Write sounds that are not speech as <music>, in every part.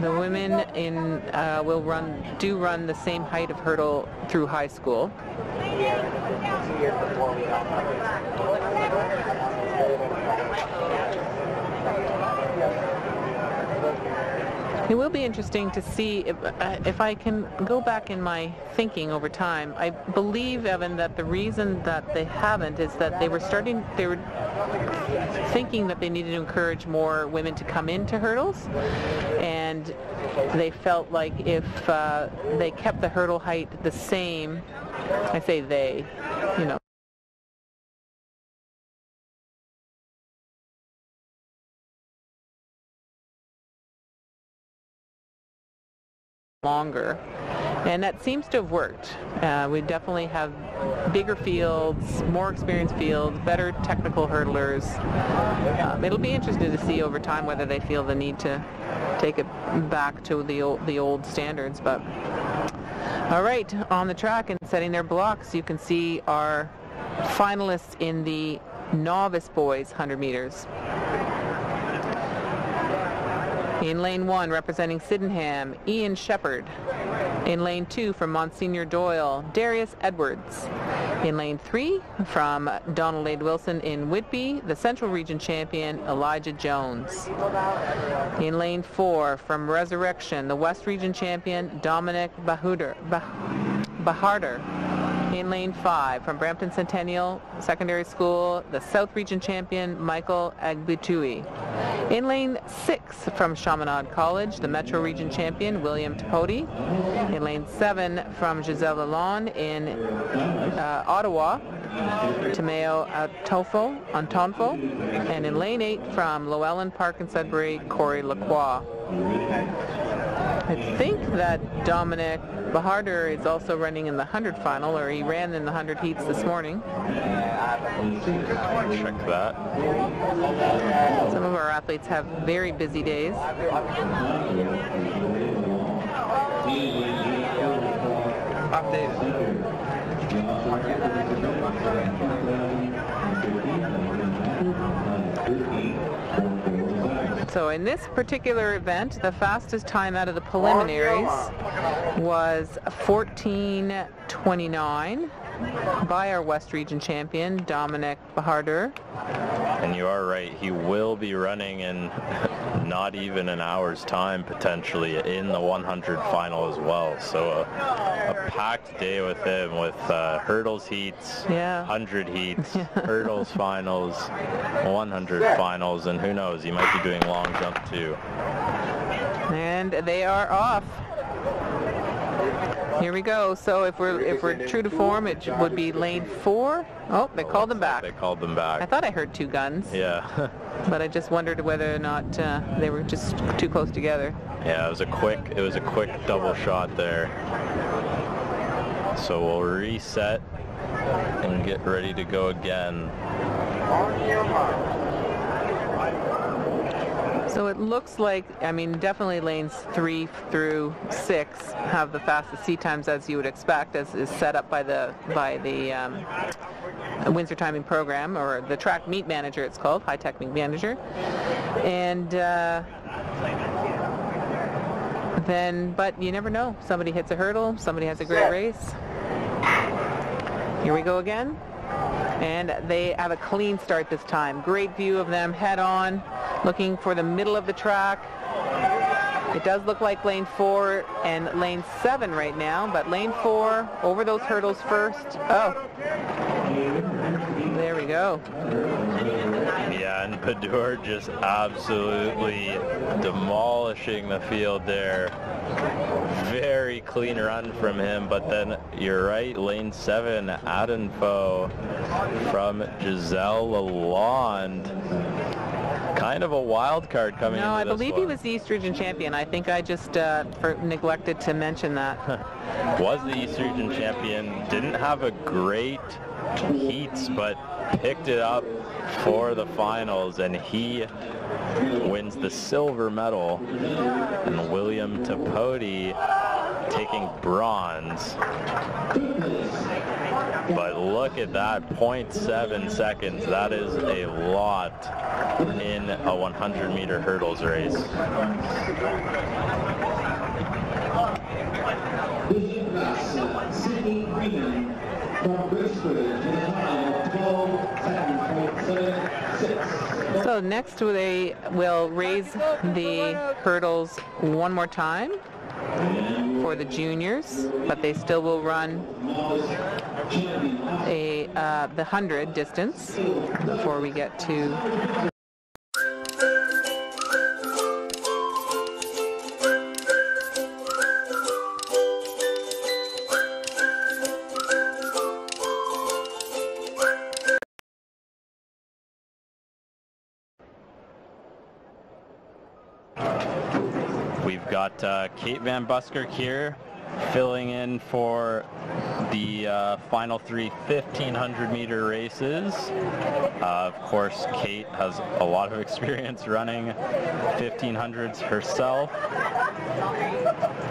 The women in uh, will run do run the same height of hurdle through high school. It will be interesting to see if, uh, if I can go back in my thinking over time. I believe, Evan, that the reason that they haven't is that they were starting, they were thinking that they needed to encourage more women to come into hurdles, and they felt like if uh, they kept the hurdle height the same, I say they, you know, longer. And that seems to have worked. Uh, we definitely have bigger fields, more experienced fields, better technical hurdlers. Um, it'll be interesting to see over time whether they feel the need to take it back to the old, the old standards. But all right, on the track and setting their blocks, you can see our finalists in the novice boys 100 meters. In lane one, representing Sydenham, Ian Shepard. In lane two, from Monsignor Doyle, Darius Edwards. In lane three, from Donald A. Wilson in Whitby, the Central Region champion, Elijah Jones. In lane four, from Resurrection, the West Region champion, Dominic Bahuder, Baharder. In lane five, from Brampton Centennial Secondary School, the South Region champion, Michael Agbutui. In lane six, from Chaminade College, the Metro Region champion, William Tapodi. In lane seven, from Gisèle Lalonde in uh, Ottawa, Tomeo Antofo, Antonfo. And in lane eight, from Lo-Ellen Park in Sudbury, Corey Lacroix. I think that Dominic Baharder is also running in the 100 final, or he ran in the 100 heats this morning. Check that. Some of our athletes have very busy days. So in this particular event, the fastest time out of the preliminaries was 14.29 by our West Region champion, Dominic Baharder. And you are right, he will be running in <laughs> not even an hour's time potentially in the 100 final as well. So a, a packed day with him with uh, hurdles heats, Yeah. 100 heats, <laughs> hurdles finals, 100 finals, and who knows, he might be doing long jump too. And they are off. Here we go. So if we're if we're true to form, it would be lane four. Oh, they called them back. They called them back. I thought I heard two guns, Yeah. <laughs> but I just wondered whether or not uh, they were just too close together. Yeah, it was a quick it was a quick double shot there. So we'll reset and get ready to go again. So it looks like, I mean, definitely lanes three through six have the fastest seat times as you would expect, as is set up by the by the um, Windsor Timing Program or the Track Meet Manager. It's called Hy-Tek Meet Manager, and. Uh, then, but you never know. Somebody hits a hurdle. Somebody has a great race. Here we go again. And they have a clean start this time. Great view of them head on, looking for the middle of the track. It does look like lane four and lane seven right now, but lane four over those hurdles first. Oh, there we go. Yeah, and <laughs> Padur just absolutely demolishing the field there. Very clean run from him, but then you're right, lane seven, Adenfo from Gisèle Lalonde. Kind of a wild card coming No, I believe he was the East Region champion. I think I just uh, for, neglected to mention that. <laughs> was the East Region champion. Didn't have a great heats, but picked it up for the finals, and he wins the silver medal. And William Tapodi taking bronze. But look at that, 0.7 seconds. That is a lot in a 100 meter hurdles race. Sydney Green from the time of 12.7.76. So next they will raise the hurdles one more time for the juniors, but they still will run a uh, the 100 distance before we get to uh, Kate Van Buskirk here filling in for the uh, final three 1500 meter races. Uh, of course, Kate has a lot of <laughs> experience running 1500s herself.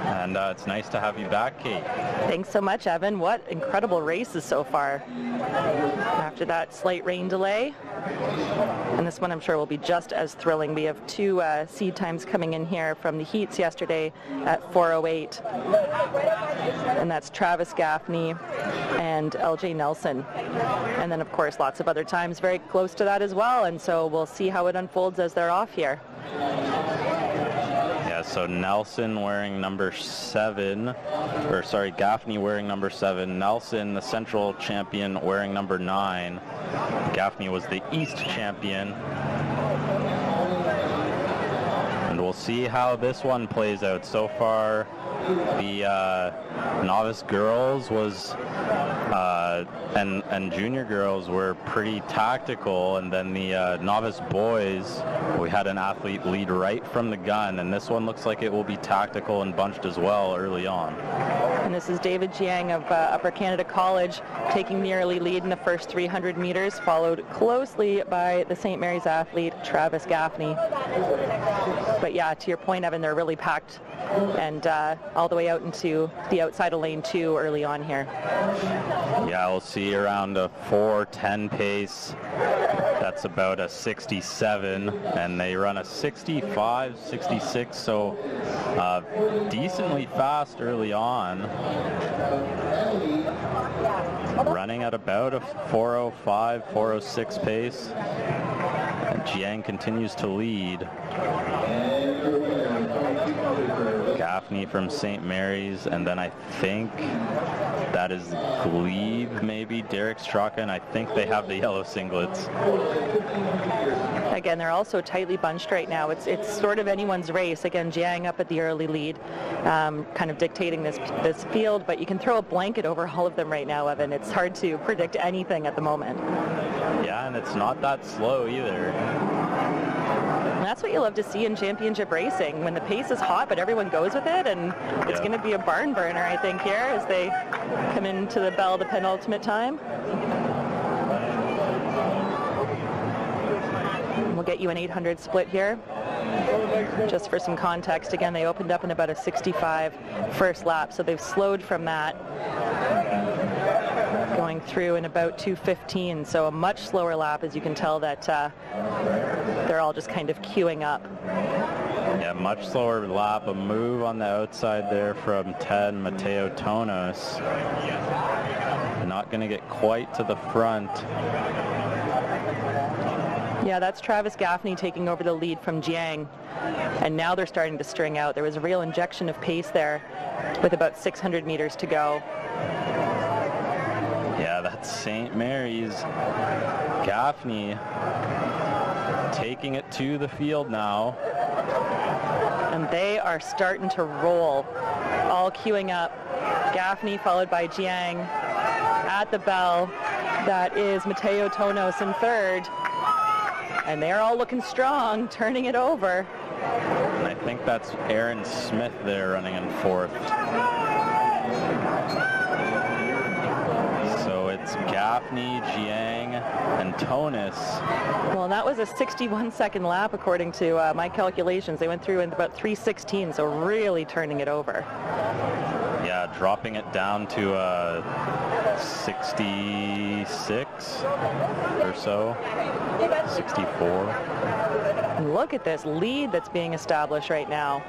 And uh, it's nice to have you back, Kate. Thanks so much, Evan. What incredible races so far. After that slight rain delay. And this one I'm sure will be just as thrilling. We have two uh, seed times coming in here from the heats yesterday at 408. And that's Travis Gaffney and LJ Nelson. And then of course lots of other times very close to that as well. And so we'll see how it unfolds as they're off here. Yeah, so Nelson wearing number seven, or sorry, Gaffney wearing number seven. Nelson, the central champion, wearing number nine. Gaffney was the East champion. We'll see how this one plays out. So far, the uh, novice girls was uh, and and junior girls were pretty tactical, and then the uh, novice boys, we had an athlete lead right from the gun, and this one looks like it will be tactical and bunched as well early on. And this is David Jiang of uh, Upper Canada College taking the early lead in the first 300 meters, followed closely by the St. Mary's athlete Travis Gaffney. But yeah, to your point, Evan, they're really packed and uh, all the way out into the outside of lane two early on here. Yeah, we'll see around a 4:10 pace. That's about a 67, and they run a 65, 66, so uh, decently fast early on. Running at about a 405, 406 pace. Jiang continues to lead. Gaffney from St. Mary's, and then I think that is Glebe, maybe, Derek Straka, and I think they have the yellow singlets. Again, they're also tightly bunched right now. It's it's sort of anyone's race. Again, Jiang up at the early lead, um, kind of dictating this this field, but you can throw a blanket over all of them right now, Evan. It's hard to predict anything at the moment. Yeah, and it's not that slow either. And that's what you love to see in championship racing, when the pace is hot, but everyone goes with it, and it's going to be a barn burner, I think, here as they come into the bell, the penultimate time. We'll get you an 800 split here. Just for some context, again, they opened up in about a 65 first lap, so they've slowed from that going through in about 215, so a much slower lap, as you can tell that uh, they're all just kind of queuing up. Yeah, much slower lap. A move on the outside there from 10, Mateo Tonos. Not going to get quite to the front. Yeah, that's Travis Gaffney taking over the lead from Jiang. And now they're starting to string out. There was a real injection of pace there with about 600 meters to go. Yeah, that's St. Mary's. Gaffney taking it to the field now. And they are starting to roll, all queuing up. Gaffney followed by Jiang at the bell. That is Mateo Tonos in third. And they're all looking strong, turning it over. And I think that's Aaron Smith there running in fourth. It's Gaffney, Jiang, and Tonos. Well, that was a 61 second lap according to uh, my calculations. They went through in about 316, so really turning it over. Yeah, dropping it down to uh, 66 or so, 64. And look at this lead that's being established right now.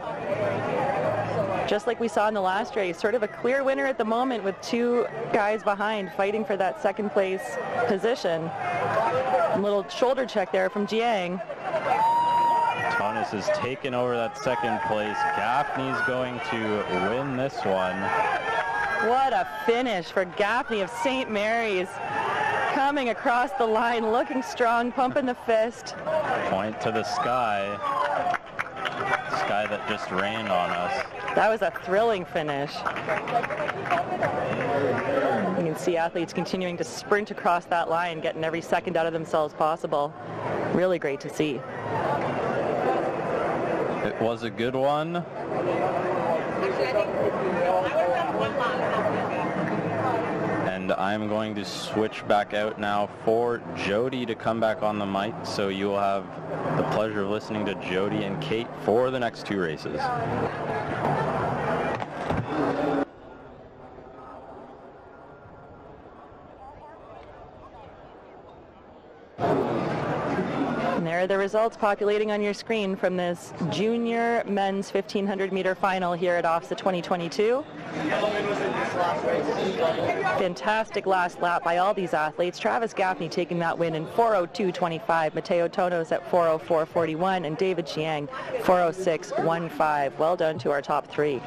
Just like we saw in the last race, sort of a clear winner at the moment with two guys behind fighting for that second place position. A little shoulder check there from Jiang. Tonos has taken over that second place. Gaffney's going to win this one. What a finish for Gaffney of St. Mary's. Coming across the line, looking strong, pumping the fist. Point to the sky. Sky that just rained on us. That was a thrilling finish. You can see athletes continuing to sprint across that line, getting every second out of themselves possible. Really great to see. It was a good one. And I'm going to switch back out now for Jody to come back on the mic. So you will have the pleasure of listening to Jody and Kate for the next two races. Are the results populating on your screen from this junior men's 1500 meter final here at OFSAA 2022. Fantastic last lap by all these athletes. Travis Gaffney taking that win in 402.25, Mateo Tonos at 404.41, and David Chiang 406.15. Well done to our top three.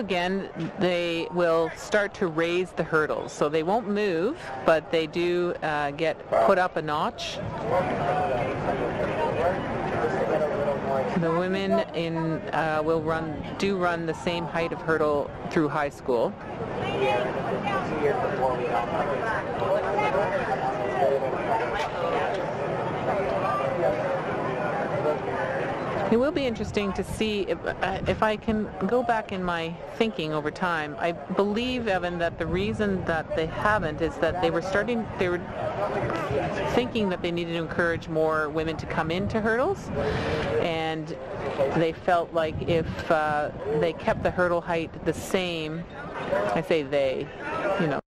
Again, they will start to raise the hurdles. So they won't move, but they do uh, get put up a notch. The women in uh, will run do run the same height of hurdle through high school. It will be interesting to see if, uh, if I can go back in my thinking over time. I believe, Evan, that the reason that they haven't is that they were starting, they were thinking that they needed to encourage more women to come into hurdles, and they felt like if uh, they kept the hurdle height the same, I say they, you know,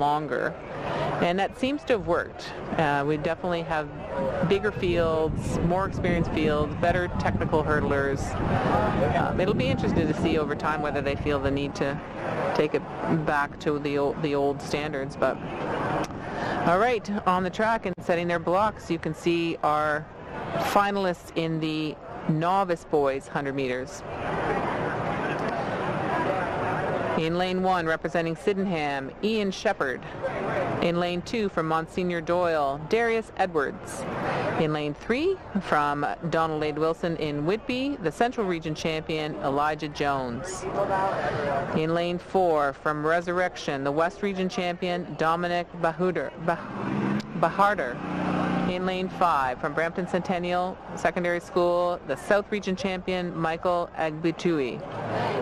longer. And that seems to have worked. Uh, we definitely have bigger fields, more experienced fields, better technical hurdlers. Um, it'll be interesting to see over time whether they feel the need to take it back to the old, the old standards. But all right, on the track and setting their blocks, you can see our finalists in the novice boys 100 meters. In lane one, representing Sydenham, Ian Shepard. In lane two, from Monsignor Doyle, Darius Edwards. In lane three, from Donald A. Wilson in Whitby, the Central Region champion, Elijah Jones. In lane four, from Resurrection, the West Region champion, Dominic Bahuder, bah- Baharder. In lane five, from Brampton Centennial Secondary School, the South Region champion, Michael Agbutui.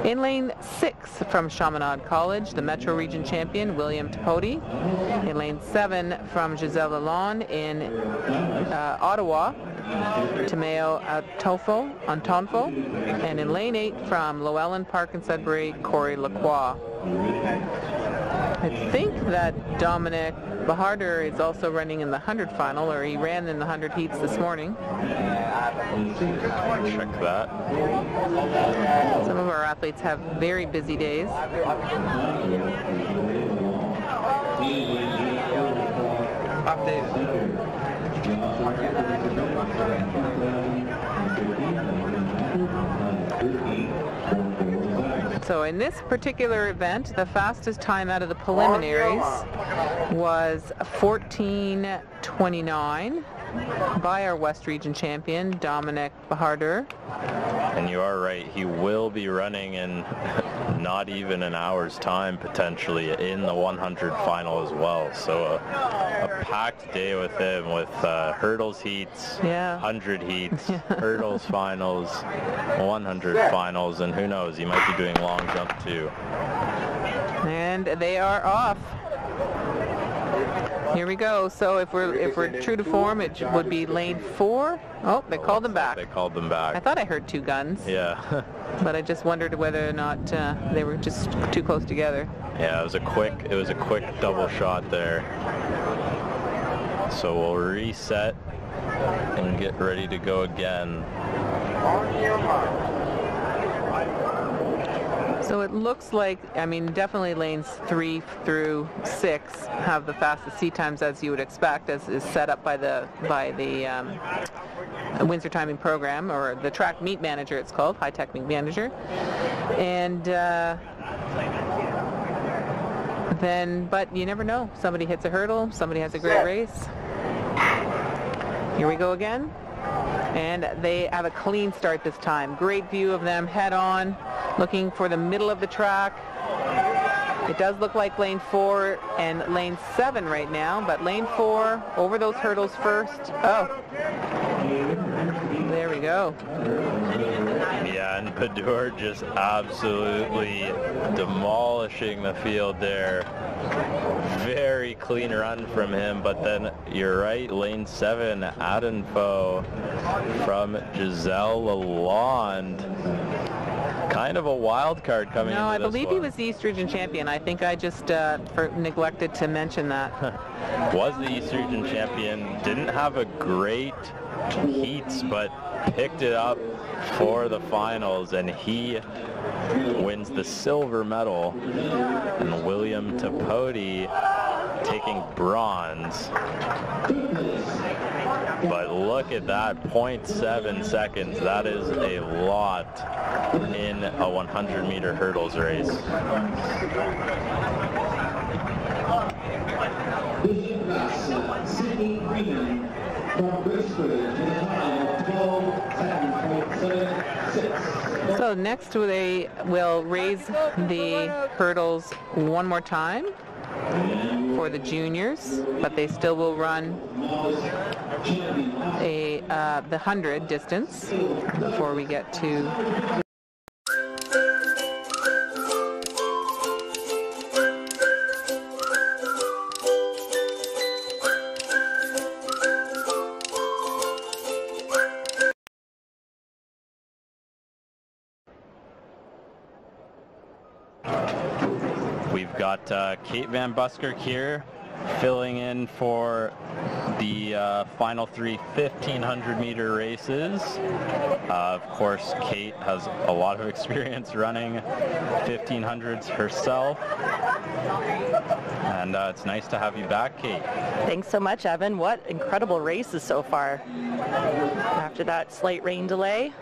In lane six, from Chaminade College, the Metro Region champion, William Tapodi. In lane seven, from Gisèle Lalonde in uh, Ottawa, Tomeo Antofo, Antonfo. And in lane eight, from Lo-Ellen Park and Sudbury, Corey Lacroix. I think that Dominic Baharder is also running in the 100 final, or he ran in the 100 heats this morning. Check that. Some of our athletes have very busy days. So in this particular event, the fastest time out of the preliminaries was 14.29 by our West Region champion, Dominic Bahardur. And you are right, he will be running in <laughs> not even an hour's time potentially in the 100 final as well. So a, a packed day with him with uh, hurdles heats, Yeah. 100 heats, <laughs> hurdles finals, 100 finals, and who knows, he might be doing long jump too. And they are off. Here we go. So if we're if we're true to form, it would be lane four. Oh, they called them back. They called them back. I thought I heard two guns, Yeah. <laughs> but I just wondered whether or not uh, they were just too close together. Yeah, it was a quick it was a quick double shot there. So we'll reset and get ready to go again. So it looks like, I mean, definitely lanes three through six have the fastest seat times as you would expect, as is set up by the by the um, Windsor Timing Program or the Track Meet Manager. It's called Hy-Tek Meet Manager, and. Uh, then, but you never know. Somebody hits a hurdle. Somebody has a great race. Here we go again. And they have a clean start this time. Great view of them head on, looking for the middle of the track. It does look like lane four and lane seven right now, but lane four over those hurdles first. Oh, go. Yeah, and Padur just absolutely demolishing the field there. Very clean run from him, but then you're right, lane seven, Adenfo from Gisèle Lalonde. Kind of a wild card coming No, I believe he was the East Region champion. I think I just uh, for, neglected to mention that. <laughs> was the East Region champion. Didn't have a great heats, but picked it up for the finals, and he wins the silver medal. And William Tapodi taking bronze. But look at that, 0.7 seconds. That is a lot in a 100 meter hurdles race. Bishop Nelson, Sydney Green from Brisbane with a time of 12.7.76. So next they will raise the hurdles one more time for the juniors, but they still will run a uh, the 100 distance before we get to got uh, Kate Van Buskirk here filling in for the uh, final three 1500 meter races. Uh, of course, Kate has a lot of <laughs> experience running 1500s herself. And uh, it's nice to have you back, Kate. Thanks so much, Evan. What incredible races so far. After that slight rain delay.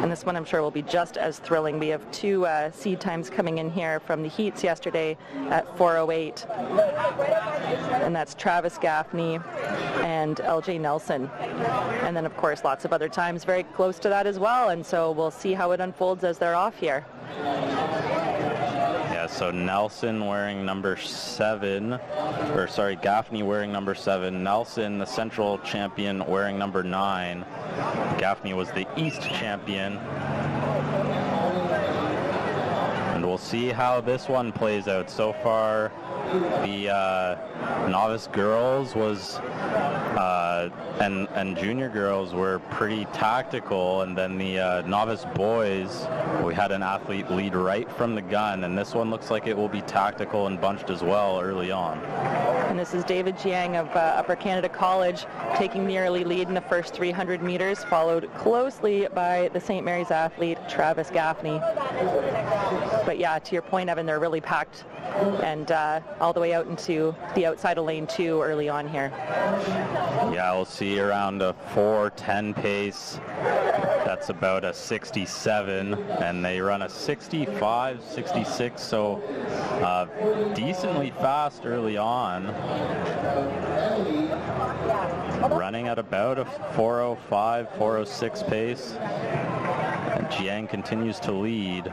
And this one I'm sure will be just as thrilling. We have two uh, seed times coming in here from the heats yesterday at 408. And that's Travis Gaffney and LJ Nelson. And then of course lots of other times very close to that as well. And so we'll see how it unfolds as they're off here. So Nelson wearing number seven, or sorry, Gaffney wearing number seven. Nelson, the central champion, wearing number nine. Gaffney was the East champion. And we'll see how this one plays out. So far, the uh, novice girls was uh, and and junior girls were pretty tactical, and then the uh, novice boys, we had an athlete lead right from the gun, and this one looks like it will be tactical and bunched as well early on. And this is David Jiang of uh, Upper Canada College taking the early lead in the first 300 meters, followed closely by the St. Mary's athlete Travis Gaffney. But yeah, to your point, Evan, they're really packed. And uh, all the way out into the outside of lane two early on here. Yeah, we'll see around a 410 pace. That's about a 67, and they run a 65, 66, so uh, decently fast early on. Running at about a 405, 406 pace. And Jiang continues to lead.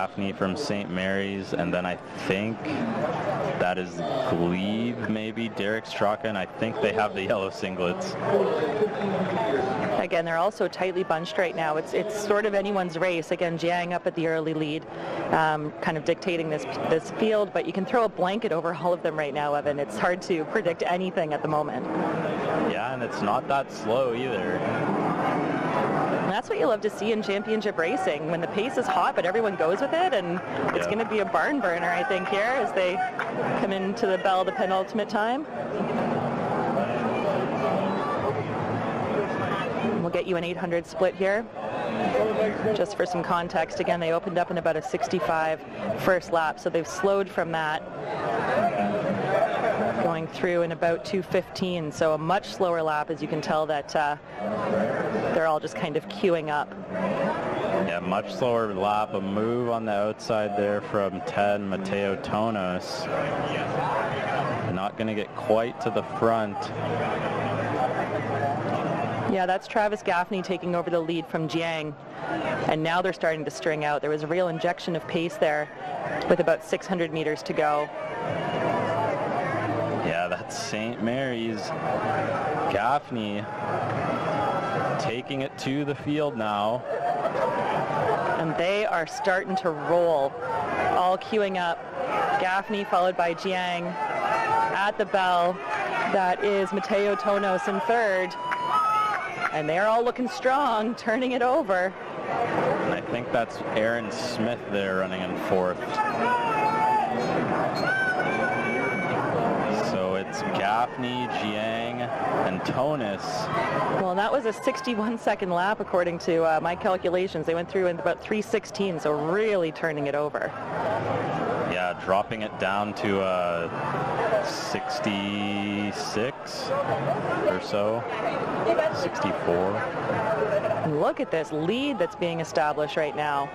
Gaffney from St. Mary's, and then I think that is Glebe, maybe, Derek Straka, and I think they have the yellow singlets. Again, they're also tightly bunched right now. It's it's sort of anyone's race. Again, Jiang up at the early lead, um, kind of dictating this this field, but you can throw a blanket over all of them right now, Evan. It's hard to predict anything at the moment. Yeah, and it's not that slow either. And that's what you love to see in championship racing, when the pace is hot, but everyone goes with it, and it's Yeah. going to be a barn burner, I think, here as they come into the bell, the penultimate time. We'll get you an 800 split here. Just for some context, again, they opened up in about a 65 first lap, so they've slowed from that going through in about 215, so a much slower lap, as you can tell that uh, they're all just kind of queuing up. Yeah, much slower lap, a move on the outside there from 10, Mateo Tonos. Not going to get quite to the front. Yeah, that's Travis Gaffney taking over the lead from Jiang. And now they're starting to string out. There was a real injection of pace there with about 600 meters to go. St. Mary's. Gaffney taking it to the field now. And they are starting to roll, all queuing up. Gaffney followed by Jiang at the bell. That is Mateo Tonos in third. And they're all looking strong, turning it over. And I think that's Aaron Smith there running in fourth. Gaffney, Jiang, and Tonos. Well, that was a 61 second lap according to uh, my calculations. They went through in about 316, so really turning it over. Yeah, dropping it down to uh, 66 or so. 64. Look at this lead that's being established right now.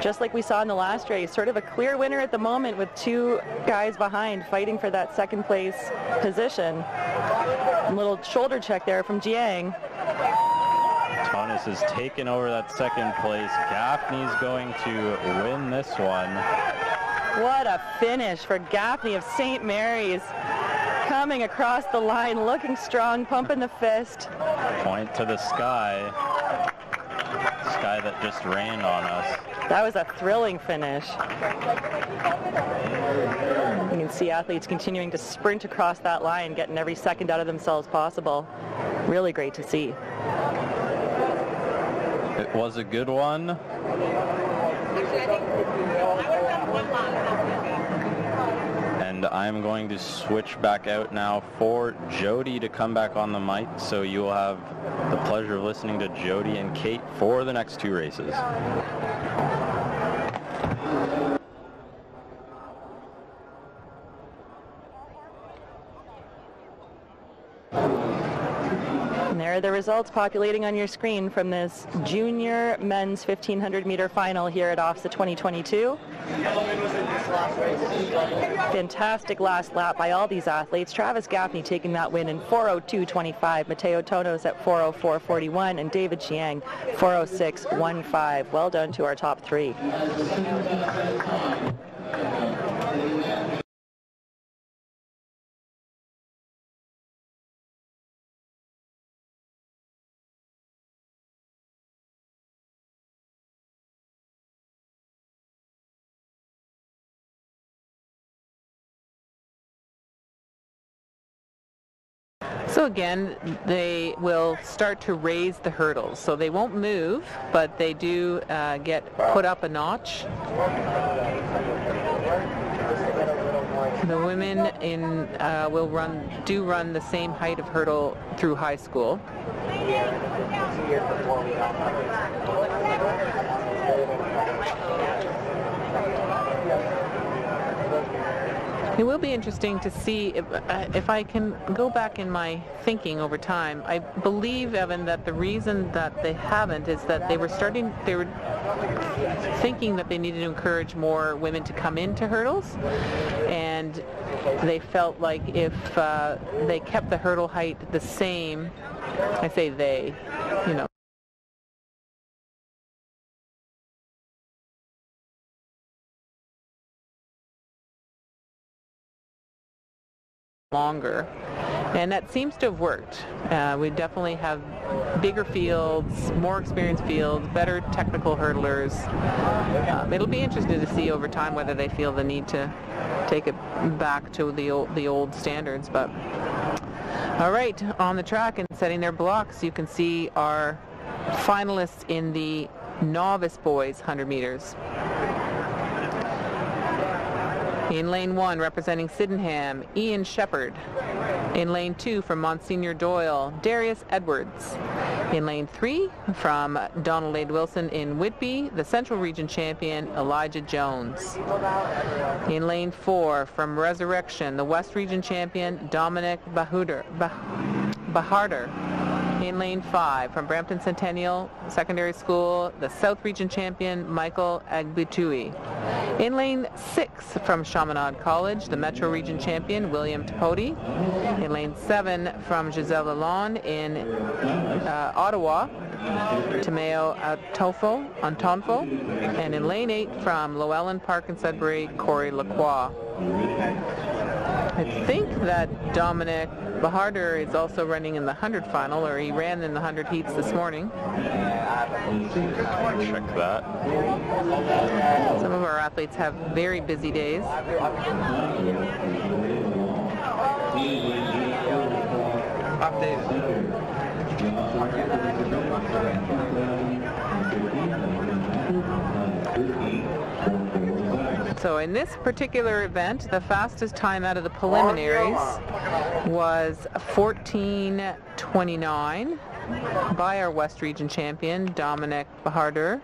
Just like we saw in the last race, sort of a clear winner at the moment with two guys behind fighting for that second place position. A little shoulder check there from Jiang. Tonos has taken over that second place. Gaffney's going to win this one. What a finish for Gaffney of St. Mary's. Coming across the line, looking strong, pumping the fist. Point to the sky. Sky that just rained on us. That was a thrilling finish. You can see athletes continuing to sprint across that line, getting every second out of themselves possible. Really great to see. It was a good one. And I'm going to switch back out now for Jody to come back on the mic. So you will have the pleasure of listening to Jody and Kate for the next two races. Are the results populating on your screen from this junior men's 1500 meter final here at OFSAA 2022. Fantastic last lap by all these athletes. Travis Gaffney taking that win in 402.25, Mateo Tonos at 404.41, and David Chiang 406.15. Well done to our top three. So again, they will start to raise the hurdles. So they won't move, but they do uh, get put up a notch. The women in uh, will run do run the same height of hurdle through high school. It will be interesting to see if, uh, if I can go back in my thinking over time. I believe, Evan, that the reason that they haven't is that they were starting, they were thinking that they needed to encourage more women to come into hurdles, and they felt like if uh, they kept the hurdle height the same, I say they, you know, longer. And that seems to have worked. Uh, we definitely have bigger fields, more experienced fields, better technical hurdlers. Um, it'll be interesting to see over time whether they feel the need to take it back to the old, the old standards. But all right, on the track and setting their blocks, you can see our finalists in the novice boys 100 meters. In lane one, representing Sydenham, Ian Shepard. In lane two, from Monsignor Doyle, Darius Edwards. In lane three, from Donald A. Wilson in Whitby, the Central Region champion, Elijah Jones. In lane four, from Resurrection, the West Region champion, Dominic Bahuder, bah- Baharder. In lane five, from Brampton Centennial Secondary School, the South Region champion, Michael Agbutui. In lane six, from Chaminade College, the Metro Region champion, William Tapodi. In lane seven, from Gisèle Lalonde in uh, Ottawa, Tomeo Antofo, Antonfo. And in lane eight, from Lo-Ellen Park in Sudbury, Corey Lacroix. I think that Dominic Baharder is also running in the 100 final, or he ran in the 100 heats this morning. Check that. Some of our athletes have very busy days. So in this particular event, the fastest time out of the preliminaries was 14.29 by our West Region champion, Dominic Baharder.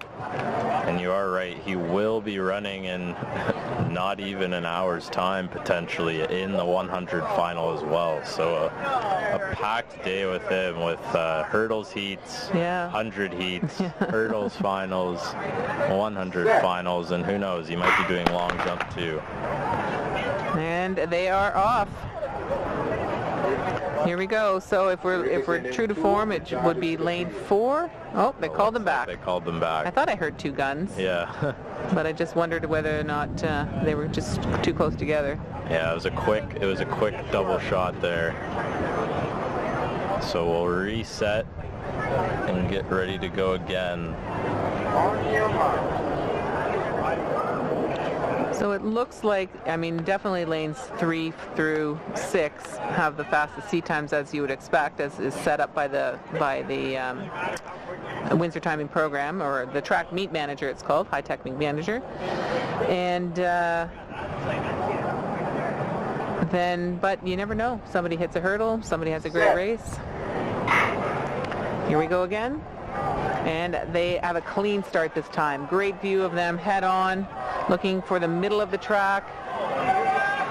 And you are right, he will be running in <laughs> not even an hour's time potentially in the 100 final as well. So a, a packed day with him with uh, hurdles heats, Yeah. 100 heats, <laughs> hurdles finals, 100 finals, and who knows, he might be doing long jump too. And they are off. Here we go. So if we're if we're true to form, it would be lane four. Oh, they called them back. They called them back. I thought I heard two guns, Yeah. <laughs> but I just wondered whether or not uh, they were just too close together. Yeah, it was a quick it was a quick double shot there. So we'll reset and get ready to go again. So it looks like, I mean, definitely lanes three through six have the fastest seat times as you would expect, as is set up by the by the um, Windsor Timing Program or the Track Meet Manager. It's called Hy-Tek Meet Manager, and. Uh, then, but you never know. Somebody hits a hurdle. Somebody has a great race. Here we go again. And they have a clean start this time. Great view of them head on, looking for the middle of the track.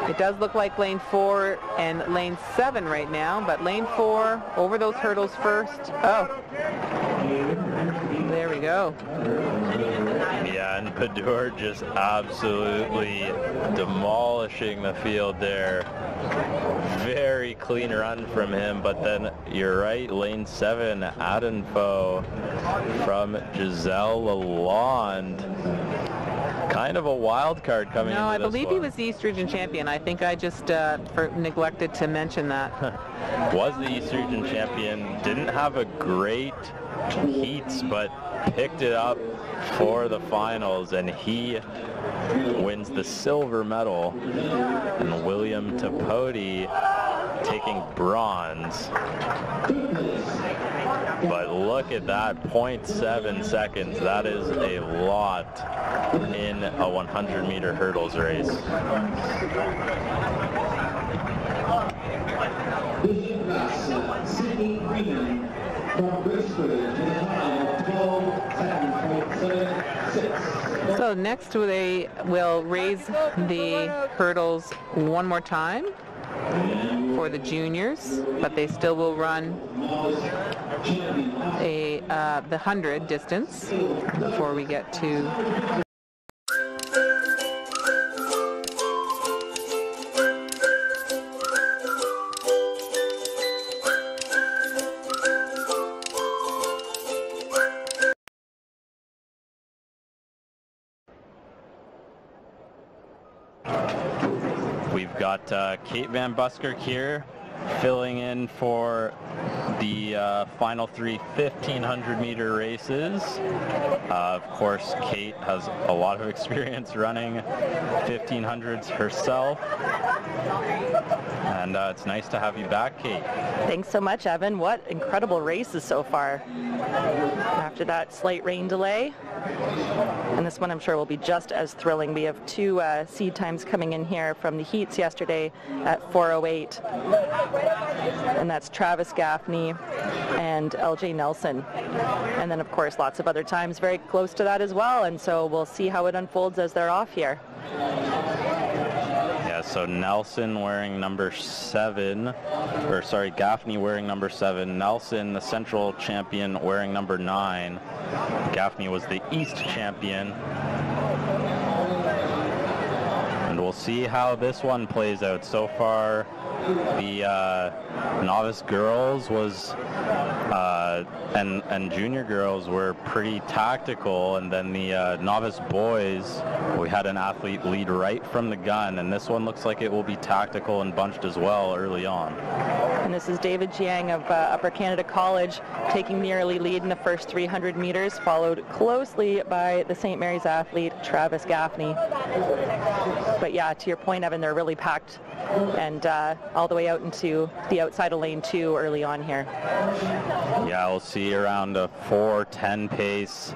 It does look like lane four and lane seven right now, but lane four over those hurdles first. Oh, there we go. Yeah, and Padur just absolutely demolishing the field there. Very clean run from him, but then you're right, lane seven, Adenfo from Gisèle Lalonde. Kind of a wild card coming No, I believe he was the East Region champion. I think I just uh, for, neglected to mention that. <laughs> was the East Region champion. Didn't have a great heats, but picked it up for the finals, and he wins the silver medal. And William Tapodi taking bronze. But look at that, 0.7 seconds. That is a lot in a 100 meter hurdles race. Class, Sydney Freeman from to the time of 12.776. So next they will raise the hurdles one more time for the juniors, but they still will run a uh, the 100 distance before we get to We've got uh, Kate Van Buskirk here filling in for the uh, final three 1500 meter races. Uh, of course, Kate has a lot of <laughs> experience running 1500s herself. And uh, it's nice to have you back, Kate. Thanks so much, Evan. What incredible races so far. After that slight rain delay. And this one I'm sure will be just as thrilling. We have two uh, seed times coming in here from the heats yesterday at 408. And that's Travis Gaffney and LJ Nelson. And then of course lots of other times very close to that as well. And so we'll see how it unfolds as they're off here. Yeah, so Nelson wearing number seven, or sorry, Gaffney wearing number seven. Nelson, the central champion, wearing number nine. Gaffney was the East champion. And we'll see how this one plays out. So far, the uh, novice girls was uh, and and junior girls were pretty tactical, and then the uh, novice boys, we had an athlete lead right from the gun, and this one looks like it will be tactical and bunched as well early on. And this is David Jiang of uh, Upper Canada College taking the early lead in the first 300 meters, followed closely by the St. Mary's athlete Travis Gaffney. But yeah, to your point, Evan, they're really packed and uh, all the way out into the outside of lane two early on here. Yeah, we'll see around a 4:10 pace.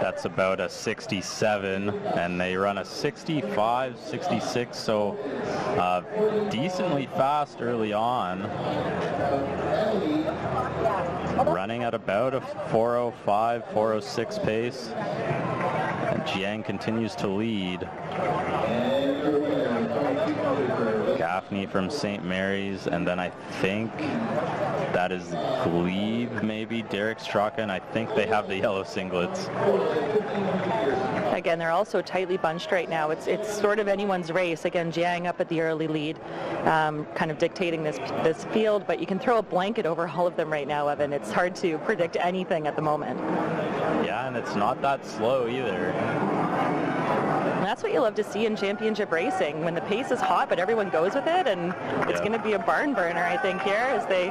That's about a 67, and they run a 65, 66, so uh, decently fast early on. Running at about a 405, 406 pace. And Jiang continues to lead. Gaffney from St. Mary's, and then I think that is Glebe, maybe, Derek Straka, and I think they have the yellow singlets. Again, they're also tightly bunched right now. It's it's sort of anyone's race. Again, Jiang up at the early lead, um, kind of dictating this this field. But you can throw a blanket over all of them right now, Evan. It's hard to predict anything at the moment. Yeah, and it's not that slow either. And that's what you love to see in championship racing, when the pace is hot, but everyone goes with it, and it's going to be a barn burner, I think, here as they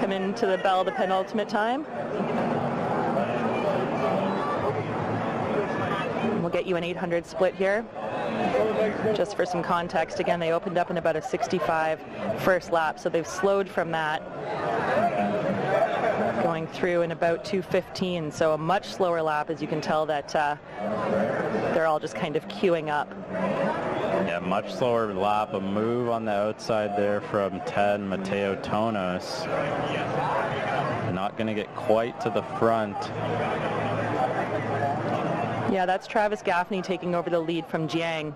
come into the bell, the penultimate time. We'll get you an 800 split here. Just for some context, again, they opened up in about a 65 first lap, so they've slowed from that going through in about 215 so a much slower lap as you can tell that uh, they're all just kind of queuing up Yeah, much slower lap. A move on the outside there from 10, Mateo Tonos. Not going to get quite to the front. yeah that's Travis Gaffney taking over the lead from Jiang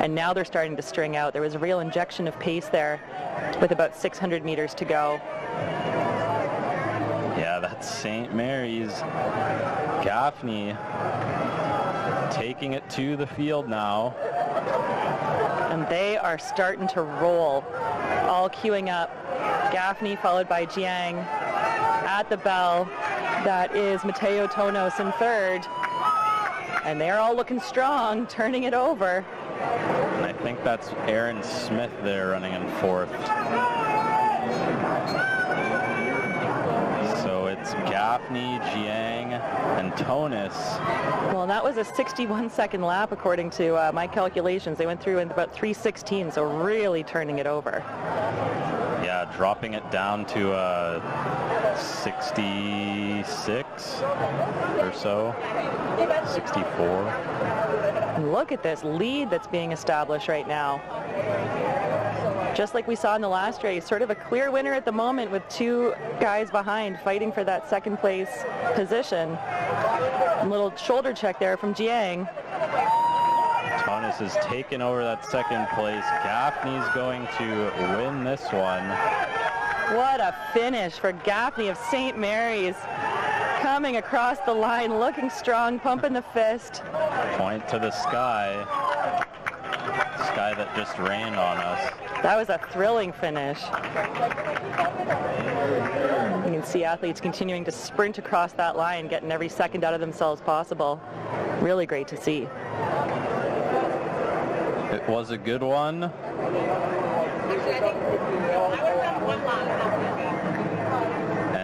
and now they're starting to string out there was a real injection of pace there with about 600 meters to go Yeah, that's St. Mary's. Gaffney taking it to the field now. and they are starting to roll all queuing up Gaffney followed by Jiang at the bell that is Mateo Tonos in third and they're all looking strong turning it over And I think that's Aaron Smith there running in fourth. Gaffney, Jiang, and Tonos. Well, that was a 61 second lap according to uh, my calculations. They went through in about 316, so really turning it over. Yeah, dropping it down to uh, 66 or so. 64. Look at this lead that's being established right now. Just like we saw in the last race, sort of a clear winner at the moment with two guys behind fighting for that second place position. A little shoulder check there from Jiang. Tonos has taken over that second place. Gaffney's going to win this one. What a finish for Gaffney of St. Mary's. Coming across the line, looking strong, pumping the fist. Point to the sky. Sky that just rained on us. That was a thrilling finish. You can see athletes continuing to sprint across that line, getting every second out of themselves possible. Really great to see. It was a good one.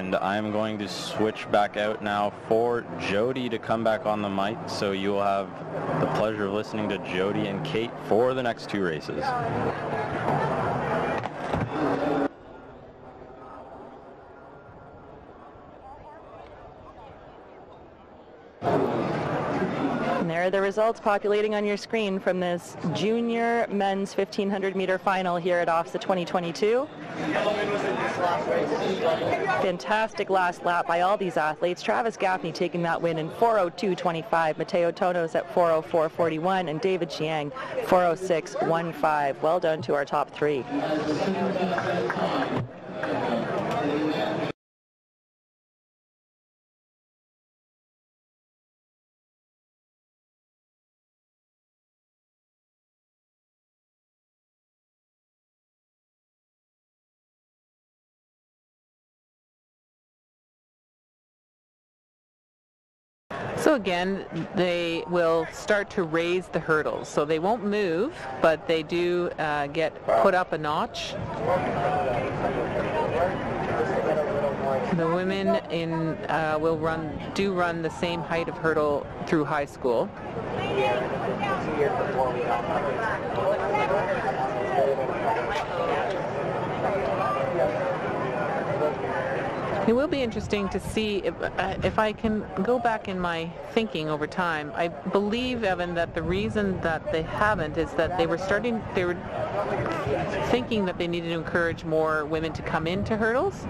And I'm going to switch back out now for Jody to come back on the mic. So you will have the pleasure of listening to Jody and Kate for the next two races. There the results populating on your screen from this junior men's 1500 meter final here at OFSAA 2022. Fantastic last lap by all these athletes. Travis Gaffney taking that win in 402.25. Mateo Tonos at 404.41 and David Jiang 406.15. Well done to our top three. So again, they will start to raise the hurdles. So they won't move, but they do uh, get put up a notch. The women in uh, will run do run the same height of hurdle through high school. It will be interesting to see if, uh, if I can go back in my thinking over time. I believe, Evan, that the reason that they haven't is that they were starting, they were thinking that they needed to encourage more women to come into hurdles,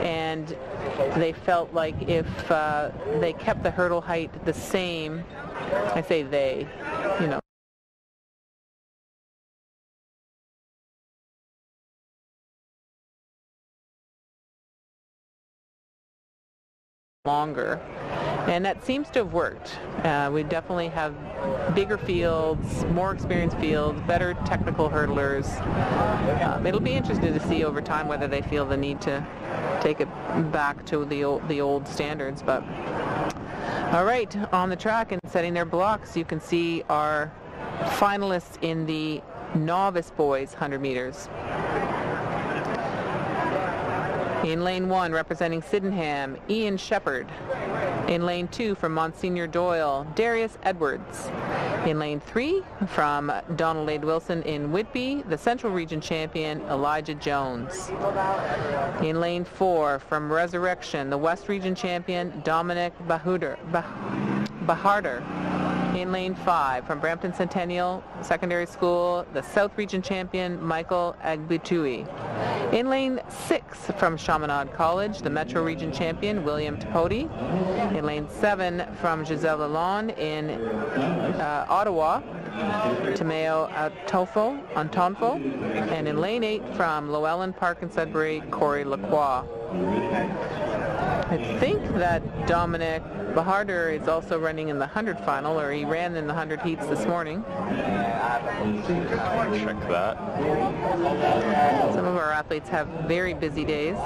and they felt like if uh, they kept the hurdle height the same, I say they, you know, longer. And that seems to have worked. Uh, we definitely have bigger fields, more experienced fields, better technical hurdlers. Um, it'll be interesting to see over time whether they feel the need to take it back to the old, the old standards. But all right, on the track and setting their blocks, you can see our finalists in the novice boys 100 meters. In lane one, representing Sydenham, Ian Shepard. In lane two, from Monsignor Doyle, Darius Edwards. In lane three, from Donald A. Wilson in Whitby, the Central Region champion, Elijah Jones. In lane four, from Resurrection, the West Region champion, Dominic Bahuder, bah- Baharder. In lane five, from Brampton Centennial Secondary School, the South Region champion, Michael Agbutui. In lane six, from Chaminade College, the Metro Region champion, William Tapodi. In lane seven, from Gisèle Lalonde in uh, Ottawa, Tomeo Antofo, Antonfo. And in lane eight, from Lo-Ellen Park and Sudbury, Corey Lacroix. I think that Dominic Baharder is also running in the 100 final, or he ran in the 100 heats this morning. Check that. Some of our athletes have very busy days.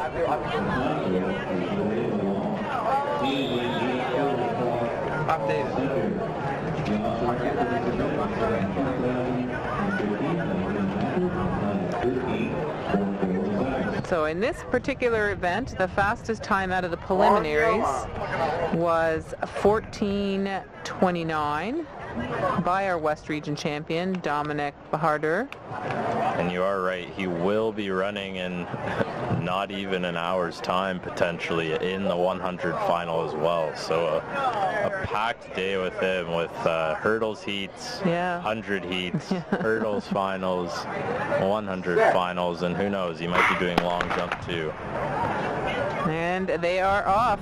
So in this particular event, the fastest time out of the preliminaries was 14.29 by our West Region champion, Dominic Baharder. And you are right. He will be running in <laughs> not even an hour's time potentially in the 100 final as well. So a, a packed day with him with uh, hurdles heats, Yeah. 100 heats, <laughs> hurdles finals, 100 finals, and who knows, he might be doing long jump too. And they are off.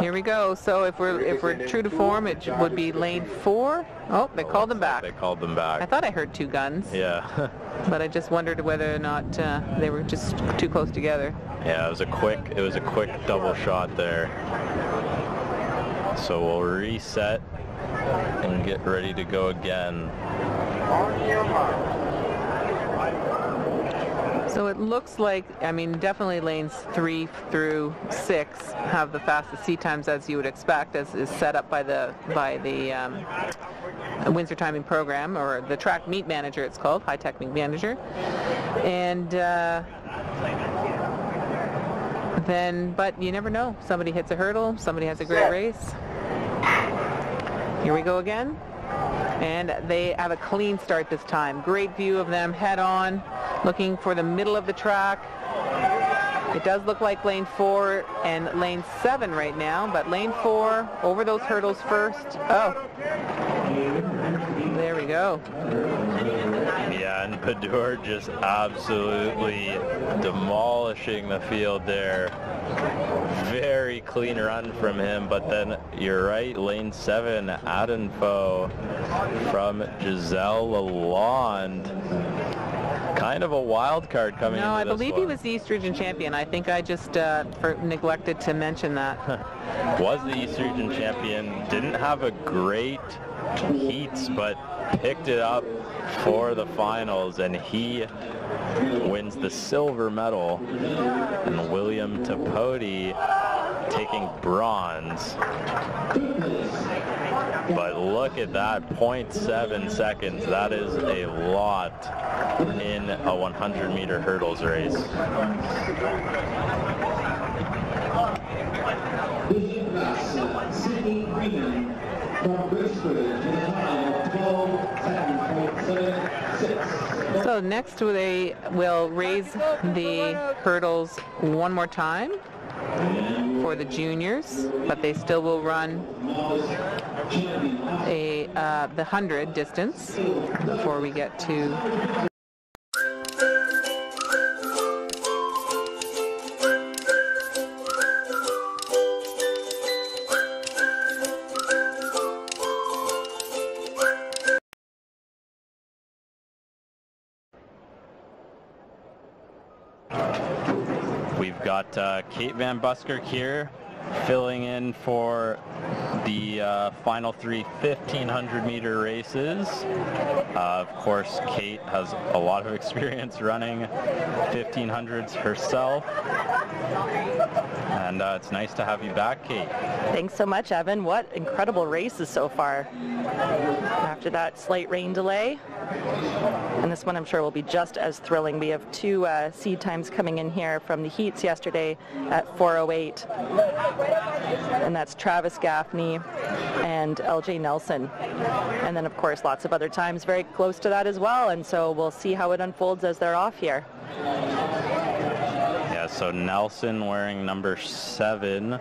Here we go. So if we're if we're true to form, it would be lane four. Oh, they called them back. They called them back. I thought I heard two guns, Yeah. <laughs> but I just wondered whether or not uh, they were just too close together. Yeah, it was a quick it was a quick double shot there. So we'll reset and get ready to go again. So it looks like, I mean, definitely lanes three through six have the fastest seat times as you would expect, as is set up by the by the um, Windsor Timing Program or the Track Meet Manager. It's called Hy-Tek Meet Manager, and. Uh, then, but you never know. Somebody hits a hurdle. Somebody has a great race. Here we go again. And they have a clean start this time. Great view of them head on, looking for the middle of the track. It does look like lane four and lane seven right now, but lane four over those hurdles first. Oh, go. Yeah, and Padur just absolutely demolishing the field there. Very clean run from him, but then you're right, lane seven, Adenfo from Gisèle Lalonde. Kind of a wild card coming No, I believe he was the East Region champion. I think I just uh, for, neglected to mention that. <laughs> was the East Region champion. Didn't have a great heats, but picked it up for the finals, and he wins the silver medal. And William Tapodi taking bronze. But look at that, 0.7 seconds. That is a lot in a 100 meter hurdles race. Sydney Greenan So next they will raise the hurdles one more time for the juniors, but they still will run a uh, the 100 distance before we get to got uh, Kate Van Buskirk here filling in for the uh, final three 1500 meter races. Uh, of course, Kate has a lot of <laughs> experience running 1500s herself. And uh, it's nice to have you back, Kate. Thanks so much, Evan. What incredible races so far. After that slight rain delay. And this one I'm sure will be just as thrilling. We have two uh, seed times coming in here from the heats yesterday at 408. And that's Travis Gaffney and LJ Nelson. And then of course lots of other times very close to that as well. And so we'll see how it unfolds as they're off here. Yeah, so Nelson wearing number seven,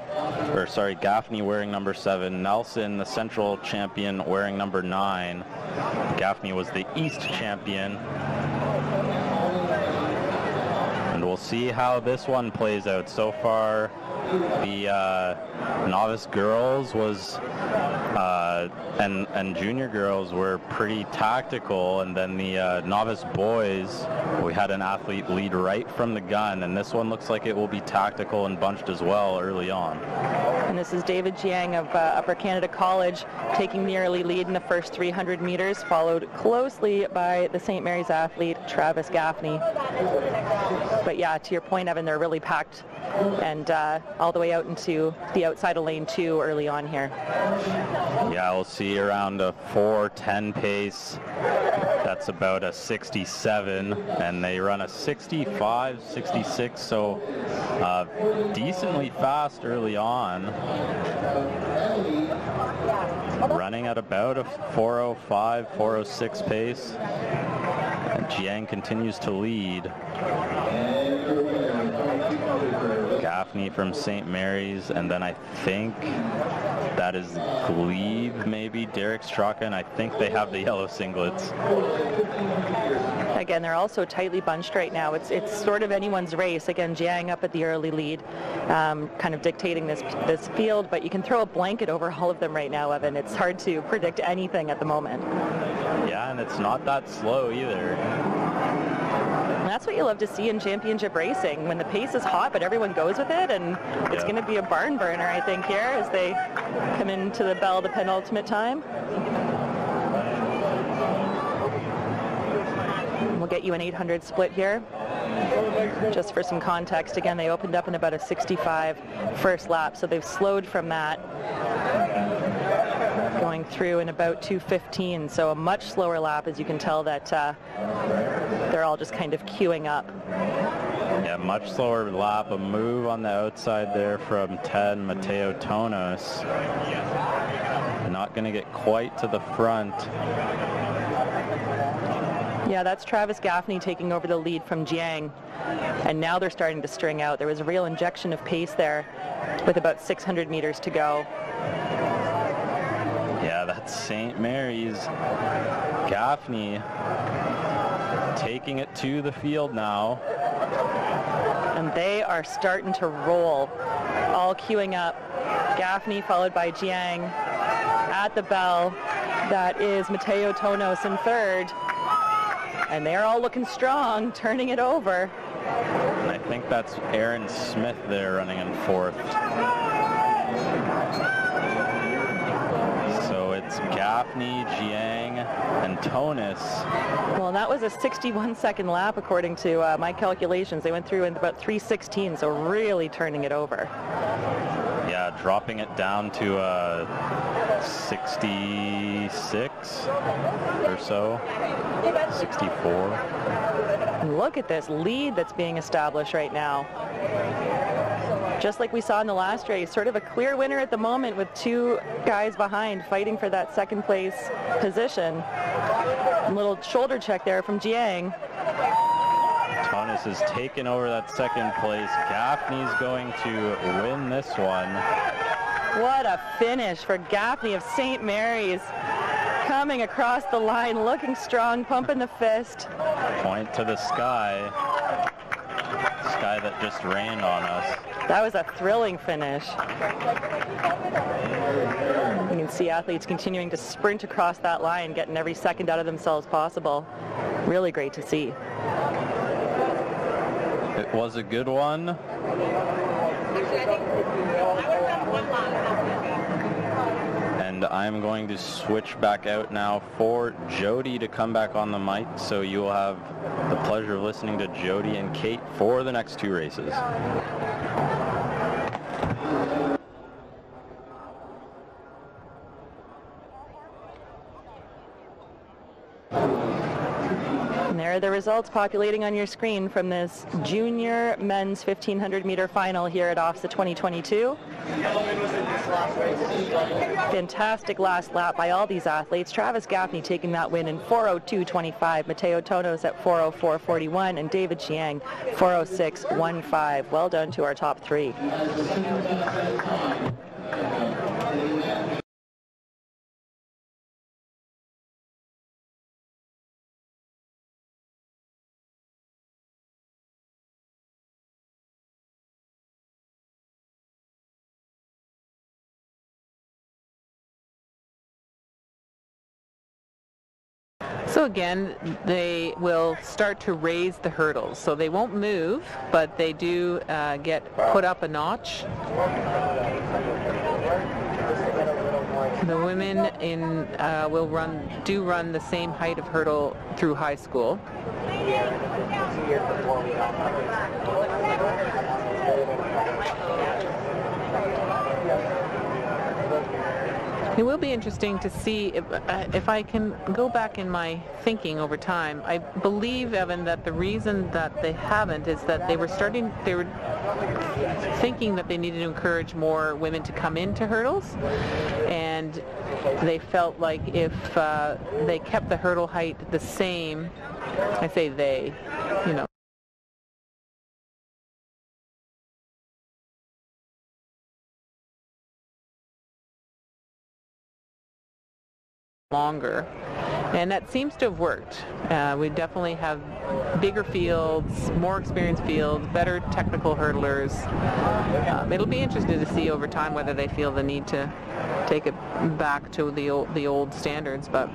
or sorry, Gaffney wearing number seven. Nelson, the central champion, wearing number nine. Gaffney was the East champion. See how this one plays out. So far, the uh, novice girls was uh, and and junior girls were pretty tactical, and then the uh, novice boys, we had an athlete lead right from the gun, and this one looks like it will be tactical and bunched as well early on. And this is David Jiang of uh, Upper Canada College taking the early lead in the first 300 meters, followed closely by the St. Mary's athlete Travis Gaffney. But yeah, to your point, Evan, they're really packed and uh, all the way out into the outside of lane two early on here. Yeah, we'll see around a 4:10 pace. That's about a 67, and they run a 65, 66, so uh, decently fast early on. Running at about a 405, 406 pace. And Jiang continues to lead. Gaffney from St. Mary's, and then I think that is Glebe, maybe, Derek Straka, and I think they have the yellow singlets. Again, they're also tightly bunched right now. It's it's sort of anyone's race. Again, Jiang up at the early lead, um, kind of dictating this this field, but you can throw a blanket over all of them right now, Evan. It's hard to predict anything at the moment. Yeah, and it's not that slow either. And that's what you love to see in championship racing, when the pace is hot, but everyone goes with it, and it's going to be a barn burner, I think, here as they come into the bell, the penultimate time. We'll get you an 800 split here. Just for some context, again, they opened up in about a 65 first lap, so they've slowed from that going through in about 215, so a much slower lap, as you can tell that uh, they're all just kind of queuing up. Yeah, much slower lap. A move on the outside there from 10, Mateo Tonos. Not going to get quite to the front. Yeah, that's Travis Gaffney taking over the lead from Jiang. And now they're starting to string out. There was a real injection of pace there with about 600 meters to go. Yeah, that's St. Mary's. Gaffney taking it to the field now. And they are starting to roll, all queuing up. Gaffney followed by Jiang at the bell. That is Mateo Tonos in third. And they're all looking strong, turning it over. And I think that's Aaron Smith there running in fourth. Jiang, and Tonos. Well, that was a 61 second lap according to uh, my calculations. They went through in about 316, so really turning it over. Yeah, dropping it down to uh, 66 or so. 64. Look at this lead that's being established right now. Just like we saw in the last race, sort of a clear winner at the moment with two guys behind fighting for that second place position. A little shoulder check there from Jiang. Tonos has taken over that second place. Gaffney's going to win this one. What a finish for Gaffney of St. Mary's. Coming across the line, looking strong, pumping the fist. Point to the sky. Sky that just rained on us. That was a thrilling finish. You can see athletes continuing to sprint across that line, getting every second out of themselves possible. Really great to see. It was a good one. And I'm going to switch back out now for Jody to come back on the mic. So you will have the pleasure of listening to Jody and Kate for the next two races. Are the results populating on your screen from this junior men's 1500 meter final here at OFSAA 2022. Fantastic last lap by all these athletes. Travis Gaffney taking that win in 402.25, Mateo Tonos at 404.41, and David Jiang 406.15. Well done to our top three. So again, they will start to raise the hurdles. So they won't move, but they do uh, get put up a notch. The women in uh, will run do run the same height of hurdle through high school. It will be interesting to see if, uh, if I can go back in my thinking over time. I believe, Evan, that the reason that they haven't is that they were starting, they were thinking that they needed to encourage more women to come into hurdles, and they felt like if uh, they kept the hurdle height the same, I say they, you know. Longer. And that seems to have worked. Uh, we definitely have bigger fields more experienced fields better technical hurdlers. Um, it'll be interesting to see over time whether they feel the need to take it back to the old, the old standards but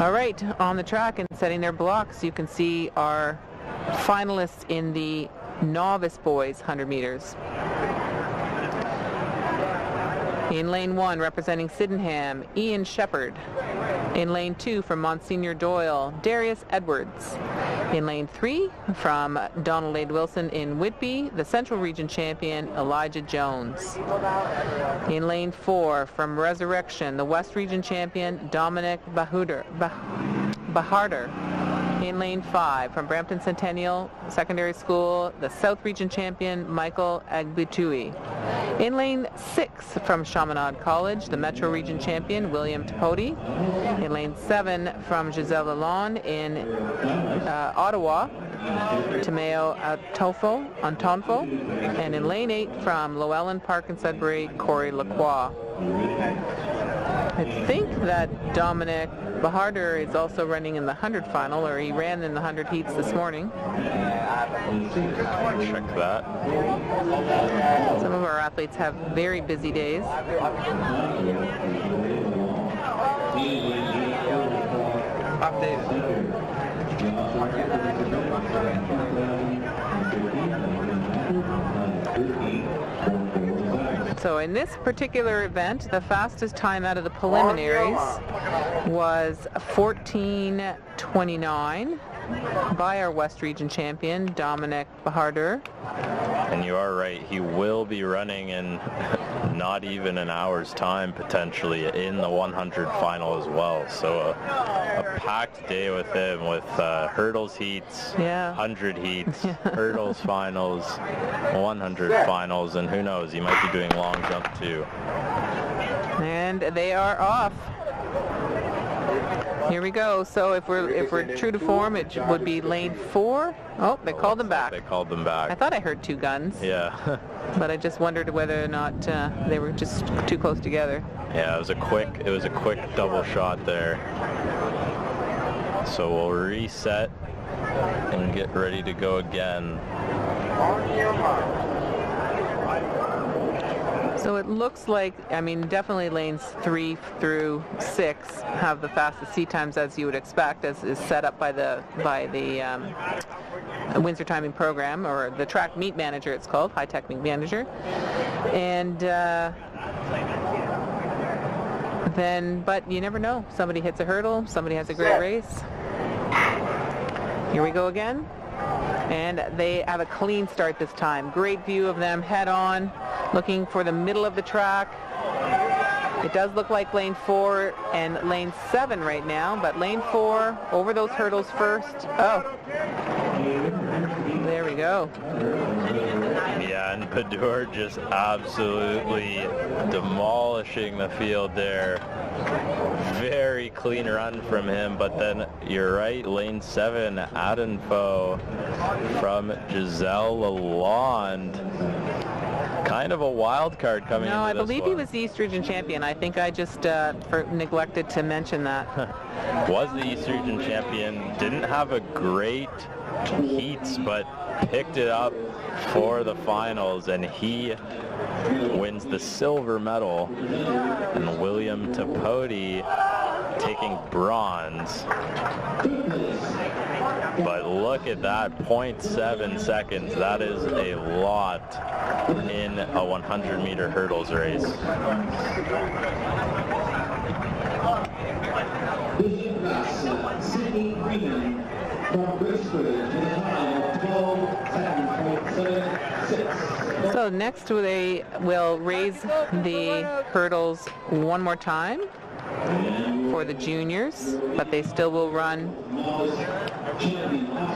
all right on the track and setting their blocks you can see our finalists in the novice boys 100 meters in lane one, representing Sydenham, Ian Shepard. In lane two, from Monsignor Doyle, Darius Edwards. In lane three, from Donald A. Wilson in Whitby, the Central Region champion, Elijah Jones. In lane four, from Resurrection, the West Region champion, Dominic Bahuder, bah- Baharder. In lane five, from Brampton Centennial Secondary School, the South Region champion, Michael Agbutui. In lane six, from Chaminade College, the Metro Region champion, William Tapodi. In lane seven, from Gisèle Lalonde in uh, Ottawa, Tomeo Antofo, Antonfo. And in lane eight, from Lo-Ellen Park in Sudbury, Corey Lacroix. I think that Dominic Baharder is also running in the 100 final, or he ran in the 100 heats this morning. Check that. Some of our athletes have very busy days. So in this particular event, the fastest time out of the preliminaries was 14.29 by our West Region champion, Dominic Baharder. And you are right, he will be running in <laughs> not even an hour's time potentially in the 100 final as well. So a, a packed day with him with uh, hurdles heats, Yeah. 100 heats, <laughs> hurdles finals, 100 finals, and who knows, he might be doing long jump too. And they are off. Here we go. So if we're if we're true to form, it would be lane four. Oh, they called them back. They called them back. I thought I heard two guns, Yeah. <laughs> but I just wondered whether or not uh, they were just too close together. Yeah, it was a quick it was a quick double shot there. So we'll reset and get ready to go again. So it looks like, I mean, definitely lanes three through six have the fastest seat times as you would expect, as is set up by the by the um, Windsor Timing Program or the Track Meet Manager. It's called Hy-Tek Meet Manager, and. Uh, then, but you never know. Somebody hits a hurdle. Somebody has a great race. Here we go again. And they have a clean start this time. Great view of them head on, looking for the middle of the track. It does look like lane four and lane seven right now, but lane four over those hurdles first. Oh, go. Yeah, and Padur just absolutely demolishing the field there. Very clean run from him, but then you're right, lane seven, Adenfo from Gisèle Lalonde. Kind of a wild card coming No, I believe he was the East Region champion. I think I just uh, for, neglected to mention that. <laughs> was the East Region champion. Didn't have a great heats, but picked it up for the finals, and he wins the silver medal. And William Tapodi taking bronze. But look at that, 0.7 seconds. That is a lot in a 100 meter hurdles race. Bishop Russ, Sydney Freeman from Brisbane to the time of 12.776. So next they will raise the hurdles one more time for the juniors, but they still will run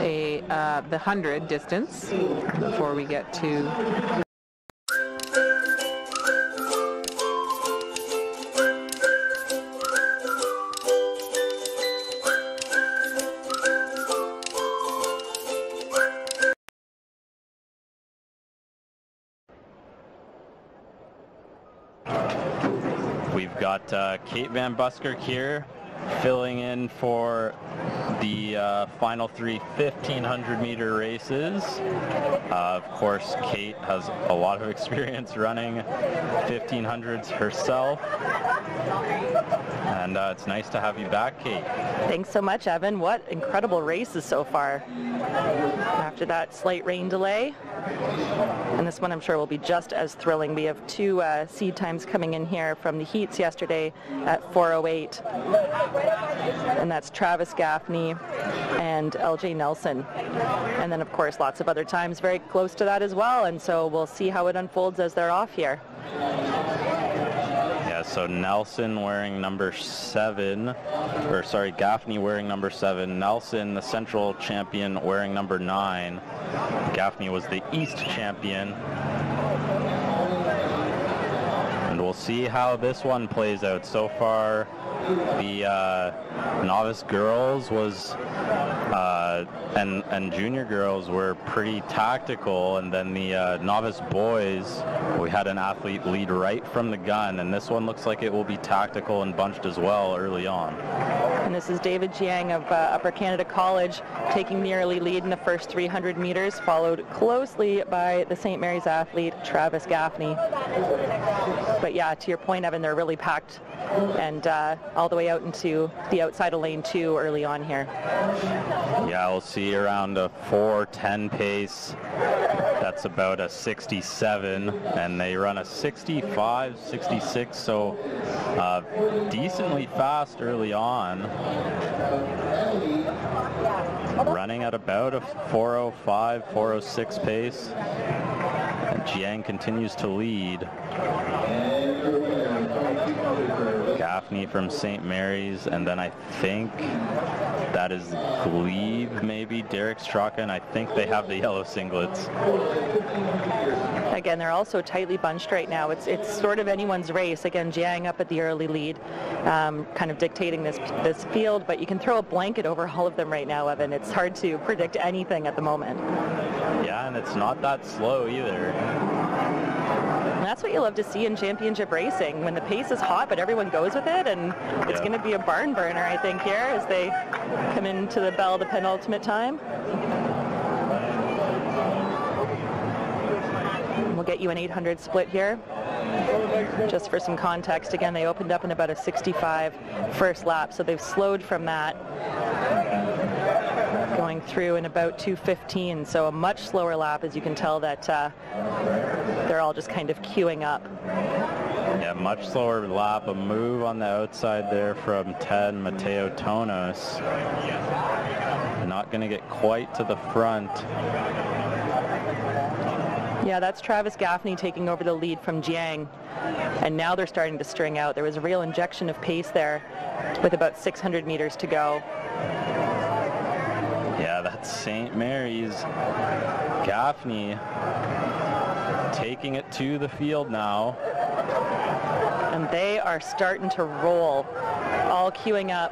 a uh, the 100 distance before we get to uh, Kate Van Buskirk here filling in for the uh, final three 1500 meter races. Uh, of course, Kate has a lot of <laughs> experience running 1500s herself. And uh, it's nice to have you back, Kate. Thanks so much, Evan. What incredible races so far. After that slight rain delay. And this one I'm sure will be just as thrilling. We have two uh, seed times coming in here from the heats yesterday at 408. And that's Travis Gaffney and LJ Nelson. And then, of course, lots of other times very close to that as well. And so we'll see how it unfolds as they're off here. Yeah, so Nelson wearing number seven, or sorry, Gaffney wearing number seven. Nelson, the central champion, wearing number nine. Gaffney was the East champion. See how this one plays out. So far, the uh, novice girls was uh, and and junior girls were pretty tactical, and then the uh, novice boys we had an athlete lead right from the gun, and this one looks like it will be tactical and bunched as well early on. And this is David Jiang of uh, Upper Canada College taking the early lead in the first 300 meters, followed closely by the St. Mary's athlete Travis Gaffney. But yeah, to your point, Evan, they're really packed and uh, all the way out into the outside of lane two early on here. Yeah, we'll see around a 410 pace. That's about a 67, and they run a 65, 66, so uh, decently fast early on. Running at about a 405, 406 pace. And Jiang continues to lead. Gaffney from St. Mary's, and then I think that is Glebe, maybe, Derek Straka, and I think they have the yellow singlets. Again, they're also tightly bunched right now. It's it's sort of anyone's race. Again, Jiang up at the early lead, um, kind of dictating this this field, but you can throw a blanket over all of them right now, Evan. It's hard to predict anything at the moment. Yeah, and it's not that slow either. And that's what you love to see in championship racing, when the pace is hot, but everyone goes with it, and it's going to be a barn burner, I think, here as they come into the bell, the penultimate time. We'll get you an 800 split here. Just for some context, again, they opened up in about a 65 first lap, so they've slowed from that going through in about 215, so a much slower lap, as you can tell that uh, they're all just kind of queuing up. Yeah, much slower lap. A move on the outside there from 10, Mateo Tonos. Not going to get quite to the front. Yeah, that's Travis Gaffney taking over the lead from Jiang. And now they're starting to string out. There was a real injection of pace there with about 600 meters to go. Yeah, that's St. Mary's. Gaffney taking it to the field now. And they are starting to roll, all queuing up.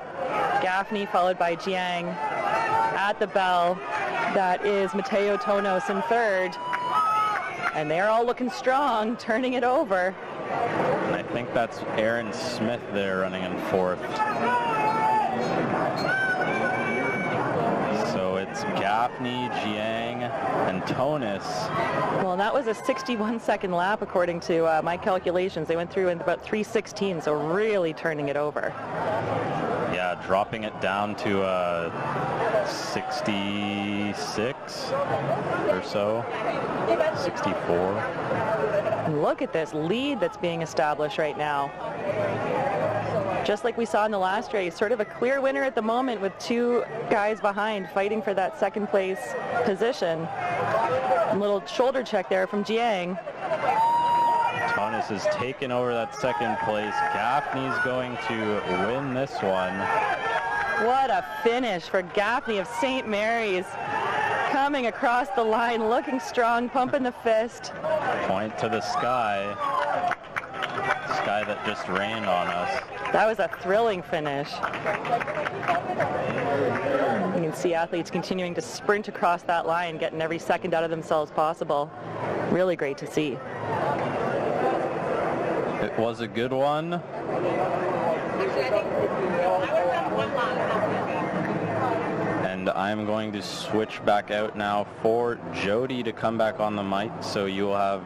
Gaffney followed by Jiang at the bell. That is Mateo Tonos in third. And they're all looking strong, turning it over. And I think that's Aaron Smith there running in fourth. Gaffney, Jiang, and Tonos. Well, that was a 61 second lap according to uh, my calculations. They went through in about 316, so really turning it over. Yeah, dropping it down to uh, 66 or so. 64. Look at this lead that's being established right now. Just like we saw in the last race, sort of a clear winner at the moment with two guys behind fighting for that second place position. A little shoulder check there from Jiang. Tonos has taken over that second place. Gaffney's going to win this one. What a finish for Gaffney of St. Mary's. Coming across the line, looking strong, pumping the fist. Point to the sky. Sky that just rained on us. That was a thrilling finish. You can see athletes continuing to sprint across that line, getting every second out of themselves possible. Really great to see. It was a good one. And I'm going to switch back out now for Jody to come back on the mic. So you will have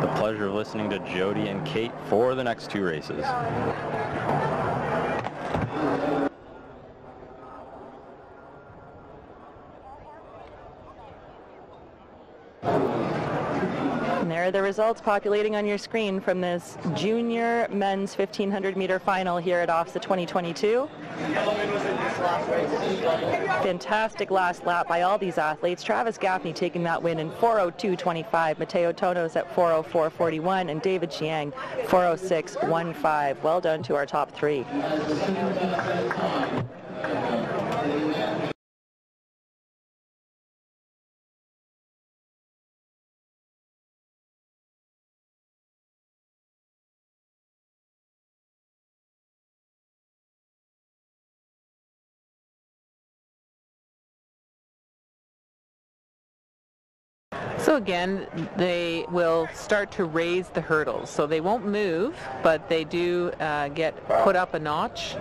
the pleasure of listening to Jody and Kate for the next two races. There the results populating on your screen from this junior men's 1500 meter final here at OFSAA 2022. Fantastic last lap by all these athletes. Travis Gaffney taking that win in 402.25. Mateo Tonos at 404.41 and David Jiang 406.15. Well done to our top three. So again, they will start to raise the hurdles. So they won't move, but they do uh, get put up a notch.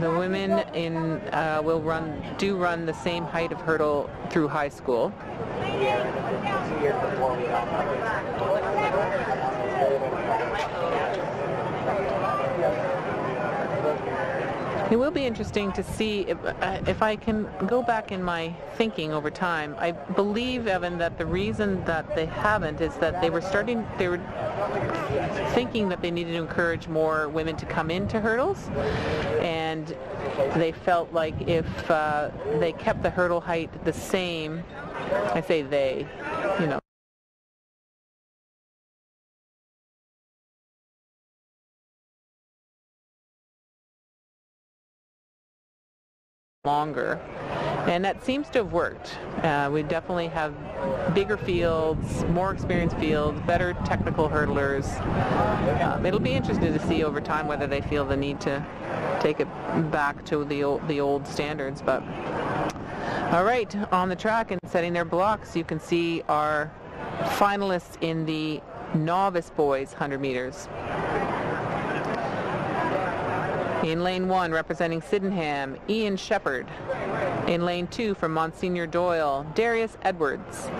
The women in uh, will run do run the same height of hurdle through high school. It will be interesting to see if, uh, if I can go back in my thinking over time. I believe, Evan, that the reason that they haven't is that they were starting, they were thinking that they needed to encourage more women to come into hurdles, and they felt like if uh, they kept the hurdle height the same, I say they, you know, longer. And that seems to have worked. Uh, we definitely have bigger fields, more experienced fields, better technical hurdlers. Um, it'll be interesting to see over time whether they feel the need to take it back to the old, the old standards. But all right, on the track and setting their blocks, you can see our finalists in the novice boys 100 meters. In lane one, representing Sydenham, Ian Shepard. In lane two, from Monsignor Doyle, Darius Edwards.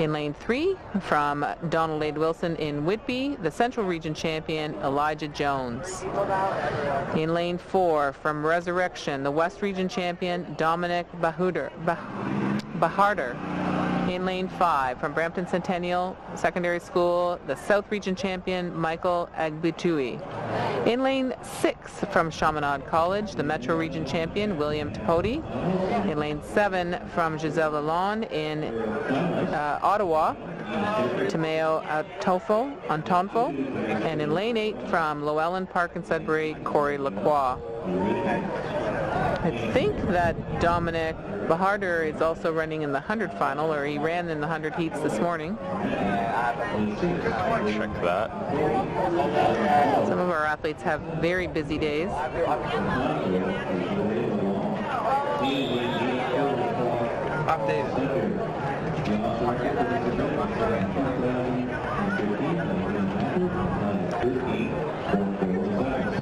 In lane three, from Donald A. Wilson in Whitby, the Central Region champion, Elijah Jones. In lane four, from Resurrection, the West Region champion, Dominic Bahuder, bah- Baharder. In lane five, from Brampton Centennial Secondary School, the South Region champion, Michael Agbutui. In lane six, from Chaminade College, the Metro Region champion, William Tapodi. In lane seven, from Gisèle Lalonde in uh, Ottawa, Tomeo Antofo, Antonfo. And in lane eight, from Lo-Ellen Park and Sudbury, Corey Lacroix. I think that Dominic Baharder is also running in the 100 final, or he ran in the 100 heats this morning. Check that. Some of our athletes have very busy days.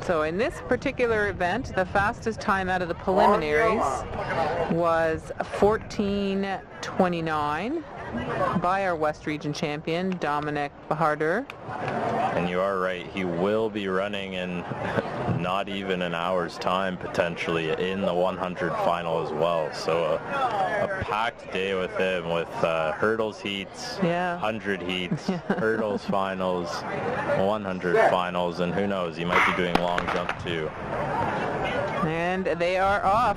So in this particular event, the fastest time out of the preliminaries oh, was 14.29 by our West Region champion, Dominic Baharder. And you are right, he will be running in <laughs> not even an hour's time potentially in the 100 final as well. So a, a packed day with him with uh, hurdles heats, Yeah. 100 heats, <laughs> hurdles finals, 100 finals, and who knows, he might be doing long jump too. And they are off.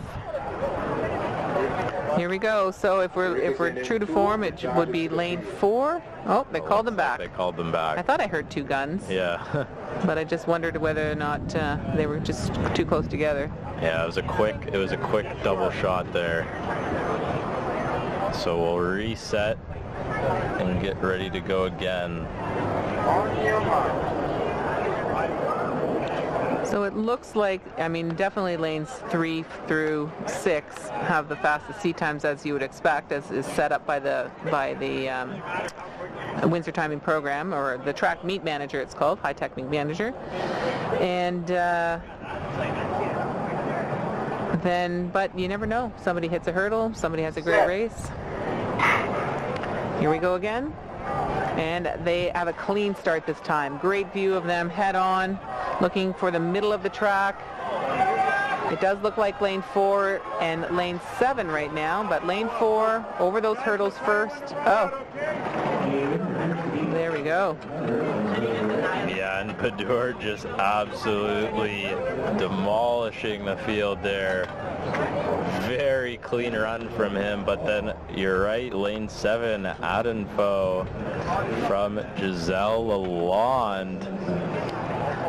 Here we go. So if we're if we're true to form, it would be lane four. Oh, they called them back. They called them back. I thought I heard two guns, Yeah. <laughs> but I just wondered whether or not uh, they were just too close together. Yeah, it was a quick it was a quick double shot there. So we'll reset and get ready to go again. So it looks like, I mean, definitely lanes three through six have the fastest seat times as you would expect, as is set up by the by the um, Windsor Timing Program or the Track Meet Manager. It's called Hy-Tek Meet Manager, and. Uh, then, but you never know. Somebody hits a hurdle. Somebody has a great race. Here we go again. And they have a clean start this time. Great view of them head on, looking for the middle of the track. It does look like lane four and lane seven right now, but lane four over those hurdles first. Oh, go. Yeah, and Padour just absolutely demolishing the field there. Very clean run from him, but then you're right, lane seven, Adenfo from Gisèle Lalonde.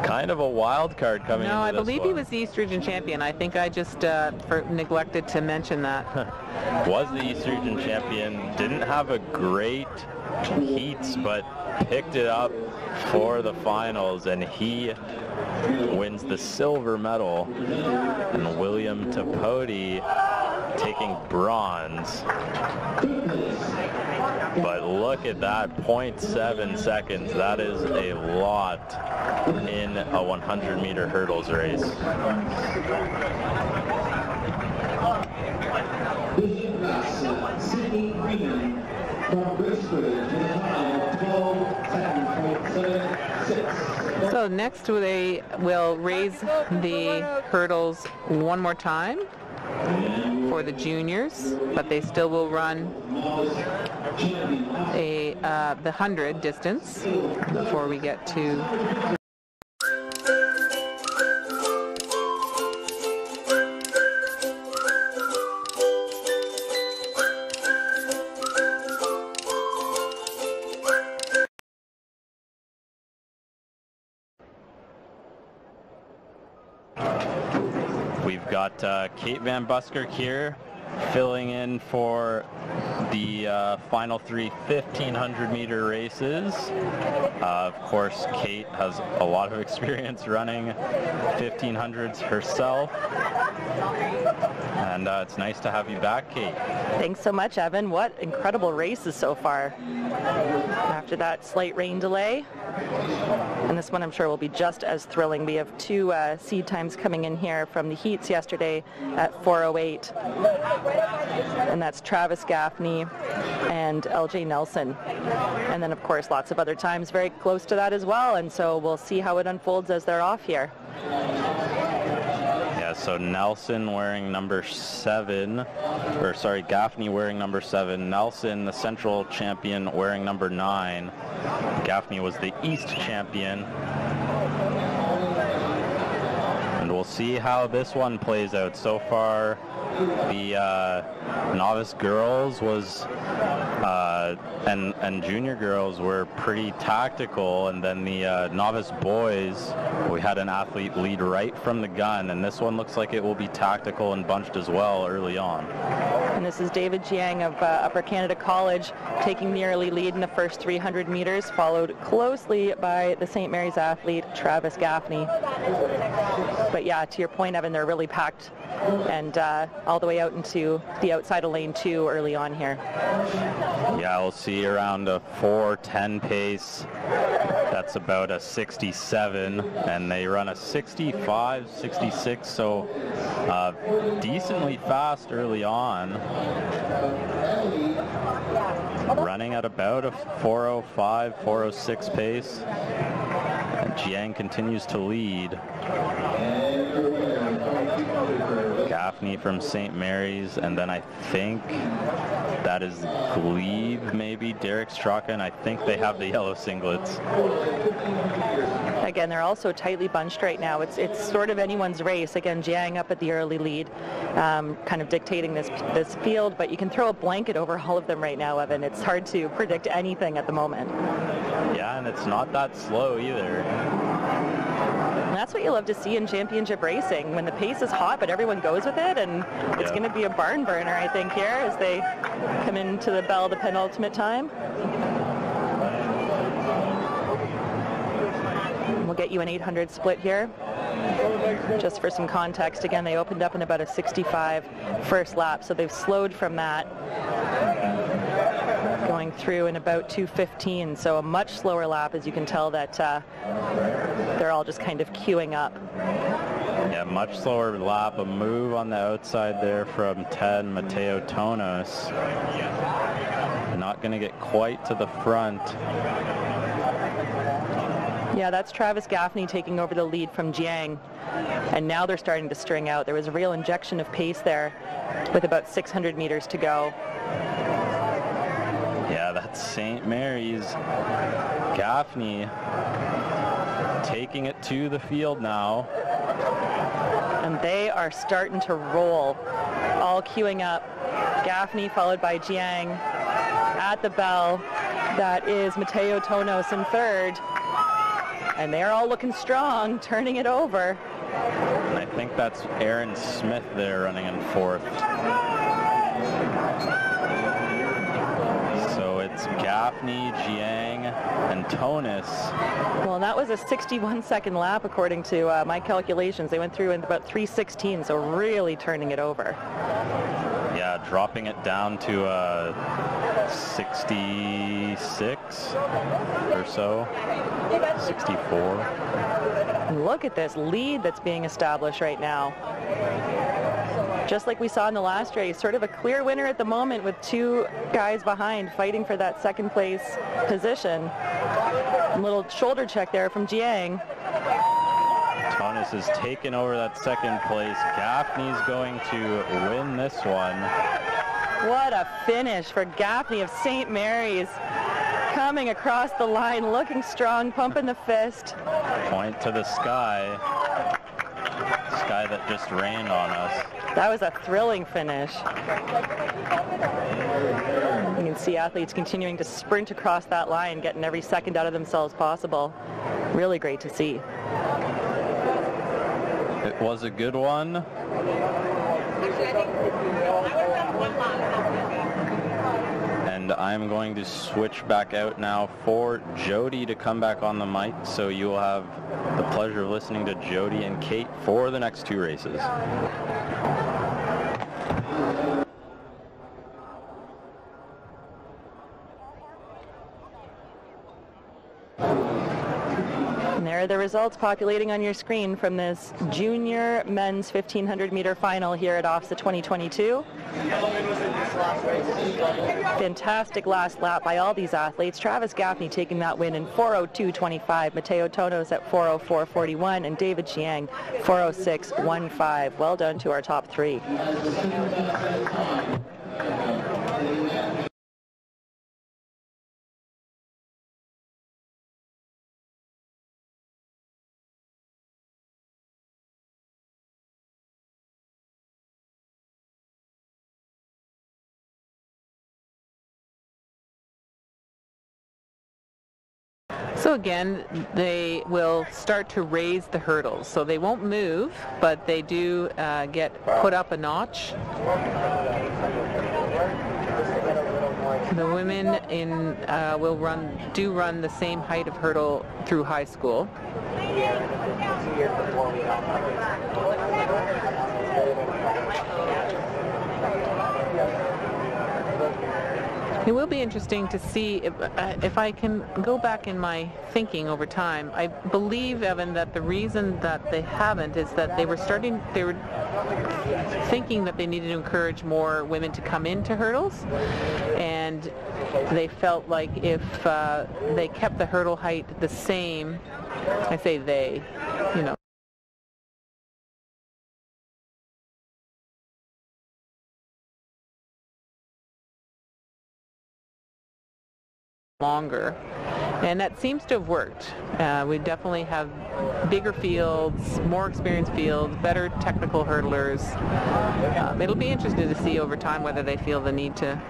Kind of a wild card coming No, I believe one. he was the East Region champion. I think I just uh, for, neglected to mention that. <laughs> was the East Region champion. Didn't have a great heats, but picked it up for the finals, and he wins the silver medal. And William Tapodi taking bronze. But look at that, 0.7 seconds. That is a lot in a 100 meter hurdles race. Bishop Russ, Sydney Freeman from Brisbane to the time of 12.776. So next they will raise the hurdles one more time for the juniors, but they still will run a uh, the 100 distance before we get to uh, Kate Van Buskirk here filling in for the uh, final three 1500 meter races. Uh, of course, Kate has a lot of <laughs> experience running 1500s herself. And uh, it's nice to have you back, Kate. Thanks so much, Evan. What incredible races so far. After that slight rain delay. And this one I'm sure will be just as thrilling. We have two uh, seed times coming in here from the heats yesterday at 408. And that's Travis Gaffney and LJ Nelson. And then of course lots of other times very close to that as well. And so we'll see how it unfolds as they're off here. Yeah, so Nelson wearing number seven, or sorry, Gaffney wearing number seven. Nelson, the central champion, wearing number nine. Gaffney was the East champion. We'll see how this one plays out. So far, the uh, novice girls was uh, and and junior girls were pretty tactical, and then the uh, novice boys, we had an athlete lead right from the gun, and this one looks like it will be tactical and bunched as well early on. And this is David Jiang of uh, Upper Canada College taking the early lead in the first 300 meters, followed closely by the St. Mary's athlete Travis Gaffney. But yeah, to your point, Evan, they're really packed and uh, all the way out into the outside of lane two early on here. Yeah, we'll see around a 4:10 pace. That's about a 67, and they run a 65, 66, so uh, decently fast early on. Running at about a 405, 406 pace. And Jiang continues to lead. Gaffney from St. Mary's, and then I think that is Glebe, maybe, Derek Straka, and I think they have the yellow singlets. Again, they're also tightly bunched right now. It's it's sort of anyone's race. Again, Jiang up at the early lead, um, kind of dictating this this field. But you can throw a blanket over all of them right now, Evan. It's hard to predict anything at the moment. Yeah, and it's not that slow either. And that's what you love to see in championship racing when the pace is hot, but everyone goes with it, and it's going to be a barn burner, I think, here as they come into the bell, the penultimate time. We'll get you an 800 split here. Just for some context, again, they opened up in about a 65 first lap, so they've slowed from that going through in about 215, so a much slower lap as you can tell that uh, they're all just kind of queuing up. Yeah, much slower lap, a move on the outside there from 10, Mateo Tonos. Not going to get quite to the front. Yeah, that's Travis Gaffney taking over the lead from Jiang. And now they're starting to string out. There was a real injection of pace there with about 600 meters to go. Yeah, that's St. Mary's. Gaffney taking it to the field now. And they are starting to roll, all queuing up. Gaffney followed by Jiang at the bell. That is Mateo Tonos in third. And they're all looking strong, turning it over. And I think that's Aaron Smith there running in fourth. It's Gaffney, Jiang, and Tonos. Well, that was a 61 second lap according to uh, my calculations. They went through in about 316, so really turning it over. Yeah, dropping it down to uh, 66 or so, 64. Look at this lead that's being established right now. Just like we saw in the last race, sort of a clear winner at the moment with two guys behind fighting for that second place position. A little shoulder check there from Jiang. Tonos has taken over that second place. Gaffney's going to win this one. What a finish for Gaffney of St. Mary's. Coming across the line, looking strong, pumping the fist. Point to the sky. Sky that just rained on us. That was a thrilling finish. You can see athletes continuing to sprint across that line, getting every second out of themselves possible. Really great to see. It was a good one. And I'm going to switch back out now for Jody to come back on the mic. So you will have the pleasure of listening to Jody and Kate for the next two races. There the results populating on your screen from this junior men's 1500 meter final here at OFSAA 2022. Fantastic last lap by all these athletes. Travis Gaffney taking that win in 402.25, Mateo Tonos at 404.41, and David Jiang 406.15. Well done to our top three. So again, they will start to raise the hurdles. So they won't move, but they do uh, get put up a notch. The women in uh, will run do run the same height of hurdle through high school. It will be interesting to see if, uh, if I can go back in my thinking over time. I believe, Evan, that the reason that they haven't is that they were starting, they were thinking that they needed to encourage more women to come into hurdles, and they felt like if uh, they kept the hurdle height the same, I say they, you know, longer. And that seems to have worked. Uh, we definitely have bigger fields, more experienced fields, better technical hurdlers. Um, it'll be interesting to see over time whether they feel the need to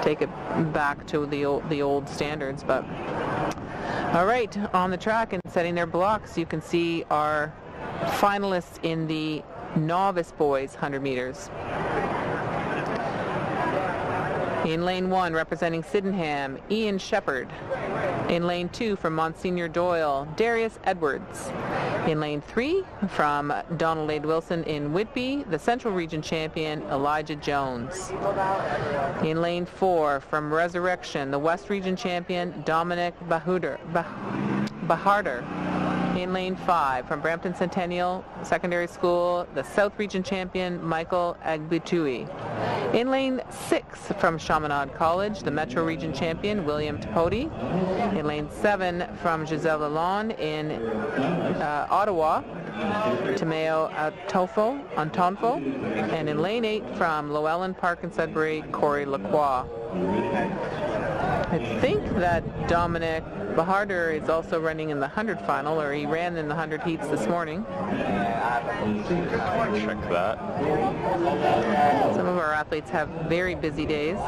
take it back to the old, the old standards. But all right, on the track and setting their blocks, you can see our finalists in the novice boys 100 meters. In lane one, representing Sydenham, Ian Shepard. In lane two, from Monsignor Doyle, Darius Edwards. In lane three, from Donald A. Wilson in Whitby, the Central Region champion, Elijah Jones. In lane four, from Resurrection, the West Region champion, Dominic Bahuder, bah- Baharder. In lane five, from Brampton Centennial Secondary School, the South Region champion, Michael Agbutui. In lane six, from Chaminade College, the Metro Region champion, William Tapodi. In lane seven, from Gisèle Lalonde in uh, Ottawa, Tomeo Antofo, Antonfo. And in lane eight, from Lo-Ellen Park in Sudbury, Corey Lacroix. I think that Dominic Baharder is also running in the 100 final, or he ran in the 100 heats this morning. Check that. Some of our athletes have very busy days.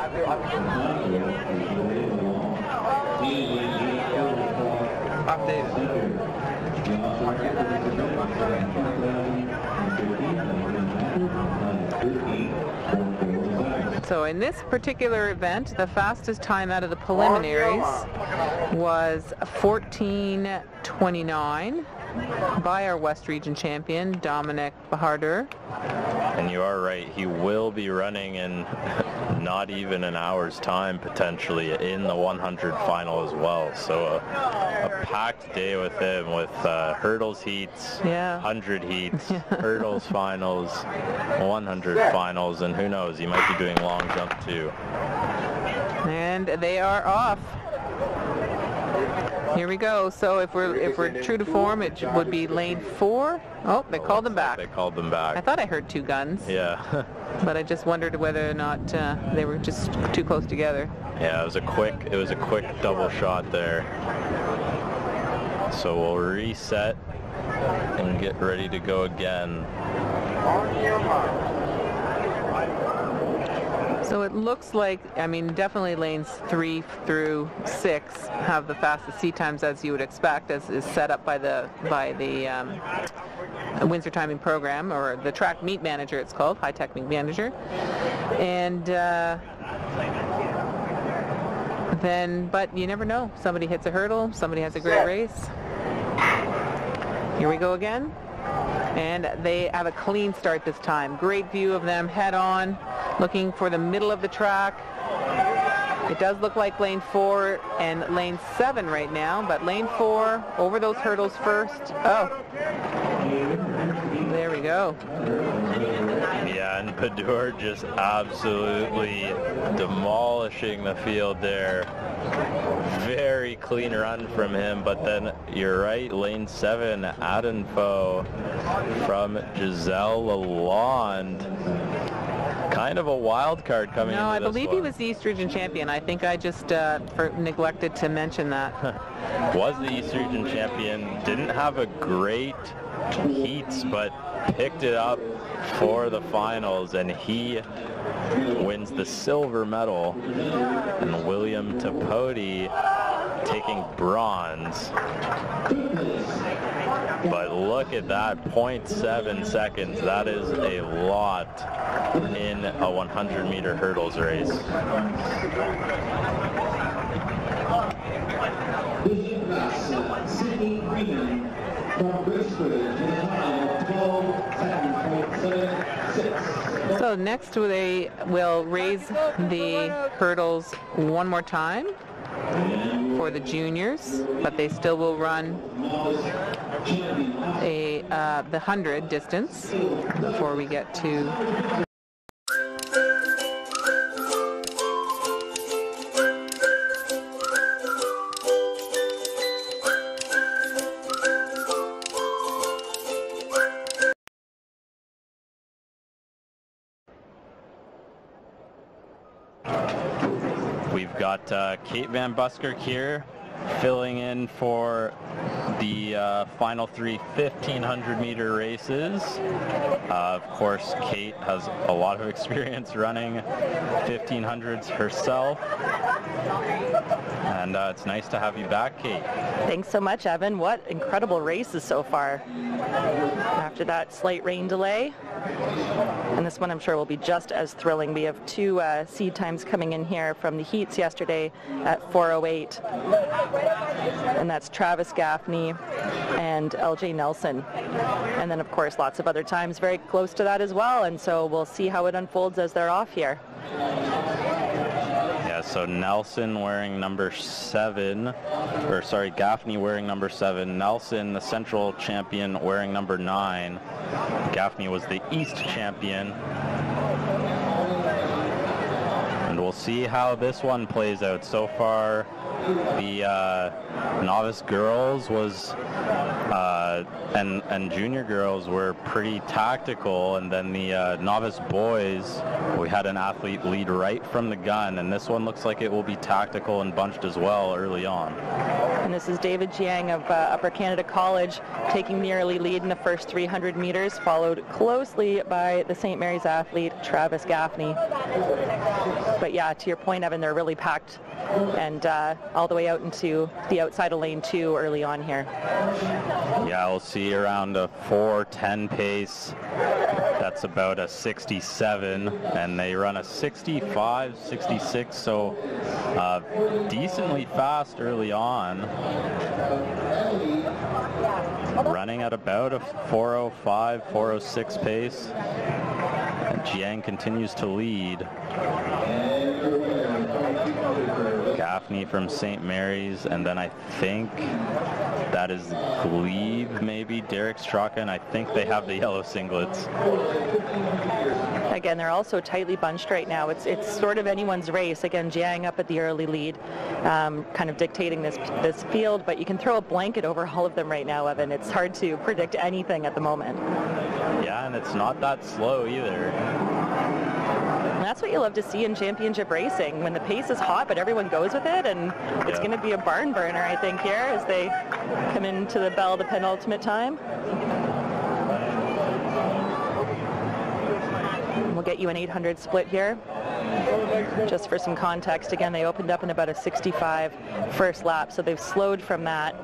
So in this particular event, the fastest time out of the preliminaries was 14.29 by our West Region champion, Dominic Baharder. And you are right, he will be running in not even an hour's time potentially in the 100 final as well. So a, a packed day with him with uh, hurdles heats, Yeah. 100 heats, <laughs> hurdles finals, 100 finals, and who knows, he might be doing long jump too. And they are off. Here we go. So if we're if we're true to form, it would be lane four. Oh, they called them back. They called them back. I thought I heard two guns, Yeah. <laughs> but I just wondered whether or not uh, they were just too close together. Yeah, it was a quick it was a quick double shot there. So we'll reset and get ready to go again. So it looks like, I mean, definitely lanes three through six have the fastest seat times as you would expect, as is set up by the by the um, Windsor Timing Program or the Track Meet Manager. It's called Hy-Tek Meet Manager, and. Uh, then, but you never know. Somebody hits a hurdle. Somebody has a great race. Here we go again. And they have a clean start this time. Great view of them head on, looking for the middle of the track. It does look like lane four and lane seven right now, but lane four over those hurdles first. Oh, there we go. Yeah, and Padur just absolutely demolishing the field there. Very clean run from him, but then you're right, lane seven, Adenfo from Gisèle Lalonde. Kind of a wild card coming No, I believe he was the East Region champion. I think I just uh, for, neglected to mention that. <laughs> was the East Region champion. Didn't have a great heats, but picked it up for the finals, and he wins the silver medal. And William Tapodi taking bronze. But look at that, 0.7 seconds. That is a lot in a 100 meter hurdles race. Sydney Freeman from Brisbane to the time of 12.776. So next they will raise the hurdles one more time for the juniors, but they still will run a uh, the 100 distance before we get to uh, Kate Van Buskirk here filling in for the uh, final three 1500 meter races. Uh, of course, Kate has a lot of <laughs> experience running 1500s herself. and uh, it's nice to have you back, Kate. Thanks so much, Evan. What incredible races so far. After that slight rain delay, and this one I'm sure will be just as thrilling. We have two uh, seed times coming in here from the heats yesterday at 408. And that's Travis Gaffney and LJ Nelson. And then of course lots of other times very close to that as well. And so we'll see how it unfolds as they're off here. Yeah, so Nelson wearing number seven, or sorry, Gaffney wearing number seven. Nelson, the central champion, wearing number nine. Gaffney was the East champion. And we'll see how this one plays out. So far, the uh, novice girls was uh, and and junior girls were pretty tactical, and then the uh, novice boys, we had an athlete lead right from the gun, and this one looks like it will be tactical and bunched as well early on. And this is David Jiang of uh, Upper Canada College taking the early lead in the first 300 meters, followed closely by the St. Mary's athlete Travis Gaffney. But yeah, to your point, Evan, they're really packed and uh, all the way out into the outside of lane two early on here. Yeah, we'll see around a 410 pace. That's about a 67, and they run a 65, 66, so uh, decently fast early on. Running at about a 405, 406 pace. And Jiang continues to lead. Gaffney from St. Mary's, and then I think that is Glebe, maybe, Derek Straka, I think they have the yellow singlets. Again, they're also tightly bunched right now. It's it's sort of anyone's race. Again, Jiang up at the early lead, um, kind of dictating this this field, but you can throw a blanket over all of them right now, Evan. It's hard to predict anything at the moment. Yeah, and it's not that slow either. And that's what you love to see in championship racing, when the pace is hot, but everyone goes with it, and it's Yeah. going to be a barn burner, I think, here as they come into the bell, the penultimate time. We'll get you an 800 split here. Just for some context, again, they opened up in about a 65 first lap, so they've slowed from that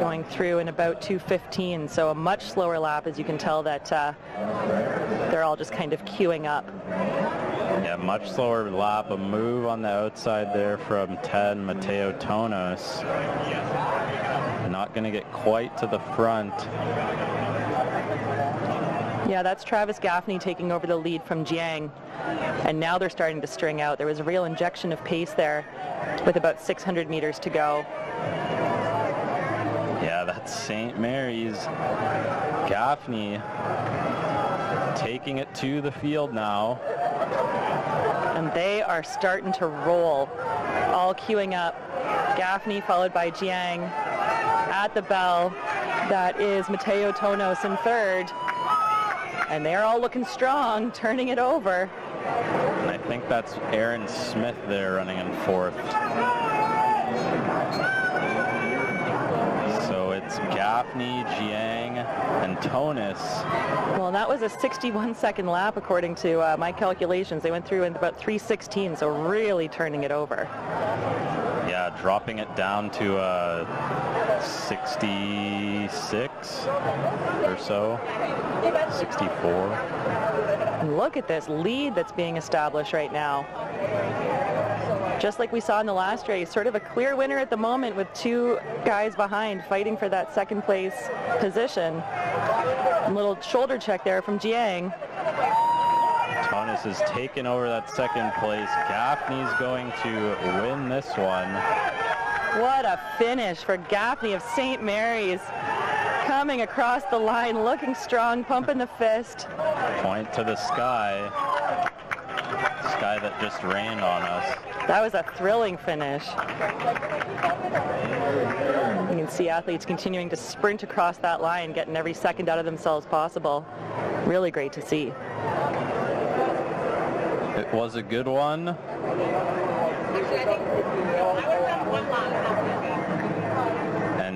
going through in about 215, so a much slower lap as you can tell that uh, they're all just kind of queuing up. Yeah, much slower lap. A move on the outside there from 10, Mateo Tonos. Not going to get quite to the front. Yeah, that's Travis Gaffney taking over the lead from Jiang. And now they're starting to string out. There was a real injection of pace there with about 600 meters to go. That's St. Mary's. Gaffney taking it to the field now. And they are starting to roll, all queuing up. Gaffney followed by Jiang at the bell. That is Mateo Tonos in third. And they're all looking strong, turning it over. And I think that's Aaron Smith there running in fourth. It's Gaffney, Jiang, and Tonos. Well, that was a 61 second lap according to uh, my calculations. They went through in about 316, so really turning it over. Yeah, dropping it down to uh, 66 or so, 64. Look at this lead that's being established right now. Just like we saw in the last race, sort of a clear winner at the moment with two guys behind fighting for that second place position. A little shoulder check there from Jiang. Tonos has taken over that second place. Gaffney's going to win this one. What a finish for Gaffney of St. Mary's. Coming across the line, looking strong, pumping the fist. Point to the sky. Sky that just ran on us. That was a thrilling finish. You can see athletes continuing to sprint across that line, getting every second out of themselves possible. Really great to see. It was a good one.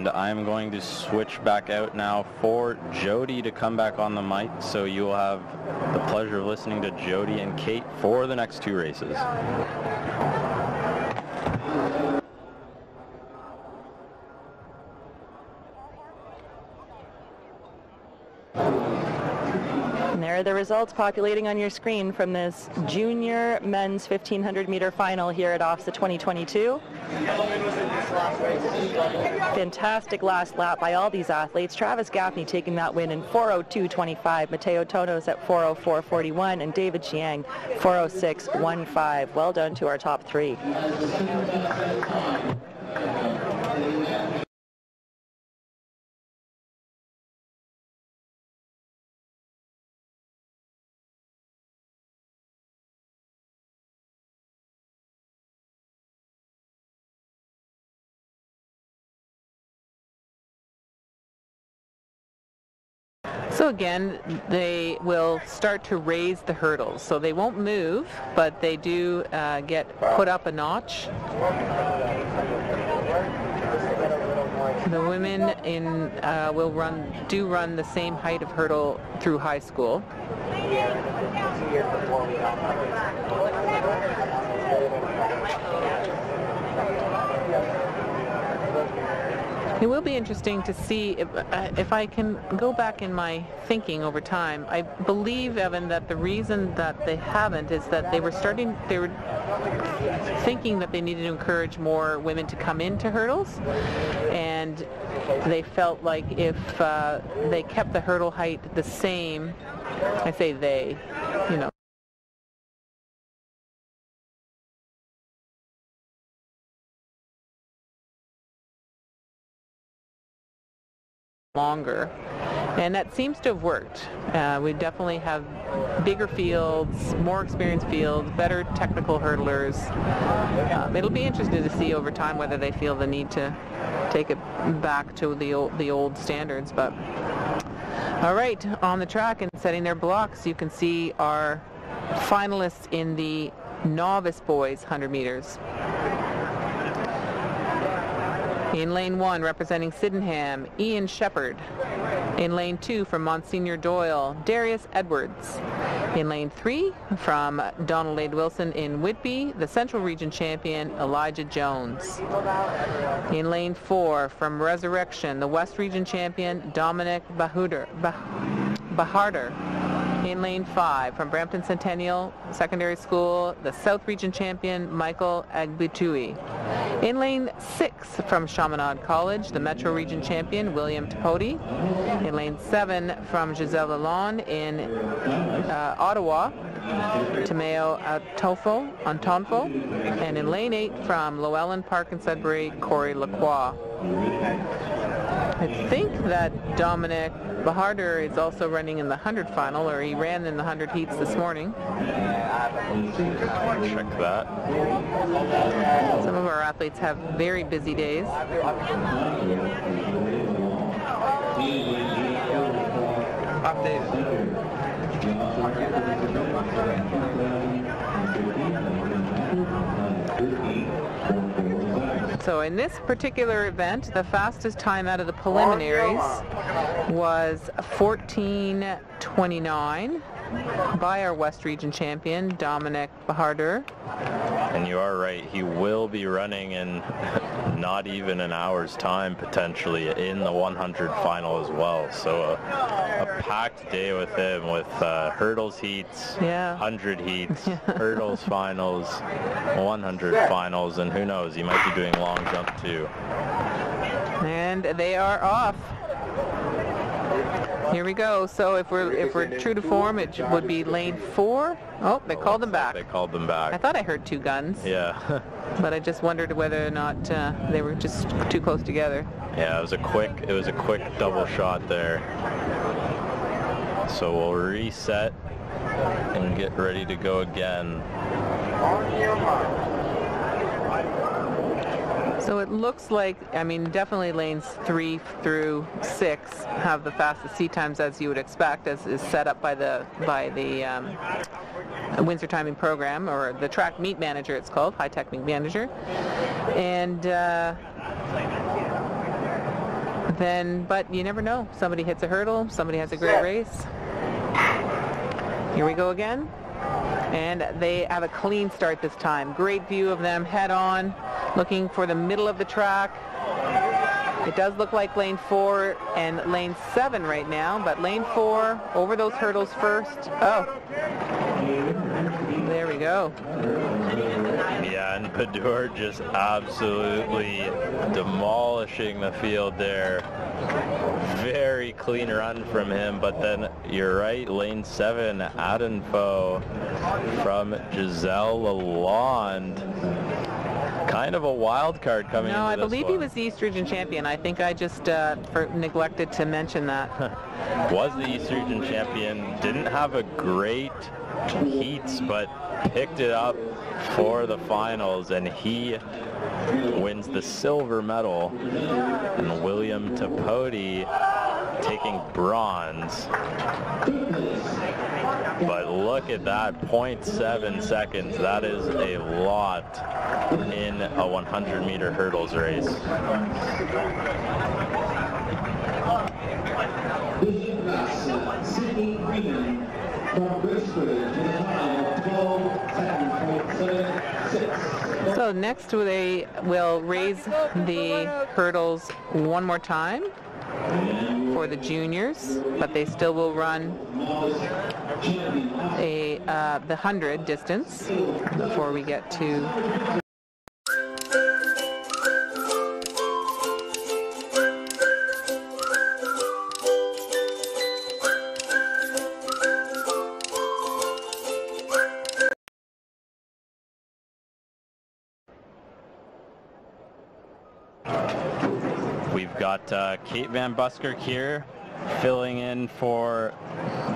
And I'm going to switch back out now for Jody to come back on the mic. So you will have the pleasure of listening to Jody and Kate for the next two races. There the results populating on your screen from this junior men's 1500 meter final here at OFSAA 2022. Fantastic last lap by all these athletes. Travis Gaffney taking that win in 402.25. Mateo Tonos at 404.41 and David Jiang 406.15. Well done to our top three. So again, they will start to raise the hurdles. So they won't move, but they do uh, get put up a notch. The women in uh, will run do run the same height of hurdle through high school. It will be interesting to see if, uh, if I can go back in my thinking over time. I believe, Evan, that the reason that they haven't is that they were starting, they were thinking that they needed to encourage more women to come into hurdles, and they felt like if uh, they kept the hurdle height the same, I say they, you know, longer. And that seems to have worked. Uh, we definitely have bigger fields, more experienced fields, better technical hurdlers. Um, it'll be interesting to see over time whether they feel the need to take it back to the old, the old standards. But all right, on the track and setting their blocks, you can see our finalists in the novice boys 100 meters. In lane one, representing Sydenham, Ian Shepard. In lane two, from Monsignor Doyle, Darius Edwards. In lane three, from Donald A. Wilson in Whitby, the Central Region champion, Elijah Jones. In lane four, from Resurrection, the West Region champion, Dominic Bahuder, bah- Baharder. In lane five, from Brampton Centennial Secondary School, the South Region champion, Michael Agbutui. In lane six, from Chaminade College, the Metro Region champion, William Tapodi. In lane seven, from Gisèle Lalonde in uh, Ottawa, Tomeo Antofo, Antonfo. And in lane eight, from Lo-Ellen Park and Sudbury, Corey Lacroix. I think that Dominic Baharder is also running in the 100 final, or he ran in the 100 heats this morning. Check that. Some of our athletes have very busy days. So in this particular event, the fastest time out of the preliminaries was 14.29 by our West Region champion, Dominic Baharder. And you are right, he will be running in <laughs> not even an hour's time potentially in the 100 final as well. So a, a packed day with him with uh, hurdles heats, Yeah. 100 heats, <laughs> hurdles finals, 100 finals, and who knows, he might be doing long jump too. And they are off. Here we go. So if we're if we're true to form, it would be lane four. Oh, they called them back. They called them back. I thought I heard two guns, Yeah. <laughs> but I just wondered whether or not uh, they were just too close together. Yeah, it was a quick it was a quick double shot there. So we'll reset and get ready to go again. So it looks like, I mean, definitely lanes three through six have the fastest seat times as you would expect, as is set up by the by the um, Windsor Timing Program or the Track Meet Manager. It's called Hy-Tek Meet Manager, and. Uh, then, but you never know. Somebody hits a hurdle. Somebody has a great race. Here we go again. And they have a clean start this time. Great view of them head on, looking for the middle of the track. It does look like lane four and lane seven right now, but lane four over those hurdles first. Oh, there we go. Yeah, and Padur just absolutely demolishing the field there. Very clean run from him, but then you're right, lane seven, Adenfo from Gisèle Lalonde. Kind of a wild card coming No, I believe he was the East Region champion. I think I just uh, for, neglected to mention that. <laughs> was the East Region champion. Didn't have a great heats, but picked it up for the finals, and he wins the silver medal. And William Tapodi taking bronze. But look at that, 0.7 seconds. That is a lot in a 100 meter hurdles race. To the time of 12.776. So next they will raise the hurdles one more time for the juniors, but they still will run a uh, the 100 distance before we get to uh, Kate Van Buskirk here filling in for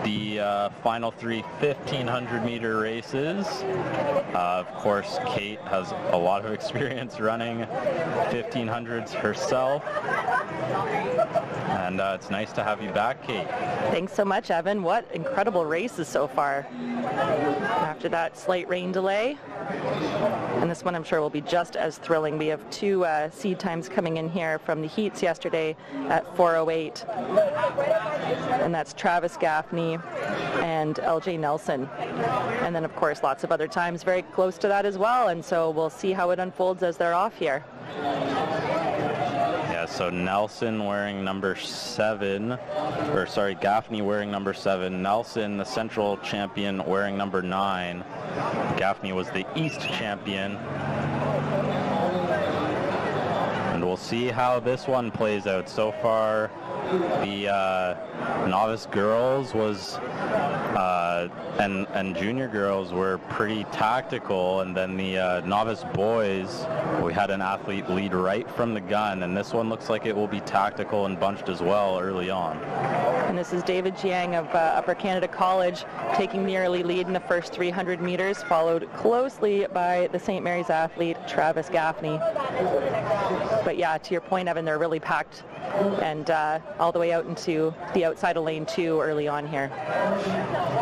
the uh, final three 1500 meter races. Uh, of course, Kate has a lot of <laughs> experience running 1500s herself. And uh, it's nice to have you back, Kate. Thanks so much, Evan. What incredible races so far. After that slight rain delay. And this one I'm sure will be just as thrilling. We have two uh, seed times coming in here from the heats yesterday at 408. And that's Travis Gaffney and LJ Nelson. And then of course lots of other times very close to that as well. And so we'll see how it unfolds as they're off here. So Nelson wearing number seven, or sorry, Gaffney wearing number seven. Nelson, the central champion, wearing number nine. Gaffney was the East champion. We'll see how this one plays out. So far, the uh, novice girls was uh, and and junior girls were pretty tactical, and then the uh, novice boys, we had an athlete lead right from the gun, and this one looks like it will be tactical and bunched as well early on. And this is David Jiang of uh, Upper Canada College taking the early lead in the first 300 meters, followed closely by the St. Mary's athlete Travis Gaffney. But yeah, to your point, Evan, they're really packed and uh, all the way out into the outside of lane two early on here.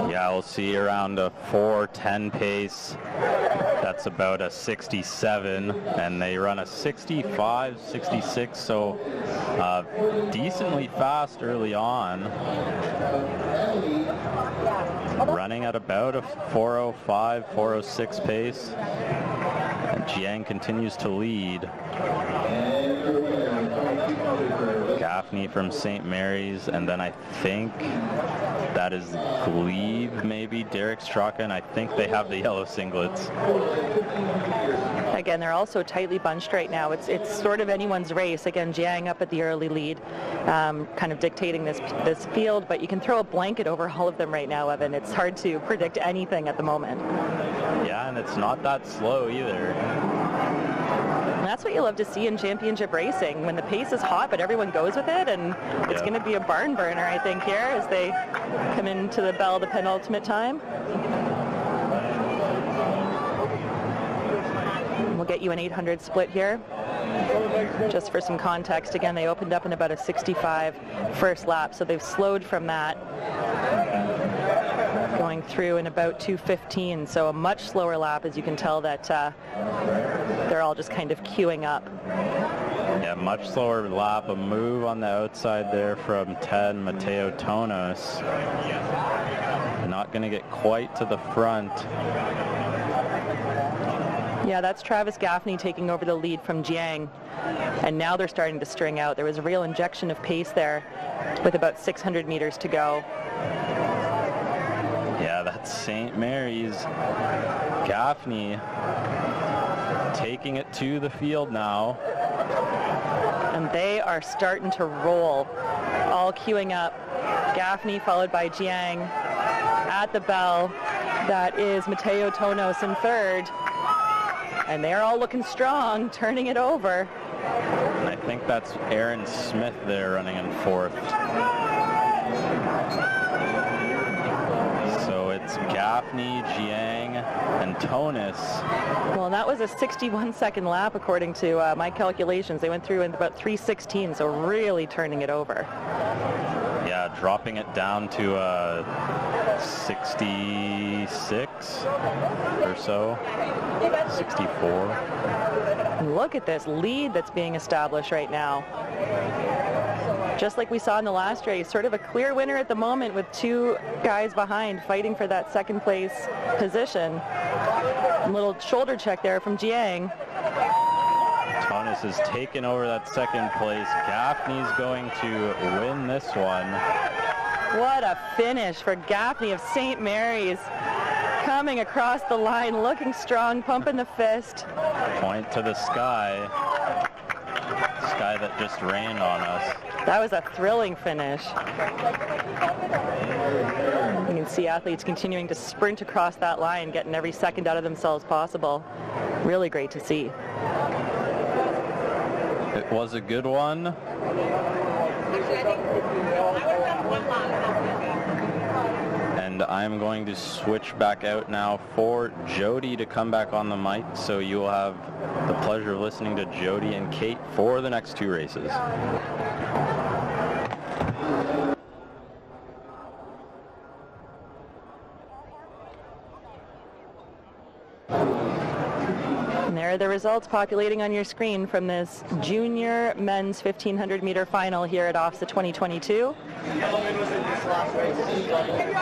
Yeah, we'll see around a 4:10 pace. That's about a 67, and they run a 65, 66, so uh, decently fast early on. Running at about a 405, 406 pace. And Jiang continues to lead. Gaffney from St. Mary's, and then I think that is Glebe, maybe, Derek Straka, and I think they have the yellow singlets. Again, they're also tightly bunched right now. It's it's sort of anyone's race. Again, Jiang up at the early lead, um, kind of dictating this this field. But you can throw a blanket over all of them right now, Evan. It's hard to predict anything at the moment. Yeah, and it's not that slow either. And that's what you love to see in championship racing when the pace is hot, but everyone goes with it, and it's going to be a barn burner, I think, here as they come into the bell, the penultimate time. We'll get you an 800 split here. Just for some context, again, they opened up in about a 65 first lap, so they've slowed from that going through in about 215, so a much slower lap as you can tell that uh, they're all just kind of queuing up. Yeah, much slower lap. A move on the outside there from 10, Mateo Tonos. Not going to get quite to the front. Yeah, that's Travis Gaffney taking over the lead from Jiang. And now they're starting to string out. There was a real injection of pace there with about 600 meters to go. Yeah, that's St. Mary's. Gaffney taking it to the field now. And they are starting to roll, all queuing up. Gaffney followed by Jiang at the bell. That is Mateo Tonos in third. And they're all looking strong, turning it over. And I think that's Aaron Smith there running in fourth. It's Gaffney, Jiang, and Tonos. Well, that was a 61 second lap according to uh, my calculations. They went through in about 316, so really turning it over. Yeah, dropping it down to uh, 66 or so, 64. Look at this lead that's being established right now. Just like we saw in the last race, sort of a clear winner at the moment with two guys behind fighting for that second place position. A little shoulder check there from Jiang. Tonos has taken over that second place. Gaffney's going to win this one. What a finish for Gaffney of St. Mary's. Coming across the line, looking strong, pumping the fist. Point to the sky. Sky that just rained on us. That was a thrilling finish. You can see athletes continuing to sprint across that line, getting every second out of themselves possible. Really great to see. It was a good one. And I'm going to switch back out now for Jody to come back on the mic. So you will have the pleasure of listening to Jody and Kate for the next two races. Are the results populating on your screen from this junior men's 1500 meter final here at OFSAA 2022.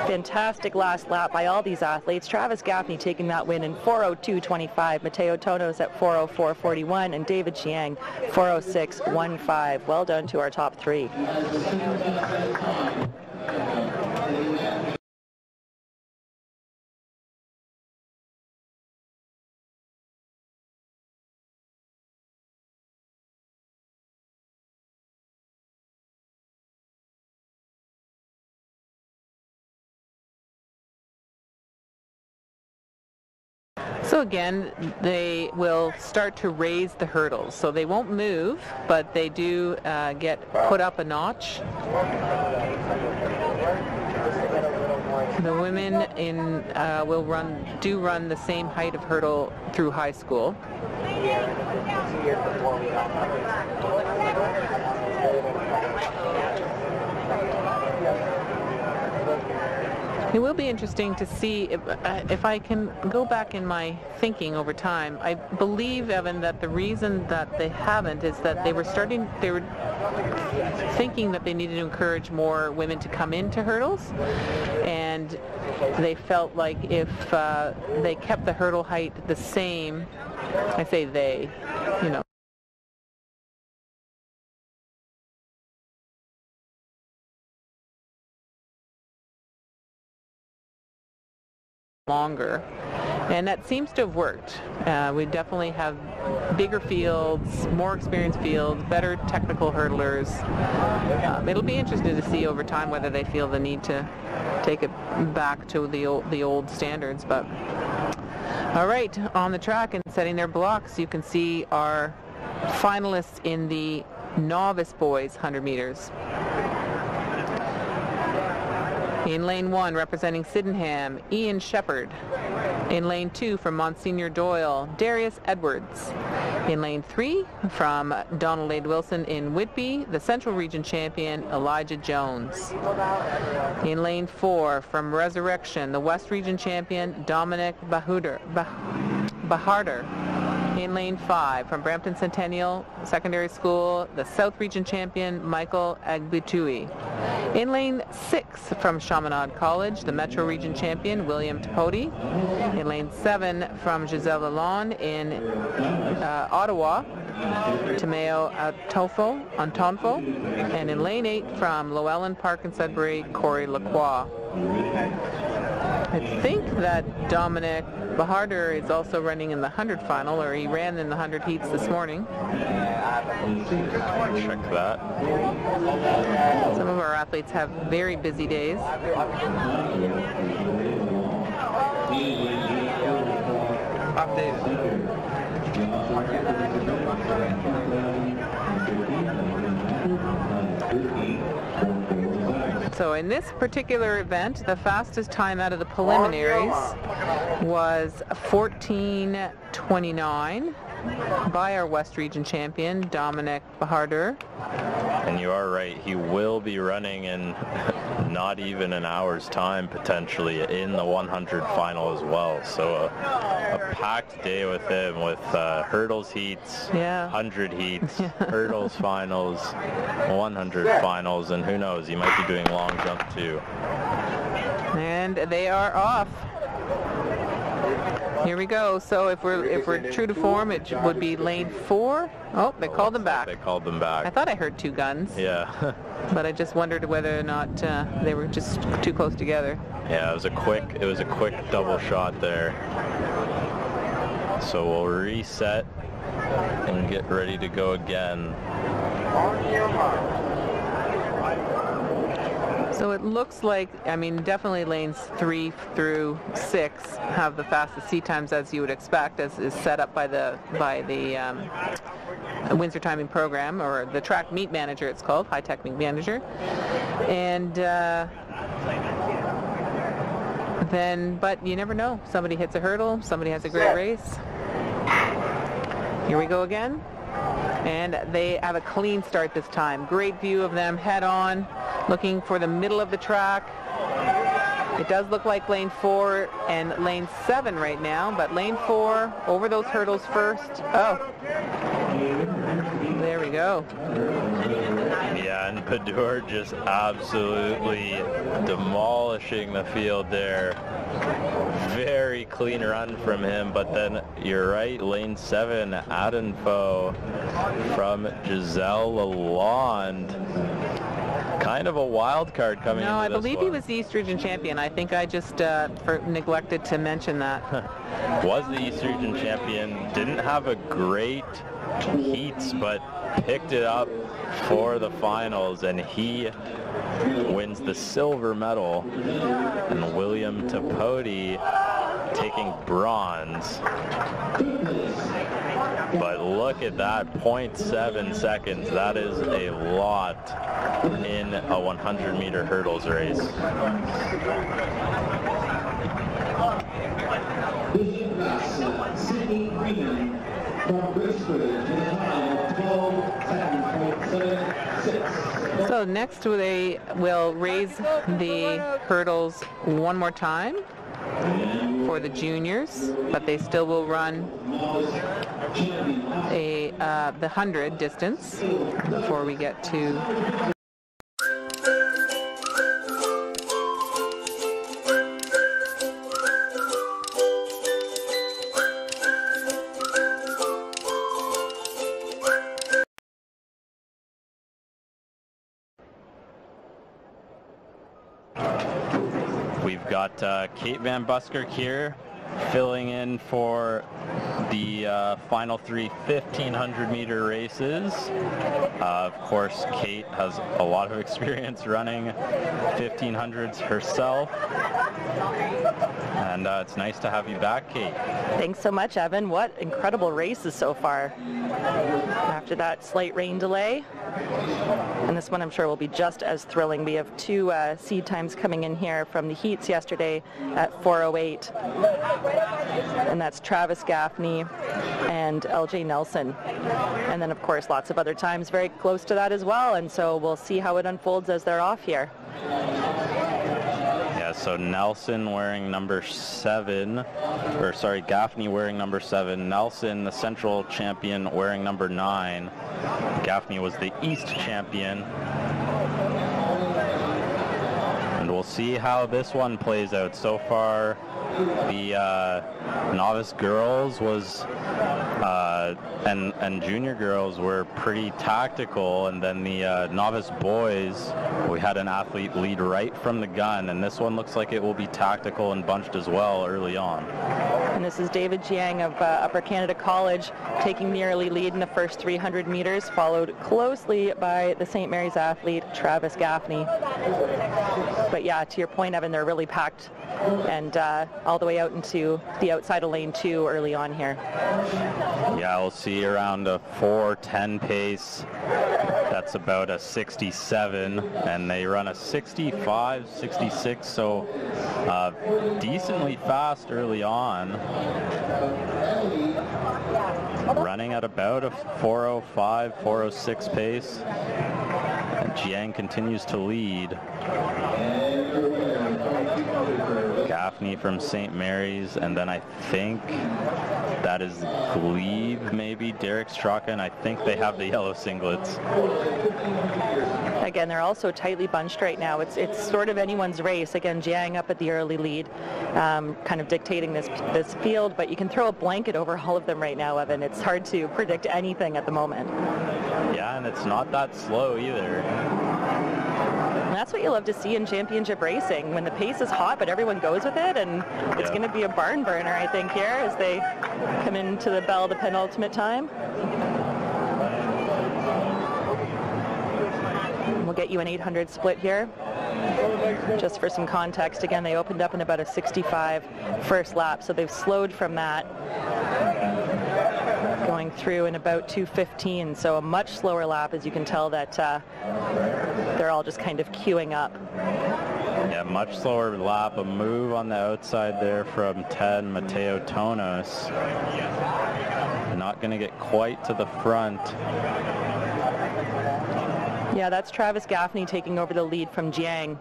Fantastic last lap by all these athletes. Travis Gaffney taking that win in 402.25, Mateo Tonos at 404.41, and David Jiang 406.15. Well done to our top three. So again, they will start to raise the hurdles. So they won't move, but they do uh, get put up a notch. The women in uh, will run do run the same height of hurdle through high school. It will be interesting to see if, uh, if I can go back in my thinking over time. I believe, Evan, that the reason that they haven't is that they were starting, they were thinking that they needed to encourage more women to come into hurdles, and they felt like if uh, they kept the hurdle height the same, I say they, you know, longer. And that seems to have worked. Uh, we definitely have bigger fields, more experienced fields, better technical hurdlers. Um, it'll be interesting to see over time whether they feel the need to take it back to the old, the old standards. But all right, on the track and setting their blocks, you can see our finalists in the novice boys 100 meters. In lane one, representing Sydenham, Ian Shepard. In lane two, from Monsignor Doyle, Darius Edwards. In lane three, from Donald A. Wilson in Whitby, the Central Region champion, Elijah Jones. In lane four, from Resurrection, the West Region champion, Dominic Bahuder, bah- Baharder. In lane five from Brampton Centennial Secondary School, the South Region champion Michael Agbitui. In lane six from Chaminade College, the Metro Region champion William Tapodi. In lane seven from Gisèle Lalonde in uh, Ottawa, Tomeo Antofo, Antonfo. And in lane eight from Lo-Ellen Park in Sudbury, Corey Lacroix. I think that Dominic Baharder is also running in the 100 final, or he ran in the 100 heats this morning. Check that. Some of our athletes have very busy days. So in this particular event, the fastest time out of the preliminaries was 14.29 by our West Region champion, Dominic Bahardur. And you are right, he will be running in <laughs> not even an hour's time potentially in the 100 final as well. So a, a packed day with him with uh, hurdles heats, Yeah. 100 heats, <laughs> hurdles finals, 100 finals, and who knows, he might be doing long jump too. And they are off. Here we go. So if we're if we're true to form, it would be lane four. Oh, they called them back. They called them back. I thought I heard two guns, Yeah. <laughs> but I just wondered whether or not uh, they were just too close together. Yeah, it was a quick it was a quick double shot there. So we'll reset and get ready to go again. So it looks like, I mean, definitely lanes three through six have the fastest seat times as you would expect, as is set up by the by the um, Windsor Timing Program or the Track Meet Manager. It's called Hy-Tek Meet Manager, and. Uh, then, but you never know. Somebody hits a hurdle. Somebody has a great race. Here we go again. And they have a clean start this time. Great view of them head on, looking for the middle of the track. It does look like lane four and lane seven right now, but lane four over those hurdles first. Oh, there we go. Yeah, and Padur just absolutely demolishing the field there. Very clean run from him, but then you're right, lane seven, Adenfo from Gisèle Lalonde. Kind of a wild card coming No, I believe he was the East Region champion. I think I just uh, for, neglected to mention that. <laughs> was the East Region champion. Didn't have a great heats, but picked it up for the finals, and he wins the silver medal. And William Tapodi taking bronze. But look at that, 0.7 seconds. That is a lot in a 100 meter hurdles race. Bassett, Sydney Freeman from Brisbane to the time of 12.776. So next they will raise the hurdles one more time for the juniors, but they still will run a uh, the 100 distance before we get to uh, Kate Van Buskirk here filling in for the uh, final three 1500 meter races. Uh, of course, Kate has a lot of <laughs> experience running 1500s herself. And uh, it's nice to have you back, Kate. Thanks so much, Evan. What incredible races so far. After that slight rain delay. And this one I'm sure will be just as thrilling. We have two uh, seed times coming in here from the heats yesterday at 408. And that's Travis Gaffney and LJ Nelson. And then of course lots of other times very close to that as well. And so we'll see how it unfolds as they're off here. Yeah, so Nelson wearing number seven, or sorry, Gaffney wearing number seven. Nelson, the central champion, wearing number nine. Gaffney was the East champion. We'll see how this one plays out. So far, the uh, novice girls was uh, and and junior girls were pretty tactical, and then the uh, novice boys we had an athlete lead right from the gun, and this one looks like it will be tactical and bunched as well early on. And this is David Jiang of uh, Upper Canada College taking the early lead in the first 300 meters, followed closely by the St. Mary's athlete Travis Gaffney. But yeah, to your point, Evan, they're really packed and uh, all the way out into the outside of lane two early on here. Yeah, we'll see around a 4:10 pace. That's about a 67, and they run a 65, 66, so uh, decently fast early on. Running at about a 405, 406 pace. And Jiang continues to lead. Gaffney from St. Mary's, and then I think that is Glebe, maybe, Derek Straka, and I think they have the yellow singlets. Again, they're also tightly bunched right now. It's it's sort of anyone's race. Again, Jiang up at the early lead, um, kind of dictating this this field, but you can throw a blanket over all of them right now, Evan. It's hard to predict anything at the moment. Yeah, and it's not that slow either. And that's what you love to see in championship racing, when the pace is hot, but everyone goes with it, and it's going to be a barn burner, I think, here as they come into the bell, the penultimate time. We'll get you an 800 split here. Just for some context, again, they opened up in about a 65 first lap, so they've slowed from that going through in about 215, so a much slower lap, as you can tell that uh, they're all just kind of queuing up. Yeah, much slower lap. A move on the outside there from 10, Mateo Tonos. Not going to get quite to the front. Yeah, that's Travis Gaffney taking over the lead from Jiang.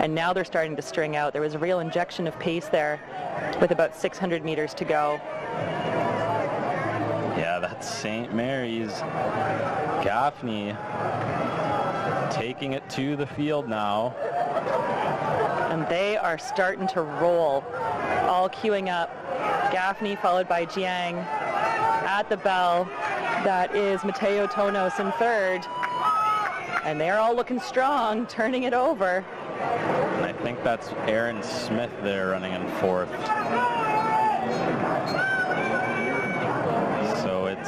And now they're starting to string out. There was a real injection of pace there with about 600 meters to go. That's St. Mary's. Gaffney taking it to the field now. And they are starting to roll, all queuing up. Gaffney followed by Jiang at the bell. That is Mateo Tonos in third. And they're all looking strong, turning it over. And I think that's Aaron Smith there running in fourth.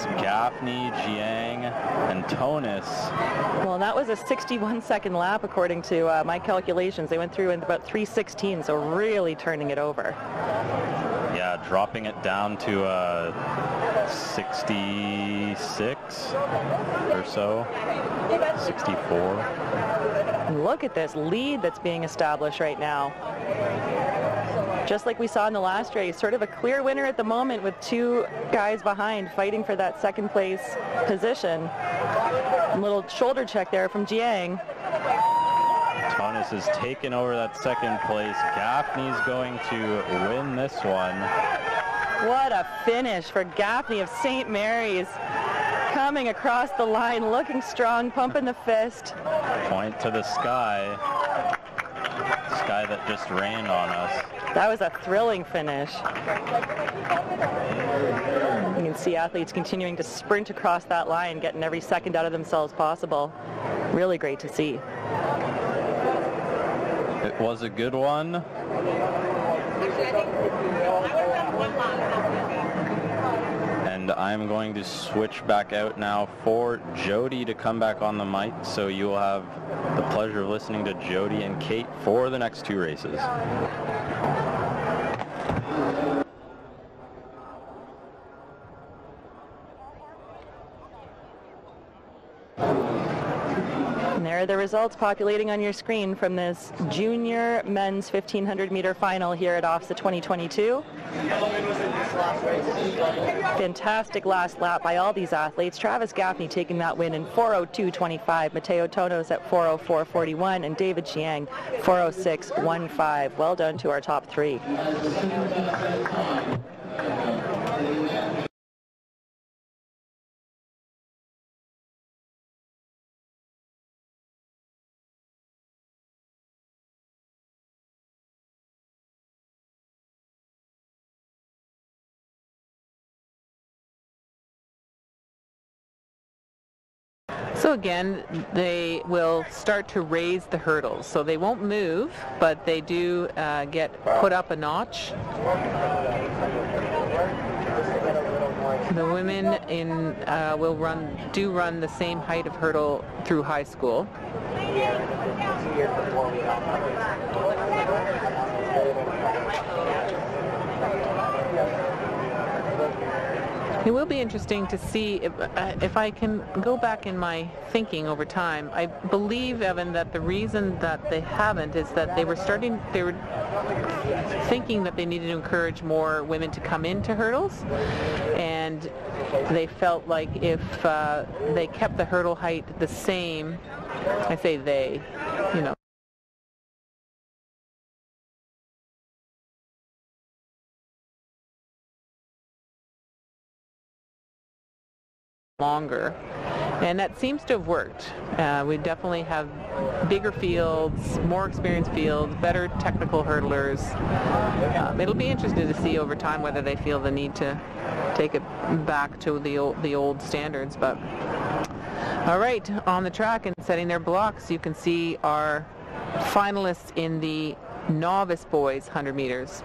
Gaffney, Jiang, and Tonos. Well, that was a 61 second lap according to uh, my calculations. They went through in about 316, so really turning it over. Yeah, dropping it down to uh, 66 or so. 64. Look at this lead that's being established right now. Just like we saw in the last race, sort of a clear winner at the moment with two guys behind fighting for that second place position. A little shoulder check there from Jiang. Tonos has taken over that second place. Gaffney's going to win this one. What a finish for Gaffney of St. Mary's. Coming across the line, looking strong, pumping the fist. Point to the sky. Sky that just rained on us. That was a thrilling finish. You can see athletes continuing to sprint across that line, getting every second out of themselves possible. Really great to see. It was a good one. And I'm going to switch back out now for Jody to come back on the mic. So you will have the pleasure of listening to Jody and Kate for the next two races. Are the results populating on your screen from this junior men's 1500 meter final here at OFSAA 2022. Fantastic last lap by all these athletes. Travis Gaffney taking that win in 402.25. Mateo Tonos at 404.41 and David Jiang 406.15. Well done to our top three. Again, they will start to raise the hurdles. So they won't move, but they do uh, get put up a notch. The women in uh, will run do run the same height of hurdle through high school. It will be interesting to see if, uh, if I can go back in my thinking over time. I believe, Evan, that the reason that they haven't is that they were starting, they were thinking that they needed to encourage more women to come into hurdles, and they felt like if uh, they kept the hurdle height the same, I say they, you know, longer. And that seems to have worked. Uh, we definitely have bigger fields, more experienced fields, better technical hurdlers. Um, it'll be interesting to see over time whether they feel the need to take it back to the old, the old standards. But all right, on the track and setting their blocks, you can see our finalists in the novice boys 100 meters.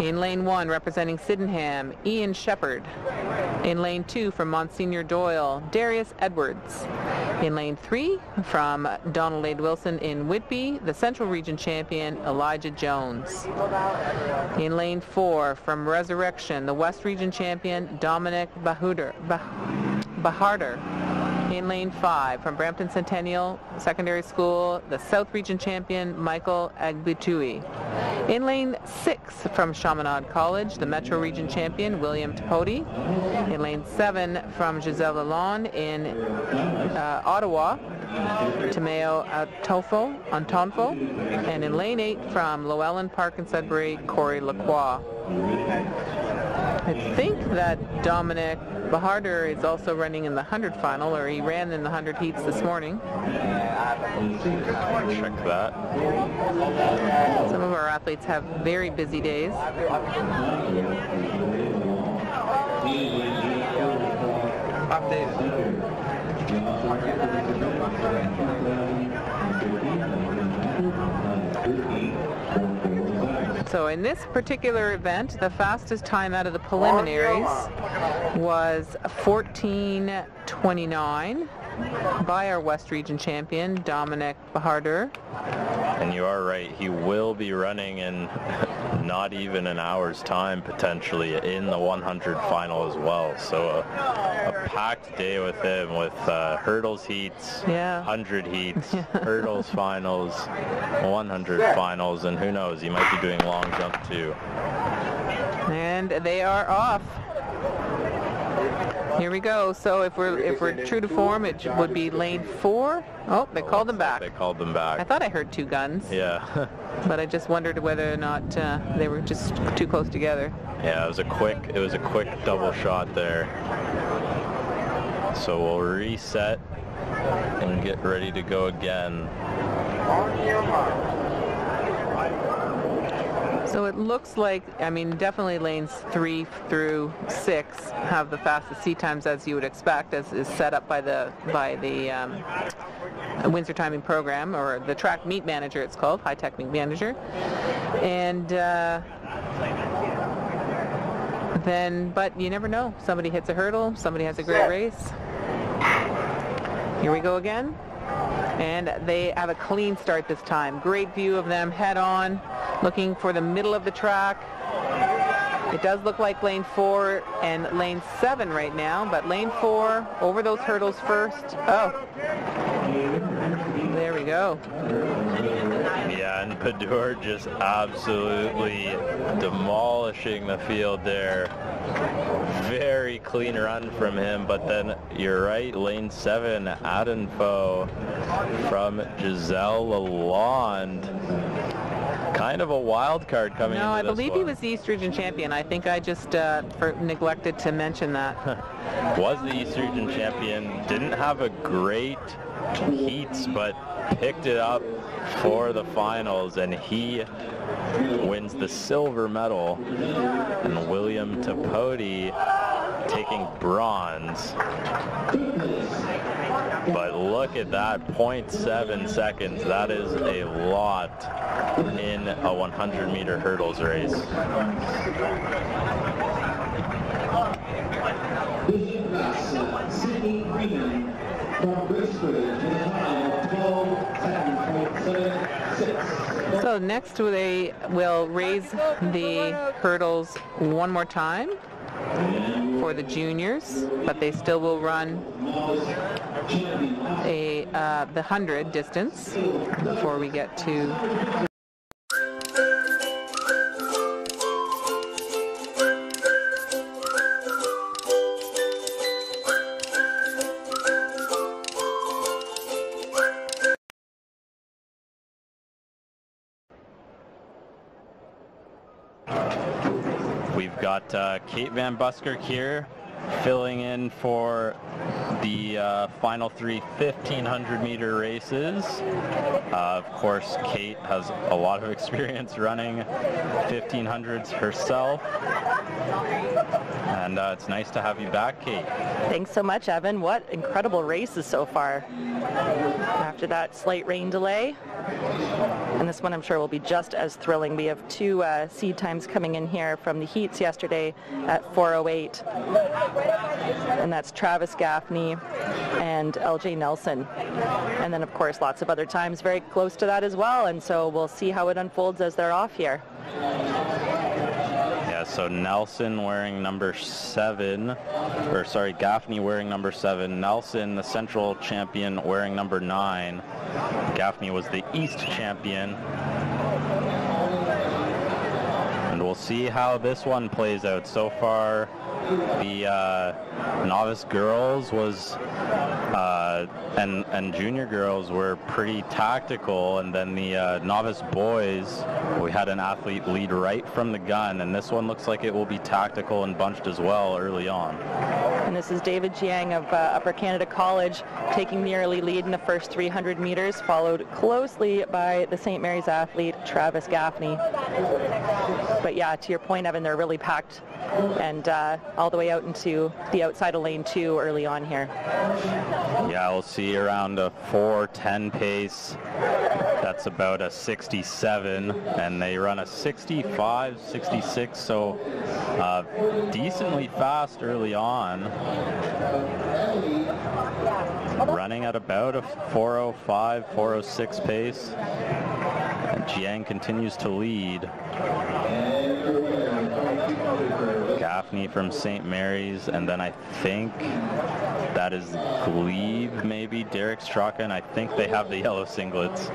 In lane one, representing Sydenham, Ian Shepard. In lane two, from Monsignor Doyle, Darius Edwards. In lane three, from Donald A. Wilson in Whitby, the Central Region champion, Elijah Jones. In lane four, from Resurrection, the West Region champion, Dominic Bahuder, bah- Baharder. In lane five, from Brampton Centennial Secondary School, the South Region champion, Michael Agbutui. In lane six, from Chaminade College, the Metro Region champion, William Tapodi. In lane seven, from Gisèle Lalonde in uh, Ottawa, Tomeo Antofo, Antonfo. And in lane eight, from Lo-Ellen Park and Sudbury, Corey Lacroix. I think that Dominic Baharder is also running in the 100 final, or he ran in the 100 heats this morning. Check that. Some of our athletes have very busy days. So in this particular event, the fastest time out of the preliminaries was 14.29 by our West Region champion, Dominic Baharder. And you are right, he will be running in <laughs> not even an hour's time potentially in the 100 final as well. So a, a packed day with him with uh, hurdles heats, Yeah. 100 heats, <laughs> hurdles finals, 100 finals, and who knows, he might be doing long jump too. And they are off. Here we go. So if we're if we're true to form, it would be lane four. Oh, they called them back. They called them back. I thought I heard two guns, Yeah. <laughs> but I just wondered whether or not uh, they were just too close together. Yeah, it was a quick it was a quick double shot there. So we'll reset and get ready to go again. So it looks like, I mean, definitely lanes three through six have the fastest seat times as you would expect, as is set up by the by the um, Windsor Timing Program or the Track Meet Manager. It's called Hy-Tek Meet Manager, and. Uh, then, but you never know. Somebody hits a hurdle. Somebody has a great race. Here we go again. And they have a clean start this time. Great view of them head on, looking for the middle of the track. It does look like lane four and lane seven right now, but lane four over those hurdles first. Oh, there we go. Yeah, and Padur just absolutely demolishing the field there. Very clean run from him, but then you're right, lane seven, Adenfo from Gisèle Lalonde. Kind of a wild card coming in. No, I believe one. he was the East Region champion. I think I just uh, for, neglected to mention that. <laughs> was the East Region champion. Didn't have a great heats, but picked it up for the finals, and he wins the silver medal. And William Tapodi taking bronze. But look at that, 0.7 seconds. That is a lot in a 100 meter hurdles race. Sydney from to the time of 12:7.76. So next they will raise the hurdles one more time for the juniors, but they still will run a uh, the 100 distance before we get to got uh, Kate Van Buskirk here filling in for the uh, final three 1500 meter races. Uh, of course, Kate has a lot of <laughs> experience running 1500s herself. And uh, it's nice to have you back, Kate. Thanks so much, Evan. What incredible races so far. After that slight rain delay. And this one I'm sure will be just as thrilling. We have two uh, seed times coming in here from the heats yesterday at 408. And that's Travis Gaffney and LJ Nelson. And then of course lots of other times very close to that as well. And so we'll see how it unfolds as they're off here. Yeah, so Nelson wearing number seven, or sorry, Gaffney wearing number seven. Nelson, the central champion, wearing number nine. Gaffney was the East champion. See how this one plays out. So far, the uh, novice girls was uh, and and junior girls were pretty tactical, and then the uh, novice boys, we had an athlete lead right from the gun, and this one looks like it will be tactical and bunched as well early on. And this is David Jiang of uh, Upper Canada College taking the early lead in the first 300 meters, followed closely by the St. Mary's athlete Travis Gaffney. But yeah, to your point, Evan, they're really packed and uh, all the way out into the outside of lane two early on here. Yeah, we'll see around a 4:10 pace. That's about a 67, and they run a 65, 66, so uh, decently fast early on. Running at about a 405, 406 pace. And Jiang continues to lead. Gaffney from St. Mary's, and then I think that is Glebe, maybe, Derek Straka, and I think they have the yellow singlets.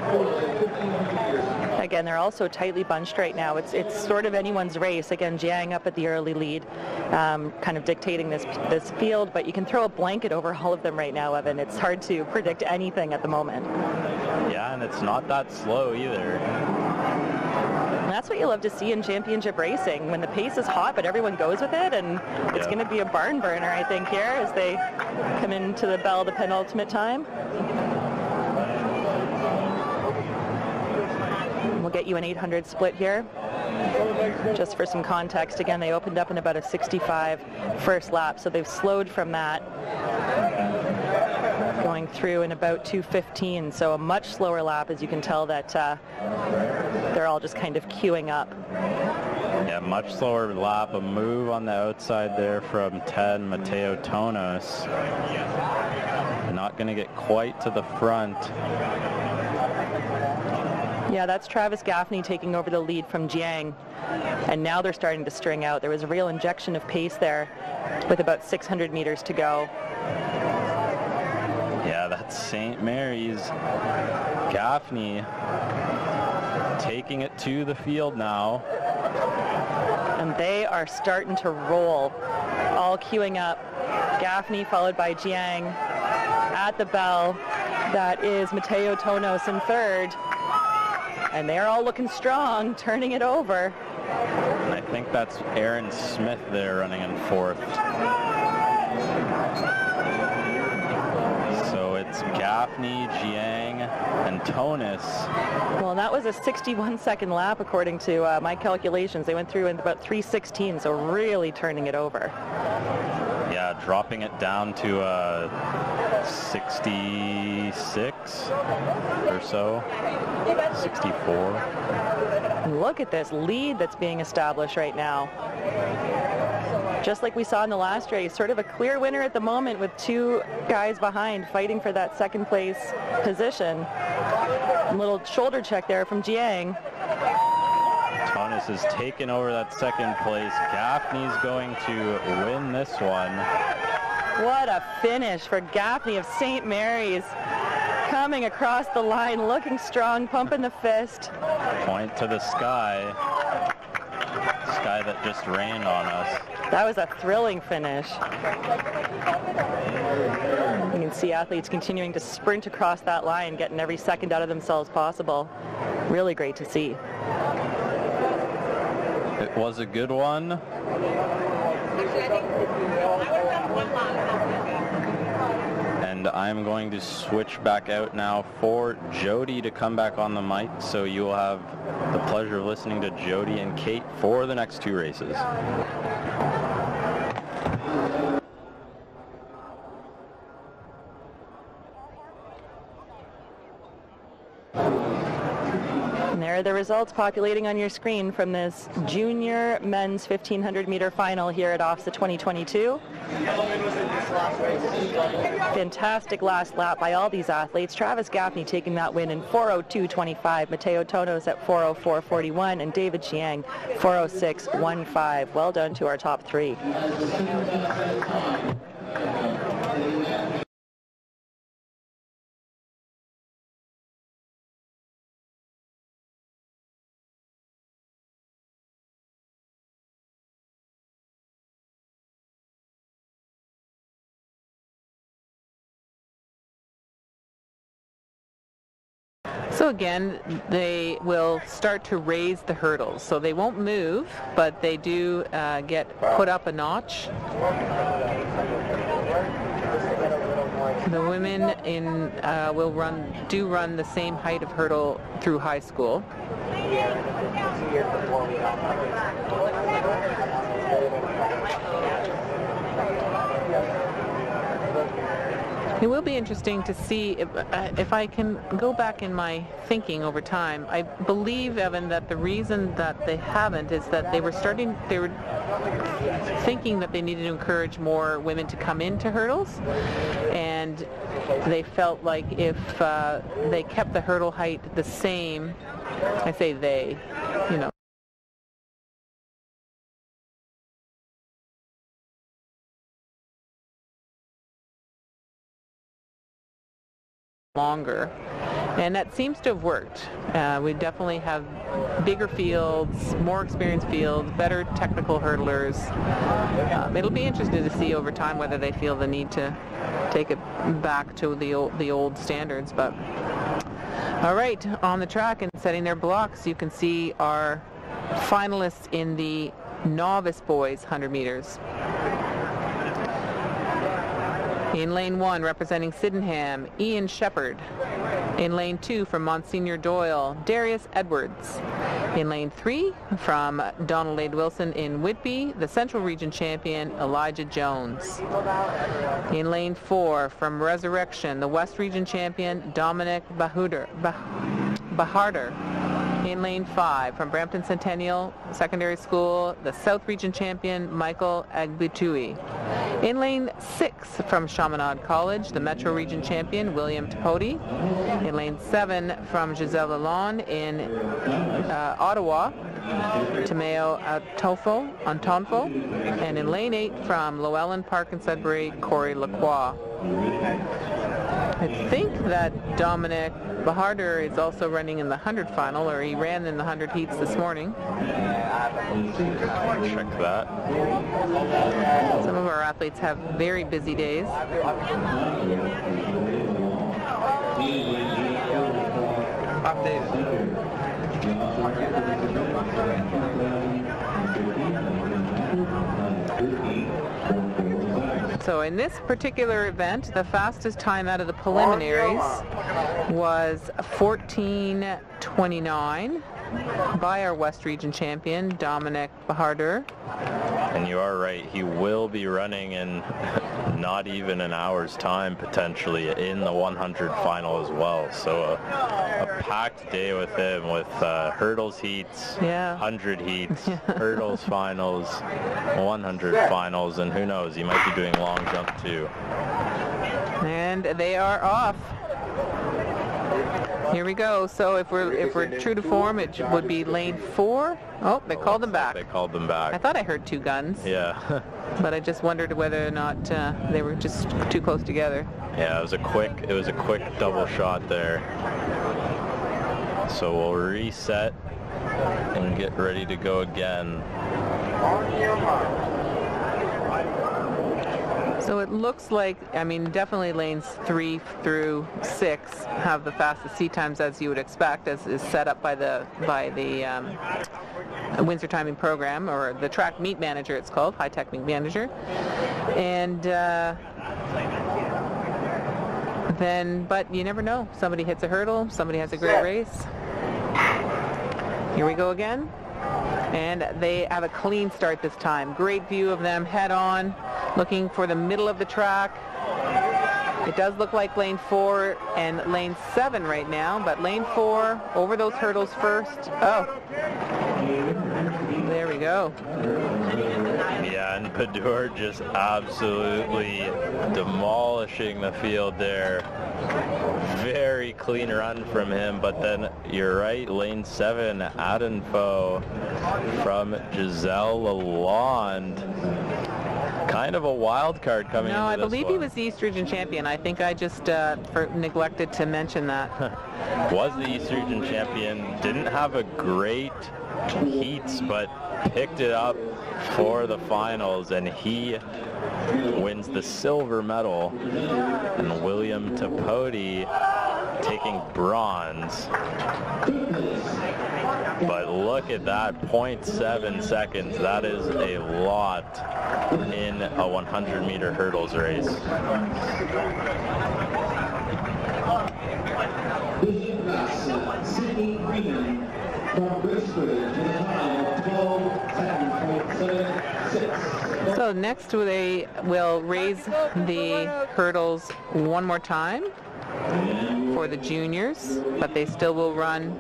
Again, they're also tightly bunched right now. It's it's sort of anyone's race. Again, Jiang up at the early lead, um, kind of dictating this this field. But you can throw a blanket over all of them right now, Evan. It's hard to predict anything at the moment. Yeah, and it's not that slow either. And that's what you love to see in championship racing when the pace is hot, but everyone goes with it, and it's going to be a barn burner, I think, here as they come into the bell, the penultimate time. We'll get you an 800 split here. Just for some context, again, they opened up in about a 65 first lap, so they've slowed from that going through in about 215, so a much slower lap as you can tell that uh, they're all just kind of queuing up. Yeah, much slower lap, a move on the outside there from 10, Mateo Tonos. Not going to get quite to the front. Yeah, that's Travis Gaffney taking over the lead from Jiang. And now they're starting to string out. There was a real injection of pace there with about 600 meters to go. Yeah, that's St. Mary's. Gaffney taking it to the field now. And they are starting to roll, all queuing up. Gaffney followed by Jiang at the bell. That is Mateo Tonos in third. And they're all looking strong, turning it over. And I think that's Aaron Smith there running in fourth. It's Gaffney, Jiang, and Tonos. Well, that was a 61 second lap according to uh, my calculations. They went through in about 316, so really turning it over. Yeah, dropping it down to uh, 66 or so, 64. Look at this lead that's being established right now. Just like we saw in the last race, sort of a clear winner at the moment with two guys behind fighting for that second place position. A little shoulder check there from Jiang. Tonos has taken over that second place. Gaffney's going to win this one. What a finish for Gaffney of St. Mary's. Coming across the line, looking strong, pumping the fist. Point to the sky. Sky that just rained on us. That was a thrilling finish. You can see athletes continuing to sprint across that line, getting every second out of themselves possible. Really great to see. It was a good one. And I'm going to switch back out now for Jody to come back on the mic. So you will have the pleasure of listening to Jody and Kate for the next two races. There are the results populating on your screen from this junior men's 1500 meter final here at OFSAA 2022. Fantastic last lap by all these athletes. Travis Gaffney taking that win in 402.25, Mateo Tonos at 404.41, and David Jiang 406.15. Well done to our top three. So again, they will start to raise the hurdles. So they won't move, but they do uh, get put up a notch. The women in uh, will run do run the same height of hurdle through high school. It will be interesting to see if, uh, if I can go back in my thinking over time. I believe, Evan, that the reason that they haven't is that they were starting, they were thinking that they needed to encourage more women to come into hurdles, and they felt like if uh, they kept the hurdle height the same, I say they, you know, longer. And that seems to have worked. Uh, we definitely have bigger fields, more experienced fields, better technical hurdlers. Um, it'll be interesting to see over time whether they feel the need to take it back to the old, the old standards. But all right, on the track and setting their blocks, you can see our finalists in the novice boys 100 meters. In lane one, representing Sydenham, Ian Shepard. In lane two, from Monsignor Doyle, Darius Edwards. In lane three, from Donald A. Wilson in Whitby, the Central Region champion, Elijah Jones. In lane four, from Resurrection, the West Region champion, Dominic Bahuder, bah- Baharder. In lane five, from Brampton Centennial Secondary School, the South Region champion, Michael Agbutui. In lane six, from Chaminade College, the Metro Region champion, William Tapodi. In lane seven, from Gisèle Lalonde in uh, Ottawa, Tomeo Antofo, Antonfo. And in lane eight, from Lo-Ellen Park in Sudbury, Corey Lacroix. I think that Dominic Baharder is also running in the 100 final, or he ran in the 100 heats this morning. Check that. Some of our athletes have very busy days. So in this particular event, the fastest time out of the preliminaries was 14.29 by our West Region champion, Dominic Bahardur. And you are right, he will be running in <laughs> not even an hour's time potentially in the 100 final as well. So a, a packed day with him with uh, hurdles heats, Yeah. 100 heats, <laughs> hurdles finals, 100 finals, and who knows, he might be doing long jump too. And they are off. Here we go. So if we're if we're true to form, it would be lane four. Oh, they called them back. They called them back. I thought I heard two guns, Yeah. <laughs> but I just wondered whether or not uh, they were just too close together. Yeah, it was a quick it was a quick double shot there. So we'll reset and get ready to go again. So it looks like, I mean, definitely lanes three through six have the fastest seat times as you would expect, as is set up by the by the um, Windsor Timing Program or the Track Meet Manager. It's called Hy-Tek Meet Manager, and. Uh, then, but you never know. Somebody hits a hurdle. Somebody has a great race. Here we go again. And they have a clean start this time. Great view of them head on, looking for the middle of the track. It does look like lane four and lane seven right now, but lane four over those hurdles first. Oh, there we go. Yeah, and Padur just absolutely demolishing the field there. Very clean run from him, but then you're right, lane seven, Adenfo from Gisèle Lalonde. Kind of a wild card coming in. No, I believe he was the East Region champion. I think I just uh, for, neglected to mention that. <laughs> was the East Region champion. Didn't have a great heats, but picked it up for the finals, and he wins the silver medal. And William Tapodi taking bronze. But look at that, 0.7 seconds. That is a lot in a 100 meter hurdles race. Vision Glass, Sydney Freeman from Brisbane time of 12.776. So next they will raise the hurdles one more time for the juniors, but they still will run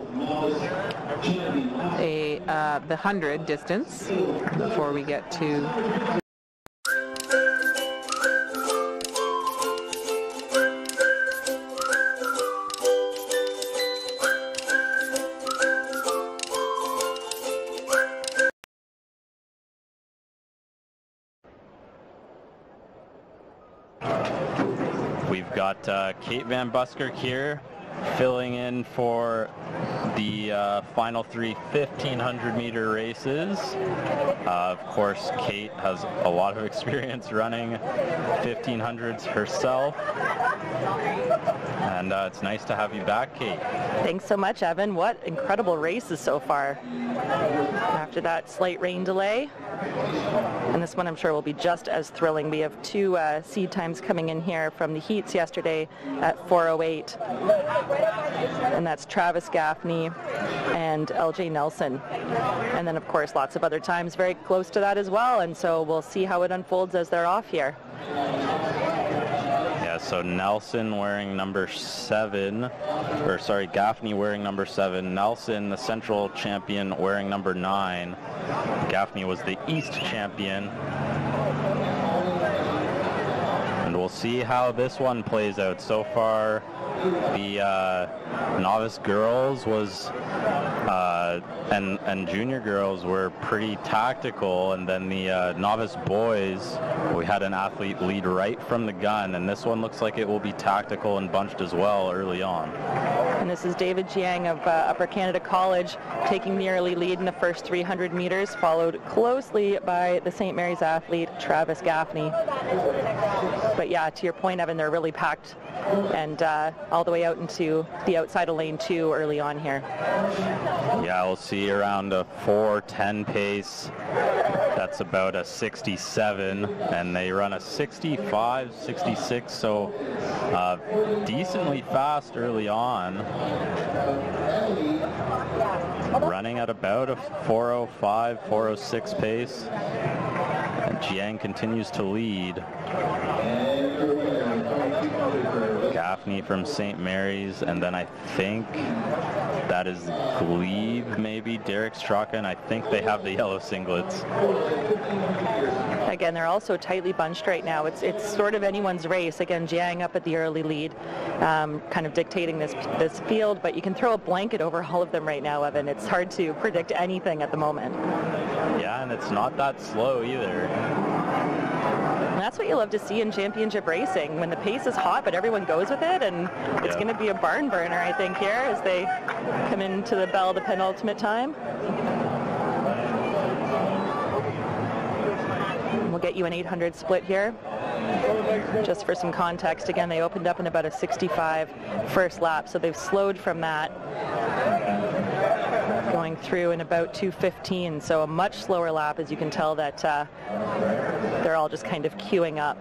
a uh, the 100 distance before we get to got uh, Kate Van Buskirk here filling in for the uh, final three 1500 meter races. Uh, of course, Kate has a lot of <laughs> experience running 1500s herself. And uh, it's nice to have you back, Kate. Thanks so much, Evan. What incredible races so far. After that slight rain delay. And this one I'm sure will be just as thrilling. We have two uh, seed times coming in here from the heats yesterday at 408 And that's Travis Gaffney and LJ Nelson. And then, of course, lots of other times very close to that as well. And so we'll see how it unfolds as they're off here. So Nelson wearing number seven, or sorry, Gaffney wearing number seven. Nelson, the central champion, wearing number nine. Gaffney was the East champion. And we'll see how this one plays out. So far, the uh, novice girls was uh, and and junior girls were pretty tactical, and then the uh, novice boys we had an athlete lead right from the gun, and this one looks like it will be tactical and bunched as well early on. And this is David Jiang of uh, Upper Canada College taking the early lead in the first 300 meters, followed closely by the St. Mary's athlete Travis Gaffney. But yeah, to your point, Evan, they're really packed and uh, all the way out into the outside of lane two early on here. Yeah, we'll see around a 410 pace. That's about a 67, and they run a 65, 66, so uh, decently fast early on. Running at about a 405, 406 pace. And Jiang continues to lead. Gaffney from St. Mary's, and then I think that is Glebe, maybe, Derek Straka, and I think they have the yellow singlets. Again, they're also tightly bunched right now. It's it's sort of anyone's race. Again, Jiang up at the early lead, um, kind of dictating this this field, but you can throw a blanket over all of them right now, Evan. It's hard to predict anything at the moment. Yeah, and it's not that slow either. And that's what you love to see in championship racing, when the pace is hot, but everyone goes with it, and it's going to be a barn burner, I think, here as they come into the bell, the penultimate time. We'll get you an 800 split here. Just for some context, again, they opened up in about a 65 first lap, so they've slowed from that going through in about 215, so a much slower lap as you can tell that uh, they're all just kind of queuing up.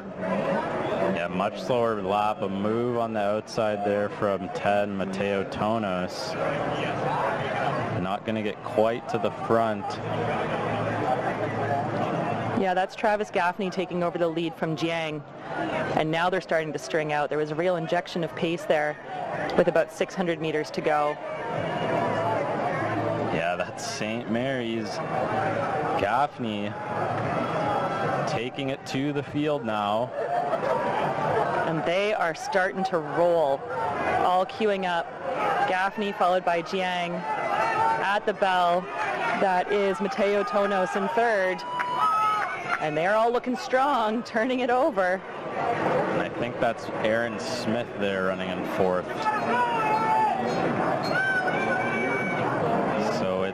Yeah, much slower lap. A move on the outside there from 10, Mateo Tonos. Not going to get quite to the front. Yeah, that's Travis Gaffney taking over the lead from Jiang. And now they're starting to string out. There was a real injection of pace there with about 600 meters to go. St. Mary's. Gaffney taking it to the field now. And they are starting to roll, all queuing up. Gaffney followed by Jiang at the bell. That is Mateo Tonos in third. And they're all looking strong, turning it over. And I think that's Aaron Smith there running in fourth.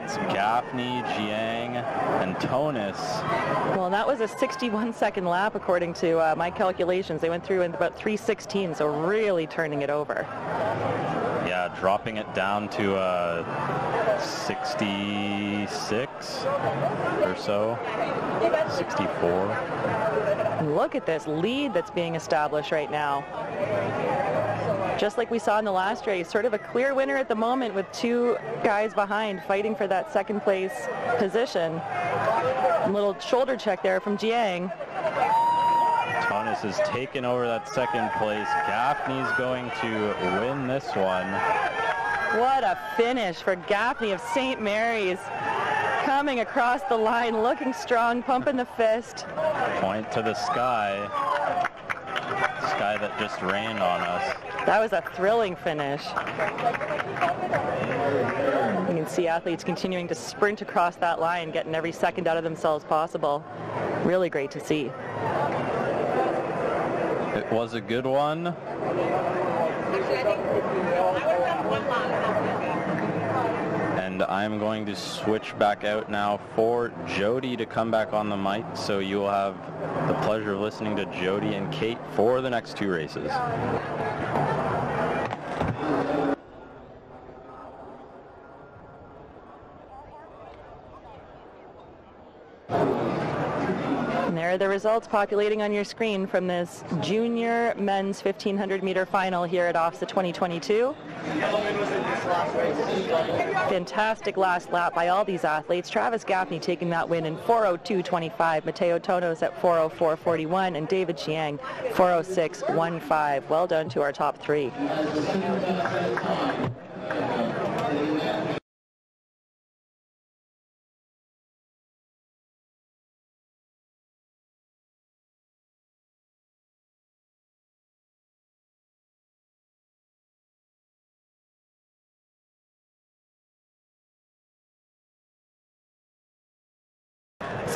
It's Gaffney, Jiang, and Tonos. Well, that was a 61 second lap according to uh, my calculations. They went through in about 316, so really turning it over. Yeah, dropping it down to uh, 66 or so. 64. Look at this lead that's being established right now. Just like we saw in the last race, sort of a clear winner at the moment with two guys behind fighting for that second place position. A little shoulder check there from Jiang. Tonos has taken over that second place. Gaffney's going to win this one. What a finish for Gaffney of St. Mary's. Coming across the line, looking strong, pumping the fist. Point to the sky. Sky that just rained on us. That was a thrilling finish. You can see athletes continuing to sprint across that line, getting every second out of themselves possible. Really great to see. It was a good one. And I'm going to switch back out now for Jody to come back on the mic. So you will have the pleasure of listening to Jody and Kate for the next two races. The results populating on your screen from this junior men's 1500 meter final here at OFSAA 2022. Fantastic last lap by all these athletes. Travis Gaffney taking that win in 402.25. Mateo Tonos at 404.41 and David Jiang 406.15. Well done to our top three.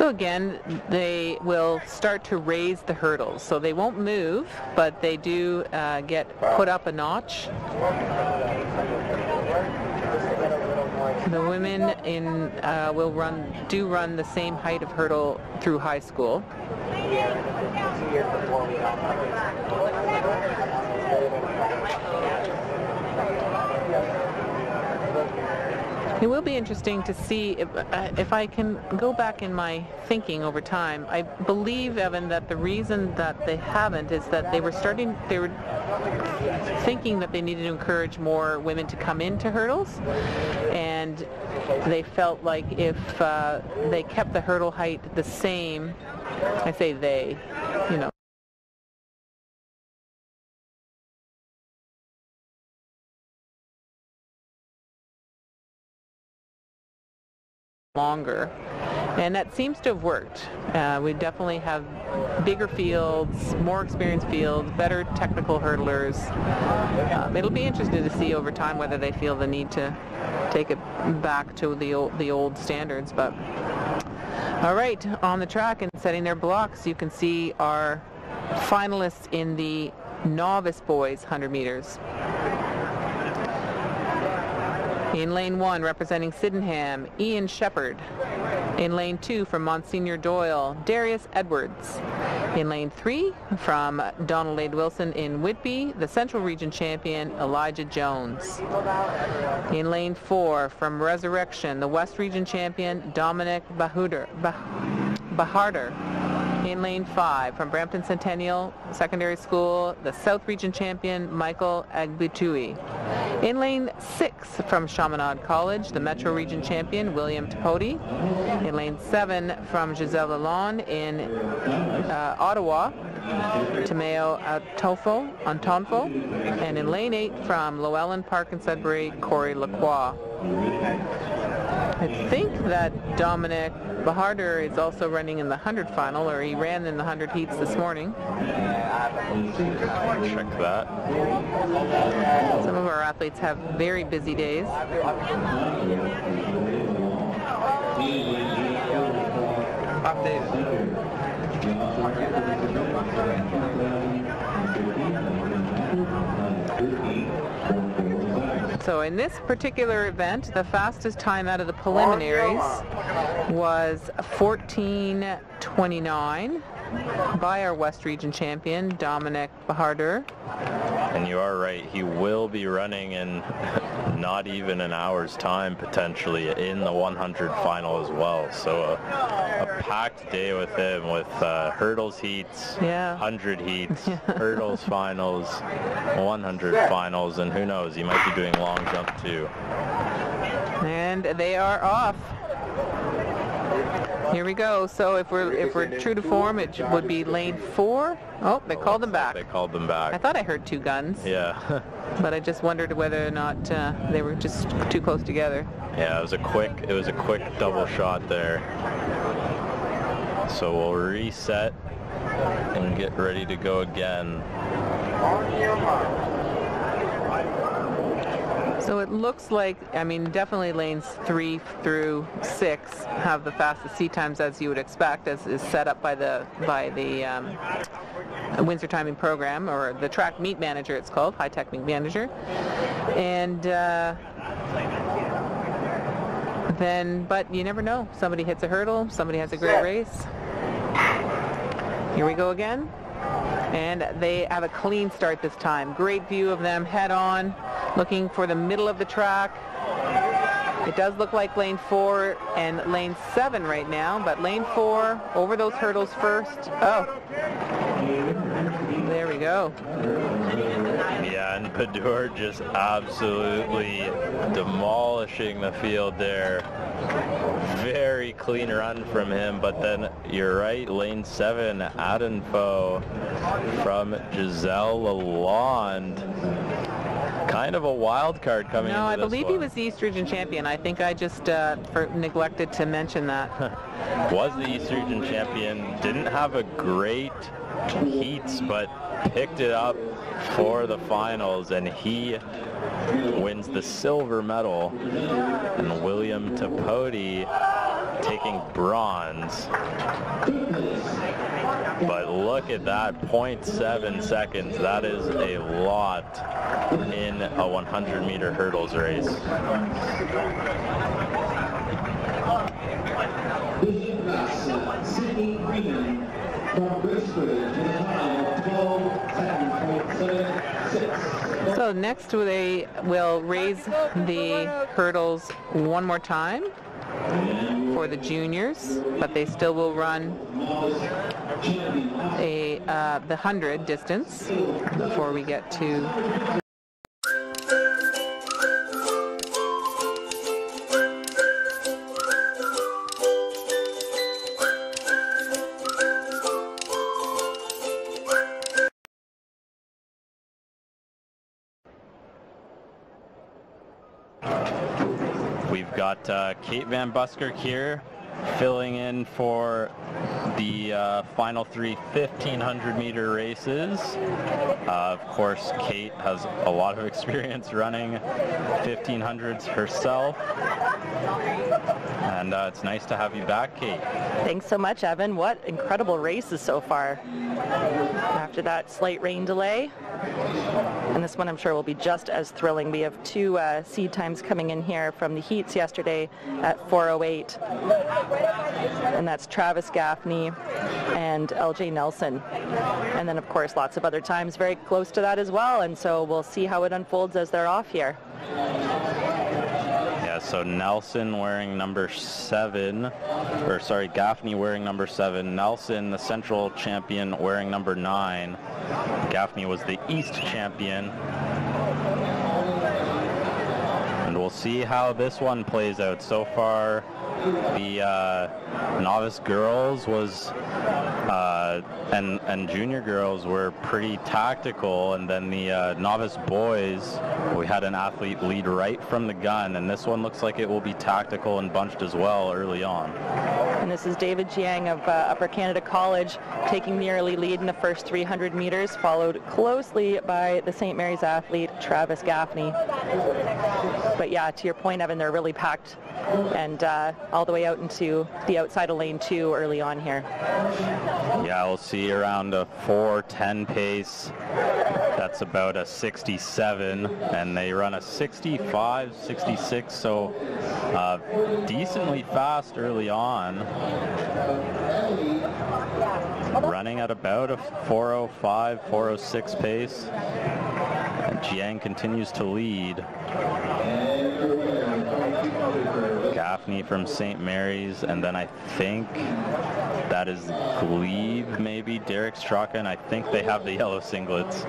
So again, they will start to raise the hurdles. So they won't move, but they do uh, get put up a notch. The women in uh, will run do run the same height of hurdle through high school. It will be interesting to see if, uh, if I can go back in my thinking over time. I believe, Evan, that the reason that they haven't is that they were starting, they were thinking that they needed to encourage more women to come into hurdles, and they felt like if uh, they kept the hurdle height the same, I say they, you know, longer. And that seems to have worked. Uh, we definitely have bigger fields, more experienced fields, better technical hurdlers. Um, it'll be interesting to see over time whether they feel the need to take it back to the old, the old standards. But all right, on the track and setting their blocks, you can see our finalists in the novice boys 100 meters. In lane one, representing Sydenham, Ian Shepard. In lane two, from Monsignor Doyle, Darius Edwards. In lane three, from Donald A. Wilson in Whitby, the Central Region champion, Elijah Jones. In lane four, from Resurrection, the West Region champion, Dominic Bahuder, bah- Baharder. In lane five, from Brampton Centennial Secondary School, the South Region champion, Michael Agbutui. In lane six, from Chaminade College, the Metro Region champion, William Tapodi. In lane seven, from Gisèle Lalonde in uh, Ottawa, Tomeo Antofo, Antonfo. And in lane eight, from Lo-Ellen Park and Sudbury, Corey Lacroix. I think that Dominic Baharder is also running in the 100 final, or he ran in the 100 heats this morning. Check that. Some of our athletes have very busy days. So in this particular event, the fastest time out of the preliminaries was 14.29 by our West Region champion, Dominic Baharder. And you are right, he will be running in <laughs> not even an hour's time potentially in the 100 final as well. So a, a packed day with him with uh, hurdles heats, Yeah. 100 heats, <laughs> hurdles finals, 100 finals, and who knows, he might be doing long jump too. And they are off. Here we go. So if we're if we're true to form, it would be lane four. Oh, they called them back. They called them back. I thought I heard two guns, Yeah. <laughs> but I just wondered whether or not uh, they were just too close together. Yeah, it was a quick it was a quick double shot there. So we'll reset and get ready to go again. So it looks like, I mean, definitely lanes three through six have the fastest seat times as you would expect, as is set up by the by the um, Windsor Timing Program or the Track Meet Manager. It's called Hy-Tek Meet Manager, and. Uh, then, but you never know. Somebody hits a hurdle. Somebody has a great race. Here we go again. And they have a clean start this time. Great view of them head on, looking for the middle of the track. It does look like lane four and lane seven right now, but lane four over those hurdles first. Oh, go. Yeah, and Padur just absolutely demolishing the field there. Very clean run from him, but then you're right, lane seven, Adenfo from Gisèle Lalonde. <laughs> Kind of a wild card coming in. No, I believe one. he was the East Region champion. I think I just uh, for, neglected to mention that. <laughs> was the East Region champion. Didn't have a great heats, but picked it up for the finals, and he wins the silver medal. And William Tapodi taking bronze. But look at that, 0.7 seconds. That is a lot in a 100 meter hurdles race. Vision Class, Sydney Freeman from Brisbane to the time of 12.776. So next they will raise the hurdles one more time for the juniors, but they still will run a uh, the 100 distance before we get to got uh, Kate Van Buskirk here filling in for the uh, final three 1500 meter races. Uh, of course, Kate has a lot of <laughs> experience running 1500s herself. And uh, it's nice to have you back, Kate. Thanks so much, Evan. What incredible races so far. After that slight rain delay. And this one I'm sure will be just as thrilling. We have two uh, seed times coming in here from the heats yesterday at 408. And that's Travis Gaffney and LJ Nelson. And then of course lots of other times very close to that as well. And so we'll see how it unfolds as they're off here. Yeah, so Nelson wearing number seven, or sorry, Gaffney wearing number seven. Nelson, the central champion, wearing number nine. Gaffney was the East champion. And we'll see how this one plays out. So far, the uh, novice girls was uh, and and junior girls were pretty tactical, and then the uh, novice boys, we had an athlete lead right from the gun, and this one looks like it will be tactical and bunched as well early on. And this is David Jiang of uh, Upper Canada College taking the early lead in the first 300 meters, followed closely by the St. Mary's athlete Travis Gaffney. But yeah, to your point, Evan, they're really packed and uh, all the way out into the outside of lane two early on here. Yeah, we'll see around a 4:10 pace. That's about a 67, and they run a 65, 66, so uh, decently fast early on. Running at about a 405, 406 pace. And Jiang continues to lead. Gaffney from St. Mary's, and then I think that is Glebe, maybe, Derek Straka, and I think they have the yellow singlets.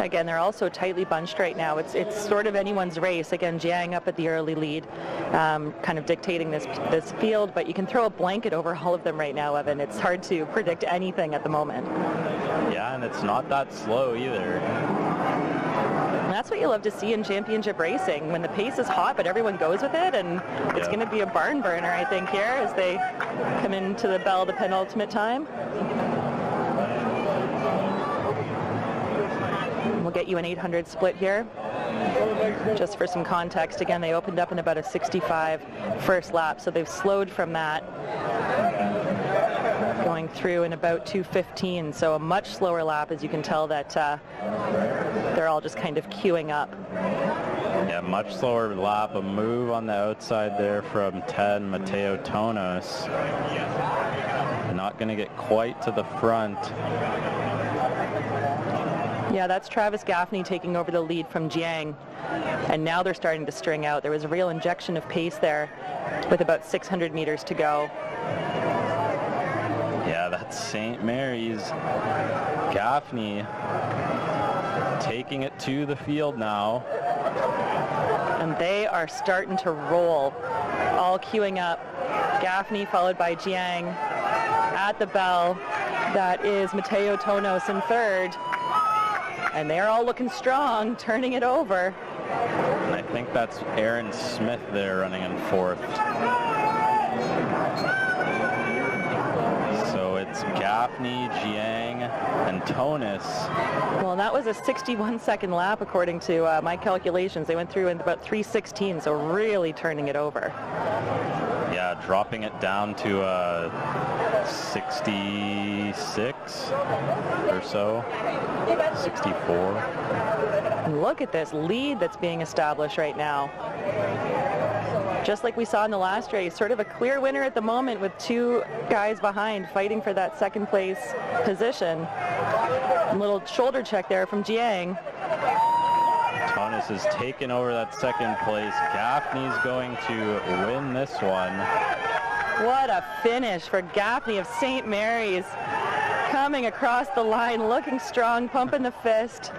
Again, they're also tightly bunched right now. It's it's sort of anyone's race. Again, Jiang up at the early lead, um, kind of dictating this this field. But you can throw a blanket over all of them right now, Evan. It's hard to predict anything at the moment. Yeah, and it's not that slow either. And that's what you love to see in championship racing, when the pace is hot, but everyone goes with it, and it's going to be a barn burner, I think, here as they come into the bell, the penultimate time. We'll get you an 800 split here. Just for some context, again, they opened up in about a 65 first lap, so they've slowed from that going through in about 215 so a much slower lap as you can tell that uh, they're all just kind of queuing up Yeah, much slower lap. A move on the outside there from 10, Mateo Tonos. Not going to get quite to the front. Yeah, that's Travis Gaffney taking over the lead from Jiang. And now they're starting to string out. There was a real injection of pace there with about 600 meters to go. St. Mary's. Gaffney taking it to the field now. And they are starting to roll, all queuing up. Gaffney followed by Jiang at the bell. That is Mateo Tonos in third. And they're all looking strong, turning it over. And I think that's Aaron Smith there running in fourth. It's Gaffney, Jiang, and Tonos. Well, that was a 61 second lap according to uh, my calculations. They went through in about 316, so really turning it over. Yeah, dropping it down to uh, 66 or so, 64. Look at this lead that's being established right now. Just like we saw in the last race, sort of a clear winner at the moment with two guys behind fighting for that second place position. A little shoulder check there from Jiang. Tonos has taken over that second place. Gaffney's going to win this one. What a finish for Gaffney of St. Mary's. Coming across the line, looking strong, pumping the fist.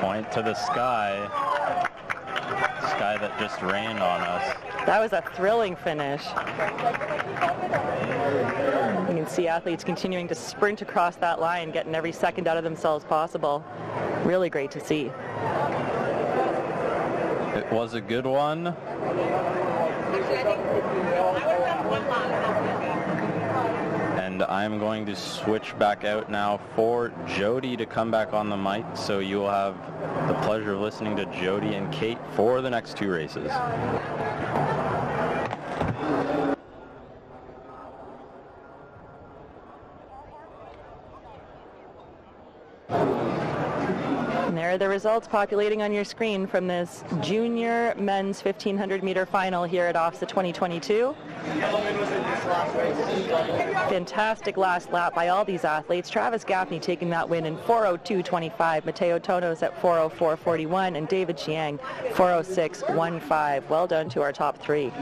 Point to the sky. Sky that just rained on us. That was a thrilling finish. You can see athletes continuing to sprint across that line, getting every second out of themselves possible. Really great to see. It was a good one. And I'm going to switch back out now for Jody to come back on the mic. So you will have the pleasure of listening to Jody and Kate for the next two races. There the results populating on your screen from this junior men's 1500 meter final here at OFSAA 2022. Fantastic last lap by all these athletes. Travis Gaffney taking that win in 402.25. Mateo Tonos at 404.41 and David Jiang 406.15. Well done to our top three.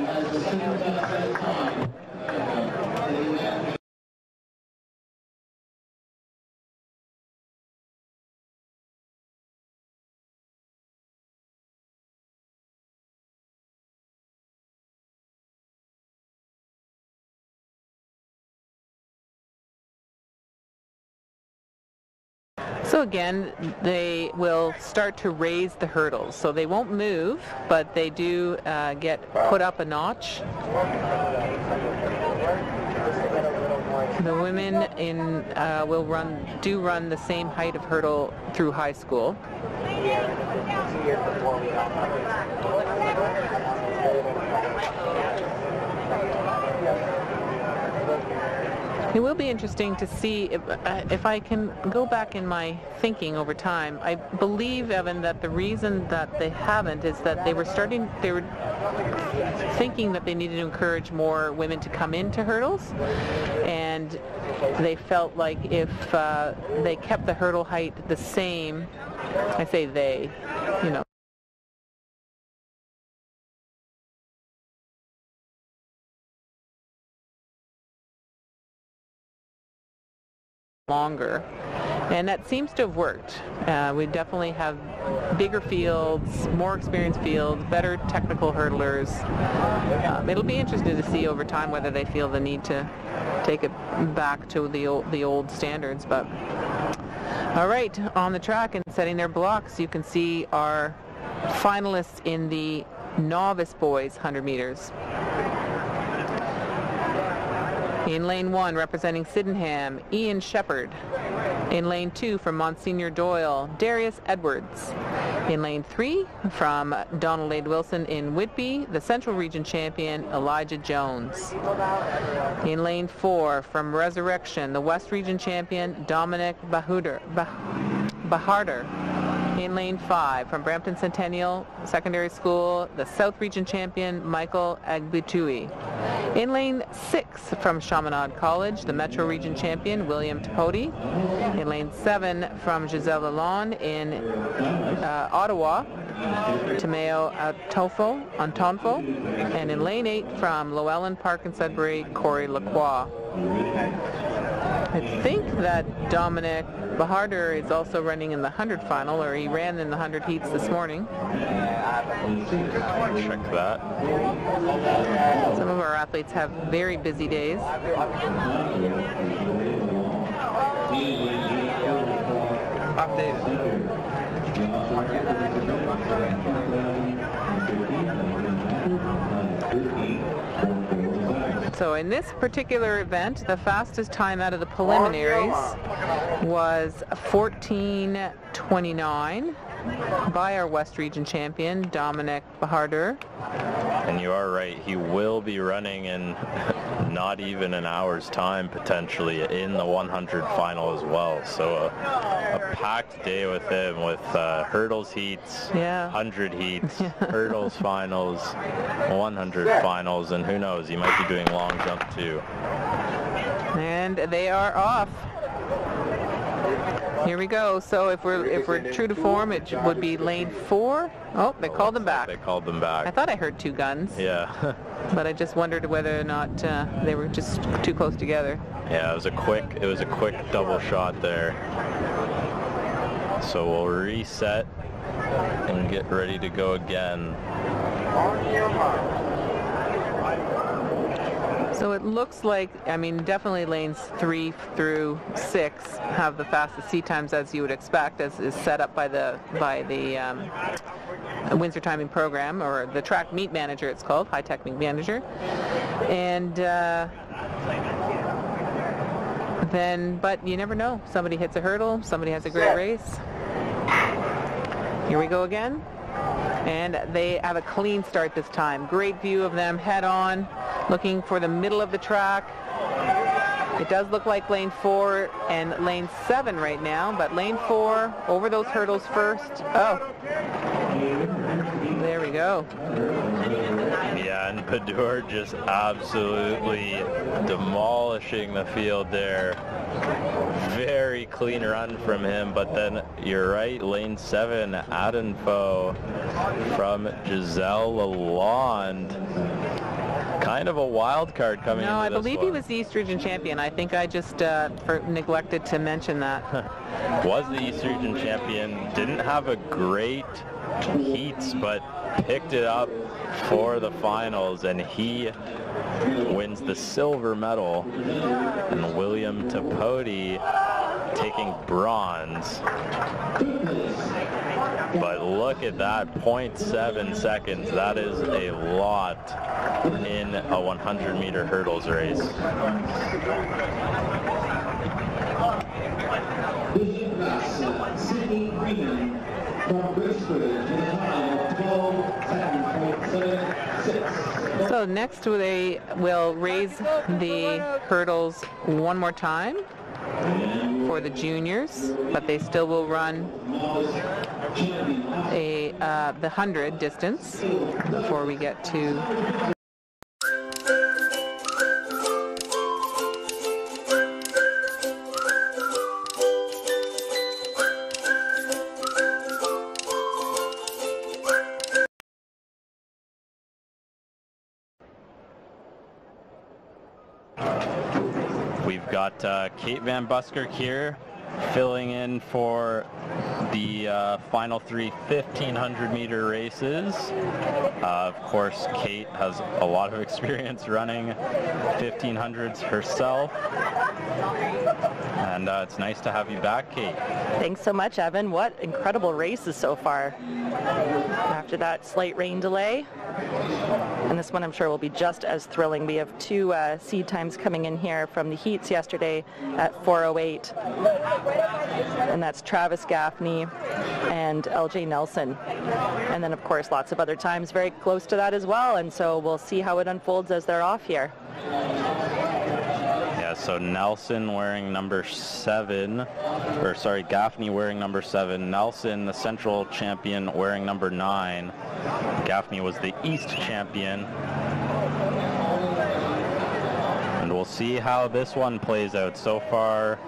Again, they will start to raise the hurdles. So they won't move, but they do uh, get put up a notch. The women in uh, will run do run the same height of hurdle through high school. It will be interesting to see if, uh, if I can go back in my thinking over time. I believe, Evan, that the reason that they haven't is that they were starting, they were thinking that they needed to encourage more women to come into hurdles, and they felt like if uh, they kept the hurdle height the same, I say they, you know, longer. And that seems to have worked. Uh, we definitely have bigger fields, more experienced fields, better technical hurdlers. Um, it'll be interesting to see over time whether they feel the need to take it back to the old, the old standards. But all right, on the track and setting their blocks, you can see our finalists in the novice boys 100 meters. In lane one, representing Sydenham, Ian Shepard. In lane two, from Monsignor Doyle, Darius Edwards. In lane three, from Donald A. Wilson in Whitby, the Central Region champion, Elijah Jones. In lane four, from Resurrection, the West Region champion, Dominic Bahuder, bah- Baharder. In lane five, from Brampton Centennial Secondary School, the South Region champion, Michael Agbutui. In lane six, from Chaminade College, the Metro Region champion, William Tapodi. In lane seven, from Gisèle Lalonde in uh, Ottawa, Tomeo Antofo, Antonfo. And in lane eight, from Lo-Ellen Park in Sudbury, Corey Lacroix. I think that Dominic Baharder is also running in the 100 final, or he ran in the 100 heats this morning. Check that. Some of our athletes have very busy days. So in this particular event, the fastest time out of the preliminaries was 14.29 by our West Region champion, Dominic Bahardur. And you are right, he will be running in <laughs> not even an hour's time potentially in the 100 final as well. So a, a packed day with him with uh, hurdles heats, Yeah. 100 heats, <laughs> hurdles finals, 100 finals, and who knows, he might be doing long jump too. And they are off. Here we go. So if we're if we're true to form, it would be lane four. Oh, they called them back. They called them back. I thought I heard two guns, Yeah. <laughs> but I just wondered whether or not uh, they were just too close together. Yeah, it was a quick it was a quick double shot there. So we'll reset and get ready to go again. So it looks like, I mean, definitely lanes three through six have the fastest seat times as you would expect, as is set up by the by the um, Windsor Timing Program or the Track Meet Manager. It's called Hy-Tek Meet Manager, and. Uh, then, but you never know. Somebody hits a hurdle. Somebody has a great race. Here we go again. And they have a clean start this time. Great view of them head on, looking for the middle of the track. It does look like lane four and lane seven right now, but lane four over those hurdles first. Oh, there we go. Yeah, and Padur just absolutely demolishing the field there. Very clean run from him, but then you're right, lane seven, Adenfo from Gisèle Lalonde. Kind of a wild card coming No, I believe he was the East Region champion. I think I just uh, for, neglected to mention that. <laughs> was the East Region champion. Didn't have a great heats, but picked it up for the finals, and he wins the silver medal. And William Tapodi taking bronze. But look at that, 0.7 seconds. That is a lot in a 100 meter hurdles race. Glass, Sydney Freeman from Brisbane to the time of 12.776. So next they will raise the hurdles one more time for the juniors, but they still will run a uh, the 100 distance before we get to got uh, Kate Van Buskirk here filling in for the uh, final three 1500 meter races. Uh, of course, Kate has a lot of <laughs> experience running 1500s herself. And uh, it's nice to have you back, Kate. Thanks so much, Evan. What incredible races so far. After that slight rain delay. And this one I'm sure will be just as thrilling. We have two uh, seed times coming in here from the heats yesterday at 408. And that's Travis Gaffney and LJ Nelson. And then of course lots of other times very close to that as well. And so we'll see how it unfolds as they're off here. So Nelson wearing number seven, or sorry, Gaffney wearing number seven. Nelson, the central champion, wearing number nine. Gaffney was the East champion. We'll see how this one plays out. So far,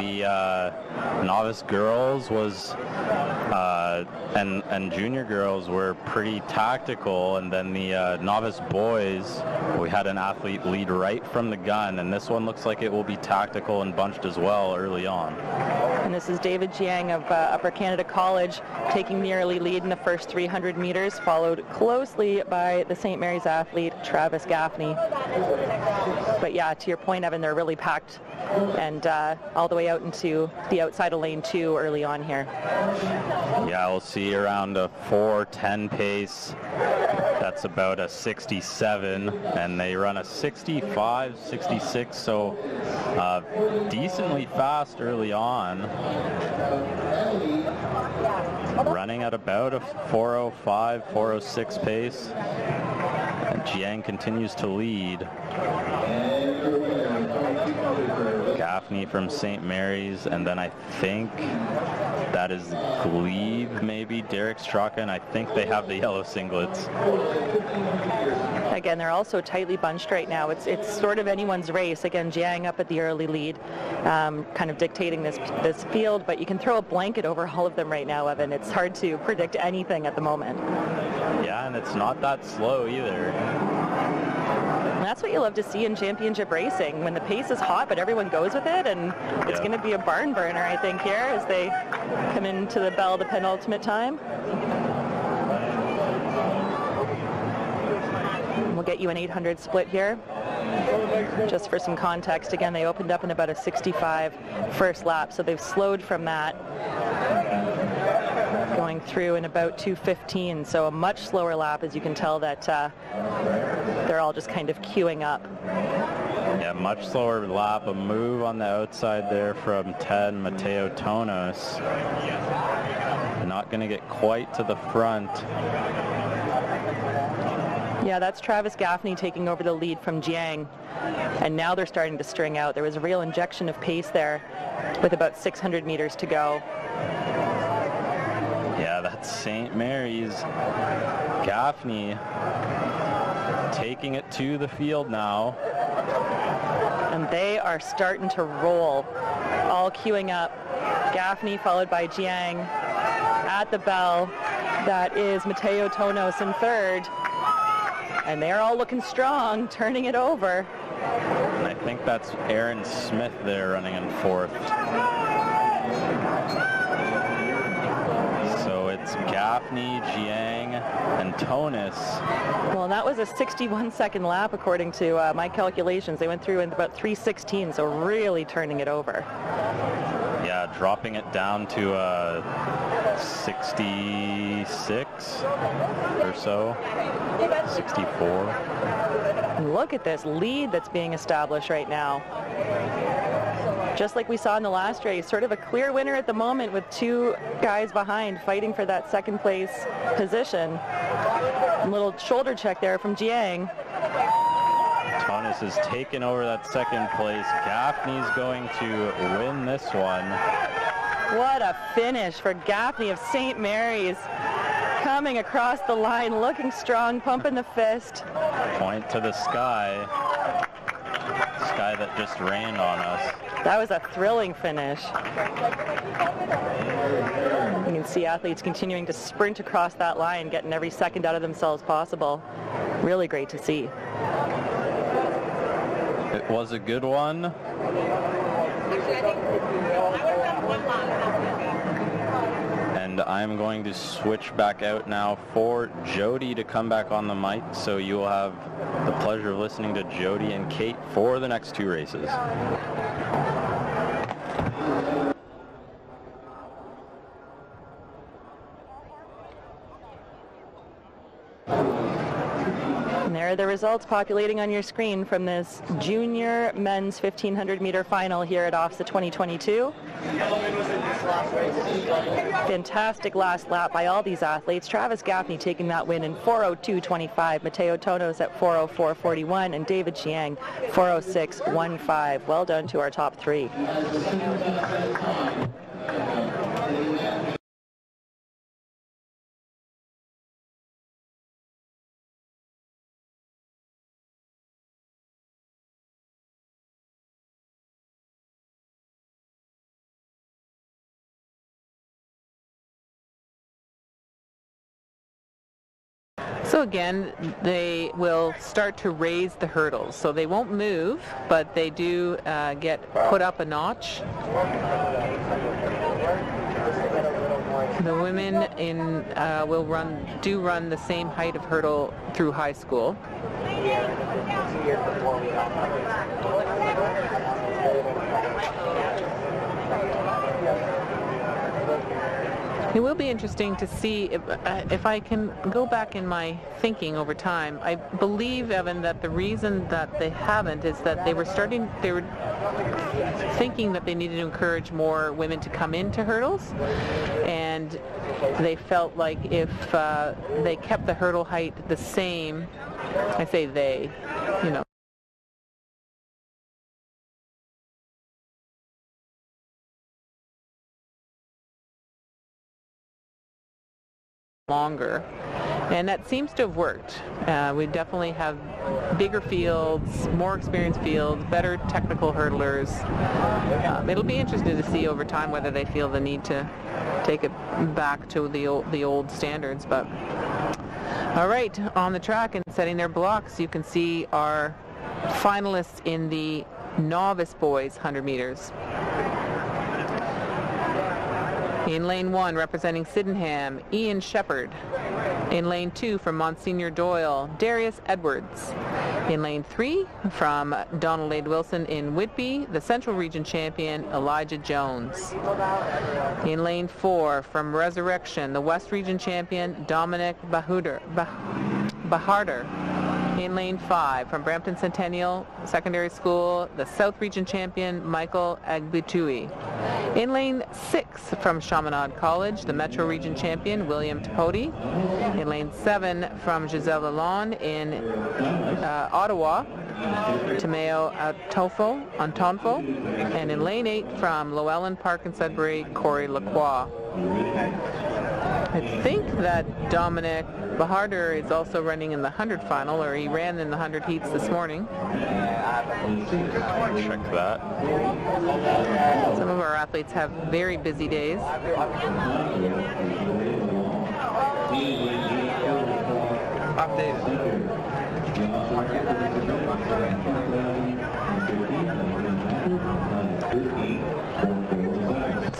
the uh, novice girls was uh, and and junior girls were pretty tactical, and then the uh, novice boys we had an athlete lead right from the gun, and this one looks like it will be tactical and bunched as well early on. And this is David Jiang of uh, Upper Canada College taking the early lead in the first 300 meters, followed closely by the St. Mary's athlete Travis Gaffney. But yeah, to your point, Evan, they're really packed and uh, all the way out into the outside of lane two early on here. Yeah, we'll see around a 4:10 pace. That's about a 67, and they run a 65, 66, so uh, decently fast early on. Running at about a 405, 406 pace. And Jiang continues to lead. Gaffney from St. Mary's, and then I think that is Glebe, maybe, Derek Straka, and I think they have the yellow singlets. Again, they're also tightly bunched right now. It's it's sort of anyone's race. Again, Jiang up at the early lead, um, kind of dictating this this field, but you can throw a blanket over all of them right now, Evan. It's hard to predict anything at the moment. Yeah, and it's not that slow either. And that's what you love to see in championship racing, when the pace is hot, but everyone goes with it, and it's Yeah. going to be a barn burner, I think, here as they come into the bell, the penultimate time. We'll get you an 800 split here. Just for some context, again, they opened up in about a 65 first lap, so they've slowed from that going through in about 215 so a much slower lap as you can tell that uh, they're all just kind of queuing up Yeah, much slower lap, a move on the outside there from 10, Mateo Tonos. Not going to get quite to the front. yeah that's travis gaffney taking over the lead from jiang and now they're starting to string out there was a real injection of pace there with about 600 meters to go Yeah, that's St. Mary's. Gaffney taking it to the field now. and they are starting to roll all queuing up gaffney followed by jiang at the bell that is mateo tonos in third and they're all looking strong turning it over And I think that's Aaron Smith there running in fourth. It's Gaffney, Jiang, and Tonos. Well, that was a 61 second lap according to uh, my calculations. They went through in about 316, so really turning it over. Yeah, dropping it down to uh, 66 or so. 64. Look at this lead that's being established right now. Just like we saw in the last race, sort of a clear winner at the moment with two guys behind fighting for that second place position. A little shoulder check there from Jiang. Tonos has taken over that second place. Gaffney's going to win this one. What a finish for Gaffney of St. Mary's. Coming across the line, looking strong, pumping the fist. Point to the sky. Sky that just rained on us. That was a thrilling finish. You can see athletes continuing to sprint across that line, getting every second out of themselves possible. Really great to see. It was a good one. And I'm going to switch back out now for Jody to come back on the mic. So you will have the pleasure of listening to Jody and Kate for the next two races. Are the results populating on your screen from this junior men's 1500 meter final here at OFSAA 2022. Fantastic last lap by all these athletes. Travis Gaffney taking that win in 402.25. Mateo Tonos at 404.41 and David Jiang 406.15. Well done to our top three. Again, they will start to raise the hurdles. So they won't move, but they do uh, get put up a notch. The women in uh, will run do run the same height of hurdle through high school. It will be interesting to see if, uh, if I can go back in my thinking over time. I believe, Evan, that the reason that they haven't is that they were starting, they were thinking that they needed to encourage more women to come into hurdles, and they felt like if uh, they kept the hurdle height the same, I say they, you know, longer. And that seems to have worked. Uh, we definitely have bigger fields, more experienced fields, better technical hurdlers. Um, it'll be interesting to see over time whether they feel the need to take it back to the old, the old standards. But all right, on the track and setting their blocks, you can see our finalists in the novice boys 100 meters. In lane one, representing Sydenham, Ian Shepard. In lane two, from Monsignor Doyle, Darius Edwards. In lane three, from Donald A. Wilson in Whitby, the Central Region champion, Elijah Jones. In lane four, from Resurrection, the West Region champion, Dominic Bahuder, Baharder. In lane five, from Brampton Centennial Secondary School, the South Region champion, Michael Agbutui. In lane six, from Chaminade College, the Metro Region champion, William Tapodi. In lane seven, from Gisèle Lalonde in uh, Ottawa, Tomeo Antofo, Antonfo. And in lane eight, from Lo-Ellen Park in Sudbury, Corey Lacroix. I think that Dominic Baharder is also running in the 100 final, or he ran in the 100 heats this morning. Check that. Some of our athletes have very busy days.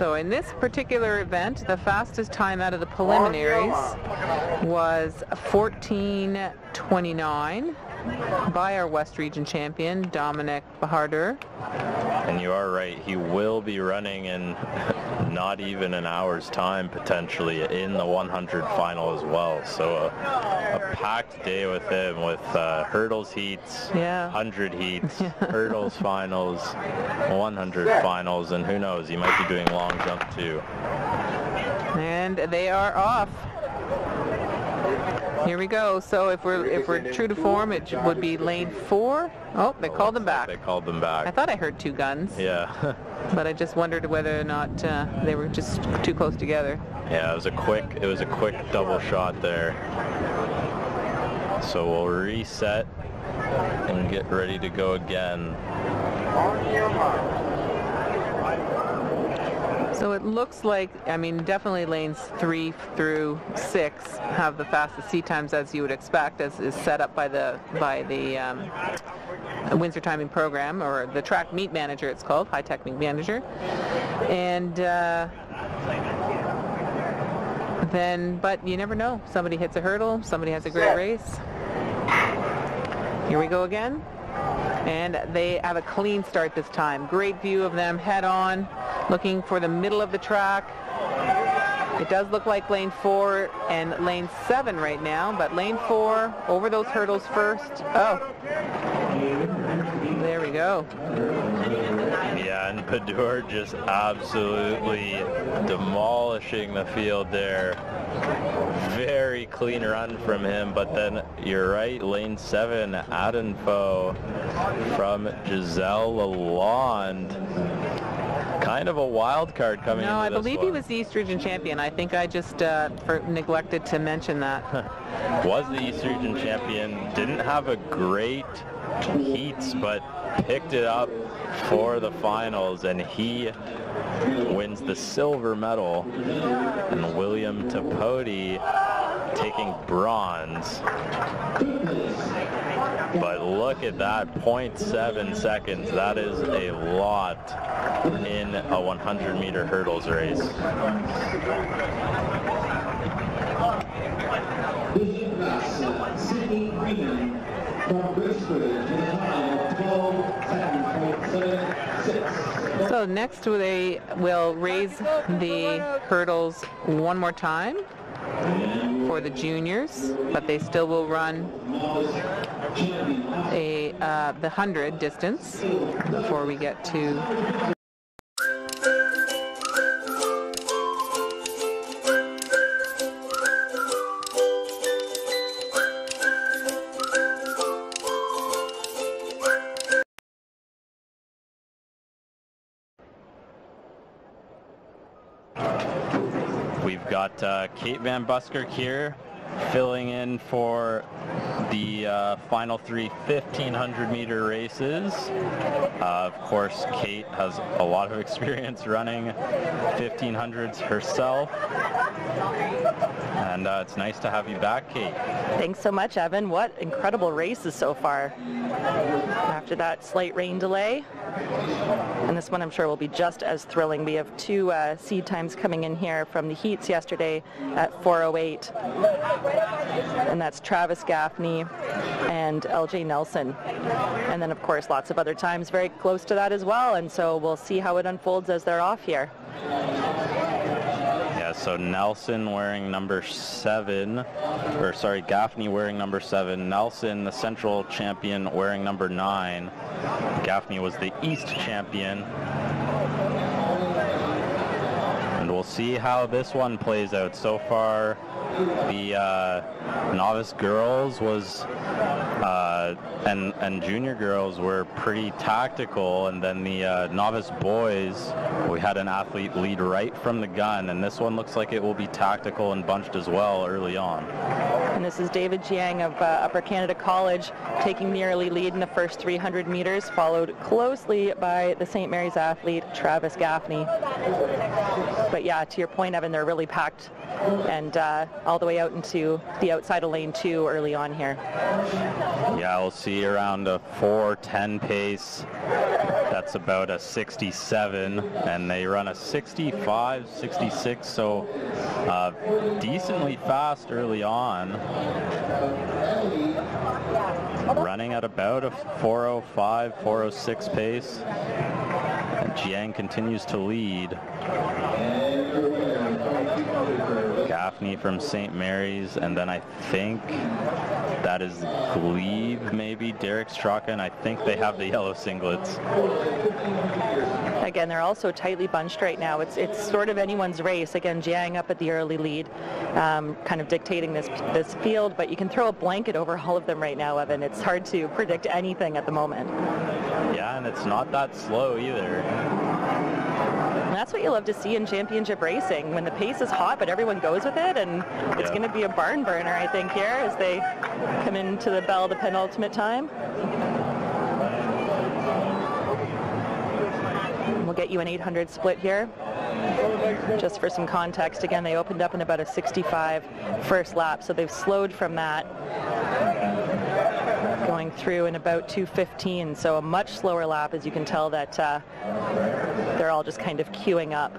So in this particular event, the fastest time out of the preliminaries was 14.29 by our West Region champion, Dominic Baharder. And you are right, he will be running in <laughs> not even an hour's time potentially in the 100 final as well. So a, a packed day with him with uh, hurdles heats, Yeah. 100 heats, <laughs> hurdles finals, 100 finals, and who knows, he might be doing long jump too. And they are off. Here we go. So if we're if we're true to form, it would be lane four. Oh, they called them back. They called them back. I thought I heard two guns, Yeah. <laughs> but I just wondered whether or not uh, they were just too close together. Yeah, it was a quick it was a quick double shot there. So we'll reset and get ready to go again. So it looks like, I mean, definitely lanes three through six have the fastest seat times as you would expect, as is set up by the by the um, Windsor Timing Program or the Track Meet Manager. It's called Hy-Tek Meet Manager, and. Uh, then, but you never know. Somebody hits a hurdle. Somebody has a great race. Here we go again. And they have a clean start this time. Great view of them head on, looking for the middle of the track. It does look like lane four and lane seven right now, but lane four over those hurdles first. Oh, go. Yeah, and Padur just absolutely demolishing the field there. Very clean run from him, but then you're right, lane seven, Adenfo from Gisèle Lalonde. Kind of a wild card coming No, I believe he was the East Region champion. I think I just uh, neglected to mention that. <laughs> was the East Region champion. Didn't have a great heats, but picked it up for the finals, and he wins the silver medal. And William Tapodi taking bronze. But look at that, 0.7 seconds. That is a lot in a 100 meter hurdles race. Bishop Gus, Sydney Freeman from Brisbane in a time of 12.776. So next they will raise the hurdles one more time for the juniors, but they still will run a uh, the 100 distance before we get to got uh, Kate Van Buskirk here filling in for the uh, final three 1500 meter races. Uh, of course, Kate has a lot of <laughs> experience running 1500s herself. And uh, it's nice to have you back, Kate. Thanks so much, Evan. What incredible races so far. After that slight rain delay. And this one I'm sure will be just as thrilling. We have two uh, seed times coming in here from the heats yesterday at 408. And that's Travis Gaffney and LJ Nelson. And then of course lots of other times very close to that as well. And so we'll see how it unfolds as they're off here. Yeah, so Nelson wearing number seven, or sorry, Gaffney wearing number seven. Nelson, the central champion, wearing number nine. Gaffney was the East champion. And we'll see how this one plays out. So far, the uh, novice girls was uh, and and junior girls were pretty tactical, and then the uh, novice boys, we had an athlete lead right from the gun, and this one looks like it will be tactical and bunched as well early on. And this is David Jiang of uh, Upper Canada College taking the early lead in the first 300 meters, followed closely by the St. Mary's athlete Travis Gaffney. But yeah, to your point, Evan, they're really packed and uh, all the way out into the outside of lane two early on here. Yeah, we'll see around a 4:10 pace. That's about a 67, and they run a 65, 66, so uh, decently fast early on. Running at about a 405, 406 pace. And Jiang continues to lead. Gaffney from St. Mary's, and then I think that is Glebe, maybe, Derek Straka, and I think they have the yellow singlets. Again, they're also tightly bunched right now. It's it's sort of anyone's race. Again, Jiang up at the early lead, um, kind of dictating this this field. But you can throw a blanket over all of them right now, Evan. It's hard to predict anything at the moment. Yeah, and it's not that slow either. And that's what you love to see in championship racing, when the pace is hot, but everyone goes with it, and it's Yeah. going to be a barn burner, I think, here as they come into the bell, the penultimate time. We'll get you an 800 split here. Just for some context, again, they opened up in about a 65 first lap, so they've slowed from that going through in about 215 so a much slower lap as you can tell that uh, they're all just kind of queuing up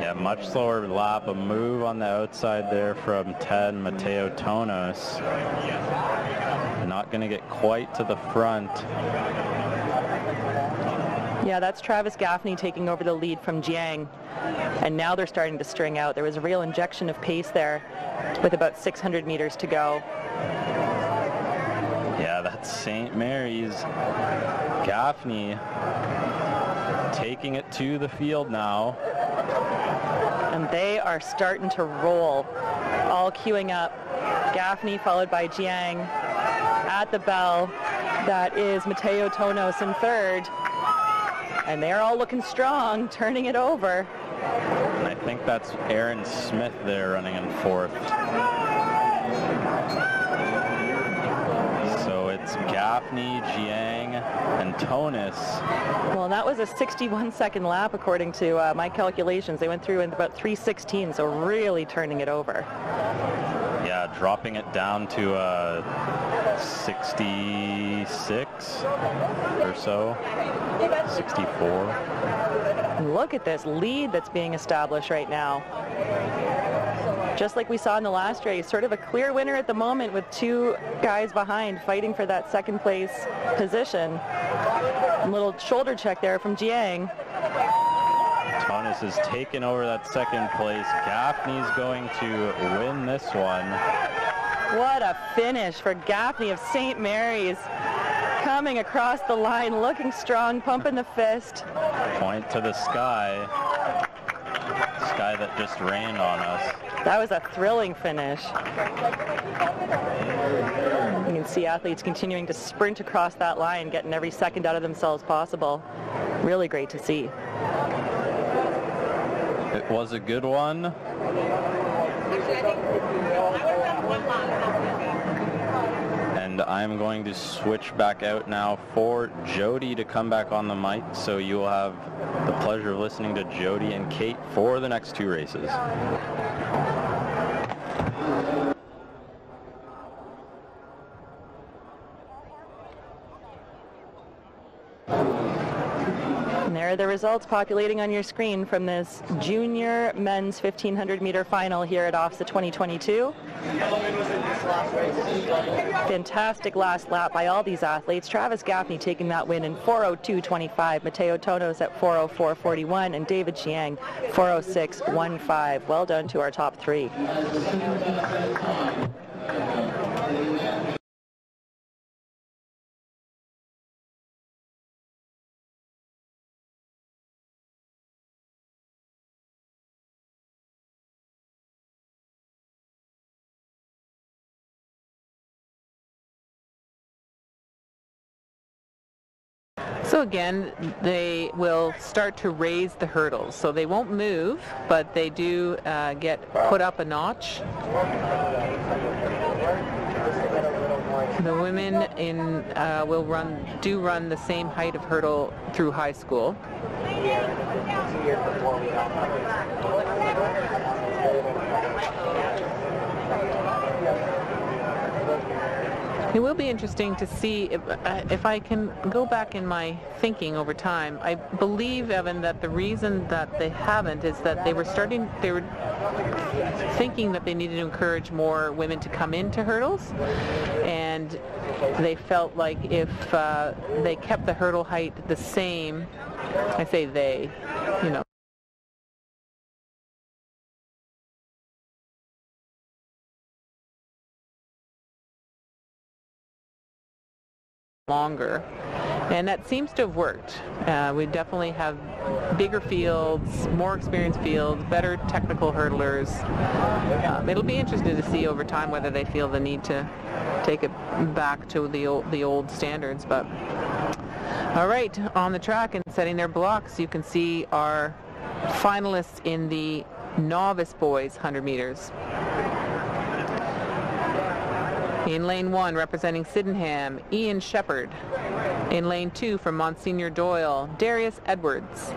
Yeah, much slower lap, a move on the outside there from 10, Mateo Tonos. Not going to get quite to the front. yeah that's Travis Gaffney taking over the lead from Jiang and now they're starting to string out there was a real injection of pace there with about 600 meters to go That's St. Mary's. Gaffney taking it to the field now. And they are starting to roll, all queuing up. Gaffney followed by Jiang at the bell. That is Mateo Tonos in third. And they're all looking strong, turning it over. And I think that's Aaron Smith there running in fourth. It's Gaffney, Jiang, and Tonos. Well, that was a 61 second lap according to uh, my calculations. They went through in about 316, so really turning it over. Yeah, dropping it down to uh, 66 or so, 64. And look at this lead that's being established right now. Just like we saw in the last race, sort of a clear winner at the moment with two guys behind fighting for that second place position. A little shoulder check there from Jiang. Tonos has taken over that second place. Gaffney's going to win this one. What a finish for Gaffney of St. Mary's. Coming across the line, looking strong, pumping the fist. Point to the sky. Sky that just rained on us. That was a thrilling finish. You can see athletes continuing to sprint across that line, getting every second out of themselves possible. Really great to see. It was a good one. And I'm going to switch back out now for Jody to come back on the mic. So you will have the pleasure of listening to Jody and Kate for the next two races. Are the results populating on your screen from this junior men's 1500 meter final here at OFSAA 2022. Fantastic last lap by all these athletes. Travis Gaffney taking that win in 402.25, Mateo Tonos at 404.41, and David Jiang 406.15. Well done to our top three. So again, they will start to raise the hurdles. So they won't move, but they do uh, get put up a notch. The women in uh, will run do run the same height of hurdle through high school. It will be interesting to see if, uh, if I can go back in my thinking over time. I believe, Evan, that the reason that they haven't is that they were starting, they were thinking that they needed to encourage more women to come into hurdles, and they felt like if uh, they kept the hurdle height the same, I say they, you know, longer. And that seems to have worked. Uh, we definitely have bigger fields, more experienced fields, better technical hurdlers. Um, it'll be interesting to see over time whether they feel the need to take it back to the old, the old standards. But all right, on the track and setting their blocks, you can see our finalists in the novice boys 100 meters. In lane one, representing Sydenham, Ian Shepard. In lane two, from Monsignor Doyle, Darius Edwards.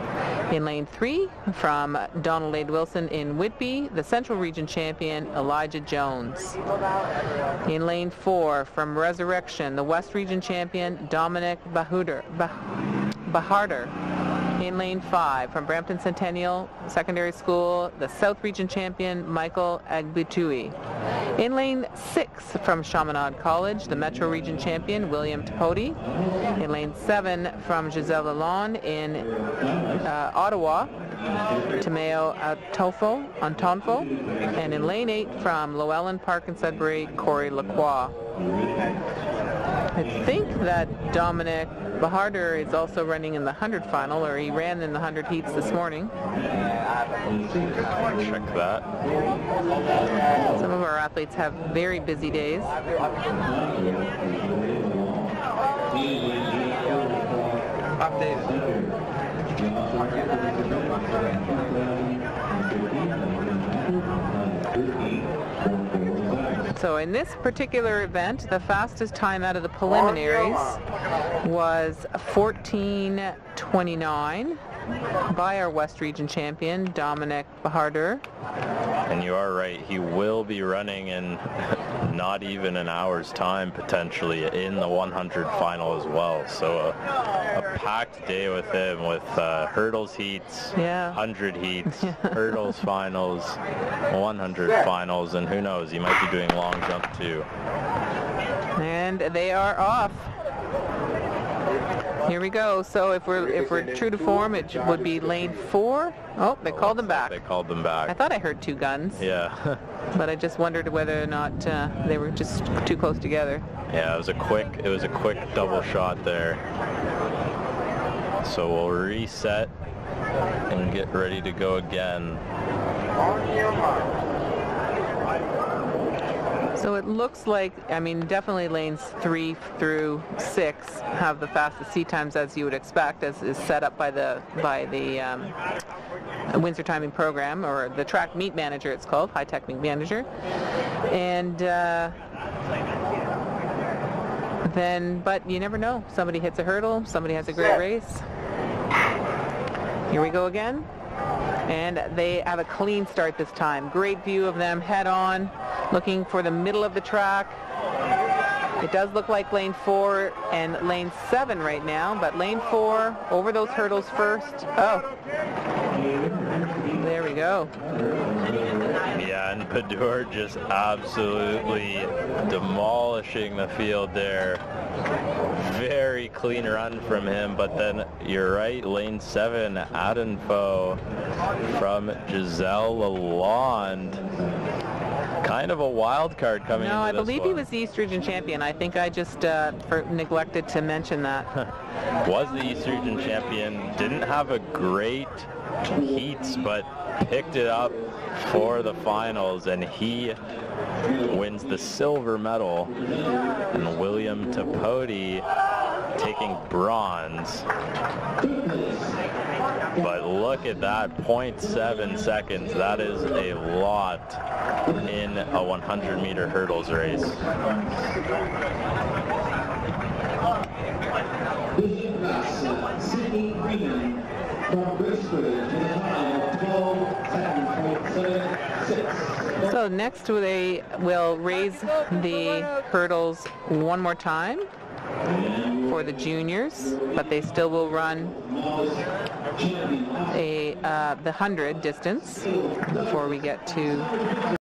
In lane three, from Donald A. Wilson in Whitby, the Central Region champion, Elijah Jones. In lane four, from Resurrection, the West Region champion, Dominic Bahuder, bah- Baharder. In lane five, from Brampton Centennial Secondary School, the South Region champion, Michael Agbutui. In lane six, from Chaminade College, the Metro Region champion, William Tapodi. In lane seven, from Gisèle Lalonde in uh, Ottawa, Tomeo Antofo, Antonfo. And in lane eight, from Lo-Ellen Park and Sudbury, Corey Lacroix. I think that Dominic Baharder is also running in the 100 final, or he ran in the 100 heats this morning. Check that. Some of our athletes have very busy days. So in this particular event, the fastest time out of the preliminaries oh, was 14.29 by our West Region champion, Dominic Bahardur. And you are right, he will be running in <laughs> not even an hour's time potentially in the 100 final as well. So a, a packed day with him with uh, hurdles heats, Yeah. 100 heats, <laughs> hurdles finals, 100 finals, and who knows, he might be doing long jump too. And they are off. Here we go. So if we're if we're true to form, it would be lane four. Oh, they called them back. They called them back. I thought I heard two guns, Yeah. <laughs> but I just wondered whether or not uh, they were just too close together. Yeah, it was a quick it was a quick double shot there. So we'll reset and get ready to go again. So it looks like, I mean, definitely lanes three through six have the fastest seat times as you would expect, as is set up by the by the um, Windsor Timing Program or the Track Meet Manager. It's called Hy-Tek Meet Manager, and. Uh, then, but you never know. Somebody hits a hurdle, somebody has a great race. Here we go again. And they have a clean start this time. Great view of them head on, looking for the middle of the track. It does look like lane four and lane seven right now, but lane four over those hurdles first. Oh, there we go. Yeah, and Padur just absolutely demolishing the field there. Very clean run from him, but then you're right, lane seven, Adenfo from Gisèle Lalonde. Kind of a wild card coming in. No, I believe he was the East Region champion. I think I just uh, for, neglected to mention that. <laughs> was the East Region champion. Didn't have a great heats, but picked it up for the finals, and he wins the silver medal. And William Tapodi taking bronze. But look at that, 0.7 seconds. That is a lot in a 100 meter hurdles race to the time of 12.776. So next they will raise the hurdles one more time for the juniors, but they still will run a uh, the 100 distance before we get to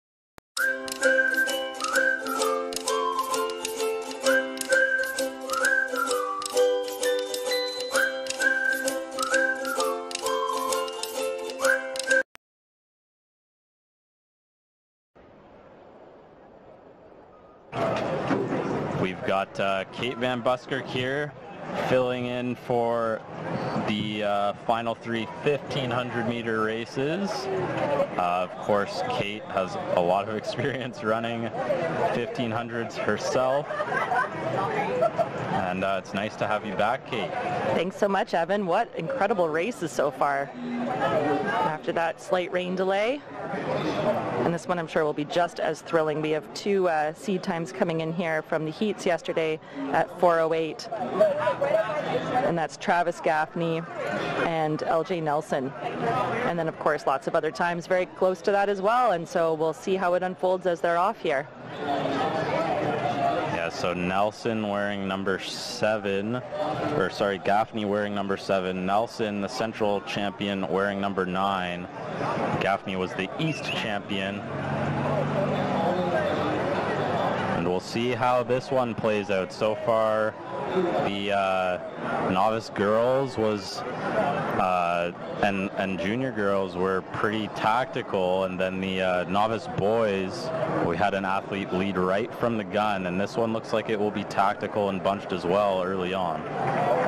got uh, Kate Van Buskirk here filling in for the uh, final three 1500 meter races. Uh, of course, Kate has a lot of <laughs> experience running 1500s herself. And uh, it's nice to have you back, Kate. Thanks so much, Evan. What incredible races so far. After that slight rain delay. And this one I'm sure will be just as thrilling. We have two uh, seed times coming in here from the heats yesterday at 408. And that's Travis Gaffney and LJ Nelson. And then of course lots of other times very close to that as well. And so we'll see how it unfolds as they're off here. Yeah, so Nelson wearing number seven, or sorry, Gaffney wearing number seven. Nelson, the central champion, wearing number nine. Gaffney was the East champion. And we'll see how this one plays out. So far, the uh, novice girls was uh, and and junior girls were pretty tactical, and then the uh, novice boys we had an athlete lead right from the gun, and this one looks like it will be tactical and bunched as well early on.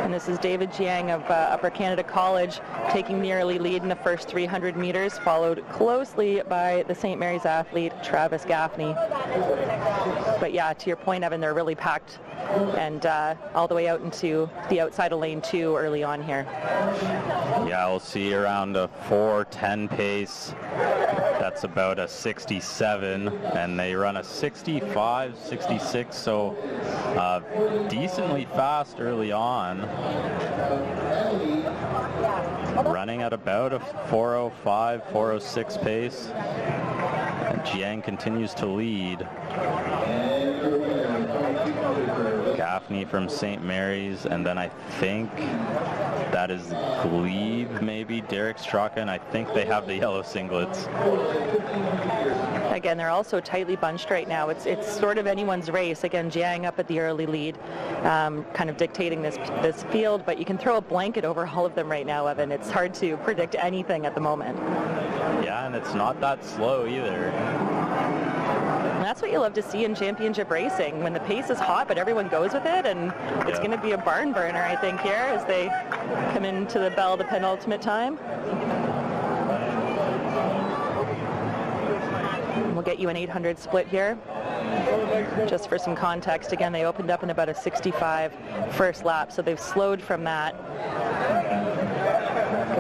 And this is David Jiang of uh, Upper Canada College taking the early lead in the first 300 meters, followed closely by the St. Mary's athlete Travis Gaffney. But yeah, to your point, Evan, they're really packed and uh, all the way out into the outside of lane two early on here. Yeah, we'll see around a 4:10 pace. That's about a 67, and they run a 65, 66, so uh, decently fast early on. Running at about a 405, 406 pace. And Jiang continues to lead. Gaffney from St. Mary's, and then I think that is Glebe, maybe, Derek Straka, and I think they have the yellow singlets. Again, they're also tightly bunched right now. It's it's sort of anyone's race. Again, Jiang up at the early lead, um, kind of dictating this this field, but you can throw a blanket over all of them right now, Evan. It's hard to predict anything at the moment. Yeah, and it's not that slow either. And that's what you love to see in championship racing, when the pace is hot, but everyone goes with it, and it's going to be a barn burner, I think, here as they come into the bell, the penultimate time. We'll get you an 800 split here. Just for some context, again, they opened up in about a 65 first lap, so they've slowed from that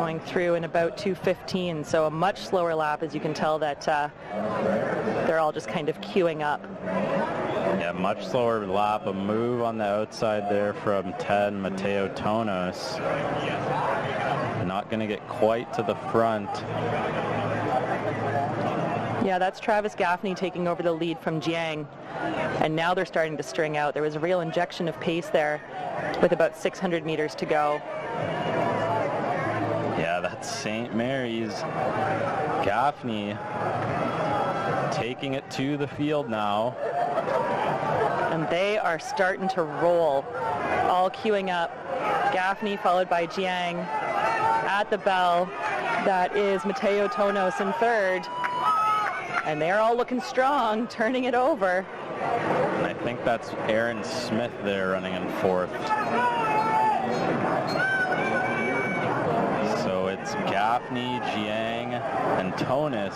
going through in about 215 so a much slower lap as you can tell that uh, they're all just kind of queuing up Yeah, much slower lap. A move on the outside there from 10, Mateo Tonos. Not going to get quite to the front. yeah that's Travis Gaffney taking over the lead from Jiang and now they're starting to string out there was a real injection of pace there with about 600 meters to go Yeah, that's St. Mary's. Gaffney taking it to the field now. and they are starting to roll all queuing up Gaffney followed by Jiang at the bell that is Mateo Tonos in third and they're all looking strong turning it over And I think that's Aaron Smith there running in fourth. It's Gaffney, Jiang, and Tonos.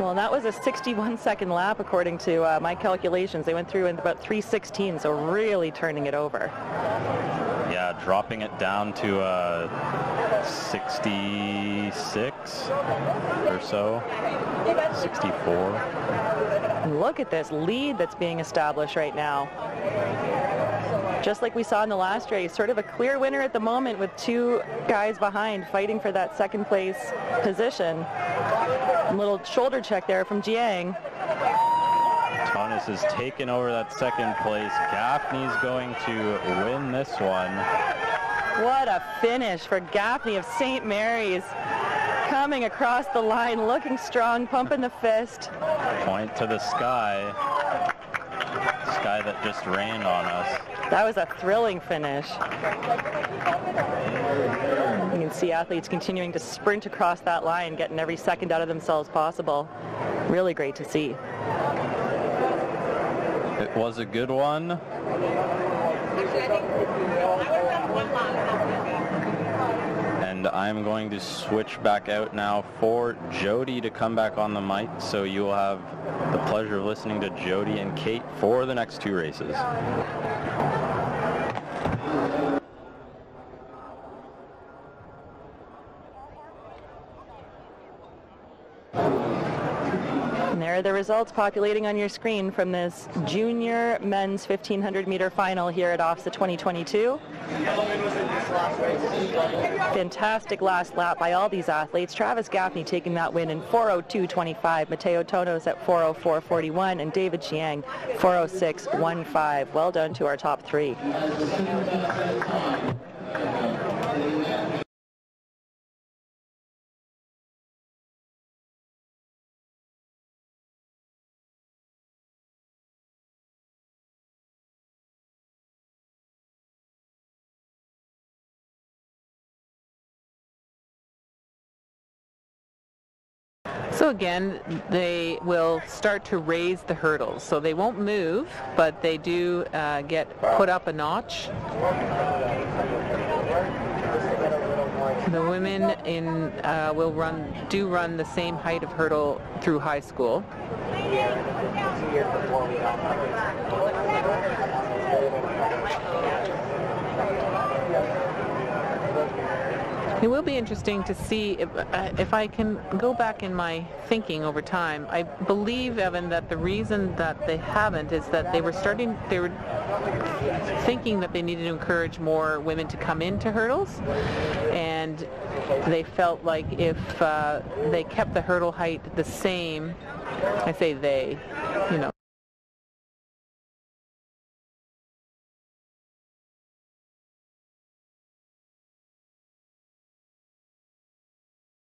Well, that was a 61 second lap according to uh, my calculations. They went through in about 316, so really turning it over. Yeah, dropping it down to uh, 66 or so. 64. And look at this lead that's being established right now. Just like we saw in the last race, sort of a clear winner at the moment with two guys behind fighting for that second place position. A little shoulder check there from Jiang. Tonos has taken over that second place. Gaffney's going to win this one. What a finish for Gaffney of St. Mary's. Coming across the line, looking strong, pumping the fist. Point to the sky. Sky that just rained on us. That was a thrilling finish. You can see athletes continuing to sprint across that line, getting every second out of themselves possible. Really great to see. It was a good one. And I'm going to switch back out now for Jody to come back on the mic. So you will have the pleasure of listening to Jody and Kate for the next two races. Are the results populating on your screen from this junior men's 1500 meter final here at OFSAA 2022. Fantastic last lap by all these athletes. Travis Gaffney taking that win in 402.25, Mateo Tonos at 404.41, and David Jiang 406.15. Well done to our top three. Again, they will start to raise the hurdles. So they won't move, but they do uh, get put up a notch. The women in uh, will run do run the same height of hurdle through high school. It will be interesting to see if, uh, if I can go back in my thinking over time. I believe, Evan, that the reason that they haven't is that they were starting, they were thinking that they needed to encourage more women to come into hurdles, and they felt like if uh, they kept the hurdle height the same, I say they, you know,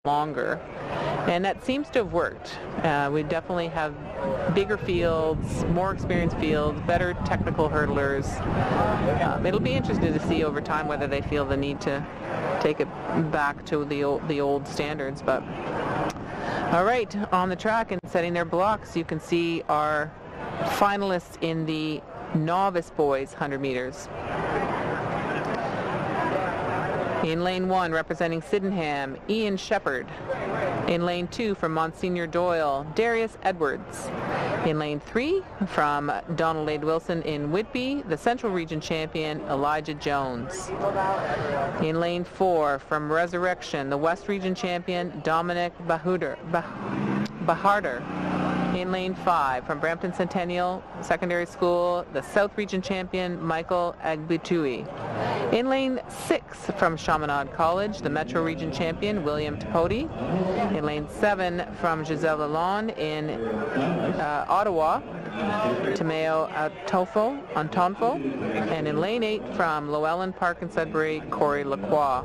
longer. And that seems to have worked. Uh, we definitely have bigger fields, more experienced fields, better technical hurdlers. Um, it'll be interesting to see over time whether they feel the need to take it back to the old, the old standards. But all right, on the track and setting their blocks, you can see our finalists in the novice boys 100 meters. In lane one, representing Sydenham, Ian Shepard. In lane two, from Monsignor Doyle, Darius Edwards. In lane three, from Donald A. Wilson in Whitby, the Central Region champion, Elijah Jones. In lane four, from Resurrection, the West Region champion, Dominic Bahuder, bah- Baharder. In lane five, from Brampton Centennial Secondary School, the South Region champion, Michael Agbutui. In lane six, from Chaminade College, the Metro Region champion, William Tapodi. In lane seven, from Gisèle Lalonde in uh, Ottawa, Tomeo Antofo, Antonfo. And in lane eight, from Lo-Ellen Park and Sudbury, Corey Lacroix.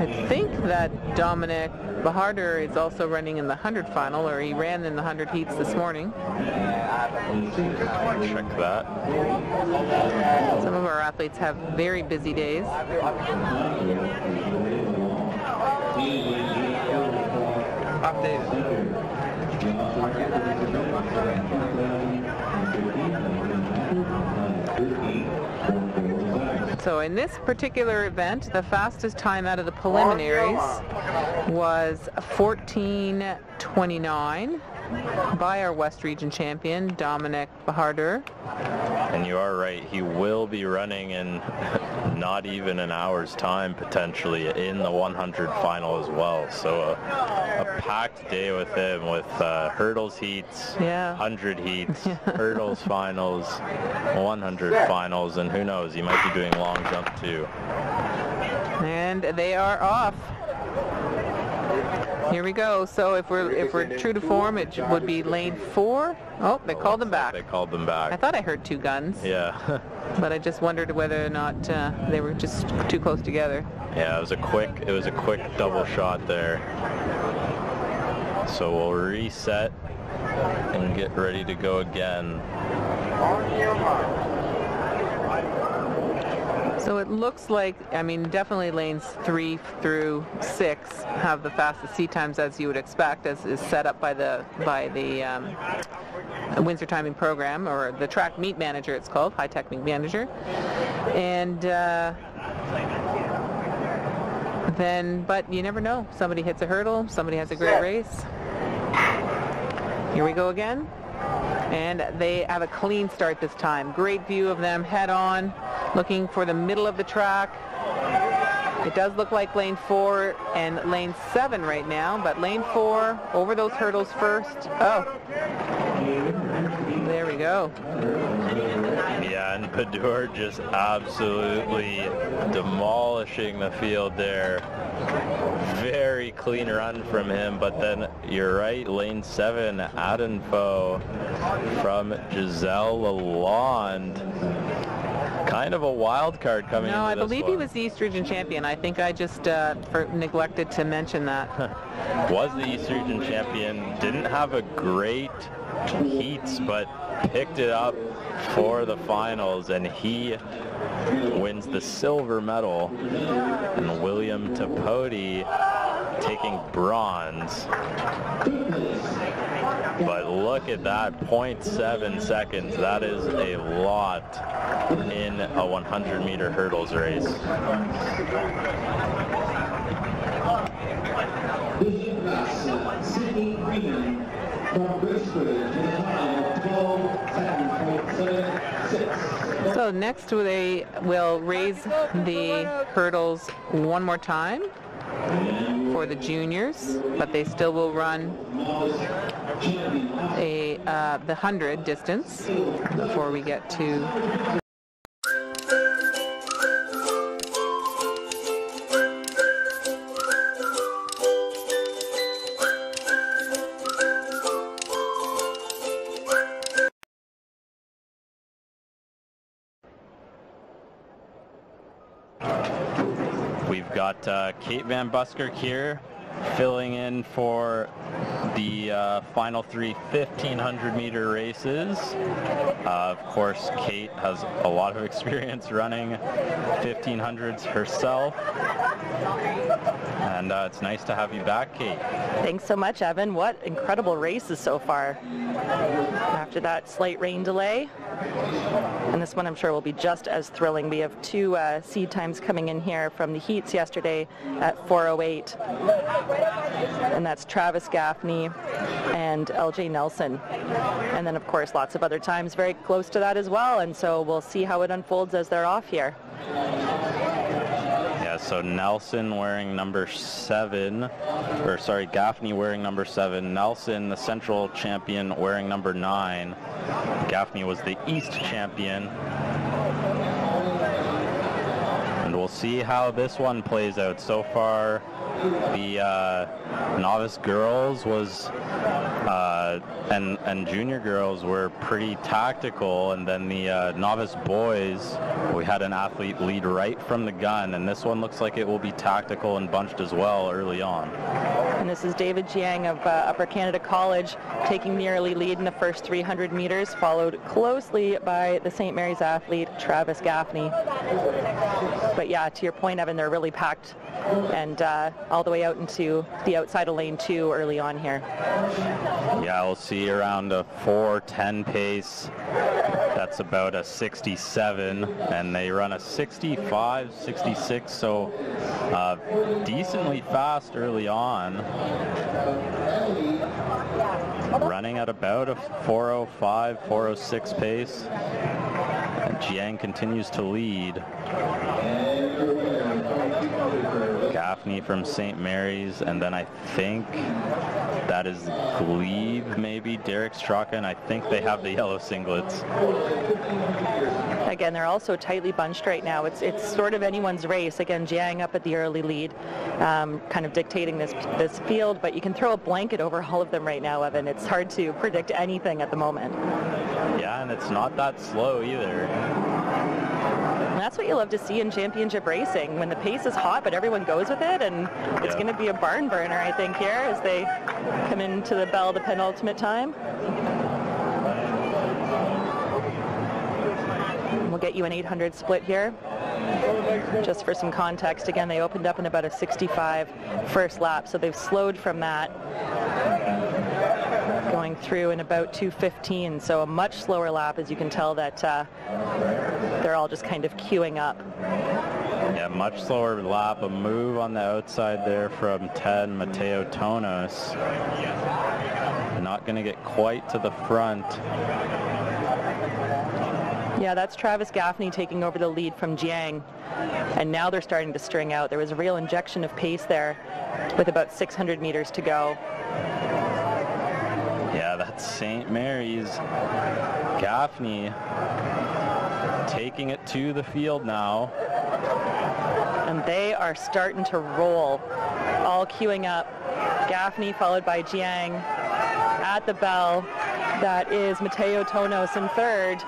I think that Dominic Baharder is also running in the 100 final, or he ran in the 100 heats this morning. Check that. Some of our athletes have very busy days. So in this particular event, the fastest time out of the preliminaries was 14.29 by our West Region champion, Dominic Baharder. And you are right, he will be running in <laughs> not even an hour's time potentially in the 100 final as well. So a, a packed day with him with uh, hurdles heats, Yeah. 100 heats, <laughs> hurdles finals, 100 finals, and who knows, he might be doing long jump too. And they are off. Here we go. So if we're if we're true to form, it would be lane four. Oh, they called them back. They called them back. I thought I heard two guns, Yeah. <laughs> but I just wondered whether or not uh, they were just too close together. Yeah, it was a quick it was a quick double shot there. So we'll reset and get ready to go again. So it looks like, I mean, definitely lanes three through six have the fastest seat times as you would expect, as is set up by the by the um, Windsor Timing Program or the Track Meet Manager. It's called Hy-Tek Meet Manager, and. Uh, then, but you never know. Somebody hits a hurdle, somebody has a great race. Here we go again. And they have a clean start this time. Great view of them head on, looking for the middle of the track. It does look like lane four and lane seven right now, but lane four over those hurdles first. Oh, go. Yeah, and Padur just absolutely demolishing the field there. Very clean run from him, but then you're right, lane seven, Adenfo from Gisèle Lalonde. Kind of a wild card coming No, I believe he was the East Region champion. I think I just uh, for, neglected to mention that. <laughs> was the East Region champion. Didn't have a great heats, but picked it up for the finals, and he wins the silver medal. And William Tapodi taking bronze. But look at that, 0.7 seconds. That is a lot in a 100 meter hurdles race. Vision class, Sydney Freeman from Brisbane to the time of 12.7.76. So next they will raise the hurdles one more time for the juniors, but they still will run a uh, the 100 distance before we get to uh, Kate Van Buskirk here filling in for the uh, final three 1500 meter races. Uh, of course, Kate has a lot of <laughs> experience running 1500s herself. And uh, it's nice to have you back, Kate. Thanks so much, Evan. What incredible races so far. After that slight rain delay. And this one I'm sure will be just as thrilling. We have two uh, seed times coming in here from the heats yesterday at 408. And that's Travis Gaffney and LJ Nelson. And then of course lots of other times very close to that as well. And so we'll see how it unfolds as they're off here. Yeah, so Nelson wearing number seven, or sorry, Gaffney wearing number seven. Nelson, the central champion, wearing number nine. Gaffney was the East champion. And we'll see how this one plays out. So far, the uh, novice girls was uh, and and junior girls were pretty tactical, and then the uh, novice boys, we had an athlete lead right from the gun, and this one looks like it will be tactical and bunched as well early on. And this is David Jiang of uh, Upper Canada College taking the early lead in the first 300 meters, followed closely by the St. Mary's athlete Travis Gaffney. But yeah, to your point, Evan, they're really packed and uh, all the way out into the outside of lane two early on here. Yeah, we'll see around a 4:10 pace. That's about a 67, and they run a 65, 66, so uh, decently fast early on. Running at about a 405, 406 pace. And Jiang continues to lead. From St. Mary's, and then I think that is Glebe, maybe, Derek Straka, and I think they have the yellow singlets. Again, they're also tightly bunched right now. It's it's sort of anyone's race. Again, Jiang up at the early lead, um, kind of dictating this this field. But you can throw a blanket over all of them right now, Evan. It's hard to predict anything at the moment. Yeah, and it's not that slow either. And that's what you love to see in championship racing when the pace is hot, but everyone goes with it, and it's Yeah. going to be a barn burner, I think, here as they come into the bell, the penultimate time. We'll get you an 800 split here. Just for some context, again, they opened up in about a 65 first lap, so they've slowed from that going through in about 215 so a much slower lap as you can tell that uh, they're all just kind of queuing up Yeah, much slower lap. A move on the outside there from 10, Mateo Tonos. Not going to get quite to the front. yeah that's Travis Gaffney taking over the lead from Jiang and now they're starting to string out there was a real injection of pace there with about 600 meters to go Yeah, that's St. Mary's. Gaffney taking it to the field now. and they are starting to roll all queuing up Gaffney followed by Jiang at the bell that is Mateo Tonos in third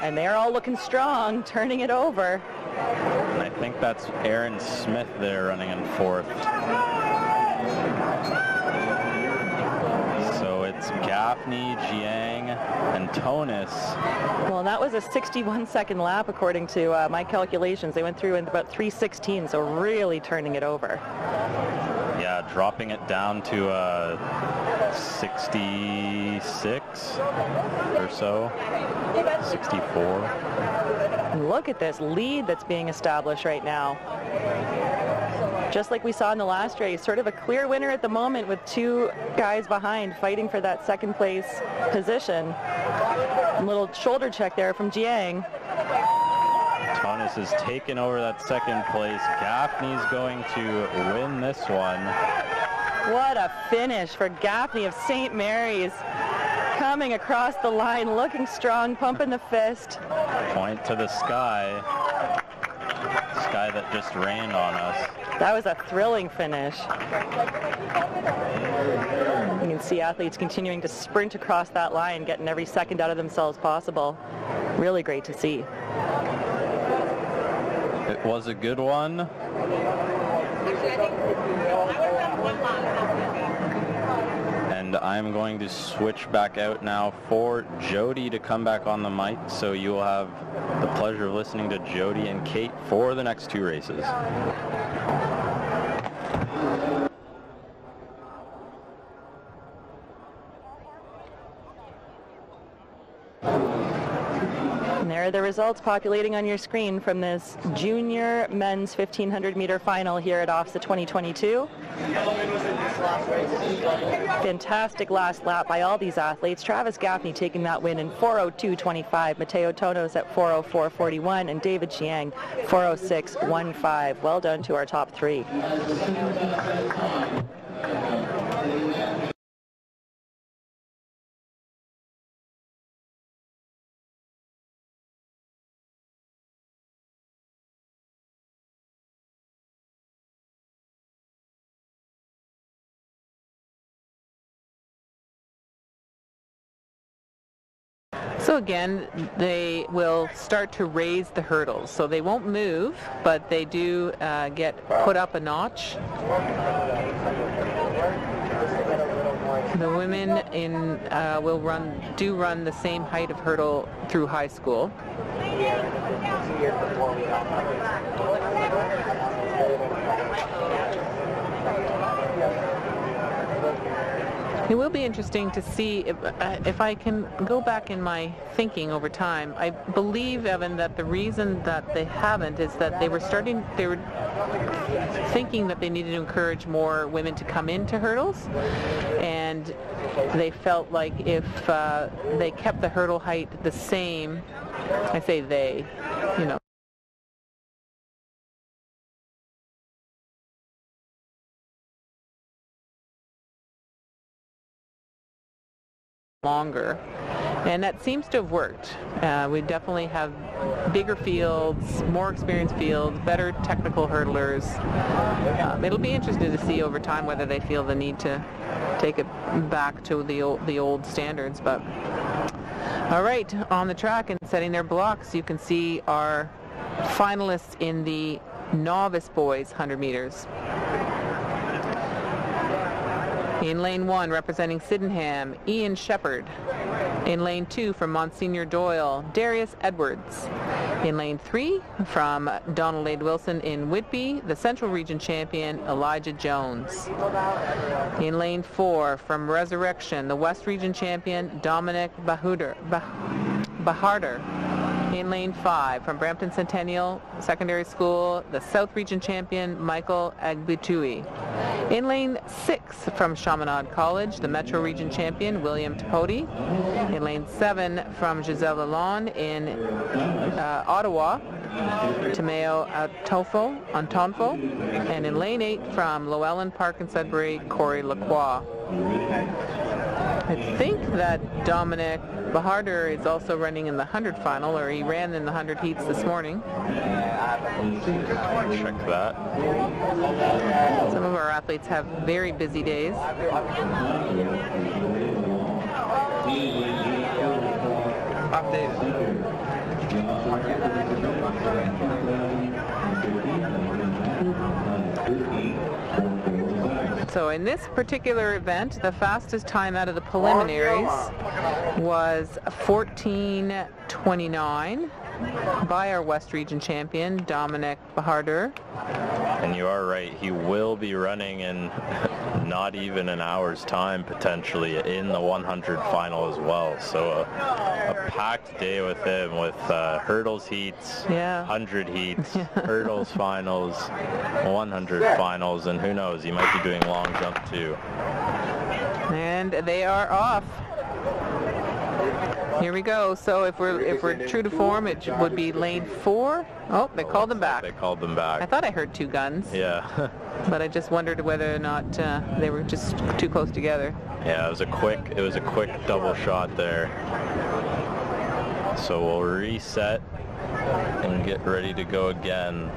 and they're all looking strong turning it over And I think that's Aaron Smith there running in fourth. Gaffney, Jiang, and Tonos. Well, that was a 61 second lap according to uh, my calculations. They went through in about 316, so really turning it over. Yeah, dropping it down to uh, 66 or so, 64. Look at this lead that's being established right now. Just like we saw in the last race, sort of a clear winner at the moment with two guys behind fighting for that second place position. A little shoulder check there from Jiang. Tonos has taken over that second place. Gaffney's going to win this one. What a finish for Gaffney of St. Mary's. Coming across the line, looking strong, pumping the fist. Point to the sky. Sky that just rained on us. That was a thrilling finish. You can see athletes continuing to sprint across that line, getting every second out of themselves possible. Really great to see. It was a good one. And I'm going to switch back out now for Jody to come back on the mic. So you will have the pleasure of listening to Jody and Kate for the next two races. Are the results populating on your screen from this junior men's 1500 meter final here at OFSAA 2022. Fantastic last lap by all these athletes. Travis Gaffney taking that win in 402.25. Mateo Tonos at 404.41 and David Jiang 406.15. Well done to our top three. So again, they will start to raise the hurdles. So they won't move, but they do uh, get put up a notch. The women in uh, will run do run the same height of hurdle through high school. It will be interesting to see if, uh, if I can go back in my thinking over time. I believe, Evan, that the reason that they haven't is that they were starting, they were thinking that they needed to encourage more women to come into hurdles, and they felt like if uh, they kept the hurdle height the same, I say they, you know, longer. And that seems to have worked. Uh, we definitely have bigger fields, more experienced fields, better technical hurdlers. Um, it'll be interesting to see over time whether they feel the need to take it back to the old, the old standards. But all right, on the track and setting their blocks, you can see our finalists in the novice boys 100 meters. In lane one, representing Sydenham, Ian Shepard. In lane two, from Monsignor Doyle, Darius Edwards. In lane three, from Donald A. Wilson in Whitby, the Central Region champion, Elijah Jones. In lane four, from Resurrection, the West Region champion, Dominic Bahuder, bah- Baharder. In lane five, from Brampton Centennial Secondary School, the South Region champion, Michael Agbutui. In lane six, from Chaminade College, the Metro Region champion, William Tapodi. In lane seven, from Gisèle Lalonde in uh, Ottawa, Tomeo Antofo, Antonfo. And in lane eight, from Lo-Ellen Park and Sudbury, Corey Lacroix. I think that Dominic Baharder is also running in the 100 final, or he ran in the 100 heats this morning. Check that. Some of our athletes have very busy days. So in this particular event, the fastest time out of the preliminaries was 14.29. by our West Region champion, Dominic Bahadur. And you are right, he will be running in <laughs> not even an hour's time potentially in the 100 final as well. So a, a packed day with him with uh, hurdles heats, Yeah. 100 heats, <laughs> hurdles finals, 100 finals, and who knows, he might be doing long jump too. And they are off. Here we go. So if we're if we're true to form, it would be lane four. Oh, they called them back. They called them back. I thought I heard two guns, Yeah. <laughs> but I just wondered whether or not uh, they were just too close together. Yeah, it was a quick it was a quick double shot there. So we'll reset and get ready to go again.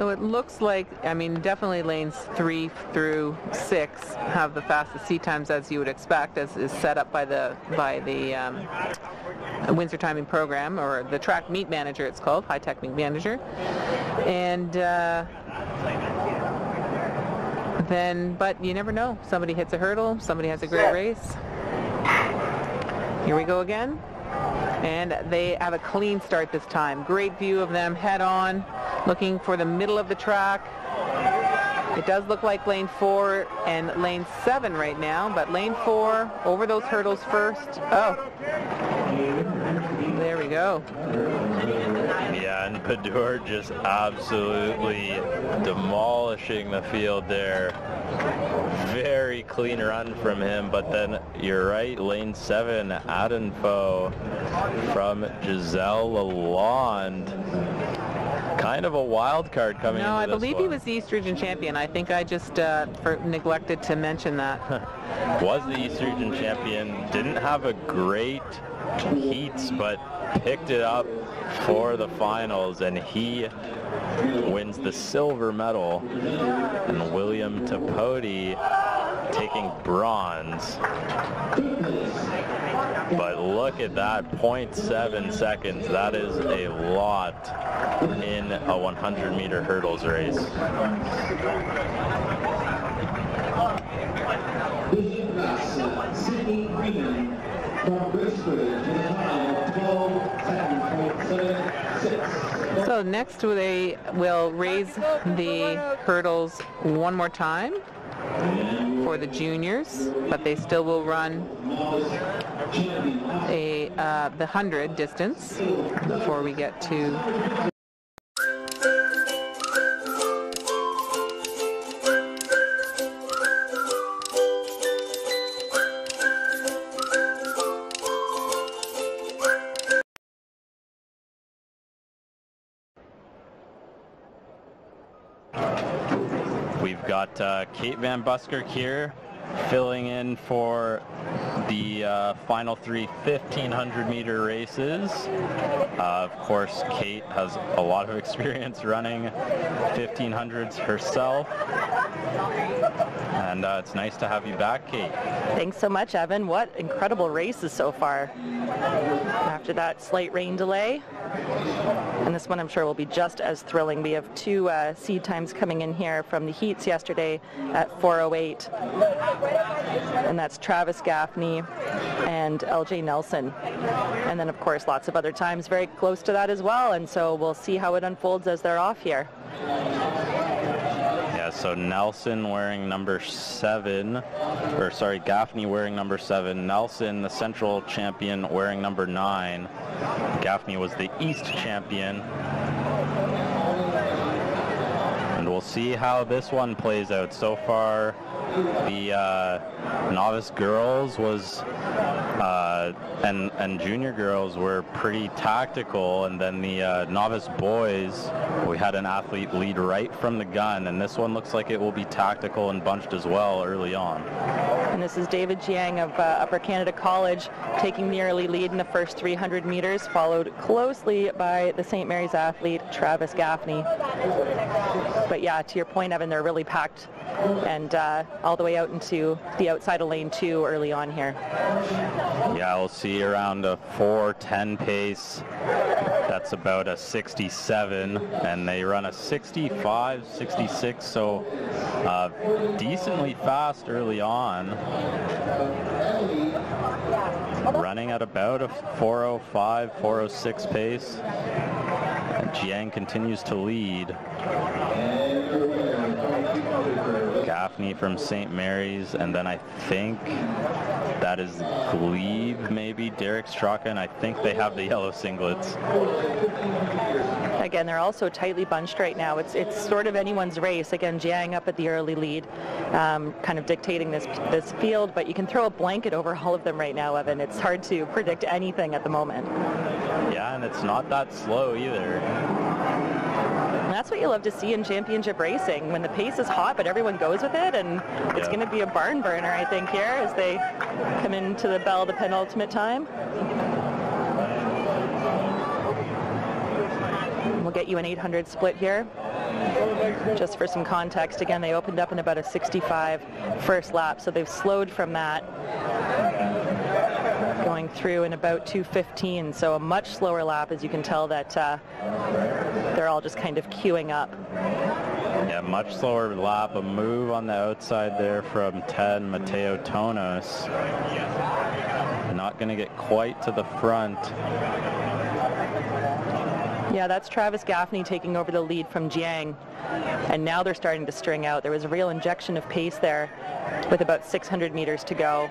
So it looks like, I mean, definitely lanes three through six have the fastest seat times as you would expect, as is set up by the by the um, Windsor Timing Program or the Track Meet Manager. It's called Hy-Tek Meet Manager, and. Uh, then, but you never know. Somebody hits a hurdle. Somebody has a great race. Here we go again. And they have a clean start this time. Great view of them head on, looking for the middle of the track. It does look like lane four and lane seven right now, but lane four over those hurdles first. Oh, there we go. Yeah, and Padur just absolutely demolishing the field there. Very clean run from him, but then you're right, lane seven, Adenfo from Gisèle Lalonde. Kind of a wild card coming No, I believe he was the East Region champion. I think I just uh, for, neglected to mention that. <laughs> was the East Region champion. Didn't have a great heats, but picked it up for the finals, and he wins the silver medal. And William Tapodi taking bronze. But look at that, 0.7 seconds. That is a lot in a 100 meter hurdles race. Sydney from Brisbane to the time of 12.776. So next they will raise the hurdles one more time for the juniors, but they still will run a uh, the 100 distance before we get to We've got uh, Kate Van Buskirk here filling in for the uh, final three 1500 meter races. Uh, of course, Kate has a lot of <laughs> experience running 1500s herself. And uh, it's nice to have you back, Kate. Thanks so much, Evan. What incredible races so far. After that slight rain delay. And this one I'm sure will be just as thrilling. We have two uh, seed times coming in here from the heats yesterday at 408. And that's Travis Gaffney and LJ Nelson. And then of course lots of other times very close to that as well. And so we'll see how it unfolds as they're off here. Yeah, so Nelson wearing number seven, or sorry, Gaffney wearing number seven. Nelson, the central champion, wearing number nine. Gaffney was the East champion. We'll see how this one plays out. So far, the uh, novice girls was uh, and and junior girls were pretty tactical, and then the uh, novice boys, we had an athlete lead right from the gun, and this one looks like it will be tactical and bunched as well early on. And this is David Jiang of uh, Upper Canada College taking the early lead in the first 300 meters, followed closely by the St. Mary's athlete Travis Gaffney. but yeah, to your point, Evan, they're really packed and uh, all the way out into the outside of lane two early on here. Yeah, we'll see around a 410 pace. That's about a 67, and they run a 65, 66, so uh, decently fast early on. Running at about a 405, 406 pace. And Jiang continues to lead. Gaffney from St. Mary's, and then I think that is Glebe, maybe, Derek Straka, and I think they have the yellow singlets. Again, they're also tightly bunched right now. It's it's sort of anyone's race. Again, Jiang up at the early lead, um, kind of dictating this this field, but you can throw a blanket over all of them right now, Evan. It's hard to predict anything at the moment. Yeah, and it's not that slow either. And that's what you love to see in championship racing, when the pace is hot, but everyone goes with it, and it's Yeah. going to be a barn burner, I think, here as they come into the bell, the penultimate time. We'll get you an 800 split here. Just for some context, again, they opened up in about a 65 first lap, so they've slowed from that going through in about 215, so a much slower lap as you can tell that uh, they're all just kind of queuing up. Yeah, much slower lap, a move on the outside there from 10, Mateo Tonos. Not going to get quite to the front. Yeah, that's Travis Gaffney taking over the lead from Jiang. And now they're starting to string out. There was a real injection of pace there with about 600 meters to go.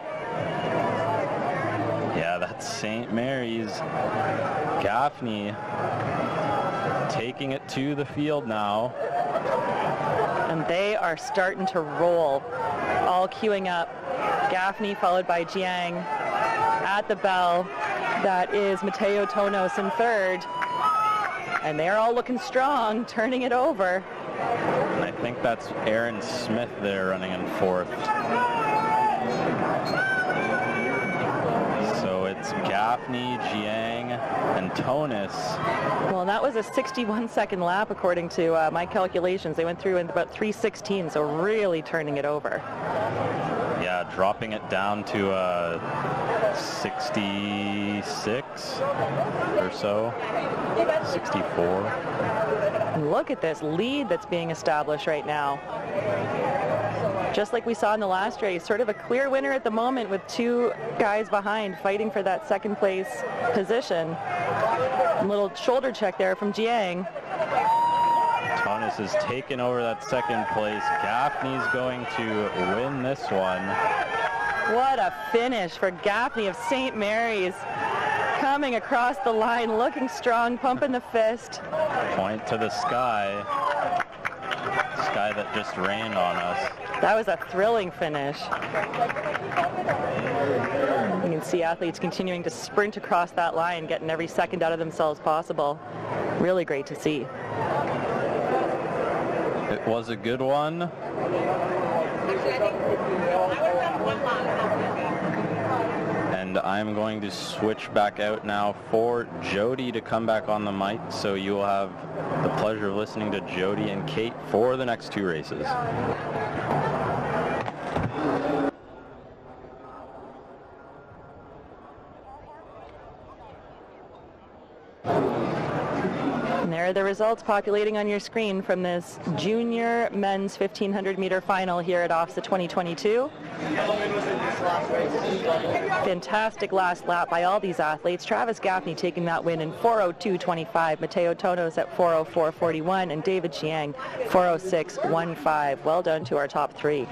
Yeah, that's St. Mary's. Gaffney taking it to the field now. And they are starting to roll, all queuing up. Gaffney followed by Jiang at the bell. That is Mateo Tonos in third. And they're all looking strong, turning it over. And I think that's Aaron Smith there running in fourth. It's Gaffney, Jiang, and Tonos. Well, that was a 61 second lap according to uh, my calculations. They went through in about 316, so really turning it over. Yeah, dropping it down to uh, 66 or so. 64. And look at this lead that's being established right now. Just like we saw in the last race, sort of a clear winner at the moment with two guys behind fighting for that second place position. A little shoulder check there from Jiang. Tonos has taken over that second place. Gaffney's going to win this one. What a finish for Gaffney of St. Mary's. Coming across the line, looking strong, pumping the fist. Point to the sky. Sky that just rained on us. That was a thrilling finish. You can see athletes continuing to sprint across that line, getting every second out of themselves possible. Really great to see. It was a good one. And I'm going to switch back out now for Jody to come back on the mic. So you will have the pleasure of listening to Jody and Kate for the next two races. Are the results populating on your screen from this junior men's 1500 meter final here at OFSAA 2022. Fantastic last lap by all these athletes. Travis Gaffney taking that win in 402.25, Mateo Tonos at 404.41, and David Jiang 406.15. Well done to our top three.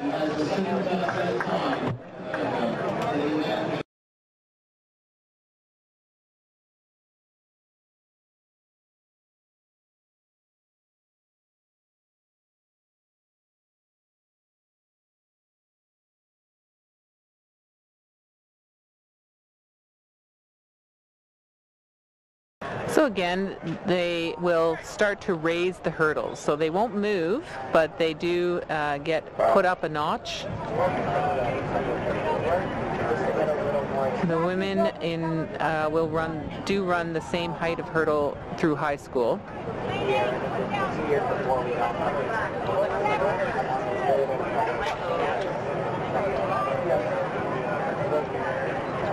Again, they will start to raise the hurdles. So they won't move, but they do uh, get put up a notch. The women in uh, will run do run the same height of hurdle through high school.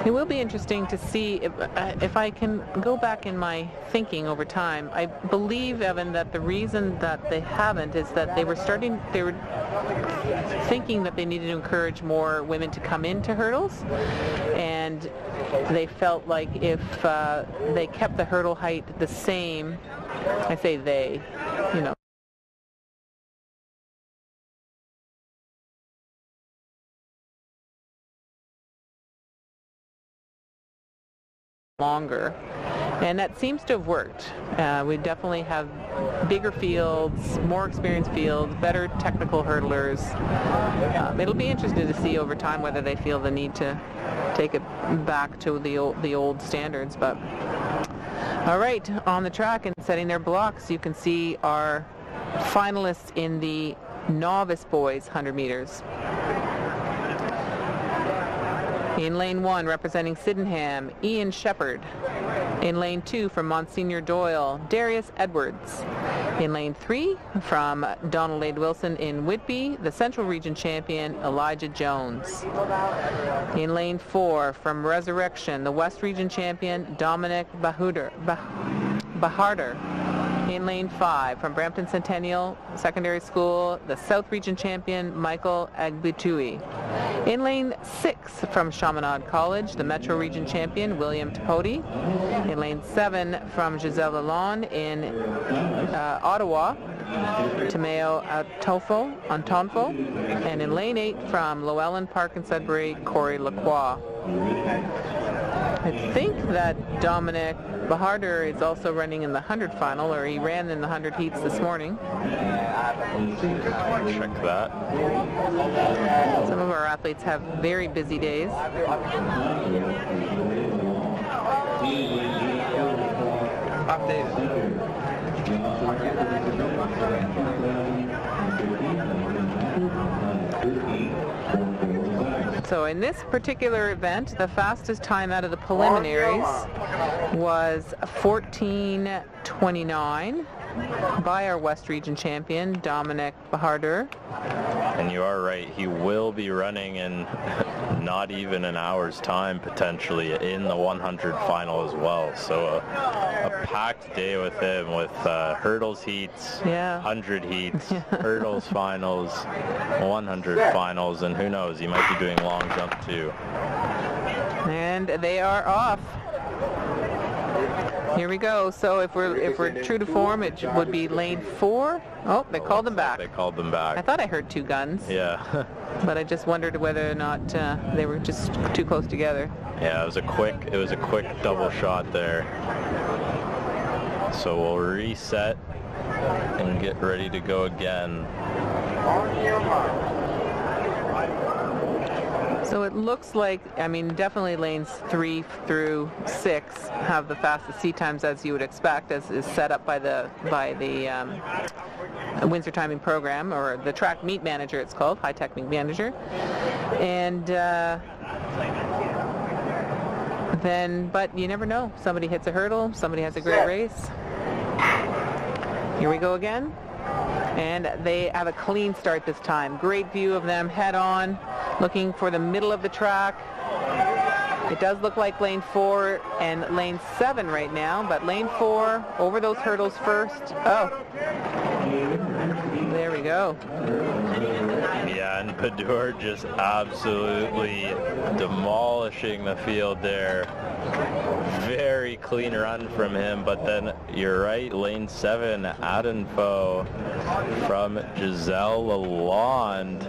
It will be interesting to see if, uh, if I can go back in my thinking over time. I believe, Evan, that the reason that they haven't is that they were starting, they were thinking that they needed to encourage more women to come into hurdles, and they felt like if uh, they kept the hurdle height the same, I say they, you know, longer. And that seems to have worked. Uh, we definitely have bigger fields, more experienced fields, better technical hurdlers. Um, it'll be interesting to see over time whether they feel the need to take it back to the old, the old standards. But all right, on the track and setting their blocks, you can see our finalists in the novice boys 100 meters. In lane one, representing Sydenham, Ian Shepard. In lane two, from Monsignor Doyle, Darius Edwards. In lane three, from Donald A. Wilson in Whitby, the Central Region champion, Elijah Jones. In lane four, from Resurrection, the West Region champion, Dominic Bahuder, bah- Baharder. In lane five, from Brampton Centennial Secondary School, the South Region champion, Michael Agbutui. In lane six, from Chaminade College, the Metro Region champion, William Tapodi. In lane seven, from Gisèle Lalonde in uh, Ottawa, Tomeo Antofo, Antonfo. And in lane eight, from Lo-Ellen Park and Sudbury, Corey Lacroix. I think that Dominic Baharder is also running in the 100 final, or he ran in the 100 heats this morning. Check that. Some of our athletes have very busy days. So in this particular event, the fastest time out of the preliminaries was 14.29 by our West Region champion, Dominic Baharder. And you are right, he will be running in <laughs> not even an hour's time potentially in the 100 final as well. So a, a packed day with him with uh, hurdles heats, Yeah. 100 heats, <laughs> hurdles finals, 100 finals, and who knows, he might be doing long jump too. And they are off. Here we go. So if we're if we're true to form, it would be lane four. Oh, they called them back. They called them back. I thought I heard two guns, Yeah. <laughs> but I just wondered whether or not uh, they were just too close together. Yeah, it was a quick it was a quick double shot there. So we'll reset and get ready to go again. So it looks like, I mean, definitely lanes three through six have the fastest seat times as you would expect, as is set up by the by the um, Windsor Timing Program or the Track Meet Manager. It's called Hy-Tek Meet Manager, and. Uh, then, but you never know. Somebody hits a hurdle, somebody has a great race. Here we go again. And they have a clean start this time. Great view of them head on, looking for the middle of the track. It does look like lane four and lane seven right now, but lane four over those hurdles first. Oh, there we go. Yeah, and Padur just absolutely demolishing the field there. Very clean run from him, but then you're right, lane seven, Adenfo from Gisèle Lalonde.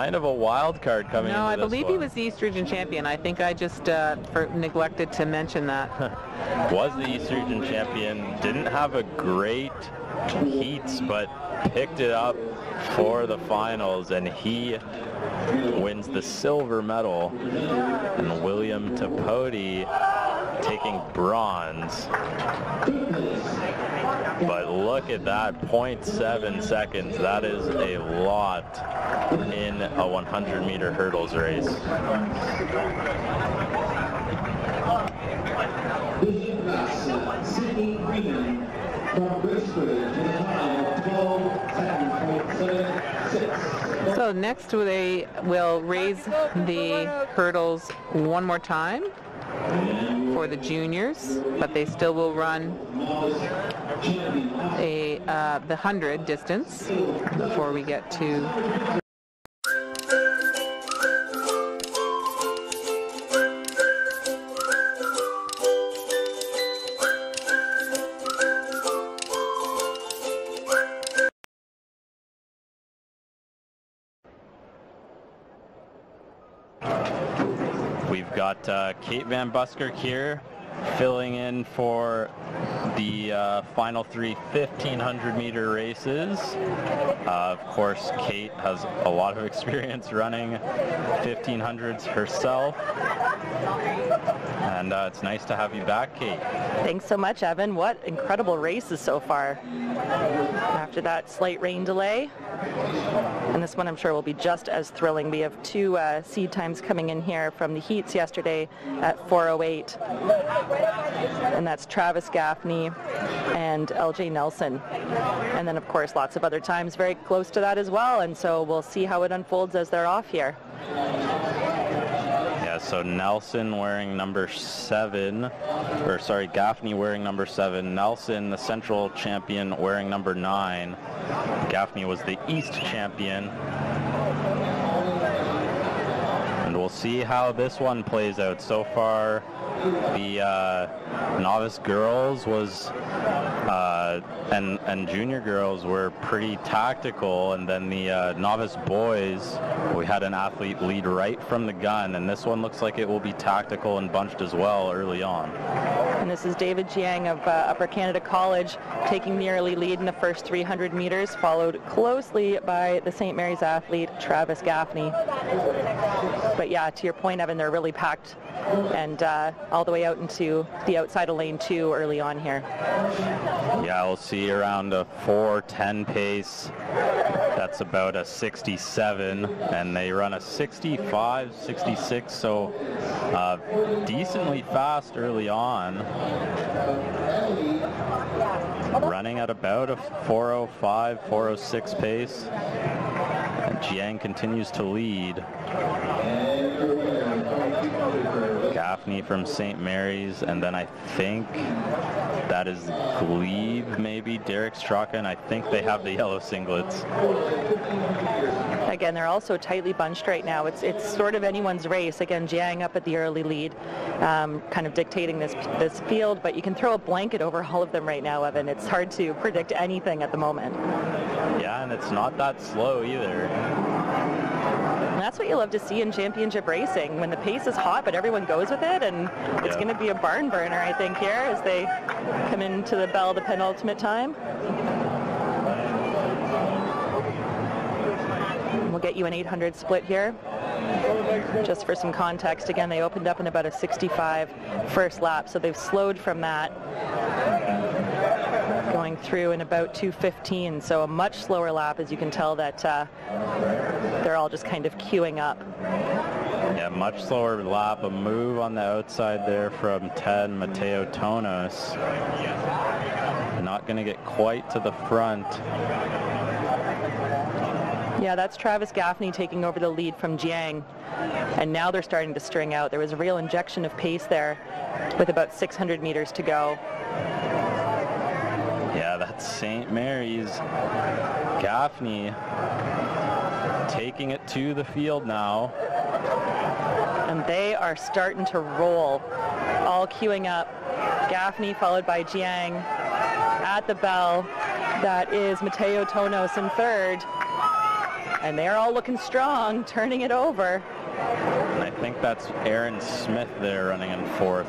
Kind of a wild card coming No, I believe he was the East Region champion. I think I just uh, for, neglected to mention that. <laughs> was the East Region champion. Didn't have a great heats, but picked it up for the finals, and he wins the silver medal. And William Tapodi taking bronze. But look at that, 0.7 seconds. That is a lot in a 100 meter hurdles race. Vision Plus, Sydney Freeman from Brisbane to the time of 12:10.76. So next they will raise the hurdles one more time for the juniors, but they still will run a uh, the 100 distance before we get to got uh, Kate Van Buskirk here filling in for the uh, final three 1500 meter races. Uh, of course, Kate has a lot of <laughs> experience running 1500s herself. And uh, it's nice to have you back, Kate. Thanks so much, Evan. What incredible races so far. After that slight rain delay. And this one I'm sure will be just as thrilling. We have two uh, seed times coming in here from the heats yesterday at 408. And that's Travis Gaffney and LJ Nelson. And then of course lots of other times very close to that as well. And so we'll see how it unfolds as they're off here. So Nelson wearing number seven, or sorry, Gaffney wearing number seven. Nelson, the central champion, wearing number nine. Gaffney was the East champion. And we'll see how this one plays out. So far, the uh, novice girls was uh, and and junior girls were pretty tactical, and then the uh, novice boys, we had an athlete lead right from the gun, and this one looks like it will be tactical and bunched as well early on. And this is David Jiang of uh, Upper Canada College taking the early lead in the first 300 meters, followed closely by the St. Mary's athlete Travis Gaffney. But yeah, to your point, Evan, they're really packed and uh, all the way out into the outside of lane two early on here. Yeah, we'll see around a 4:10 pace. That's about a 67, and they run a 65, 66, so uh, decently fast early on. Running at about a 405, 406 pace. And Jiang continues to lead. Gaffney from St. Mary's, and then I think that is Glebe, maybe, Derek Straka, and I think they have the yellow singlets. Again, they're also tightly bunched right now. It's it's sort of anyone's race. Again, Jiang up at the early lead, um, kind of dictating this this field. But you can throw a blanket over all of them right now, Evan. It's hard to predict anything at the moment. Yeah, and it's not that slow either. And that's what you love to see in championship racing, when the pace is hot, but everyone goes with it, and it's going to be a barn burner, I think, here as they come into the bell, the penultimate time. We'll get you an 800 split here. Just for some context, again, they opened up in about a 65 first lap, so they've slowed from that going through in about 215 so a much slower lap as you can tell that uh, they're all just kind of queuing up Yeah, much slower lap. A move on the outside there from 10, Mateo Tonos. Not going to get quite to the front. yeah that's Travis Gaffney taking over the lead from Jiang and now they're starting to string out there was a real injection of pace there with about 600 meters to go Yeah, that's St. Mary's. Gaffney taking it to the field now. and they are starting to roll all queuing up Gaffney followed by Jiang at the bell that is Mateo Tonos in third and they're all looking strong turning it over And I think that's Aaron Smith there running in fourth.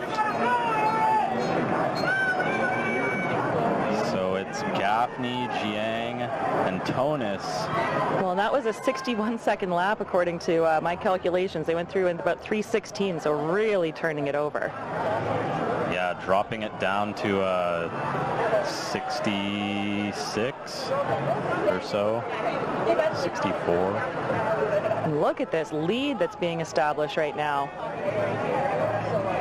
Gaffney, Jiang, and Tonos. Well, that was a 61 second lap according to uh, my calculations. They went through in about 316, so really turning it over. Yeah, dropping it down to uh, 66 or so, 64. Look at this lead that's being established right now.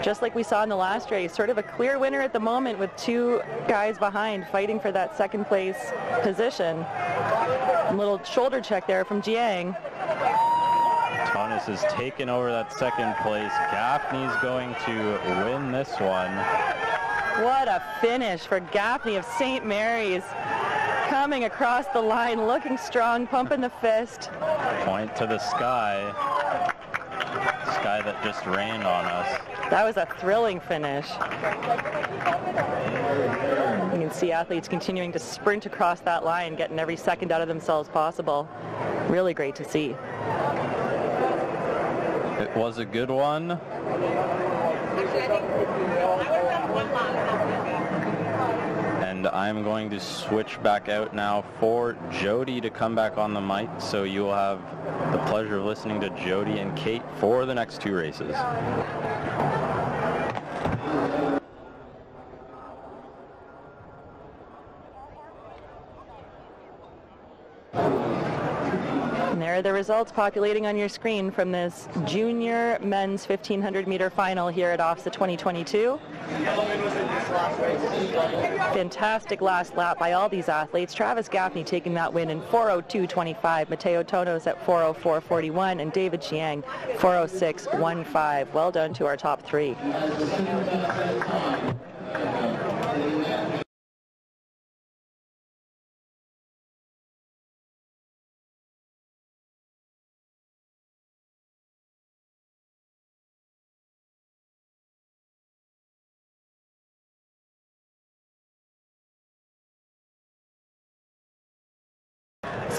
Just like we saw in the last race, sort of a clear winner at the moment with two guys behind fighting for that second place position. A little shoulder check there from Jiang. Tonos has taken over that second place. Gaffney's going to win this one. What a finish for Gaffney of St. Mary's. Coming across the line, looking strong, pumping the fist. Point to the sky. Sky that just rained on us. That was a thrilling finish. You can see athletes continuing to sprint across that line, getting every second out of themselves possible. Really great to see. It was a good one. And I'm going to switch back out now for Jody to come back on the mic. So you will have the pleasure of listening to Jody and Kate for the next two races. Are the results populating on your screen from this junior men's 1500 meter final here at OFSAA 2022. Fantastic last lap by all these athletes. Travis Gaffney taking that win in 402.25. Mateo Tonos at 404.41 and David Jiang 406.15. Well done to our top three.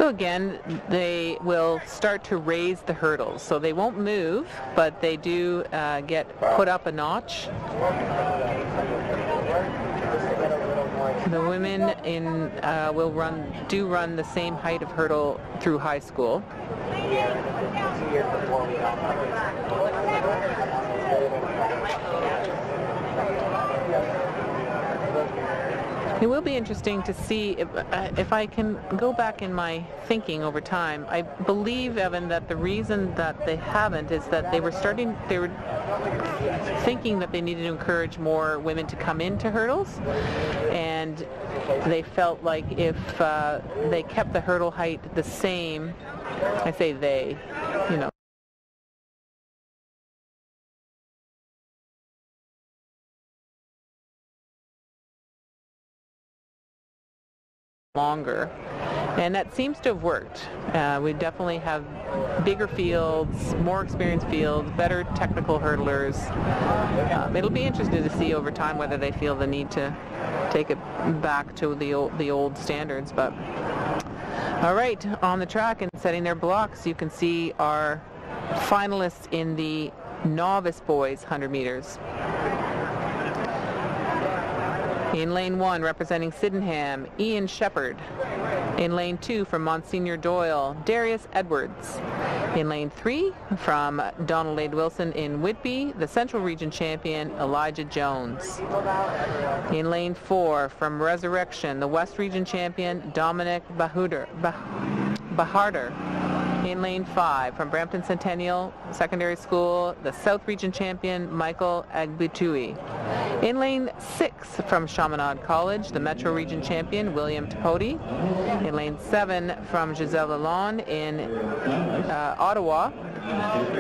So again, they will start to raise the hurdles. So they won't move, but they do uh, get put up a notch. The women in uh, will run do run the same height of hurdle through high school. It will be interesting to see if, uh, if I can go back in my thinking over time. I believe, Evan, that the reason that they haven't is that they were starting, they were thinking that they needed to encourage more women to come into hurdles, and they felt like if uh, they kept the hurdle height the same, I say they, you know, longer. And that seems to have worked. Uh, we definitely have bigger fields, more experienced fields, better technical hurdlers. Um, it'll be interesting to see over time whether they feel the need to take it back to the old, the old standards. But all right, on the track and setting their blocks, you can see our finalists in the novice boys 100 meters. In lane one, representing Sydenham, Ian Shepard. In lane two, from Monsignor Doyle, Darius Edwards. In lane three, from Donald A. Wilson in Whitby, the Central Region champion, Elijah Jones. In lane four, from Resurrection, the West Region champion, Dominic Bahuder, bah- Baharder. In lane five, from Brampton Centennial Secondary School, the South Region champion, Michael Agbutui. In lane six, from Chaminade College, the Metro Region champion, William Tapodi. In lane seven, from Gisèle Lalonde in uh, Ottawa,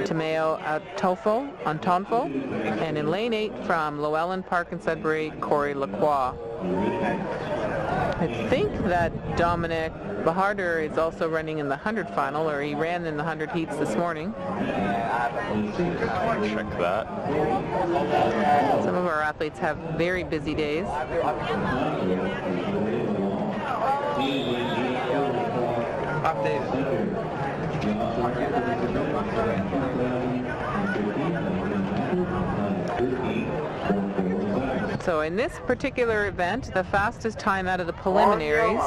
Tomeo Antofo, Antonfo. And in lane eight, from Lo-Ellen Park in Sudbury, Corey Lacroix. I think that Dominic Baharder is also running in the 100 final, or he ran in the 100 heats this morning. Check that. Some of our athletes have very busy days. So in this particular event, the fastest time out of the preliminaries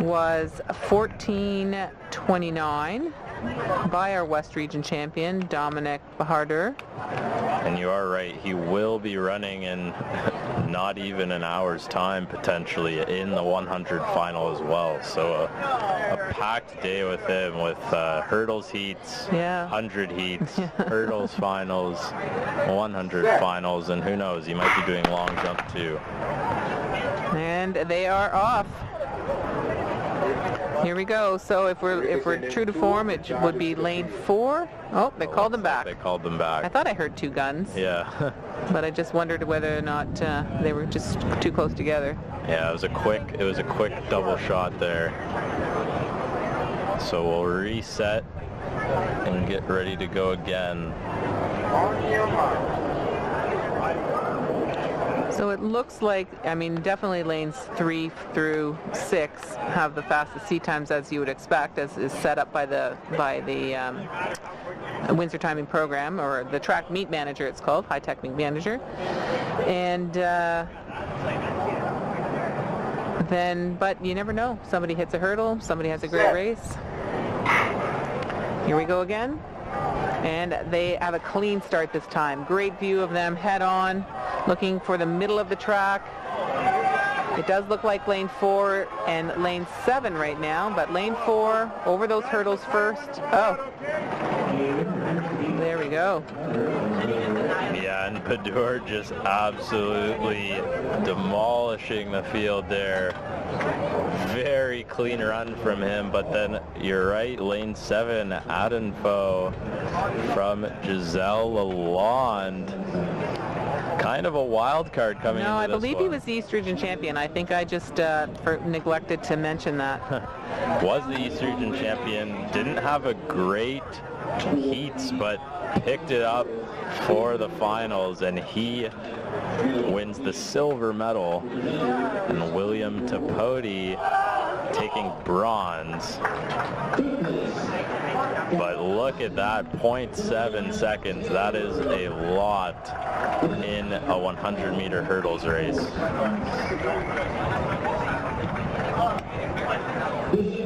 was 14.29. by our West Region champion, Dominic Bahardur. And you are right, he will be running in <laughs> not even an hour's time potentially in the 100 final as well. So a, a packed day with him with uh, hurdles heats, Yeah. 100 heats, <laughs> hurdles finals, 100 finals, and who knows, he might be doing long jump too. And they are off. Here we go. So if we're if we're true to form, it would be lane four. Oh, they called them back. They called them back. I thought I heard two guns, Yeah. <laughs> but I just wondered whether or not uh, they were just too close together. Yeah, it was a quick it was a quick double shot there. So we'll reset and get ready to go again. So it looks like, I mean, definitely lanes three through six have the fastest seat times as you would expect, as is set up by the by the um, Windsor Timing Program or the Track Meet Manager. It's called Hy-Tek Meet Manager, and. Uh, then, but you never know. Somebody hits a hurdle. Somebody has a great race. Here we go again. And they have a clean start this time. Great view of them head on, looking for the middle of the track. It does look like lane four and lane seven right now, but lane four over those hurdles first. Oh, there we go. Yeah, and Padur just absolutely demolishing the field there. Very clean run from him, but then you're right, lane seven, Adenfo from Gisèle Lalonde. Kind of a wild card coming in. No, I believe he was the East Region champion. I think I just uh, for, neglected to mention that. <laughs> was the East Region champion. Didn't have a great heats, but picked it up for the finals, and he wins the silver medal. And William Tapodi taking bronze. But look at that, 0.7 seconds. That is a lot in a 100 meter hurdles race.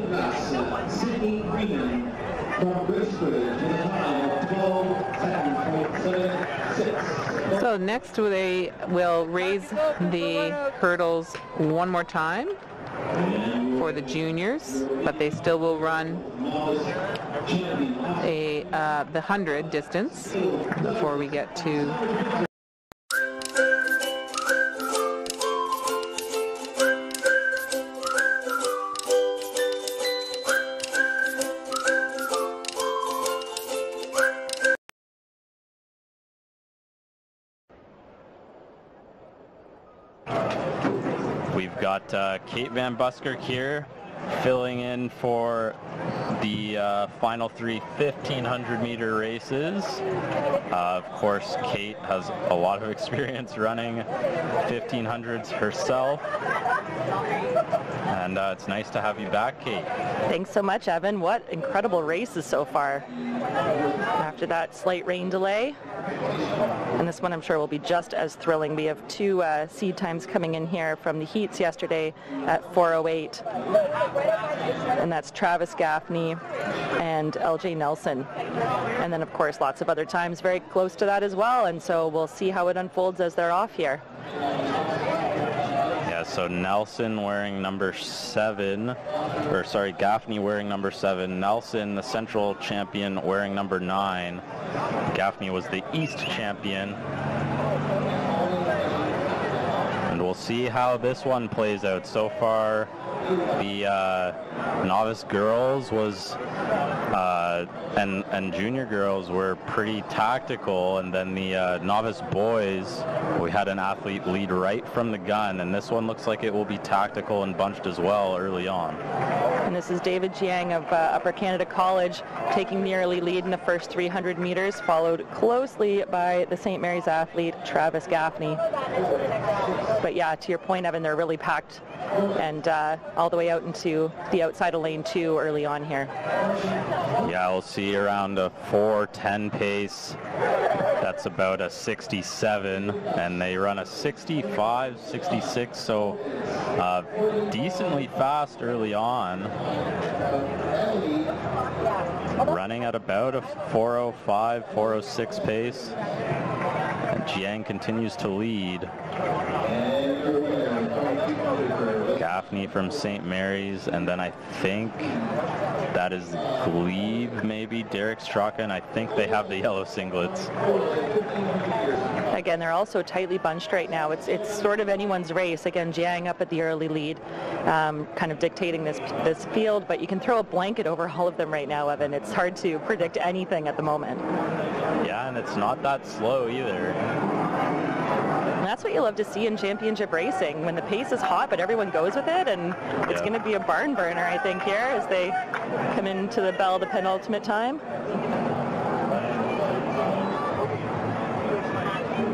Glass, Sydney Freeman from Brisbane to the time of 12.776. So next they will raise the hurdles one more time for the juniors, but they still will run a uh, the 100 distance before we get to uh, Kate Van Buskirk here filling in for the uh, final three 1500 meter races. Uh, of course, Kate has a lot of <laughs> experience running 1500s herself. And uh, it's nice to have you back, Kate. Thanks so much, Evan. What incredible races so far. After that slight rain delay. And this one I'm sure will be just as thrilling. We have two uh, seed times coming in here from the heats yesterday at 408. And that's Travis Gaffney and LJ Nelson. And then of course lots of other times very close to that as well. And so we'll see how it unfolds as they're off here. Yeah, so Nelson wearing number seven, or sorry, Gaffney wearing number seven. Nelson, the central champion, wearing number nine. Gaffney was the East champion. We'll see how this one plays out. So far, the uh, novice girls was uh, and and junior girls were pretty tactical, and then the uh, novice boys, we had an athlete lead right from the gun, and this one looks like it will be tactical and bunched as well early on. And this is David Jiang of uh, Upper Canada College taking the early lead in the first 300 meters, followed closely by the St. Mary's athlete Travis Gaffney. But yeah, to your point, Evan, they're really packed and uh, all the way out into the outside of lane two early on here. Yeah, we'll see around a 410 pace. That's about a 67, and they run a 65, 66, so uh, decently fast early on. running at about a 405, 406 pace. And Jiang continues to lead. Gaffney from St. Mary's, and then I think that is Glebe, maybe, Derek Straka, and I think they have the yellow singlets. Again, they're also tightly bunched right now. It's it's sort of anyone's race. Again, Jiang up at the early lead, um, kind of dictating this this field. But you can throw a blanket over all of them right now, Evan. It's hard to predict anything at the moment. Yeah, and it's not that slow either. And that's what you love to see in championship racing, when the pace is hot, but everyone goes with it, and it's going to be a barn burner, I think, here as they come into the bell, the penultimate time.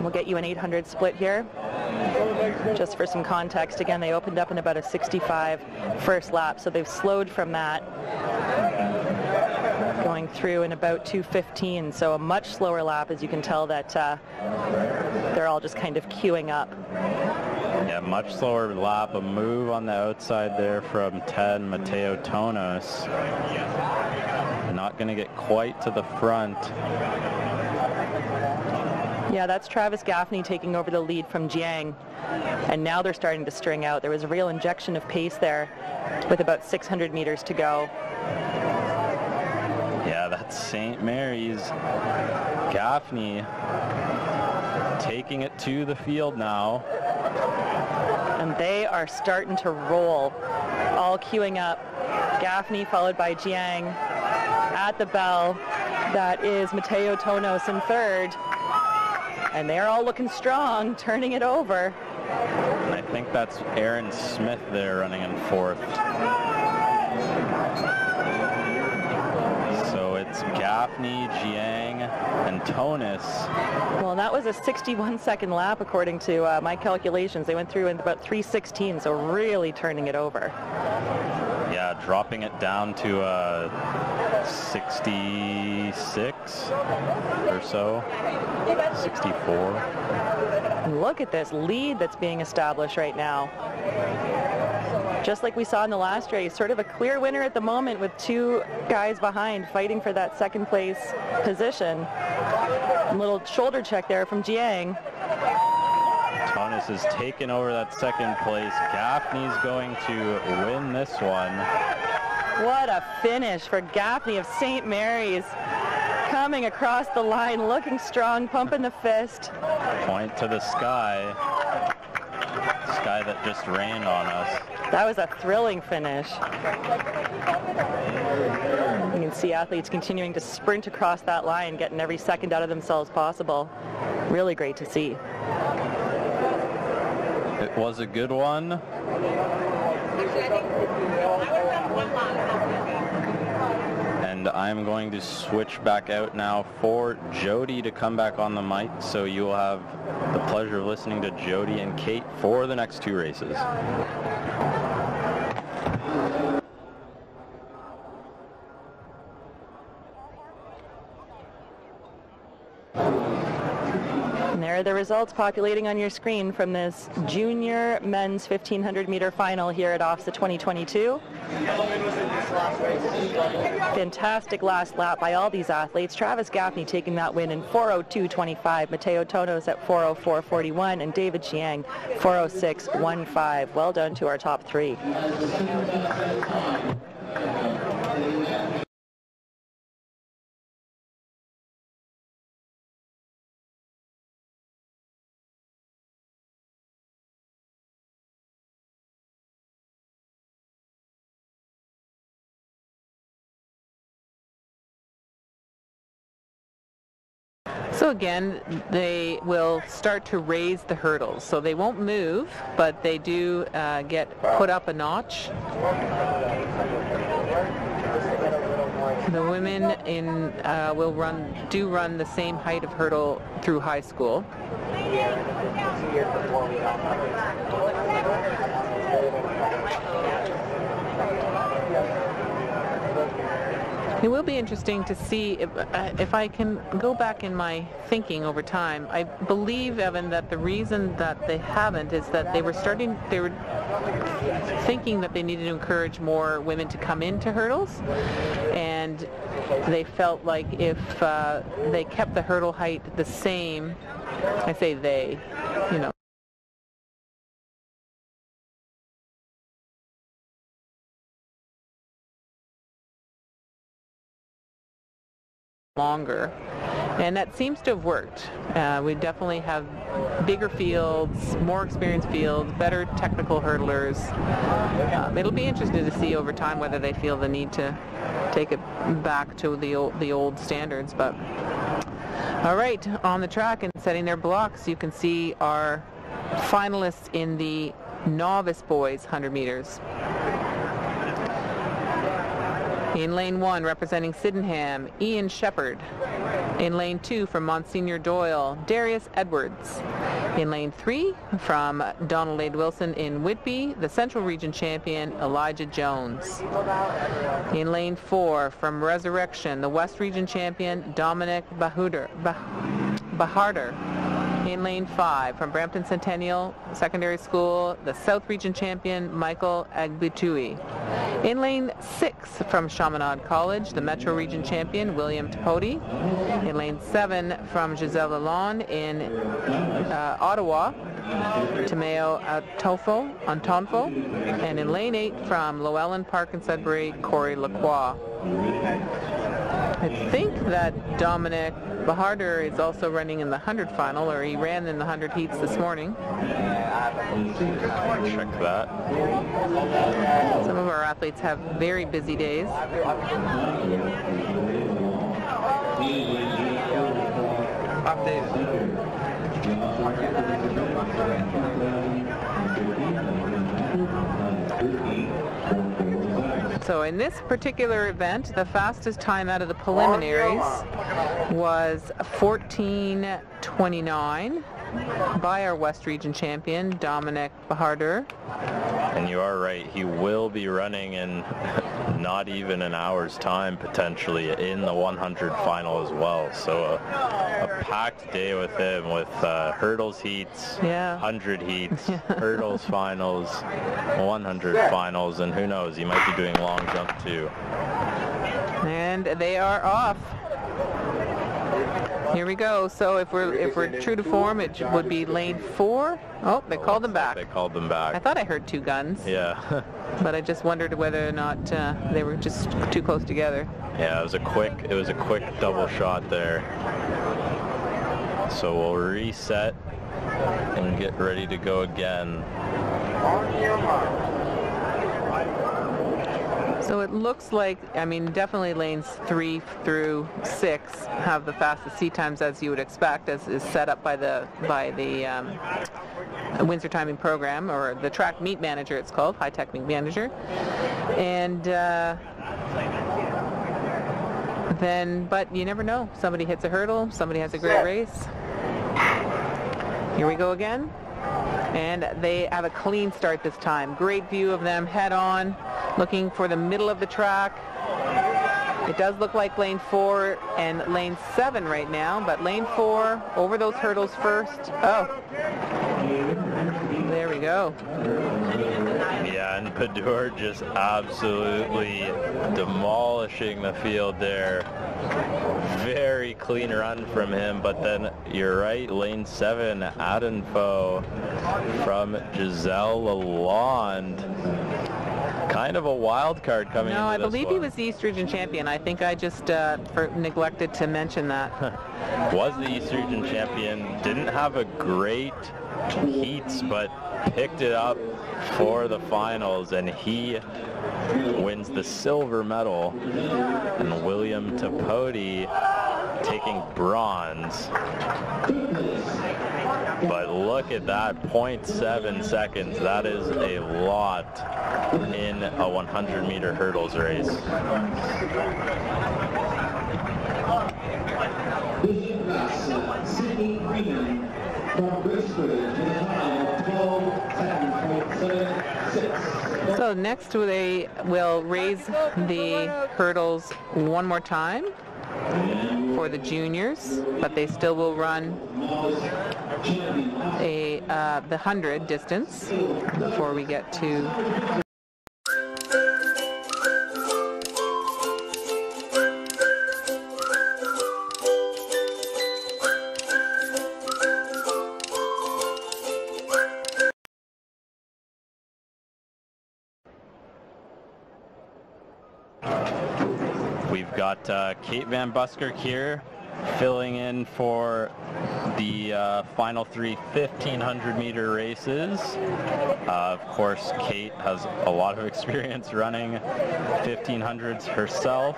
We'll get you an 800 split here. Just for some context, again, they opened up in about a 65 first lap, so they've slowed from that going through in about 215, so a much slower lap, as you can tell that uh, they're all just kind of queuing up. Yeah, much slower lap. A move on the outside there from 10, Mateo Tonos. Not going to get quite to the front. Yeah, that's Travis Gaffney taking over the lead from Jiang. And now they're starting to string out. There was a real injection of pace there with about 600 meters to go. Yeah, that's St. Mary's. Gaffney taking it to the field now. And they are starting to roll, all queuing up. Gaffney followed by Jiang at the bell. That is Mateo Tonos in third. And they're all looking strong, turning it over. And I think that's Aaron Smith there running in fourth. Gaffney, Jiang, and Tonos. Well, that was a 61 second lap according to uh, my calculations. They went through in about 316, so really turning it over. Yeah, dropping it down to uh, 66 or so. 64. Look at this lead that's being established right now. Just like we saw in the last race, sort of a clear winner at the moment with two guys behind fighting for that second place position. A little shoulder check there from Jiang. Tonos has taken over that second place. Gaffney's going to win this one. What a finish for Gaffney of St. Mary's. Coming across the line, looking strong, pumping the fist. Point to the sky. Sky that just rained on us. That was a thrilling finish. You can see athletes continuing to sprint across that line, getting every second out of themselves possible. Really great to see. It was a good one. And I'm going to switch back out now for Jody to come back on the mic. So you will have the pleasure of listening to Jody and Kate for the next two races. There the results populating on your screen from this junior men's 1500 meter final here at OFSAA 2022. Fantastic last lap by all these athletes. Travis Gaffney taking that win in 402.25, Mateo Tonos at 404.41, and David Jiang 406.15. Well done to our top three. Again, they will start to raise the hurdles. So they won't move, but they do uh, get put up a notch. The women in uh, will run do run the same height of hurdle through high school. It will be interesting to see if, uh, if I can go back in my thinking over time. I believe, Evan, that the reason that they haven't is that they were starting, they were thinking that they needed to encourage more women to come into hurdles. And they felt like if uh, they kept the hurdle height the same, I say they, you know, longer. And that seems to have worked. Uh, we definitely have bigger fields, more experienced fields, better technical hurdlers. Um, it'll be interesting to see over time whether they feel the need to take it back to the old, the old standards. But all right, on the track and setting their blocks, you can see our finalists in the novice boys 100 meters. In lane one, representing Sydenham, Ian Shepard. In lane two, from Monsignor Doyle, Darius Edwards. In lane three, from Donald A. Wilson in Whitby, the Central Region champion, Elijah Jones. In lane four, from Resurrection, the West Region champion, Dominic Bahuder, bah- Baharder. In lane five, from Brampton Centennial Secondary School, the South Region champion, Michael Agbutui. In lane six, from Chaminade College, the Metro Region champion, William Tapodi. In lane seven, from Gisèle Lalonde in uh, Ottawa, Tomeo Antofo, Antonfo. And in lane eight, from Lo-Ellen Park in Sudbury, Corey Lacroix. I think that Dominic Baharder is also running in the 100 final, or he ran in the 100 heats this morning. Check that. Some of our athletes have very busy days. So in this particular event, the fastest time out of the preliminaries was 14.29 by our West Region champion, Dominic Baharder. And you are right, he will be running in <laughs> not even an hour's time potentially in the 100 final as well. So a, a packed day with him with uh, hurdles heats, Yeah. 100 heats, <laughs> hurdles finals, 100 finals, and who knows, he might be doing long jump too. And they are off. Here we go. So if we're if we're true to form, it would be lane four. Oh, they called them back. They called them back. I thought I heard two guns, Yeah. <laughs> but I just wondered whether or not uh, they were just too close together. Yeah, it was a quick it was a quick double shot there. So we'll reset and get ready to go again. So it looks like, I mean, definitely lanes three through six have the fastest seat times as you would expect, as is set up by the by the um, Windsor Timing Program or the Track Meet Manager. It's called Hy-Tek Meet Manager, and. Uh, then, but you never know. Somebody hits a hurdle. Somebody has a great race. Here we go again. And they have a clean start this time. Great view of them head on, looking for the middle of the track. It does look like lane four and lane seven right now, but lane four over those hurdles first. Oh, there we go. Yeah, and Padur just absolutely demolishing the field there. Very clean run from him, but then you're right, lane seven, Adenfo from Gisèle Lalonde. Kind of a wild card coming in. No, I believe he was the East Region champion. I think I just uh, neglected to mention that. <laughs> was the East Region champion. Didn't have a great heats, but picked it up for the finals, and he wins the silver medal. And William Tapodi taking bronze. But look at that, 0.7 seconds. That is a lot in a 100 meter hurdles race. Sydney from Brisbane to the time of 12.776. So next they will raise the hurdles one more time for the juniors, but they still will run a uh, the 100 distance before we get to got uh, Kate Van Buskirk here filling in for the uh, final three 1500 meter races. Uh, of course, Kate has a lot of <laughs> experience running 1500s herself.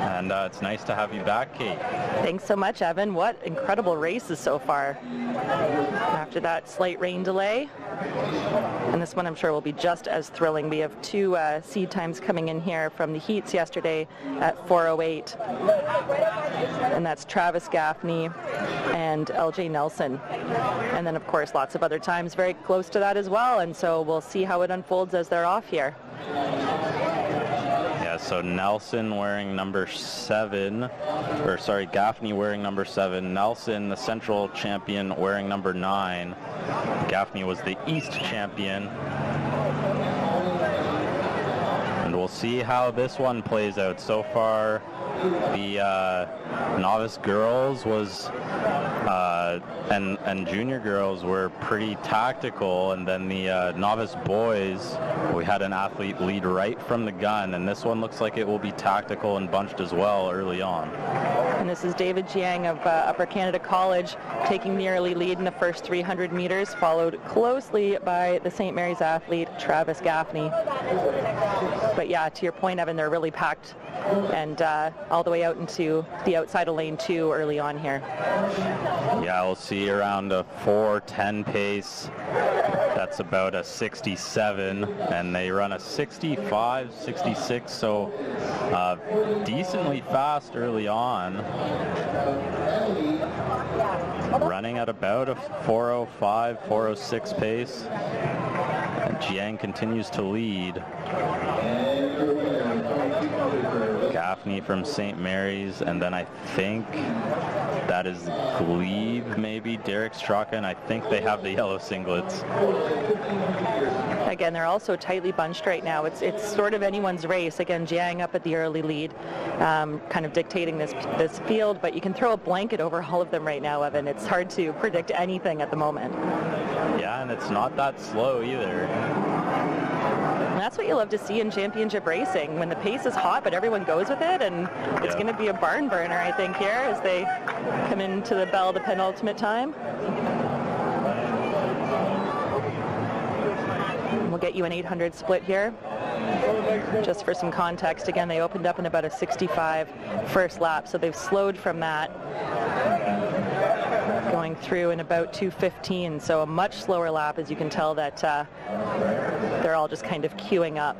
And uh, it's nice to have you back, Kate. Thanks so much, Evan. What incredible races so far. After that slight rain delay, and this one I'm sure will be just as thrilling. We have two uh, seed times coming in here from the heats yesterday at 408. And that's Travis Gaffney and LJ Nelson. And then of course lots of other times very close to that as well. And so we'll see how it unfolds as they're off here. Yeah, so Nelson wearing number seven, or sorry, Gaffney wearing number seven. Nelson, the central champion, wearing number nine. Gaffney was the East champion. See how this one plays out. So far, the uh, novice girls was uh, and and junior girls were pretty tactical, and then the uh, novice boys we had an athlete lead right from the gun, and this one looks like it will be tactical and bunched as well early on. And this is David Jiang of uh, Upper Canada College taking the early lead in the first 300 meters, followed closely by the St. Mary's athlete Travis Gaffney. But yeah, to your point, Evan, they're really packed and uh, all the way out into the outside of lane two early on here. Yeah, we'll see around a 410 pace. That's about a 67, and they run a 65, 66, so uh, decently fast early on. Running at about a 405, 406 pace. And Jiang continues to lead. Gaffney from St. Mary's, and then I think that is Glebe, maybe, Derek Straka, and I think they have the yellow singlets. Again, they're also tightly bunched right now. It's it's sort of anyone's race. Again, Jiang up at the early lead, um, kind of dictating this this field, but you can throw a blanket over all of them right now, Evan. It's hard to predict anything at the moment. Yeah, and it's not that slow either. And that's what you love to see in championship racing, when the pace is hot, but everyone goes with it, and it's going to be a barn burner, I think, here as they come into the bell, the penultimate time. We'll get you an 800 split here. Just for some context, again, they opened up in about a 65 first lap, so they've slowed from that going through in about 215, so a much slower lap, as you can tell that uh, they're all just kind of queuing up.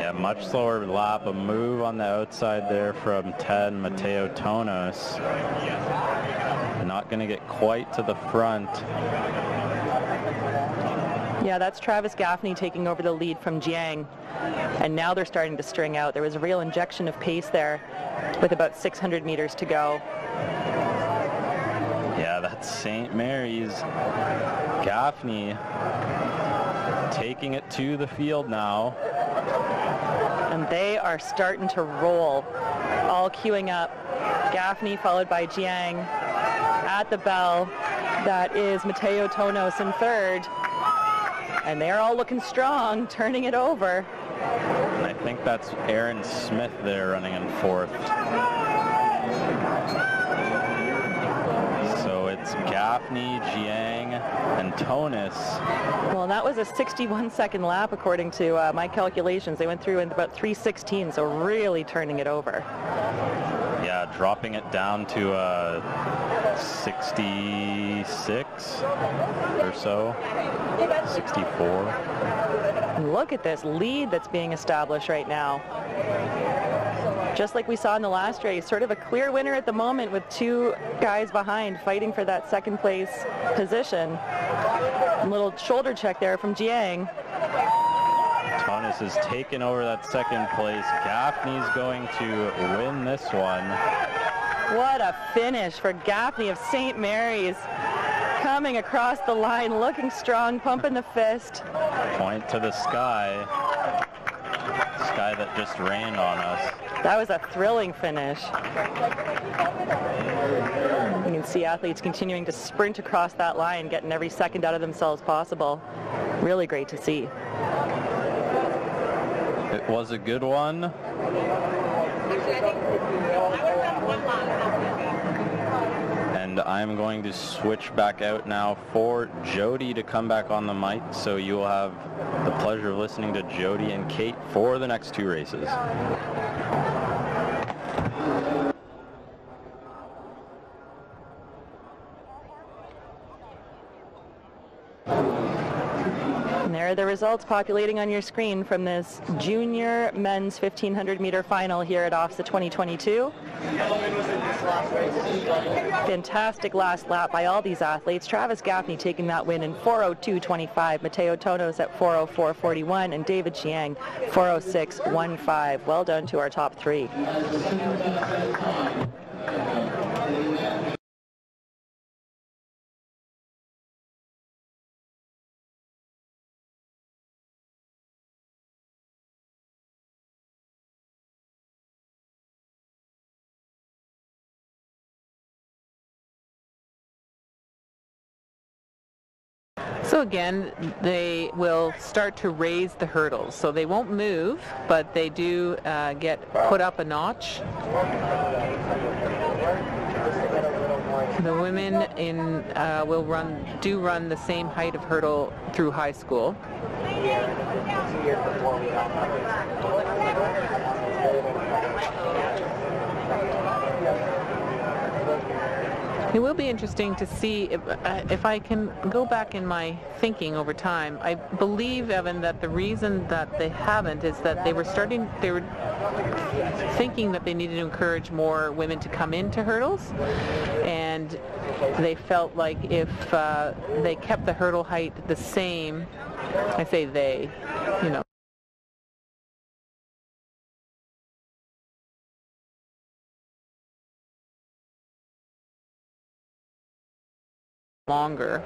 Yeah, much slower lap. A move on the outside there from 10, Mateo Tonos. Not going to get quite to the front. Yeah, that's Travis Gaffney taking over the lead from Jiang. And now they're starting to string out. There was a real injection of pace there with about 600 meters to go. Yeah, that's St. Mary's. Gaffney taking it to the field now. And they are starting to roll, all queuing up. Gaffney followed by Jiang at the bell. That is Mateo Tonos in third. And they're all looking strong, turning it over. And I think that's Aaron Smith there running in fourth. It's Gaffney, Jiang, and Tonos. Well, that was a 61 second lap according to uh, my calculations. They went through in about 316, so really turning it over. Yeah, dropping it down to uh, 66 or so. 64. Look at this lead that's being established right now. Just like we saw in the last race, sort of a clear winner at the moment with two guys behind fighting for that second place position. A little shoulder check there from Jiang. Tonos has taken over that second place. Gaffney's going to win this one. What a finish for Gaffney of St. Mary's. Coming across the line, looking strong, pumping the fist. Point to the sky. Sky that just rained on us. That was a thrilling finish. You can see athletes continuing to sprint across that line, getting every second out of themselves possible. Really great to see. It was a good one. And I'm going to switch back out now for Jody to come back on the mic. So you will have the pleasure of listening to Jody and Kate for the next two races. Are the results populating on your screen from this junior men's 1500 meter final here at OFSAA 2022. Fantastic last lap by all these athletes. Travis Gaffney taking that win in 402.25. Mateo Tonos at 404.41 and David Jiang 406.15. Well done to our top three. So again, they will start to raise the hurdles. So they won't move, but they do uh, get put up a notch. The women in uh, will run do run the same height of hurdle through high school. It will be interesting to see if, uh, if I can go back in my thinking over time. I believe, Evan, that the reason that they haven't is that they were starting, they were thinking that they needed to encourage more women to come into hurdles, and they felt like if uh, they kept the hurdle height the same, I say they, you know, longer.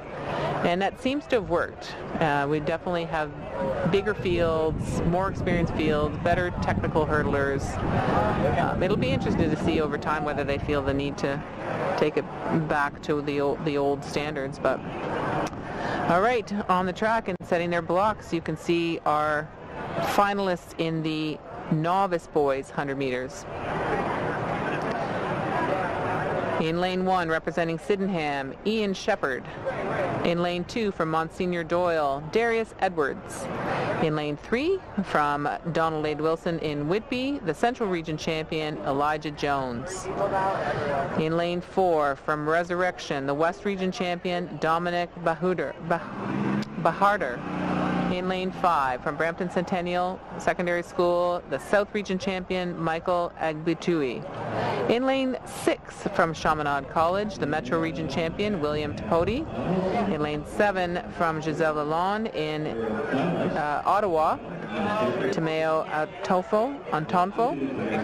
And that seems to have worked. Uh, we definitely have bigger fields, more experienced fields, better technical hurdlers. Um, it'll be interesting to see over time whether they feel the need to take it back to the old, the old standards. But all right, on the track and setting their blocks, you can see our finalists in the novice boys 100 meters. In lane one, representing Sydenham, Ian Shepard. In lane two, from Monsignor Doyle, Darius Edwards. In lane three, from Donald A. Wilson in Whitby, the Central Region champion, Elijah Jones. In lane four, from Resurrection, the West Region champion, Dominic Bahuder, bah- Baharder. In lane five, from Brampton Centennial Secondary School, the South Region champion, Michael Agbutui. In lane six, from Chaminade College, the Metro Region champion, William Tapodi. In lane seven, from Gisèle Lalonde in uh, Ottawa, Tomeo Antofo, Antonfo.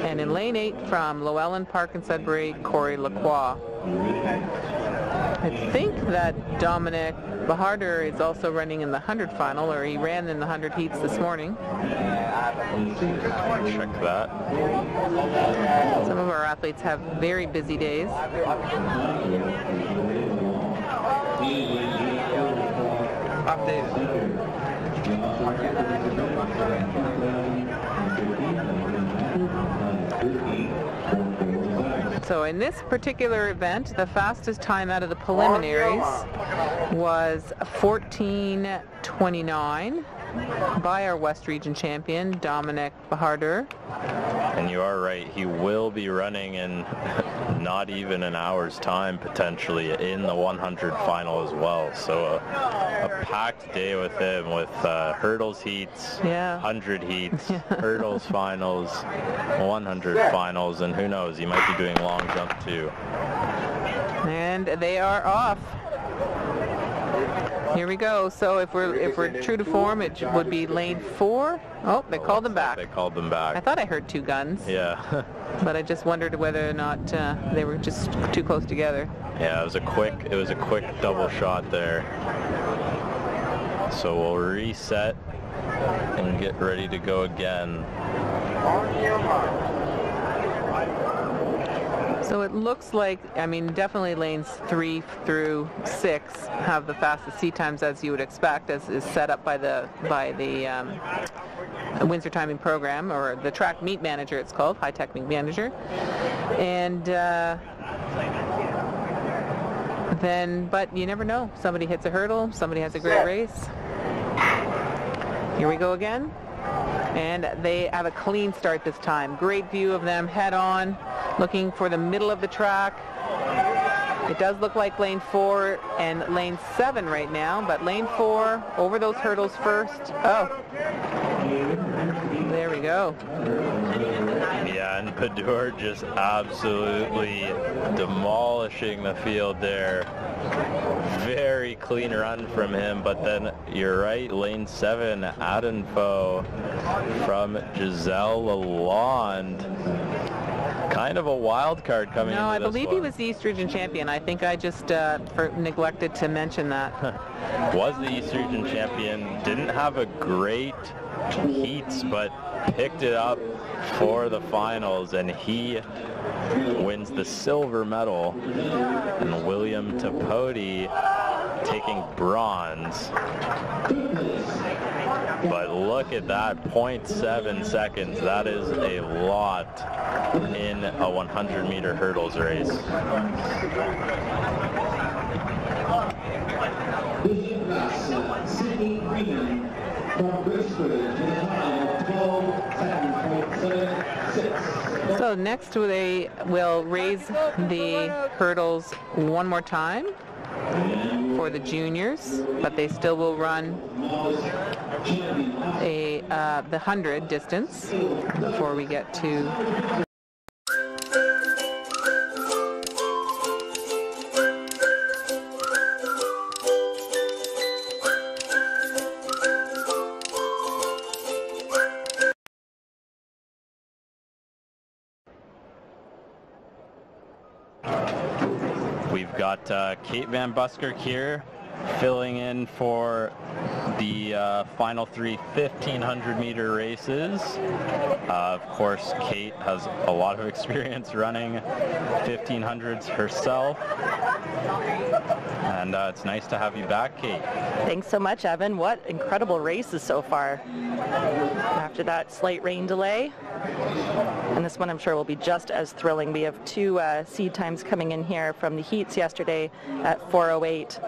And in lane eight, from Lo-Ellen Park in Sudbury, Corey Lacroix. I think that Dominic Baharder is also running in the 100 final, or he ran in the 100 heats this morning. Check that. Some of our athletes have very busy days. So in this particular event, the fastest time out of the preliminaries was 14.29 by our West Region champion, Dominic Baharder. And you are right, he will be running in <laughs> not even an hour's time potentially in the 100 final as well. So a, a packed day with him with uh, hurdles heats, Yeah. 100 heats, <laughs> hurdles finals, 100 finals, and who knows, he might be doing long jump too. And they are off. Here we go. So if we're if we're true to form, it would be lane four. Oh, they called them back. They called them back. I thought I heard two guns, Yeah. <laughs> but I just wondered whether or not uh, they were just too close together. Yeah, it was a quick it was a quick double shot there. So we'll reset and get ready to go again. So it looks like, I mean, definitely lanes three through six have the fastest seat times as you would expect, as is set up by the by the um, Windsor Timing Program, or the Track Meet Manager it's called, Hy-Tek Meet Manager. And uh, then, but you never know. Somebody hits a hurdle, somebody has a great race. Here we go again. And they have a clean start this time. Great view of them head on, looking for the middle of the track. It does look like lane four and lane seven right now, but lane four over those hurdles first. Oh, there we go. Yeah, and Padour just absolutely demolishing the field there. Very clean run from him, but then you're right, lane seven, Adenfo from Gisèle Lalonde. Kind of a wild card coming in. No, I believe one. he was the East Region champion. I think I just uh, for, neglected to mention that. <laughs> was the East Region champion. Didn't have a great heats, but picked it up for the finals, and he wins the silver medal. And William Tapodi taking bronze. But look at that, 0.7 seconds. That is a lot in a 100 meter hurdles race. Vision Glass, Sydney from Brisbane to the time of 12.776. So next they will raise the hurdles one more time for the juniors, but they still will run a uh, the 100 distance before we get to got uh, Kate Van Buskirk here filling in for the uh, final three 1500 meter races. Uh, of course, Kate has a lot of <laughs> experience running 1500s herself. And uh, it's nice to have you back, Kate. Thanks so much, Evan. What incredible races so far. After that slight rain delay. And this one I'm sure will be just as thrilling. We have two uh, seed times coming in here from the heats yesterday at 408.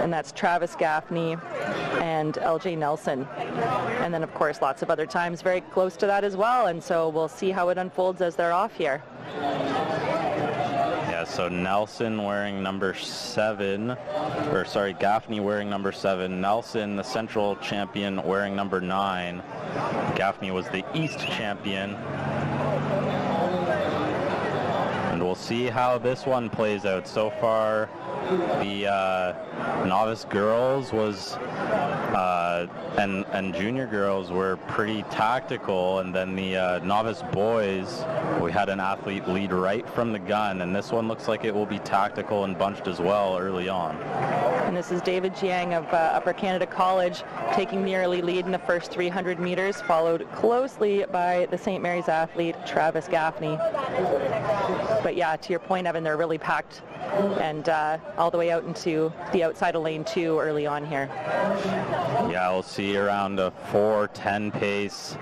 And that's Travis Gaffney and LJ Nelson. And then of course lots of other times very close to that as well. And so we'll see how it unfolds as they're off here. Yeah, so Nelson wearing number seven, or sorry, Gaffney wearing number seven. Nelson, the central champion, wearing number nine. Gaffney was the East champion. And we'll see how this one plays out. So far, the uh, novice girls was uh, and and junior girls were pretty tactical, and then the uh, novice boys, we had an athlete lead right from the gun, and this one looks like it will be tactical and bunched as well early on. And this is David Jiang of uh, Upper Canada College taking the early lead in the first 300 meters, followed closely by the St. Mary's athlete Travis Gaffney. But yeah, to your point, Evan, they're really packed and uh, all the way out into the outside of lane two early on here. Yeah, we'll see around a 4:10 pace.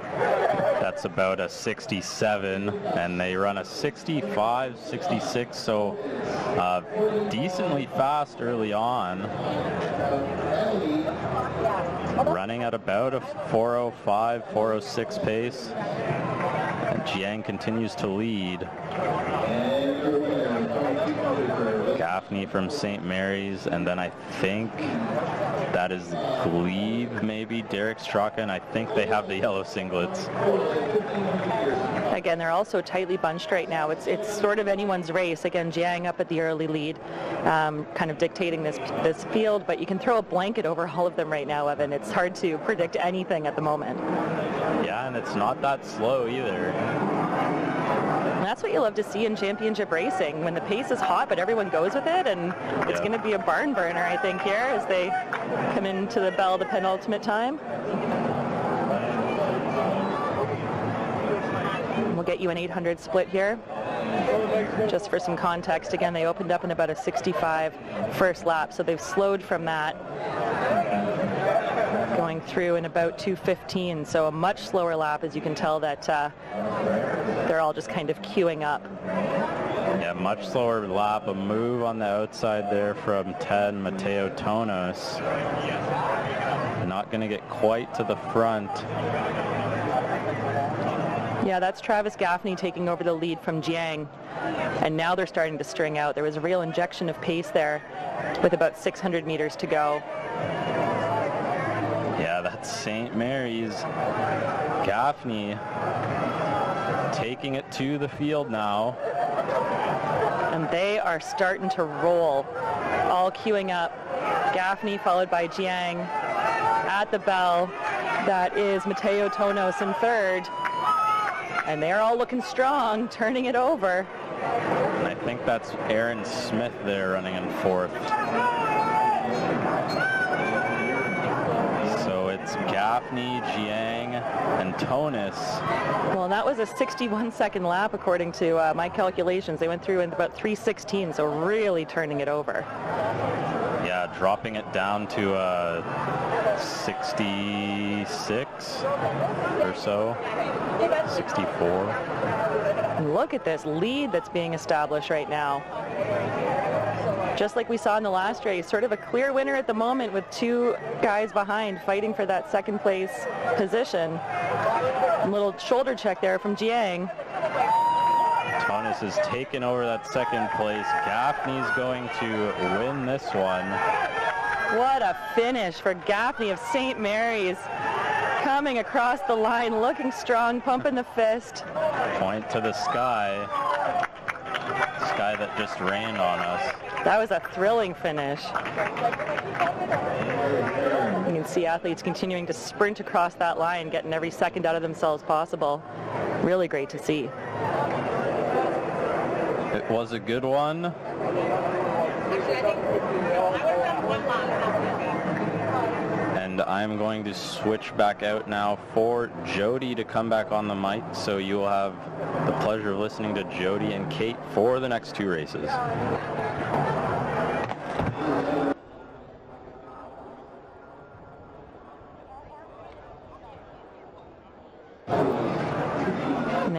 That's about a 67, and they run a 65, 66, so uh, decently fast early on. Running at about a 405, 406 pace. And Jiang continues to lead. Gaffney from St. Mary's, and then I think that is Glebe, maybe, Derek Straka, and I think they have the yellow singlets. Again, they're also tightly bunched right now. It's it's sort of anyone's race. Again, Jiang up at the early lead, um, kind of dictating this this field. But you can throw a blanket over all of them right now, Evan. It's hard to predict anything at the moment. Yeah, and it's not that slow either. And that's what you love to see in championship racing when the pace is hot, but everyone goes with it, and it's going to be a barn burner, I think, here as they come into the bell, the penultimate time. We'll get you an 800 split here. Just for some context, again, they opened up in about a 65 first lap, so they've slowed from that. Going through in about 2.15, so a much slower lap as you can tell that uh, they're all just kind of queuing up. Yeah, much slower lap, a move on the outside there from 10, Mateo Tonos. Not going to get quite to the front. Yeah, that's Travis Gaffney taking over the lead from Jiang. And now they're starting to string out. There was a real injection of pace there with about 600 meters to go. That's St. Mary's. Gaffney taking it to the field now. And they are starting to roll, all queuing up. Gaffney followed by Jiang at the bell. That is Mateo Tonos in third. And they're all looking strong, turning it over. And I think that's Aaron Smith there running in fourth. It's Gaffney, Jiang, and Tonos. Well, that was a 61 second lap according to uh, my calculations. They went through in about 316, so really turning it over. Yeah, dropping it down to uh, 66 or so, 64. And look at this lead that's being established right now. Just like we saw in the last race, sort of a clear winner at the moment with two guys behind fighting for that second place position. A little shoulder check there from Jiang. Tonos has taken over that second place. Gaffney's going to win this one. What a finish for Gaffney of St. Mary's. Coming across the line, looking strong, pumping the fist. Point to the sky. Sky that just rained on us. That was a thrilling finish. You can see athletes continuing to sprint across that line, getting every second out of themselves possible. Really great to see. It was a good one. And I'm going to switch back out now for Jody to come back on the mic. So you will have the pleasure of listening to Jody and Kate for the next two races.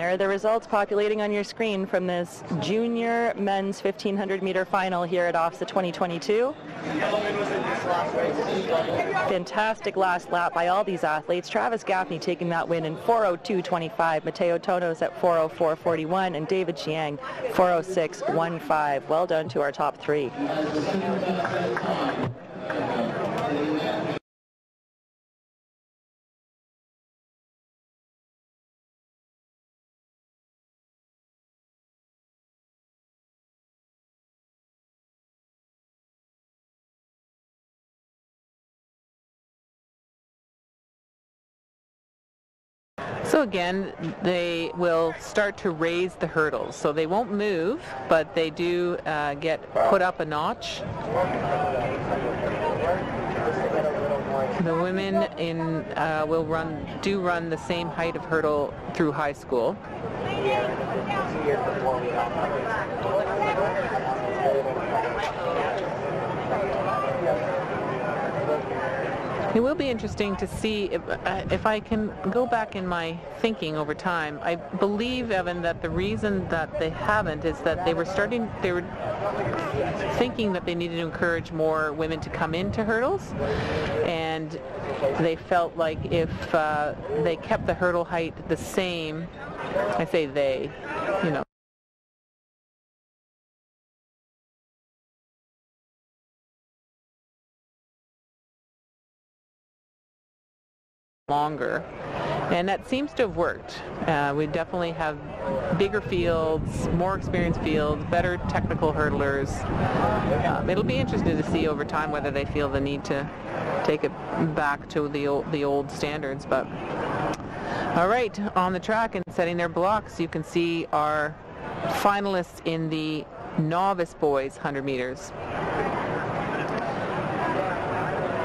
There are the results populating on your screen from this junior men's 1500 meter final here at OFSAA 2022. Fantastic last lap by all these athletes. Travis Gaffney taking that win in 402.25, Mateo Tonos at 404.41, and David Jiang 406.15. Well done to our top three. So again, they will start to raise the hurdles. So they won't move, but they do uh, get put up a notch. The women in uh, will run do run the same height of hurdle through high school. It will be interesting to see if, uh, if I can go back in my thinking over time. I believe, Evan, that the reason that they haven't is that they were starting, they were thinking that they needed to encourage more women to come into hurdles, and they felt like if uh, they kept the hurdle height the same, I say they, longer. And that seems to have worked. Uh, we definitely have bigger fields, more experienced fields, better technical hurdlers. Um, it'll be interesting to see over time whether they feel the need to take it back to the old, the old standards. But all right, on the track and setting their blocks, you can see our finalists in the novice boys 100 meters.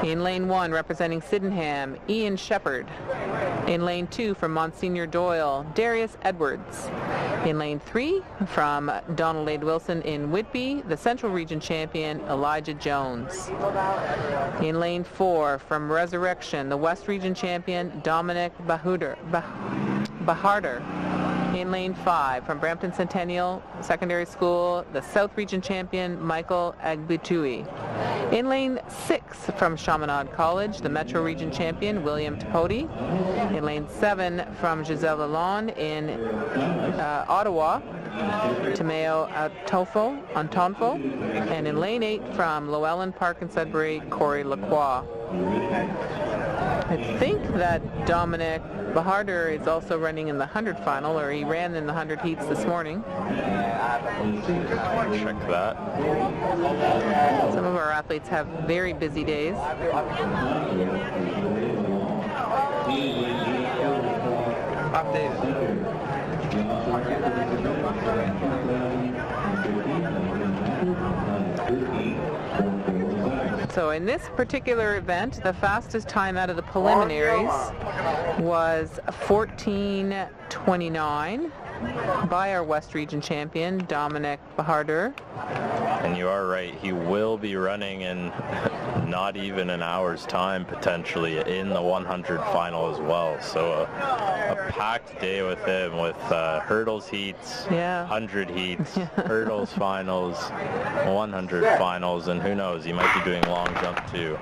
In lane one, representing Sydenham, Ian Shepard. In lane two, from Monsignor Doyle, Darius Edwards. In lane three, from Donald A. Wilson in Whitby, the Central Region champion, Elijah Jones. In lane four, from Resurrection, the West Region champion, Dominic Bahuder, bah- Baharder. In lane five, from Brampton Centennial Secondary School, the South Region champion, Michael Agbutui. In lane six, from Chaminade College, the Metro Region champion, William Tapodi. In lane seven, from Gisèle Lalonde in uh, Ottawa, Tomeo Antofo, Antonfo. And in lane eight, from Lo-Ellen Park in Sudbury, Corey Lacroix. I think that Dominic Baharder is also running in the 100 final, or he ran in the 100 heats this morning. Check that. Some of our athletes have very busy days. So in this particular event, the fastest time out of the preliminaries oh, was 14.29 by our West Region champion, Dominic Baharder. And you are right, he will be running in <laughs> not even an hour's time potentially in the 100 final as well. So a, a packed day with him with uh, hurdles heats, Yeah. 100 heats, <laughs> hurdles finals, 100 finals, and who knows, he might be doing long jump too.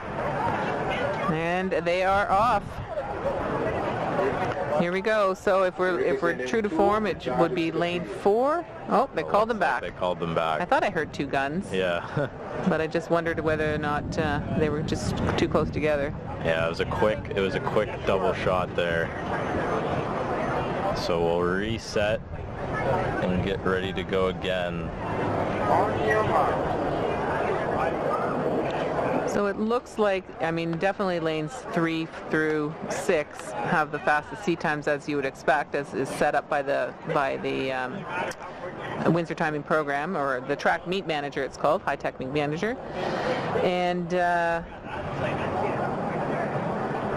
And they are off. Here we go. So if we're if we're true to form, it would be lane four. Oh, they called them back. They called them back. I thought I heard two guns, Yeah. <laughs> but I just wondered whether or not uh, they were just too close together. Yeah, it was a quick it was a quick double shot there. So we'll reset and get ready to go again. So it looks like, I mean, definitely lanes three through six have the fastest seat times as you would expect, as is set up by the by the um, Windsor Timing Program or the Track Meet Manager. It's called Hy-Tek Meet Manager, and. Uh,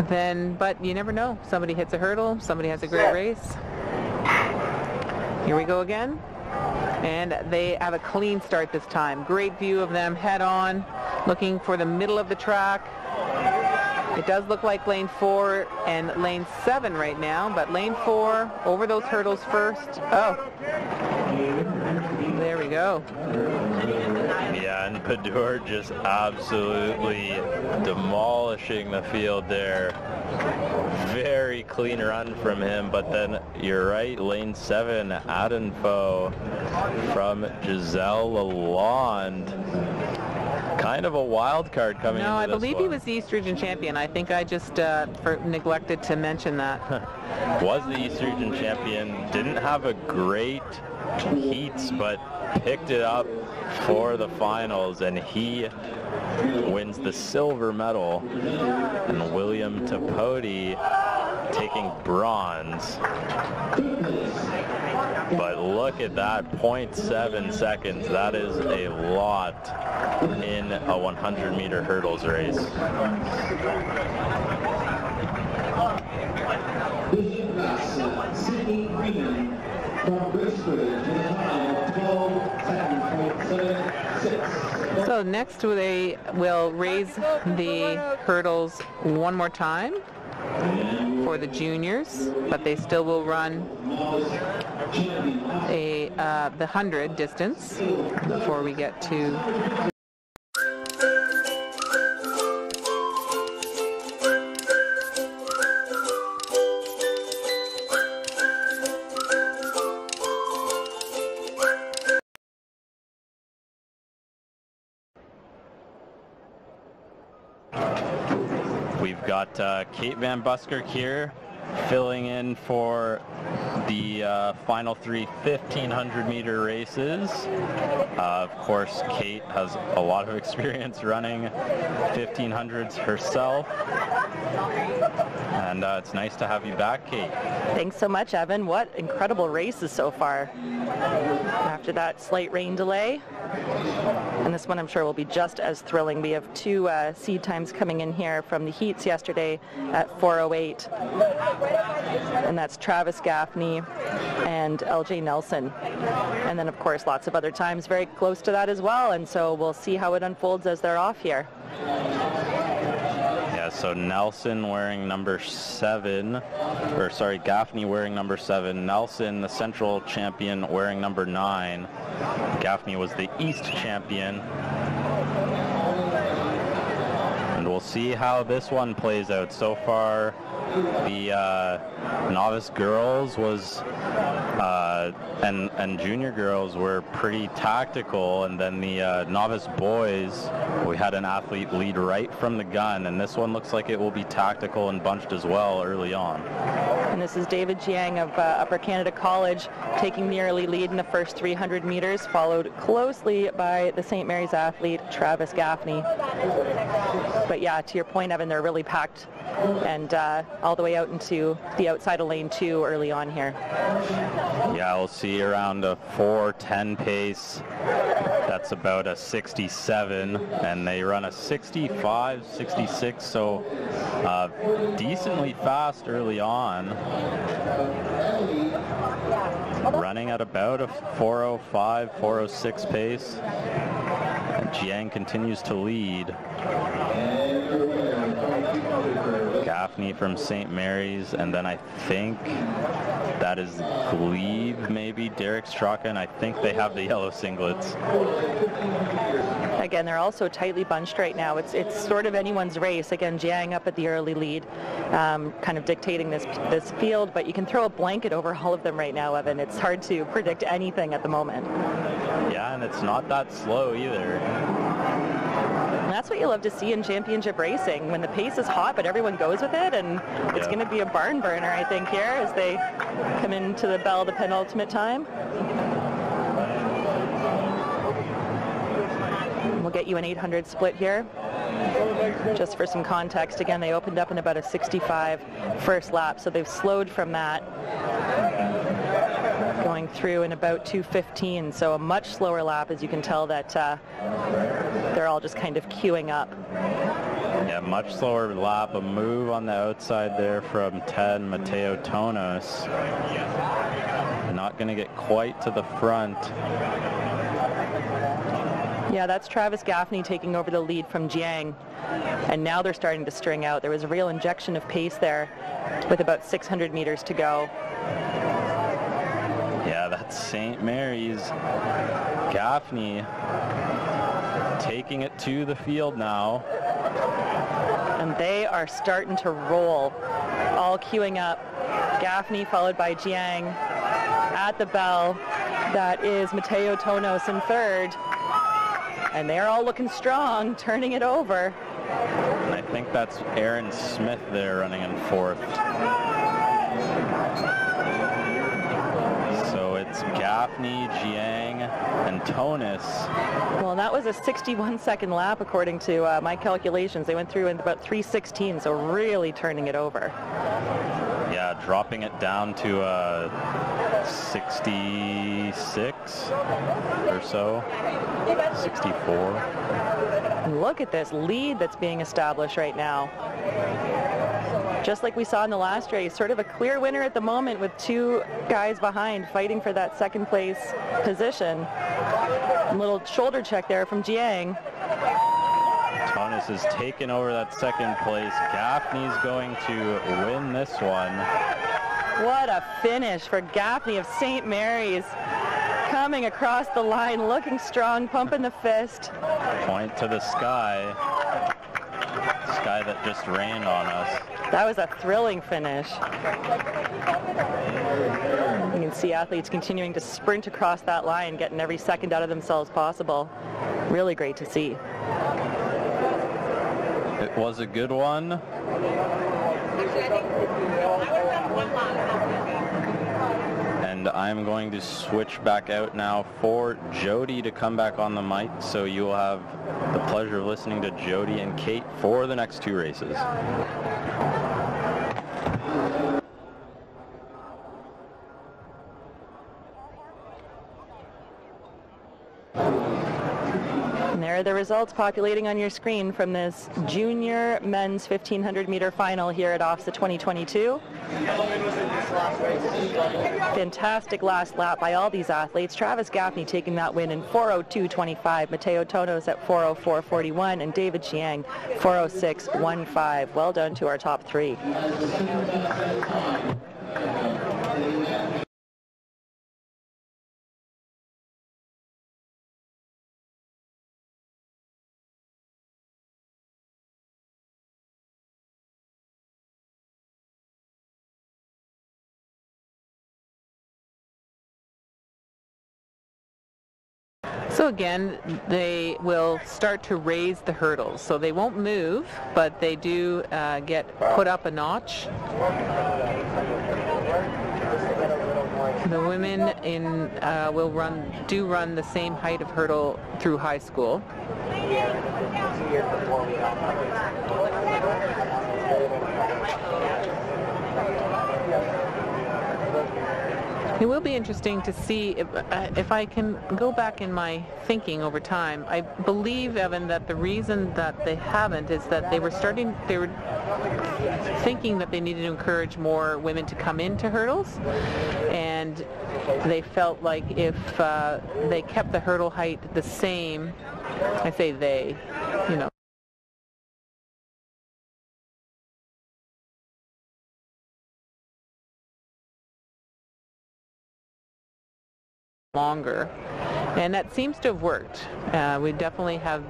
then, but you never know. Somebody hits a hurdle. Somebody has a great race. Here we go again. And they have a clean start this time. Great view of them head on, looking for the middle of the track. It does look like lane four and lane seven right now, but lane four over those hurdles first. Oh, there we go. Yeah, and Padur just absolutely demolishing the field there. Very clean run from him, but then you're right, lane seven, Adenfo from Gisèle Lalonde. Kind of a wild card coming in. No, I believe he was the East Region champion. I think I just uh, for, neglected to mention that. <laughs> was the East Region champion. Didn't have a great heats, but picked it up for the finals, and he wins the silver medal. And William Tapodi taking bronze. But look at that, 0.7 seconds. That is a lot in a 100 meter hurdles race. Bishop Russ, Sydney Freeman from Brisbane to the time of 12.776. So next they will raise the hurdles one more time for the juniors, but they still will run a uh, the 100 distance before we get to uh, Kate Van Buskirk here filling in for the uh, final three 1500 meter races. Uh, of course, Kate has a lot of <laughs> experience running 1500s herself. And uh, it's nice to have you back, Kate. Thanks so much, Evan. What incredible races so far. After that slight rain delay. And this one I'm sure will be just as thrilling. We have two uh, seed times coming in here from the heats yesterday at 408. And that's Travis Gaffney and LJ Nelson. And then of course lots of other times very close to that as well. And so we'll see how it unfolds as they're off here. Yeah, so Nelson wearing number seven, or sorry, Gaffney wearing number seven. Nelson, the central champion, wearing number nine. Gaffney was the East champion. We'll see how this one plays out. So far, the uh, novice girls was uh, and and junior girls were pretty tactical, and then the uh, novice boys, we had an athlete lead right from the gun, and this one looks like it will be tactical and bunched as well early on. And this is David Jiang of uh, Upper Canada College taking the early lead in the first 300 meters, followed closely by the St. Mary's athlete Travis Gaffney. But yeah, to your point, Evan, they're really packed and uh, all the way out into the outside of lane two early on here. Yeah, we'll see around a 410 pace. That's about a 67, and they run a 65, 66, so uh, decently fast early on. Running at about a 405, 406 pace. And Jiang continues to lead. Gaffney from St. Mary's, and then I think that is Glebe, maybe, Derek Straka, and I think they have the yellow singlets. Again, they're also tightly bunched right now. It's it's sort of anyone's race. Again, Jiang up at the early lead, um, kind of dictating this this field, but you can throw a blanket over all of them right now, Evan. It's hard to predict anything at the moment. Yeah, and it's not that slow either. And that's what you love to see in championship racing, when the pace is hot, but everyone goes with it, and it's Yeah. going to be a barn burner, I think, here as they come into the bell, the penultimate time. We'll get you an 800 split here. Just for some context, again, they opened up in about a 65 first lap, so they've slowed from that going through in about 215, so a much slower lap as you can tell that uh, they're all just kind of queuing up. Yeah, much slower lap. A move on the outside there from 10, Mateo Tonos. Not going to get quite to the front. Yeah, that's Travis Gaffney taking over the lead from Jiang. And now they're starting to string out. There was a real injection of pace there with about 600 meters to go. Yeah, that's St. Mary's. Gaffney taking it to the field now. And they are starting to roll, all queuing up. Gaffney followed by Jiang at the bell. That is Mateo Tonos in third. And they're all looking strong, turning it over. And I think that's Aaron Smith there running in fourth. It's Gaffney, Jiang, and Tonos. Well, that was a 61 second lap according to uh, my calculations. They went through in about 316, so really turning it over. Yeah, dropping it down to uh, 66 or so. 64. Look at this lead that's being established right now. Just like we saw in the last race, sort of a clear winner at the moment with two guys behind fighting for that second place position. A little shoulder check there from Jiang. Tonos has taken over that second place. Gaffney's going to win this one. What a finish for Gaffney of St. Mary's. Coming across the line, looking strong, pumping the fist. Point to the sky. Sky that just rained on us. That was a thrilling finish. You can see athletes continuing to sprint across that line, getting every second out of themselves possible. Really great to see. Was a good one. And I'm going to switch back out now for Jody to come back on the mic. So you will have the pleasure of listening to Jody and Kate for the next two races. The results populating on your screen from this junior men's 1500 meter final here at OFSAA 2022. Fantastic last lap by all these athletes. Travis Gaffney taking that win in 402.25. Mateo Tonos at 404.41 and David Jiang 406.15. Well done to our top three. Again, they will start to raise the hurdles. So they won't move, but they do uh, get put up a notch. The women in uh, will run do run the same height of hurdle through high school. It will be interesting to see if, uh, if I can go back in my thinking over time. I believe, Evan, that the reason that they haven't is that they were starting, they were thinking that they needed to encourage more women to come into hurdles, and they felt like if uh, they kept the hurdle height the same, I say they, you know, longer. And that seems to have worked. Uh, we definitely have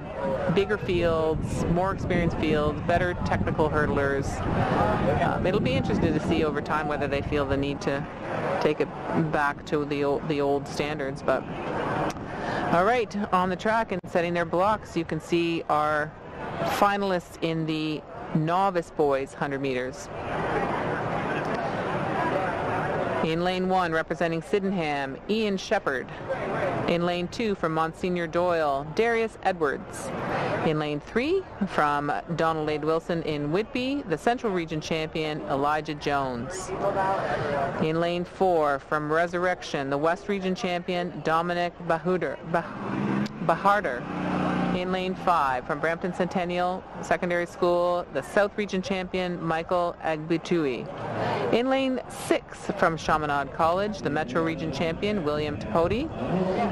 bigger fields, more experienced fields, better technical hurdlers. Um, it'll be interesting to see over time whether they feel the need to take it back to the old, the old standards. But all right, on the track and setting their blocks, you can see our finalists in the novice boys 100 meters. In lane one, representing Sydenham, Ian Shepard. In lane two, from Monsignor Doyle, Darius Edwards. In lane three, from Donald A. Wilson in Whitby, the Central Region champion, Elijah Jones. In lane four, from Resurrection, the West Region champion, Dominic Bahuder, bah- Baharder. In lane five, from Brampton Centennial Secondary School, the South Region champion, Michael Agbutui. In lane six, from Chaminade College, the Metro Region champion, William Tapodi.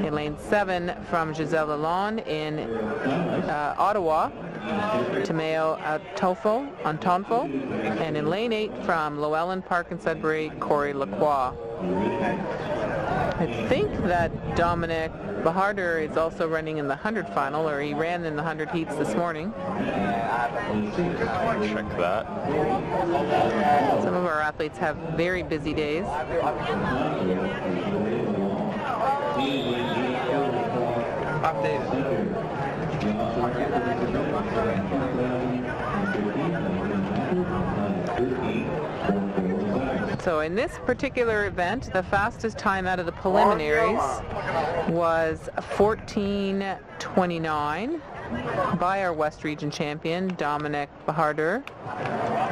In lane seven, from Gisèle Lalonde in uh, Ottawa, Tomeo Antofo, Antonfo. And in lane eight, from Lo-Ellen Park in Sudbury, Corey Lacroix. I think that Dominic Baharder is also running in the 100 final, or he ran in the 100 heats this morning. Check that. Some of our athletes have very busy days. So in this particular event, the fastest time out of the preliminaries was 14.29 by our West Region champion, Dominic Baharder.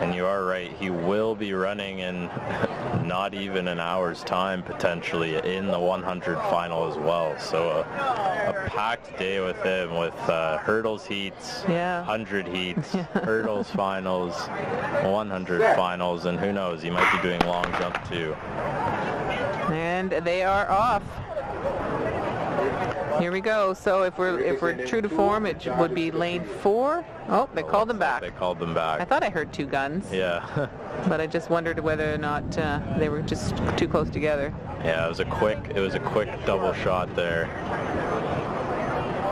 And you are right, he will be running in <laughs> not even an hour's time potentially in the 100 final as well. So a, a packed day with him with uh, hurdles heats, Yeah. 100 heats, <laughs> hurdles finals, 100 finals, and who knows, he might be doing long jump too. And they are off. Here we go. So if we're if we're true to form, it would be lane four. Oh, they called them back. They called them back. I thought I heard two guns, Yeah. <laughs> but I just wondered whether or not uh, they were just too close together. Yeah, it was a quick it was a quick double shot there.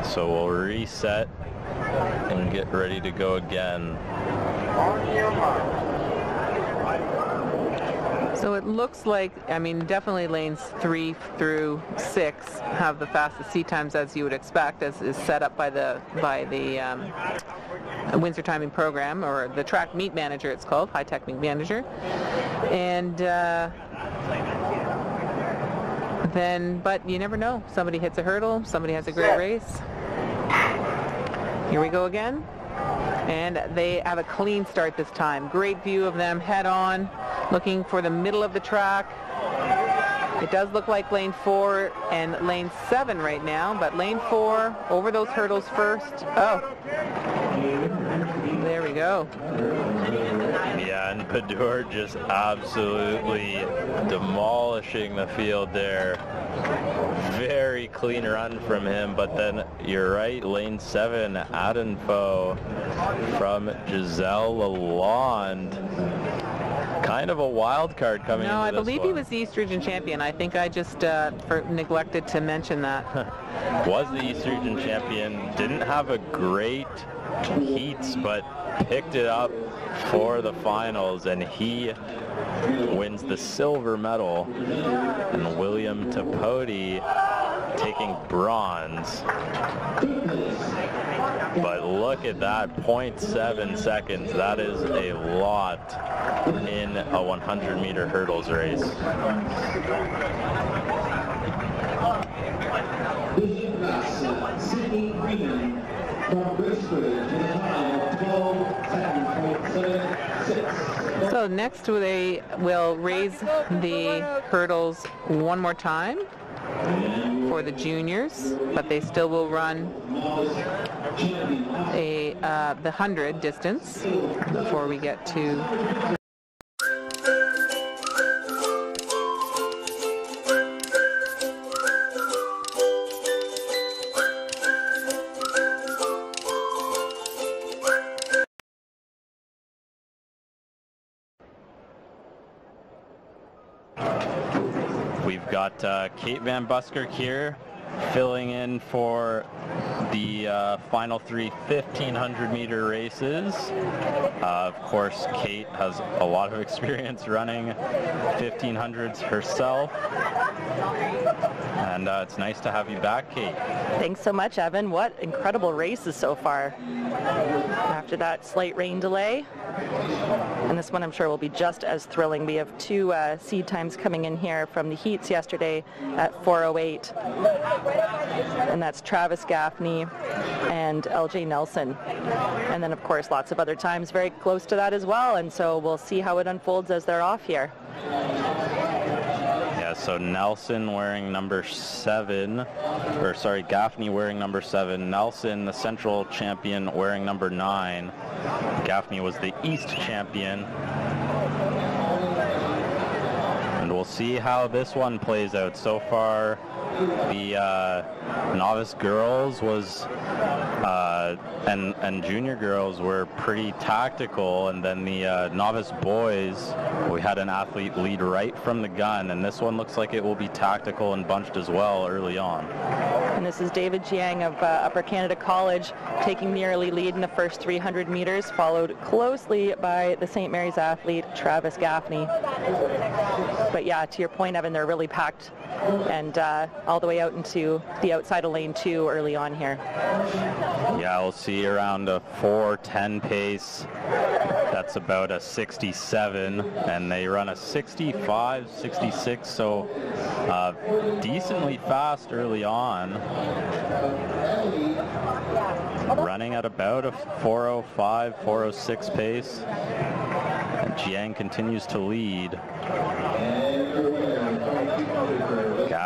So we'll reset and get ready to go again. So it looks like, I mean, definitely lanes three through six have the fastest seat times as you would expect, as is set up by the by the um, Windsor Timing Program or the Track Meet Manager. It's called Hy-Tek Meet Manager, and. Uh, then, but you never know. Somebody hits a hurdle. Somebody has a great race. Here we go again. And they have a clean start this time. Great view of them head on, looking for the middle of the track. It does look like lane four and lane seven right now, but lane four over those hurdles first. Oh, there we go. And <laughs> Padour just absolutely demolishing the field there. Very clean run from him, but then you're right, lane seven, Adenfo from Gisèle Lalonde. Kind of a wild card coming No, I believe he was the East Region champion. I think I just uh, for, neglected to mention that. <laughs> was the East Region champion. Didn't have a great heats, but picked it up for the finals, and he wins the silver medal. And William Tapodi taking bronze. But look at that, 0.7 seconds. That is a lot in a 100 meter hurdles race. So next they will raise the hurdles one more time for the juniors, but they still will run a uh, the 100 distance before we get to uh, Kate Van Buskirk here filling in for the uh, final three 1500 meter races. Uh, of course, Kate has a lot of <laughs> experience running 1500s herself. And uh, it's nice to have you back, Kate. Thanks so much, Evan. What incredible races so far. After that slight rain delay. And this one I'm sure will be just as thrilling. We have two uh, seed times coming in here from the heats yesterday at 408. And that's Travis Gaffney and LJ Nelson. And then of course lots of other times very close to that as well. And so we'll see how it unfolds as they're off here. Yeah, so Nelson wearing number seven, or sorry, Gaffney wearing number seven. Nelson, the central champion, wearing number nine. Gaffney was the East champion. See how this one plays out. So far, the uh, novice girls was uh, and and junior girls were pretty tactical, and then the uh, novice boys, we had an athlete lead right from the gun, and this one looks like it will be tactical and bunched as well early on. And this is David Jiang of uh, Upper Canada College taking the early lead in the first 300 meters, followed closely by the St. Mary's athlete Travis Gaffney. But yeah, to your point, Evan, they're really packed and uh, all the way out into the outside of lane two early on here. Yeah, we'll see around a 4:10 pace. That's about a 67, and they run a 65, 66, so uh, decently fast early on. Running at about a 405, 406 pace. Jiang continues to lead.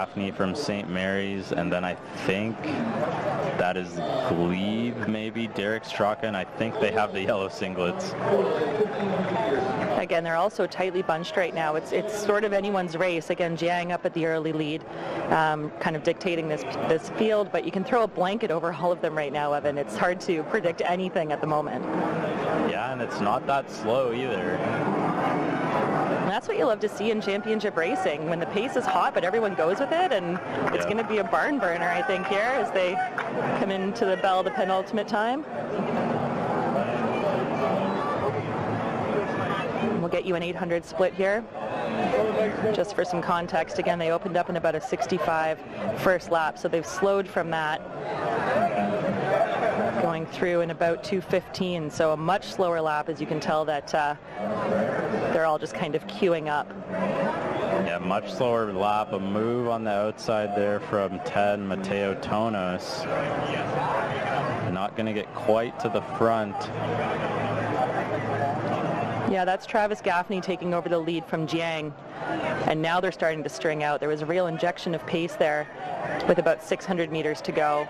Gaffney from St. Mary's, and then I think that is Glebe, maybe, Derek Straka, and I think they have the yellow singlets. Again, they're also tightly bunched right now. It's it's sort of anyone's race. Again, Jiang up at the early lead, um, kind of dictating this this field. But you can throw a blanket over all of them right now, Evan. It's hard to predict anything at the moment. Yeah, and it's not that slow either. And that's what you love to see in championship racing, when the pace is hot, but everyone goes with it, and it's going to be a barn burner, I think, here as they come into the bell, the penultimate time. We'll get you an 800 split here. Just for some context, again, they opened up in about a 65 first lap, so they've slowed from that going through in about 215 so a much slower lap as you can tell that uh, they're all just kind of queuing up yeah much slower lap a move on the outside there from 10 Mateo Tonos not going to get quite to the front yeah, that's Travis Gaffney taking over the lead from Jiang. And now they're starting to string out. There was a real injection of pace there with about 600 meters to go.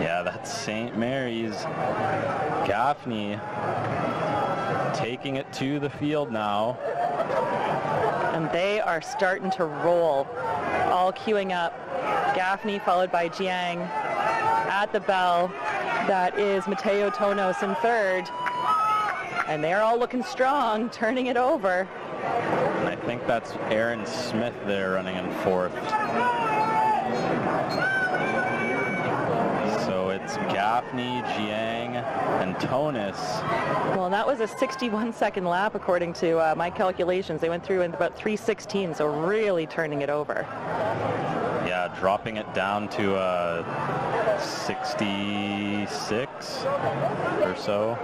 Yeah, that's St. Mary's. Gaffney taking it to the field now. And they are starting to roll, all queuing up. Gaffney followed by Jiang at the bell. That is Mateo Tonos in third. And they're all looking strong, turning it over. And I think that's Aaron Smith there running in fourth. It's Gaffney, Jiang, and Tonos. Well, that was a 61 second lap according to uh, my calculations. They went through in about 316, so really turning it over. Yeah, dropping it down to uh, 66 or so,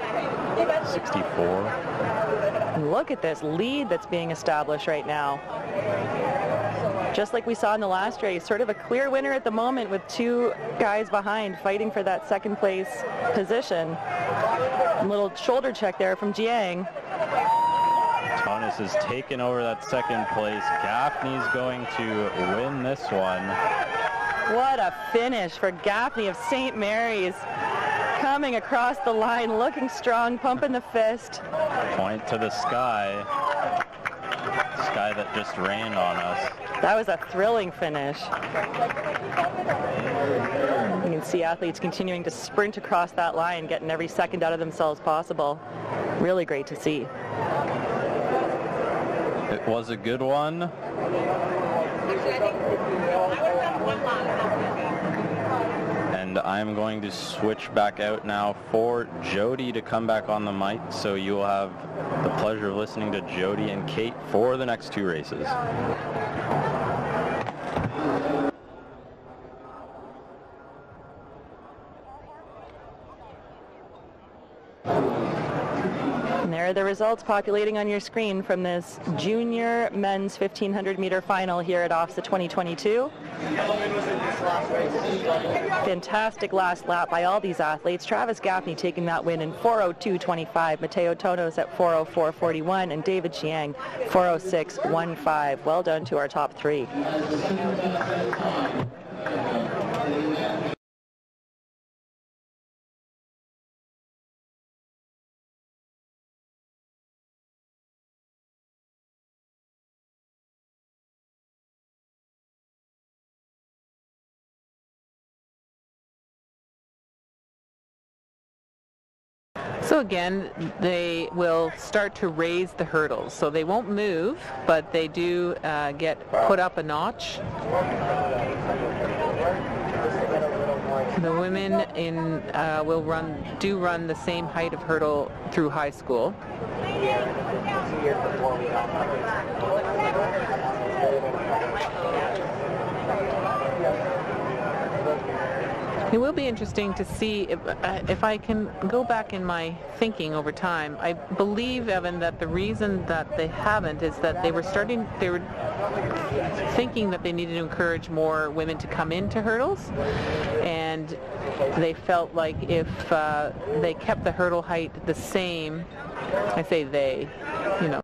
64. Look at this lead that's being established right now just like we saw in the last race, sort of a clear winner at the moment with two guys behind fighting for that second place position. A little shoulder check there from Jiang. Tonos has taken over that second place. Gaffney's going to win this one. What a finish for Gaffney of St. Mary's. Coming across the line, looking strong, pumping the fist. Point to the sky. Sky that just rained on us. That was a thrilling finish. You can see athletes continuing to sprint across that line, getting every second out of themselves possible. Really great to see. It was a good one. And I'm going to switch back out now for Jody to come back on the mic. So you will have the pleasure of listening to Jody and Kate for the next two races. Are the results populating on your screen from this junior men's 1500 meter final here at OFSAA 2022. Fantastic last lap by all these athletes. Travis Gaffney taking that win in 402.25, Mateo Tonos at 404.41, and David Jiang 406.15. Well done to our top three. Again, they will start to raise the hurdles. So they won't move, but they do uh, get put up a notch. The women in uh, will run do run the same height of hurdle through high school. It will be interesting to see if, uh, if I can go back in my thinking over time. I believe, Evan, that the reason that they haven't is that they were starting, they were thinking that they needed to encourage more women to come into hurdles, and they felt like if uh, they kept the hurdle height the same, I say they, you know,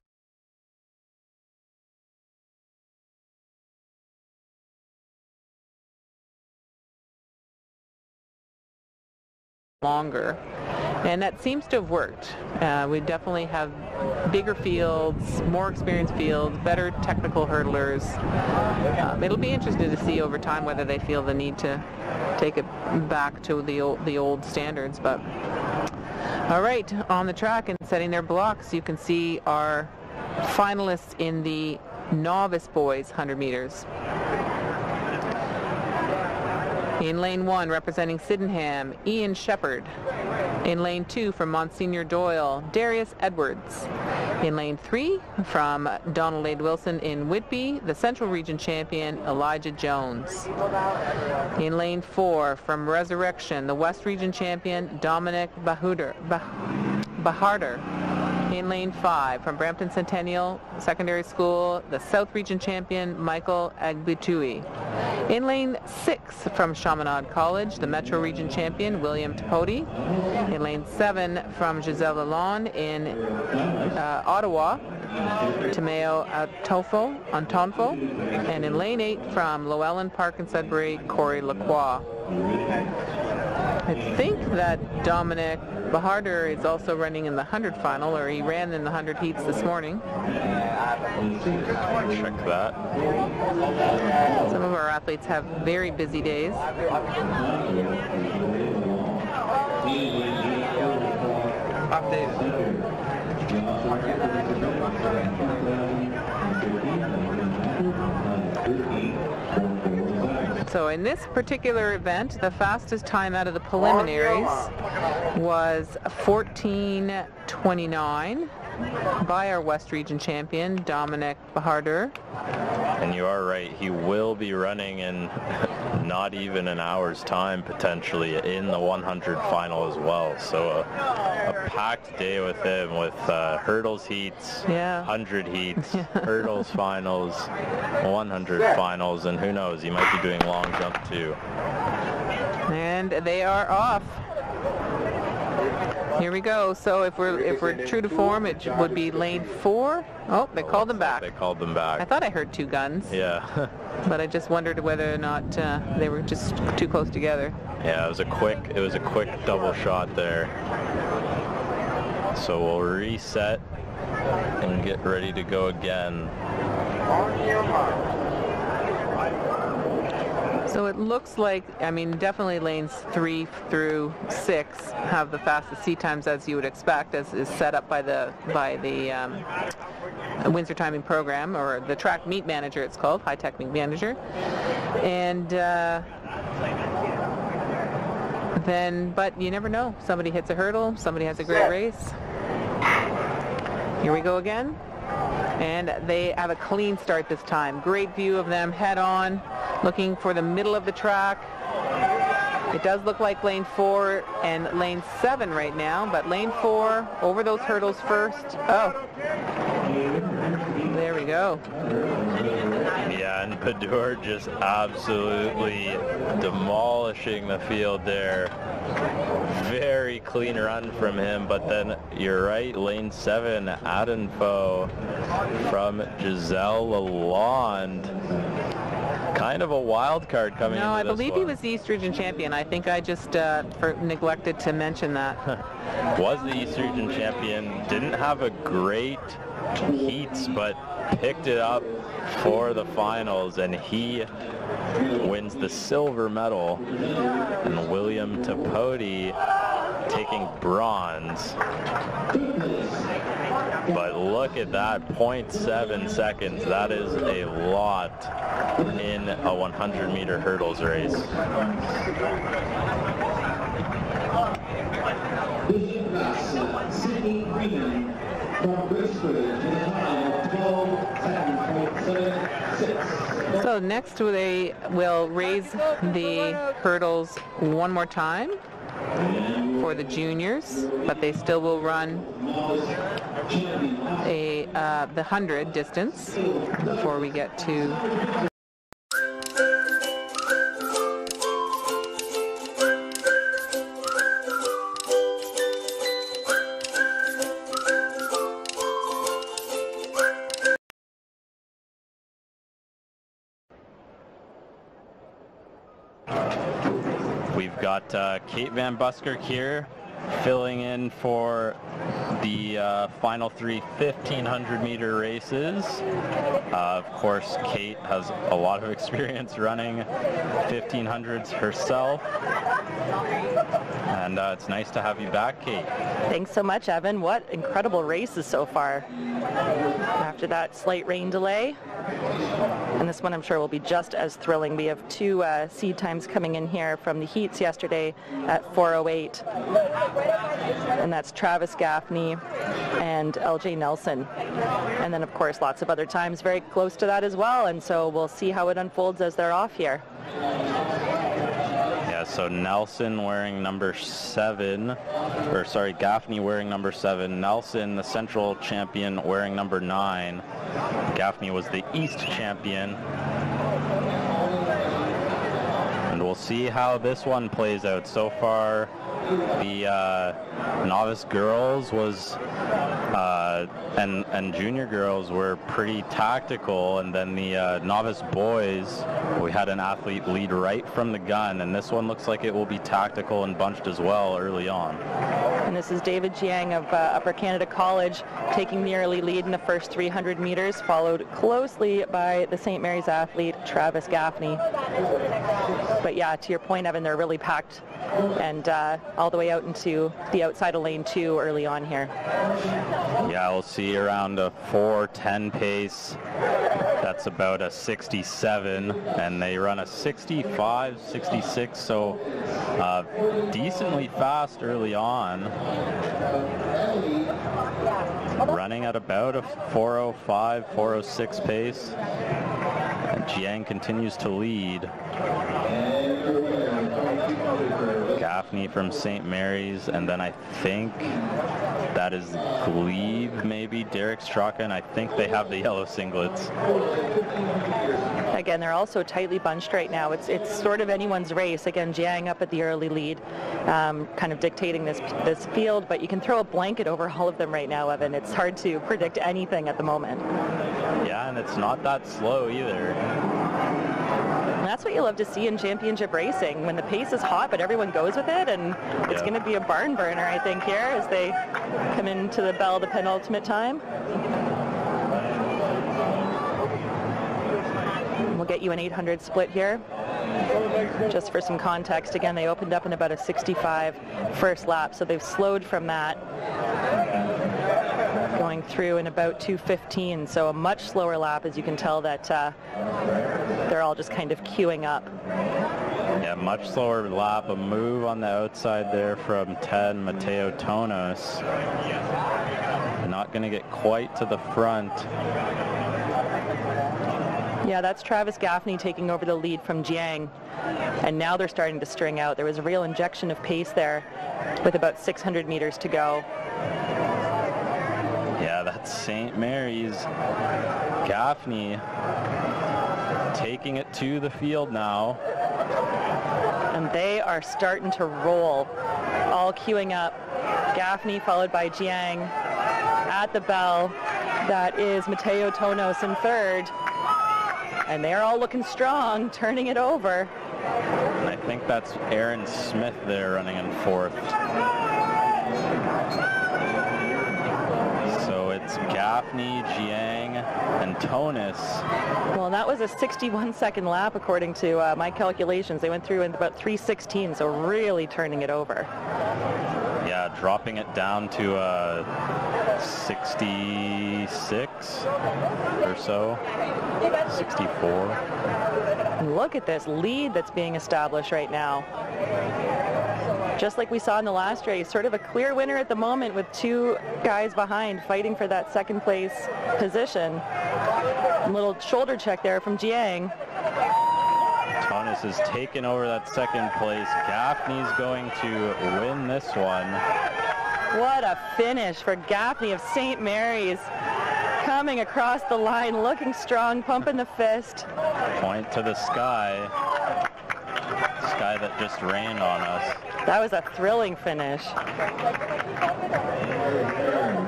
longer. And that seems to have worked. Uh, we definitely have bigger fields, more experienced fields, better technical hurdlers. Um, it'll be interesting to see over time whether they feel the need to take it back to the old, the old standards. But all right, on the track and setting their blocks, you can see our finalists in the novice boys 100 meters. In lane one, representing Sydenham, Ian Shepard. In lane two, from Monsignor Doyle, Darius Edwards. In lane three, from Donald A. Wilson in Whitby, the Central Region champion, Elijah Jones. In lane four, from Resurrection, the West Region champion, Dominic Bahuder, bah- Baharder. In lane five, from Brampton Centennial Secondary School, the South Region champion, Michael Agbutui. In lane six, from Chaminade College, the Metro Region champion, William Tapodi. In lane seven, from Gisèle Lalonde in uh, Ottawa, Tomeo Antofo, Antonfo. And in lane eight, from Lo-Ellen Park in Sudbury, Corey Lacroix. I think that Dominic Baharder is also running in the 100 final, or he ran in the 100 heats this morning. Check that. Some of our athletes have very busy days. So in this particular event, the fastest time out of the preliminaries was 14.29 by our West Region champion, Dominic Baharder. And you are right, he will be running in <laughs> not even an hour's time potentially in the 100 final as well. So a, a packed day with him with uh, hurdles heats, Yeah. 100 heats, <laughs> hurdles finals, 100 finals, and who knows, he might be doing long jump too. And they are off. Here we go. So if we're if we're true to form, it would be lane four. Oh, they called them back. They called them back. I thought I heard two guns, Yeah. <laughs> but I just wondered whether or not uh, they were just too close together. Yeah, it was a quick it was a quick double shot there. So we'll reset and get ready to go again. So it looks like, I mean, definitely lanes three through six have the fastest seat times as you would expect, as is set up by the by the um, Windsor Timing Program or the Track Meet Manager. It's called Hy-Tek Meet Manager, and. Uh, then, but you never know. Somebody hits a hurdle. Somebody has a great race. Here we go again. And they have a clean start this time. Great view of them head on, looking for the middle of the track. It does look like lane four and lane seven right now, but lane four over those hurdles first. Oh, there we go. Yeah, and Padur just absolutely demolishing the field there. Very clean run from him, but then you're right, lane seven, Adenfo from Gisèle Lalonde. Kind of a wild card coming No, I believe he was the East Region champion. I think I just uh, for, neglected to mention that. <laughs> was the East Region champion. Didn't have a great heats, but picked it up for the finals, and he wins the silver medal. And William Tapodi taking bronze. But look at that, 0.7 seconds. That is a lot in a 100 meter hurdles race. Class, Sydney Greenan from Brisbane in the time of 12.776. So next they will raise the hurdles one more time for the juniors, but they still will run a uh, the 100 distance before we get to uh, Kate Van Buskirk here filling in for the uh, final three 1500 meter races. Uh, of course, Kate has a lot of <laughs> experience running 1500s herself. And uh, it's nice to have you back, Kate. Thanks so much, Evan. What incredible races so far. After that slight rain delay. And this one I'm sure will be just as thrilling. We have two uh, seed times coming in here from the heats yesterday at 408. And that's Travis Gaffney and LJ Nelson. And then of course lots of other times very close to that as well. And so we'll see how it unfolds as they're off here. Yeah, so Nelson wearing number seven, or sorry, Gaffney wearing number seven. Nelson, the central champion, wearing number nine. Gaffney was the East champion. And we'll see how this one plays out. So far, the uh, novice girls was uh, and and junior girls were pretty tactical, and then the uh, novice boys, we had an athlete lead right from the gun, and this one looks like it will be tactical and bunched as well early on. And this is David Jiang of uh, Upper Canada College taking the early lead in the first 300 meters, followed closely by the St. Mary's athlete Travis Gaffney. But yeah, to your point, Evan, they're really packed and uh, all the way out into the outside of lane two early on here. Yeah, we'll see around a 4:10 pace. That's about a 67, and they run a 65, 66, so uh, decently fast early on. Running at about a 405, 406 pace. And Jiang continues to lead. Gaffney from St. Mary's, and then I think that is Glebe, maybe, Derek Straka, and I think they have the yellow singlets. Again, they're also tightly bunched right now. It's it's sort of anyone's race. Again, Jiang up at the early lead, um, kind of dictating this this field, but you can throw a blanket over all of them right now, Evan. It's hard to predict anything at the moment. Yeah, and it's not that slow either. And that's what you love to see in championship racing, when the pace is hot, but everyone goes with it, and it's Yeah. going to be a barn burner, I think, here as they come into the bell, the penultimate time. We'll get you an 800 split here. Just for some context, again, they opened up in about a 65 first lap, so they've slowed from that going through in about 215, so a much slower lap as you can tell that uh, they're all just kind of queuing up. Yeah, much slower lap, a move on the outside there from 10, Mateo Tonos. Not going to get quite to the front. Yeah, that's Travis Gaffney taking over the lead from Jiang. And now they're starting to string out. There was a real injection of pace there with about 600 meters to go. Yeah, that's St. Mary's. Gaffney taking it to the field now. And they are starting to roll, all queuing up. Gaffney followed by Jiang at the bell. That is Mateo Tonos in third. And they're all looking strong, turning it over. And I think that's Aaron Smith there running in fourth. So it's Gaffney, Jiang, and Tonos. Well, that was a 61 second lap according to uh, my calculations. They went through in about 316, so really turning it over. Yeah, dropping it down to uh, 66 or so. 64. Look at this lead that's being established right now. Just like we saw in the last race, sort of a clear winner at the moment with two guys behind fighting for that second place position. A little shoulder check there from Jiang. Tonos has taken over that second place. Gaffney's going to win this one. What a finish for Gaffney of St. Mary's. Coming across the line, looking strong, pumping the fist. Point to the sky. Sky that just rained on us. That was a thrilling finish.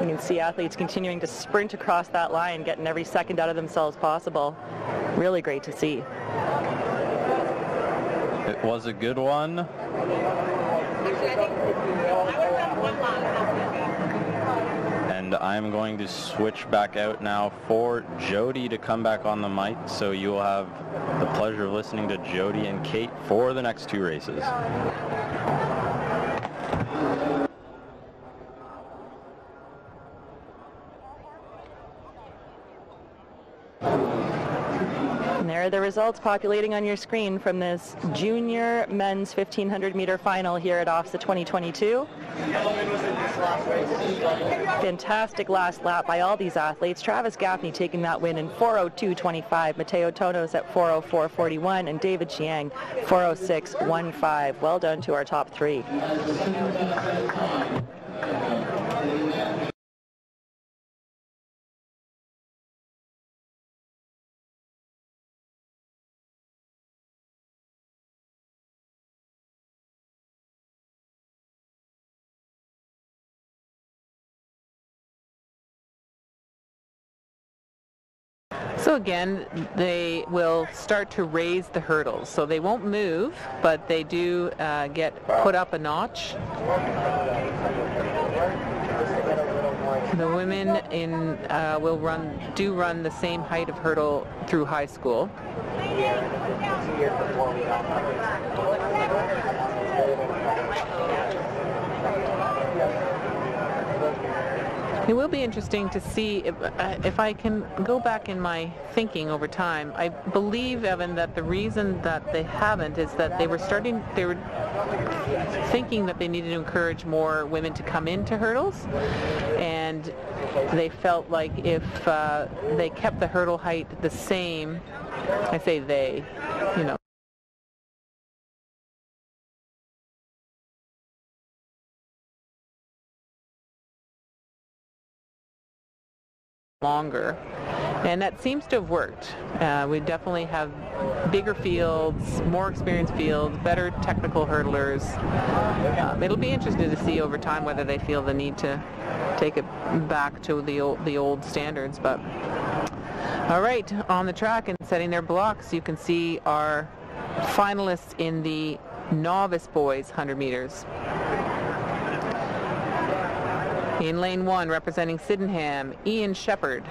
You can see athletes continuing to sprint across that line, getting every second out of themselves possible. Really great to see. Was a good one. And I'm going to switch back out now for Jody to come back on the mic, so you will have the pleasure of listening to Jody and Kate for the next two races. Are the results populating on your screen from this junior men's 1500 meter final here at OFSAA 2022. Fantastic last lap by all these athletes. Travis Gaffney taking that win in 402.25, Mateo Tonos at 404.41, and David Jiang 406.15. Well done to our top three. Again, they will start to raise the hurdles. So they won't move, but they do uh, get put up a notch. The women in uh, will run do run the same height of hurdle through high school. It will be interesting to see if, uh, if I can go back in my thinking over time. I believe, Evan, that the reason that they haven't is that they were starting, they were thinking that they needed to encourage more women to come into hurdles, and they felt like if uh, they kept the hurdle height the same, I say they, you know, longer. And that seems to have worked. Uh, we definitely have bigger fields, more experienced fields, better technical hurdlers. Um, it'll be interesting to see over time whether they feel the need to take it back to the old, the old standards. But all right, on the track and setting their blocks, you can see our finalists in the novice boys 100 meters. In lane one, representing Sydenham, Ian Shepard.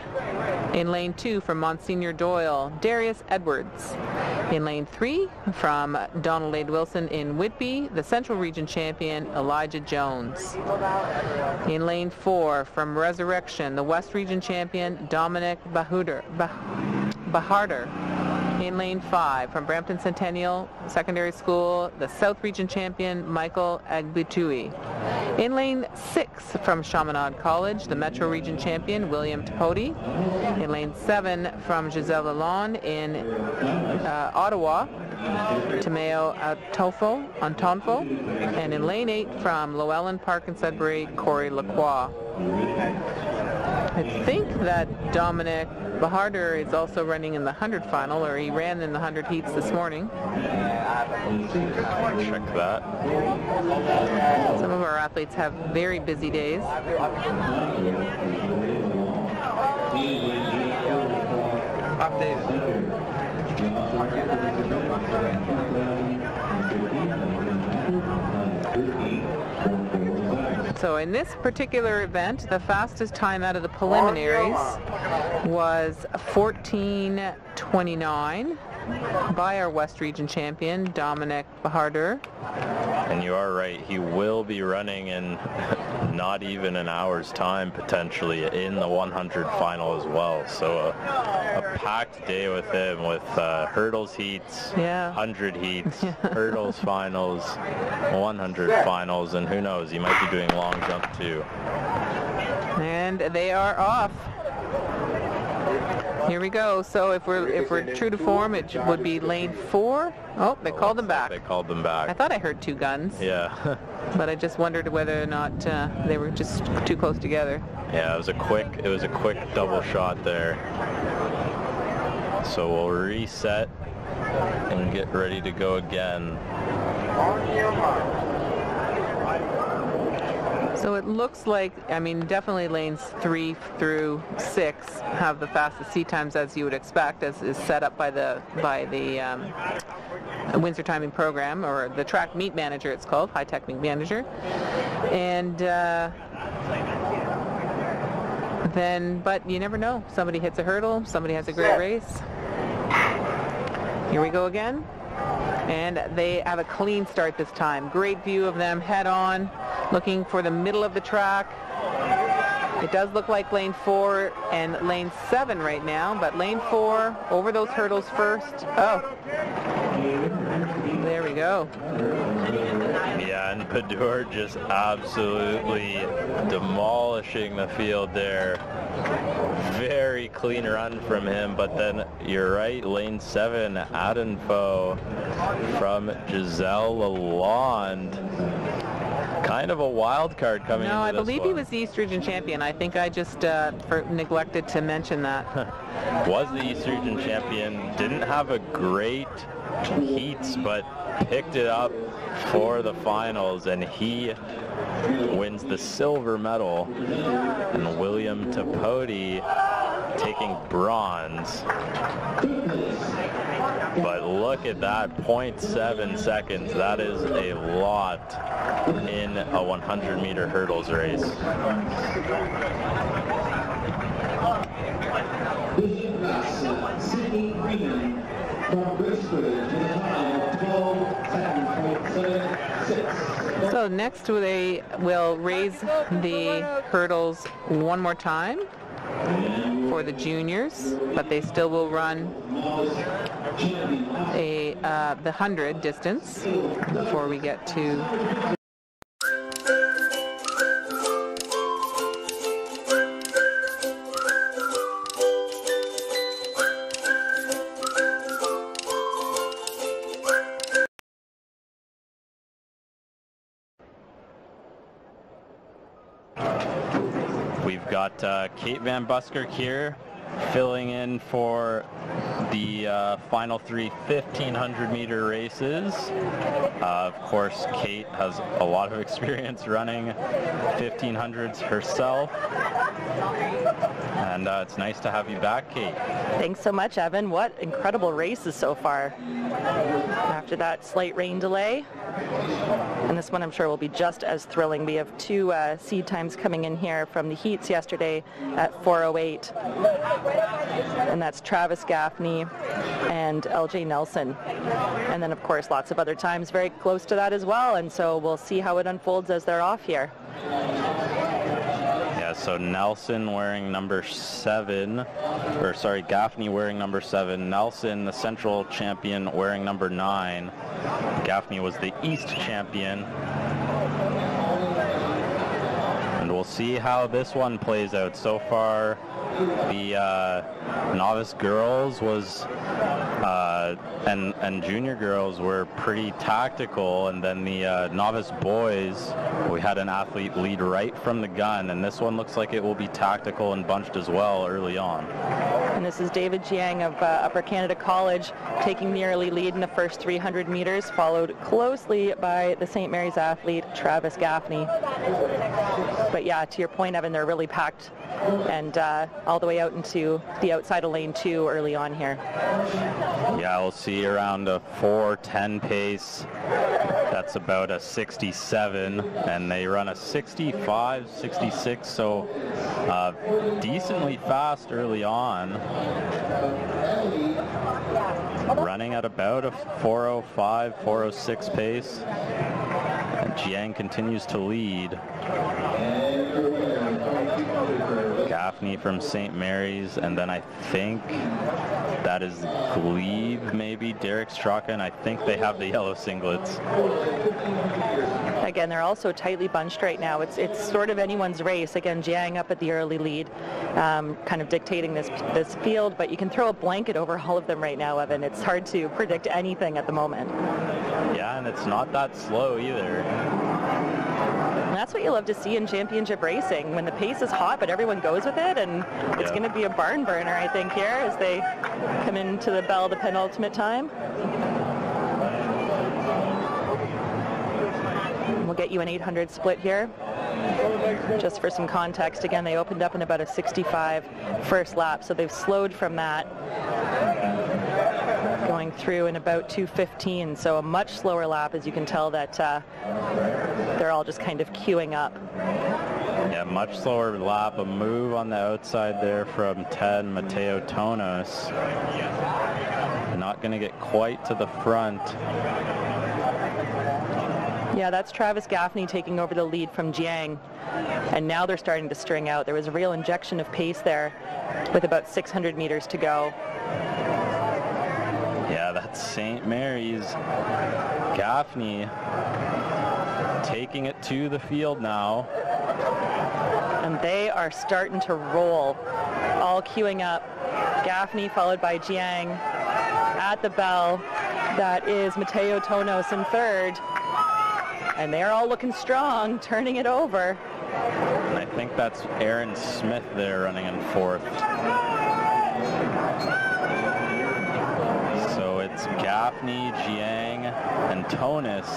In lane two, from Monsignor Doyle, Darius Edwards. In lane three, from Donald A. Wilson in Whitby, the Central Region champion, Elijah Jones. In lane four, from Resurrection, the West Region champion, Dominic Bahuder, bah- Baharder. In lane five, from Brampton Centennial Secondary School, the South Region champion, Michael Agbutui. In lane six, from Chaminade College, the Metro Region champion, William Tapodi. In lane seven, from Gisèle Lalonde in uh, Ottawa, Tomeo Antofo, Antonfo. And in lane eight, from Lo-Ellen Park in Sudbury, Corey Lacroix. I think that Dominic Baharder is also running in the 100 final, or he ran in the 100 heats this morning. Check that. Some of our athletes have very busy days. So in this particular event, the fastest time out of the preliminaries was 14.29 by our West Region champion, Dominic Baharder. And you are right, he will be running in <laughs> not even an hour's time potentially in the 100 final as well. So a, a packed day with him with uh, hurdles heats, Yeah. 100 heats, <laughs> hurdles finals, 100 finals, and who knows, he might be doing long jump too. And they are off. Here we go. So if we're if we're true to form, it would be lane four. Oh, they called them back. They called them back. I thought I heard two guns, Yeah. <laughs> but I just wondered whether or not uh, they were just too close together. Yeah, it was a quick it was a quick double shot there. So we'll reset and get ready to go again. So it looks like, I mean, definitely lanes three through six have the fastest seat times as you would expect, as is set up by the by the um, Windsor Timing Program, or the track meet manager it's called, Hy-Tek Meet Manager. And uh, then, but you never know. Somebody hits a hurdle, somebody has a great race. Here we go again. And they have a clean start this time. Great view of them head on, looking for the middle of the track. It does look like lane four and lane seven right now, but lane four over those hurdles first. Oh, we go. Yeah, and Padour just absolutely demolishing the field there. Very clean run from him, but then you're right, lane seven, Adenfo from Gisèle Lalonde. Kind of a wild card coming No, I believe one. he was the East Region champion. I think I just uh, for, neglected to mention that. <laughs> was the East Region champion. Didn't have a great heats, but picked it up for the finals, and he wins the silver medal. And William Tapodi taking bronze. But look at that, 0.7 seconds. That is a lot in a 100 meter hurdles race. Bishop Sydney Freeman So next they will raise the hurdles one more time for the juniors, but they still will run a uh, the 100 distance before we get to got uh, Kate Van Buskirk here filling in for the uh, final three 1500 meter races. Uh, of course, Kate has a lot of <laughs> experience running 1500s herself. And uh, it's nice to have you back, Kate. Thanks so much, Evan. What incredible races so far. After that slight rain delay. And this one I'm sure will be just as thrilling. We have two uh, seed times coming in here from the heats yesterday at 408. And that's Travis Gaffney and LJ Nelson. And then of course lots of other times very close to that as well. And so we'll see how it unfolds as they're off here. Yeah, so Nelson wearing number seven, or sorry, Gaffney wearing number seven. Nelson, the central champion, wearing number nine. Gaffney was the East champion. We'll see how this one plays out. So far, the uh, novice girls was uh, and and junior girls were pretty tactical, and then the uh, novice boys, we had an athlete lead right from the gun, and this one looks like it will be tactical and bunched as well early on. And this is David Jiang of uh, Upper Canada College taking the early lead in the first 300 meters, followed closely by the St. Mary's athlete Travis Gaffney. But yeah, to your point, Evan, they're really packed and uh, all the way out into the outside of lane two early on here. Yeah, we'll see around a 4:10 pace. That's about a 67, and they run a 65, 66, so uh, decently fast early on. Running at about a 405, 406 pace. And Jiang continues to lead. Gaffney from St. Mary's, and then I think that is Glebe, maybe, Derek Straka, and I think they have the yellow singlets. Again, they're also tightly bunched right now. It's it's sort of anyone's race. Again, Jiang up at the early lead, um, kind of dictating this this field. But you can throw a blanket over all of them right now, Evan. It's hard to predict anything at the moment. Yeah, and it's not that slow either. And that's what you love to see in championship racing, when the pace is hot, but everyone goes with it, and it's Yeah. going to be a barn burner, I think, here as they come into the bell, the penultimate time. We'll get you an 800 split here. Just for some context, again, they opened up in about a 65 first lap, so they've slowed from that. Going through in about 2.15, so a much slower lap as you can tell that uh, they're all just kind of queuing up. Yeah, much slower lap, a move on the outside there from 10, Mateo Tonos. Not going to get quite to the front. Yeah, that's Travis Gaffney taking over the lead from Jiang. And now they're starting to string out. There was a real injection of pace there with about 600 meters to go. Yeah, that's St. Mary's. Gaffney taking it to the field now. And they are starting to roll, all queuing up. Gaffney followed by Jiang at the bell. That is Mateo Tonos in third. And they're all looking strong, turning it over. And I think that's Aaron Smith there running in fourth. Jiang, and Tonos.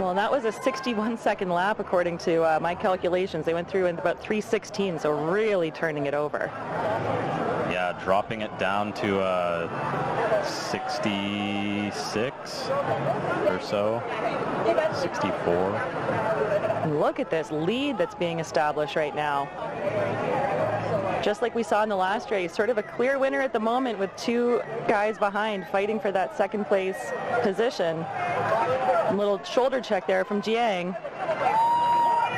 Well, that was a 61 second lap according to uh, my calculations. They went through in about 316, so really turning it over. Yeah, dropping it down to uh, 66 or so, 64. And look at this lead that's being established right now. Just like we saw in the last race, sort of a clear winner at the moment with two guys behind fighting for that second place position. A little shoulder check there from Jiang.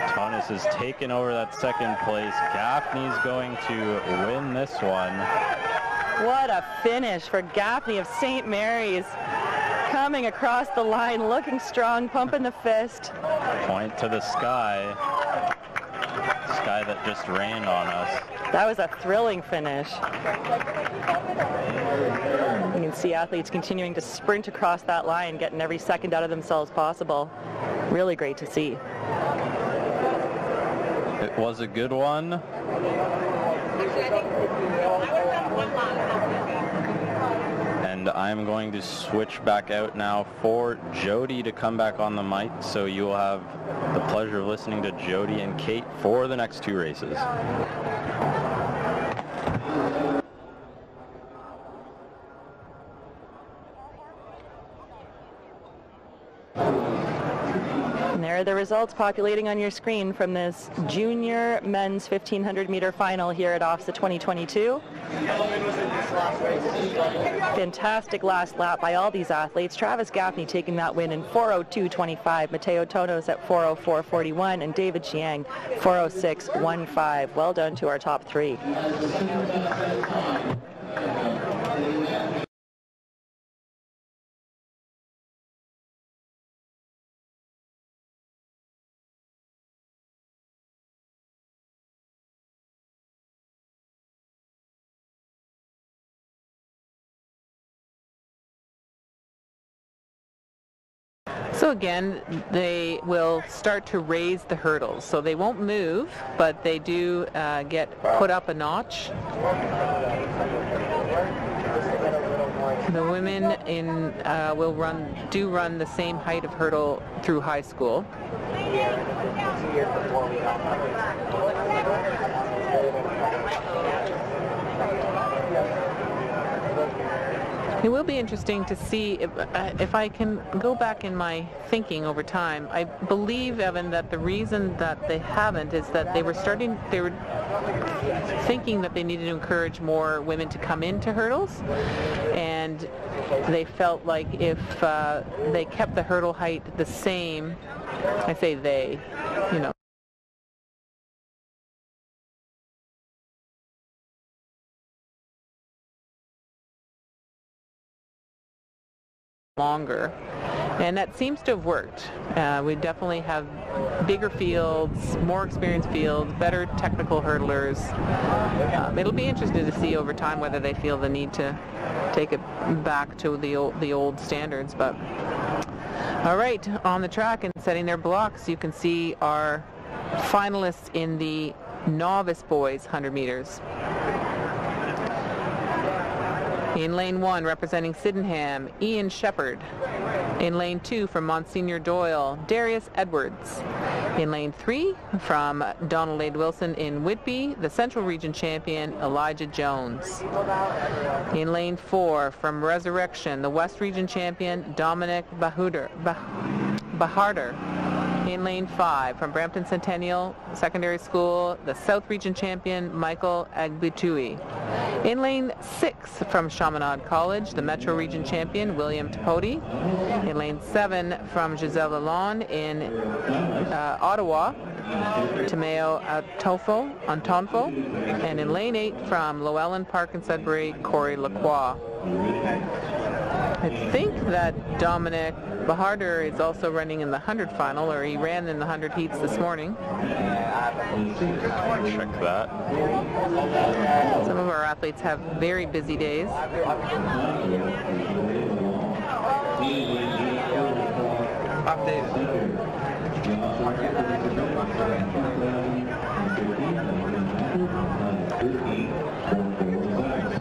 Tonos has taken over that second place. Gaffney's going to win this one. What a finish for Gaffney of St. Mary's. Coming across the line, looking strong, pumping the fist. Point to the sky. Sky that just rained on us. That was a thrilling finish. You can see athletes continuing to sprint across that line, getting every second out of themselves possible. Really great to see. It was a good one. And I'm going to switch back out now for Jody to come back on the mic. So you will have the pleasure of listening to Jody and Kate for the next two races. Are the results populating on your screen from this junior men's 1500 meter final here at OFSAA 2022. Fantastic last lap by all these athletes. Travis Gaffney taking that win in 402.25, Mateo Tonos at 404.41, and David Jiang 406.15. Well done to our top three. Again, they will start to raise the hurdles. So they won't move, but they do uh, get put up a notch. The women in uh, will run do run the same height of hurdle through high school. It will be interesting to see if, uh, if I can go back in my thinking over time. I believe, Evan, that the reason that they haven't is that they were starting, they were thinking that they needed to encourage more women to come into hurdles, and they felt like if uh, they kept the hurdle height the same, I say they, you know, longer. And that seems to have worked. Uh, we definitely have bigger fields, more experienced fields, better technical hurdlers. Um, it'll be interesting to see over time whether they feel the need to take it back to the old, the old standards. But all right, on the track and setting their blocks, you can see our finalists in the novice boys 100 meters. In lane one, representing Sydenham, Ian Shepard. In lane two, from Monsignor Doyle, Darius Edwards. In lane three, from Donald A. Wilson in Whitby, the Central Region champion, Elijah Jones. In lane four, from Resurrection, the West Region champion, Dominic Bahuder, bah- Baharder. In lane five, from Brampton Centennial Secondary School, the South Region champion, Michael Agbutui. In lane six, from Chaminade College, the Metro Region champion, William Tapodi. In lane seven, from Gisèle Lalonde in uh, Ottawa, Tomeo Antofo, Antonfo. And in lane eight, from Lo-Ellen Park in Sudbury, Corey Lacroix. I think that Dominic Baharder is also running in the 100 final, or he ran in the 100 heats this morning. Check that. Some of our athletes have very busy days.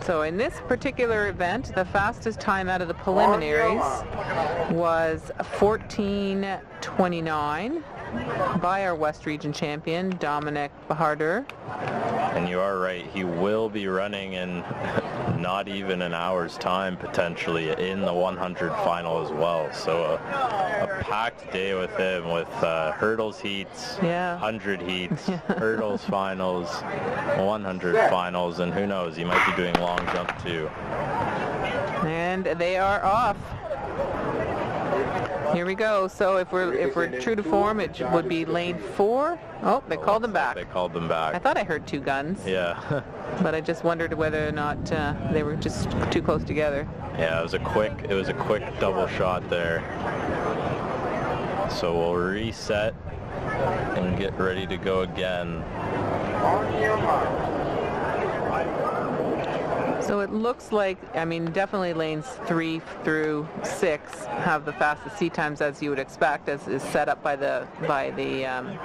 So in this particular event, the fastest time out of the preliminaries was 14.29 by our West Region champion, Dominic Baharder. And you are right. He will be running in <laughs> not even an hour's time potentially in the 100 final as well. So a, a packed day with him with uh, hurdles heats, Yeah. 100 heats, <laughs> hurdles finals, 100 finals, and who knows, he might be doing long jump too. And they are off. Here we go. So if we're if we're true to form, it would be lane four. Oh, they called them back. They called them back. I thought I heard two guns, Yeah. <laughs> but I just wondered whether or not uh, they were just too close together. Yeah, it was a quick it was a quick double shot there. So we'll reset and get ready to go again. So it looks like, I mean, definitely lanes three through six have the fastest seat times as you would expect, as is set up by the by the um,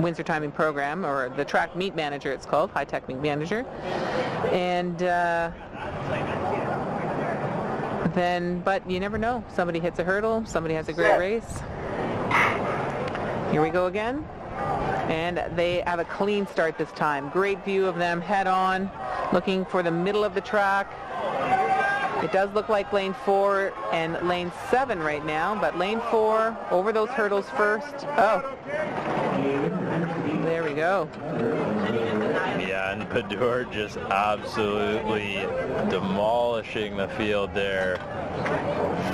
Windsor Timing Program or the Track Meet Manager. It's called Hy-Tek Meet Manager, and. Uh, then, but you never know. Somebody hits a hurdle. Somebody has a great race. Here we go again. And they have a clean start this time. Great view of them head on, looking for the middle of the track. It does look like lane four and lane seven right now, but lane four over those hurdles first. Oh, there we go. Yeah, and <laughs> Padur just absolutely demolishing the field there.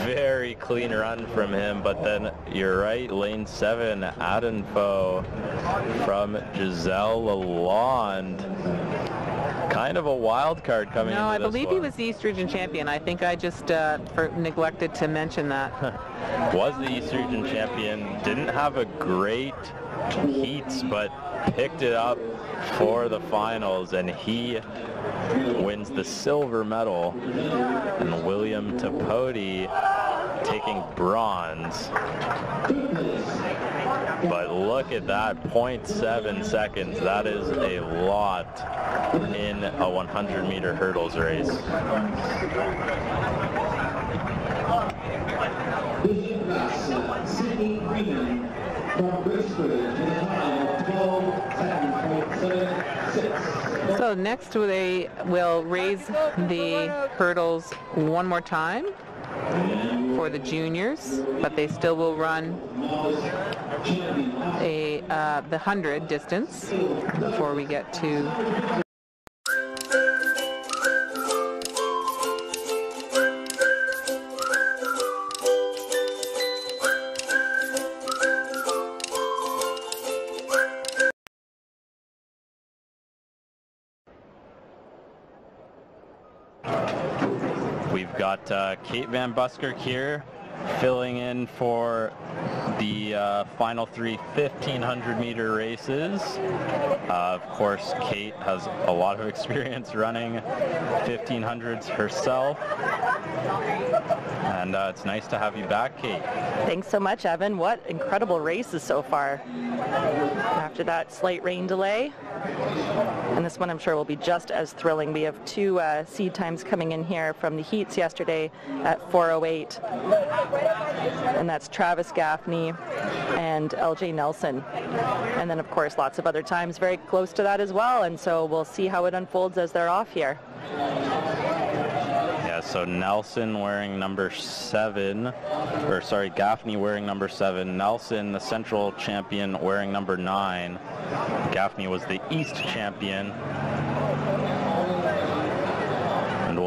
Very clean run from him, but then you're right, lane seven, Adenfo from Gisèle Lalonde. Kind of a wild card coming No, I believe he was the East Region champion. I think I just uh, for, neglected to mention that. <laughs> was the East Region champion. Didn't have a great heats, but picked it up for the finals, and he wins the silver medal. And William Tapodi taking bronze. But look at that, 0.7 seconds. That is a lot in a 100 meter hurdles race. Bishop Sydney from to the time of 12.776. So next they will raise the hurdles one more time for the juniors, but they still will run a uh, the 100 distance before we get to got uh, Kate Van Buskirk here filling in for the uh, final three 1500 meter races. Uh, of course, Kate has a lot of <laughs> experience running 1500s herself. And uh, it's nice to have you back, Kate. Thanks so much, Evan. What incredible races so far. After that slight rain delay. And this one I'm sure will be just as thrilling. We have two uh, seed times coming in here from the heats yesterday at 408. And that's Travis Gaffney and LJ Nelson. And then of course lots of other times very close to that as well. And so we'll see how it unfolds as they're off here. Yeah, so Nelson wearing number seven, or sorry, Gaffney wearing number seven. Nelson, the central champion, wearing number nine. Gaffney was the East champion.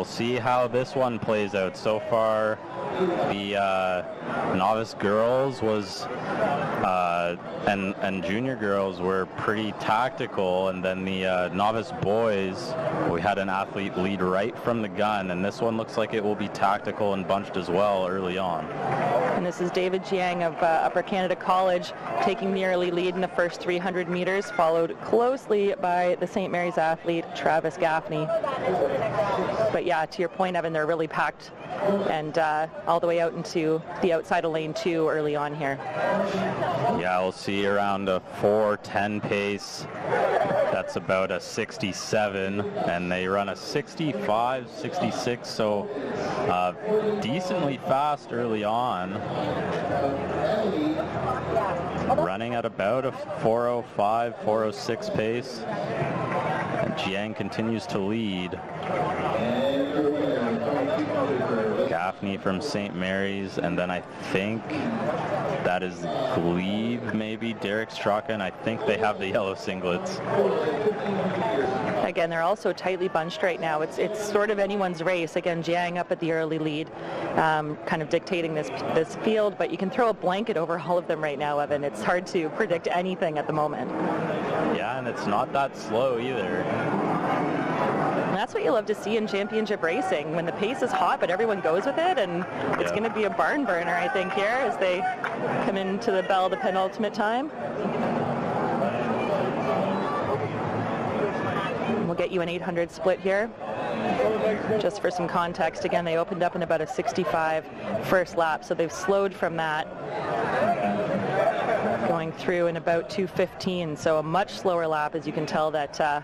We'll see how this one plays out. So far, the uh, novice girls was uh, and and junior girls were pretty tactical, and then the uh, novice boys we had an athlete lead right from the gun, and this one looks like it will be tactical and bunched as well early on. And this is David Jiang of uh, Upper Canada College taking the early lead in the first 300 meters, followed closely by the St. Mary's athlete Travis Gaffney. But yeah, to your point, Evan, they're really packed and uh, all the way out into the outside of lane two early on here. Yeah, we'll see around a 410 pace. That's about a 67, and they run a 65, 66, so uh, decently fast early on. Running at about a 405, 406 pace. And Jiang continues to lead. Gaffney from St. Mary's, and then I think that is Glebe, maybe, Derek Straka, and I think they have the yellow singlets. Again, they're also tightly bunched right now. It's it's sort of anyone's race. Again, Jiang up at the early lead, um, kind of dictating this this field, but you can throw a blanket over all of them right now, Evan. It's hard to predict anything at the moment. Yeah, and it's not that slow either. And that's what you love to see in championship racing, when the pace is hot, but everyone goes with it, and it's Yeah. going to be a barn burner, I think, here as they come into the bell, the penultimate time. We'll get you an 800 split here. Just for some context, again, they opened up in about a 65 first lap, so they've slowed from that going through in about 215, so a much slower lap, as you can tell that uh,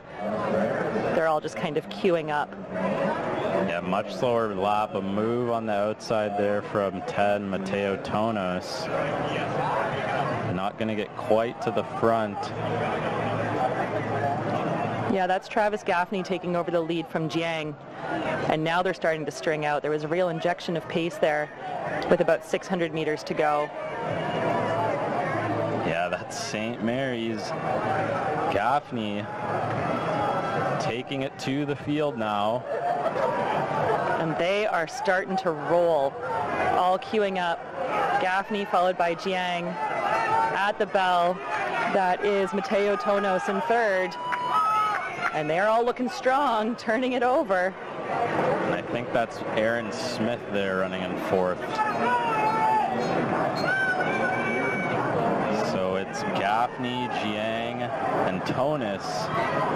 they're all just kind of queuing up. Yeah, much slower lap, a move on the outside there from 10, Mateo Tonos. Not going to get quite to the front. Yeah, that's Travis Gaffney taking over the lead from Jiang. And now they're starting to string out. There was a real injection of pace there with about 600 meters to go. Yeah, that's St. Mary's. Gaffney taking it to the field now. And they are starting to roll, all queuing up. Gaffney followed by Jiang at the bell. That is Mateo Tonos in third. And they're all looking strong, turning it over. And I think that's Aaron Smith there running in fourth. It's Gaffney, Jiang, and Tonos.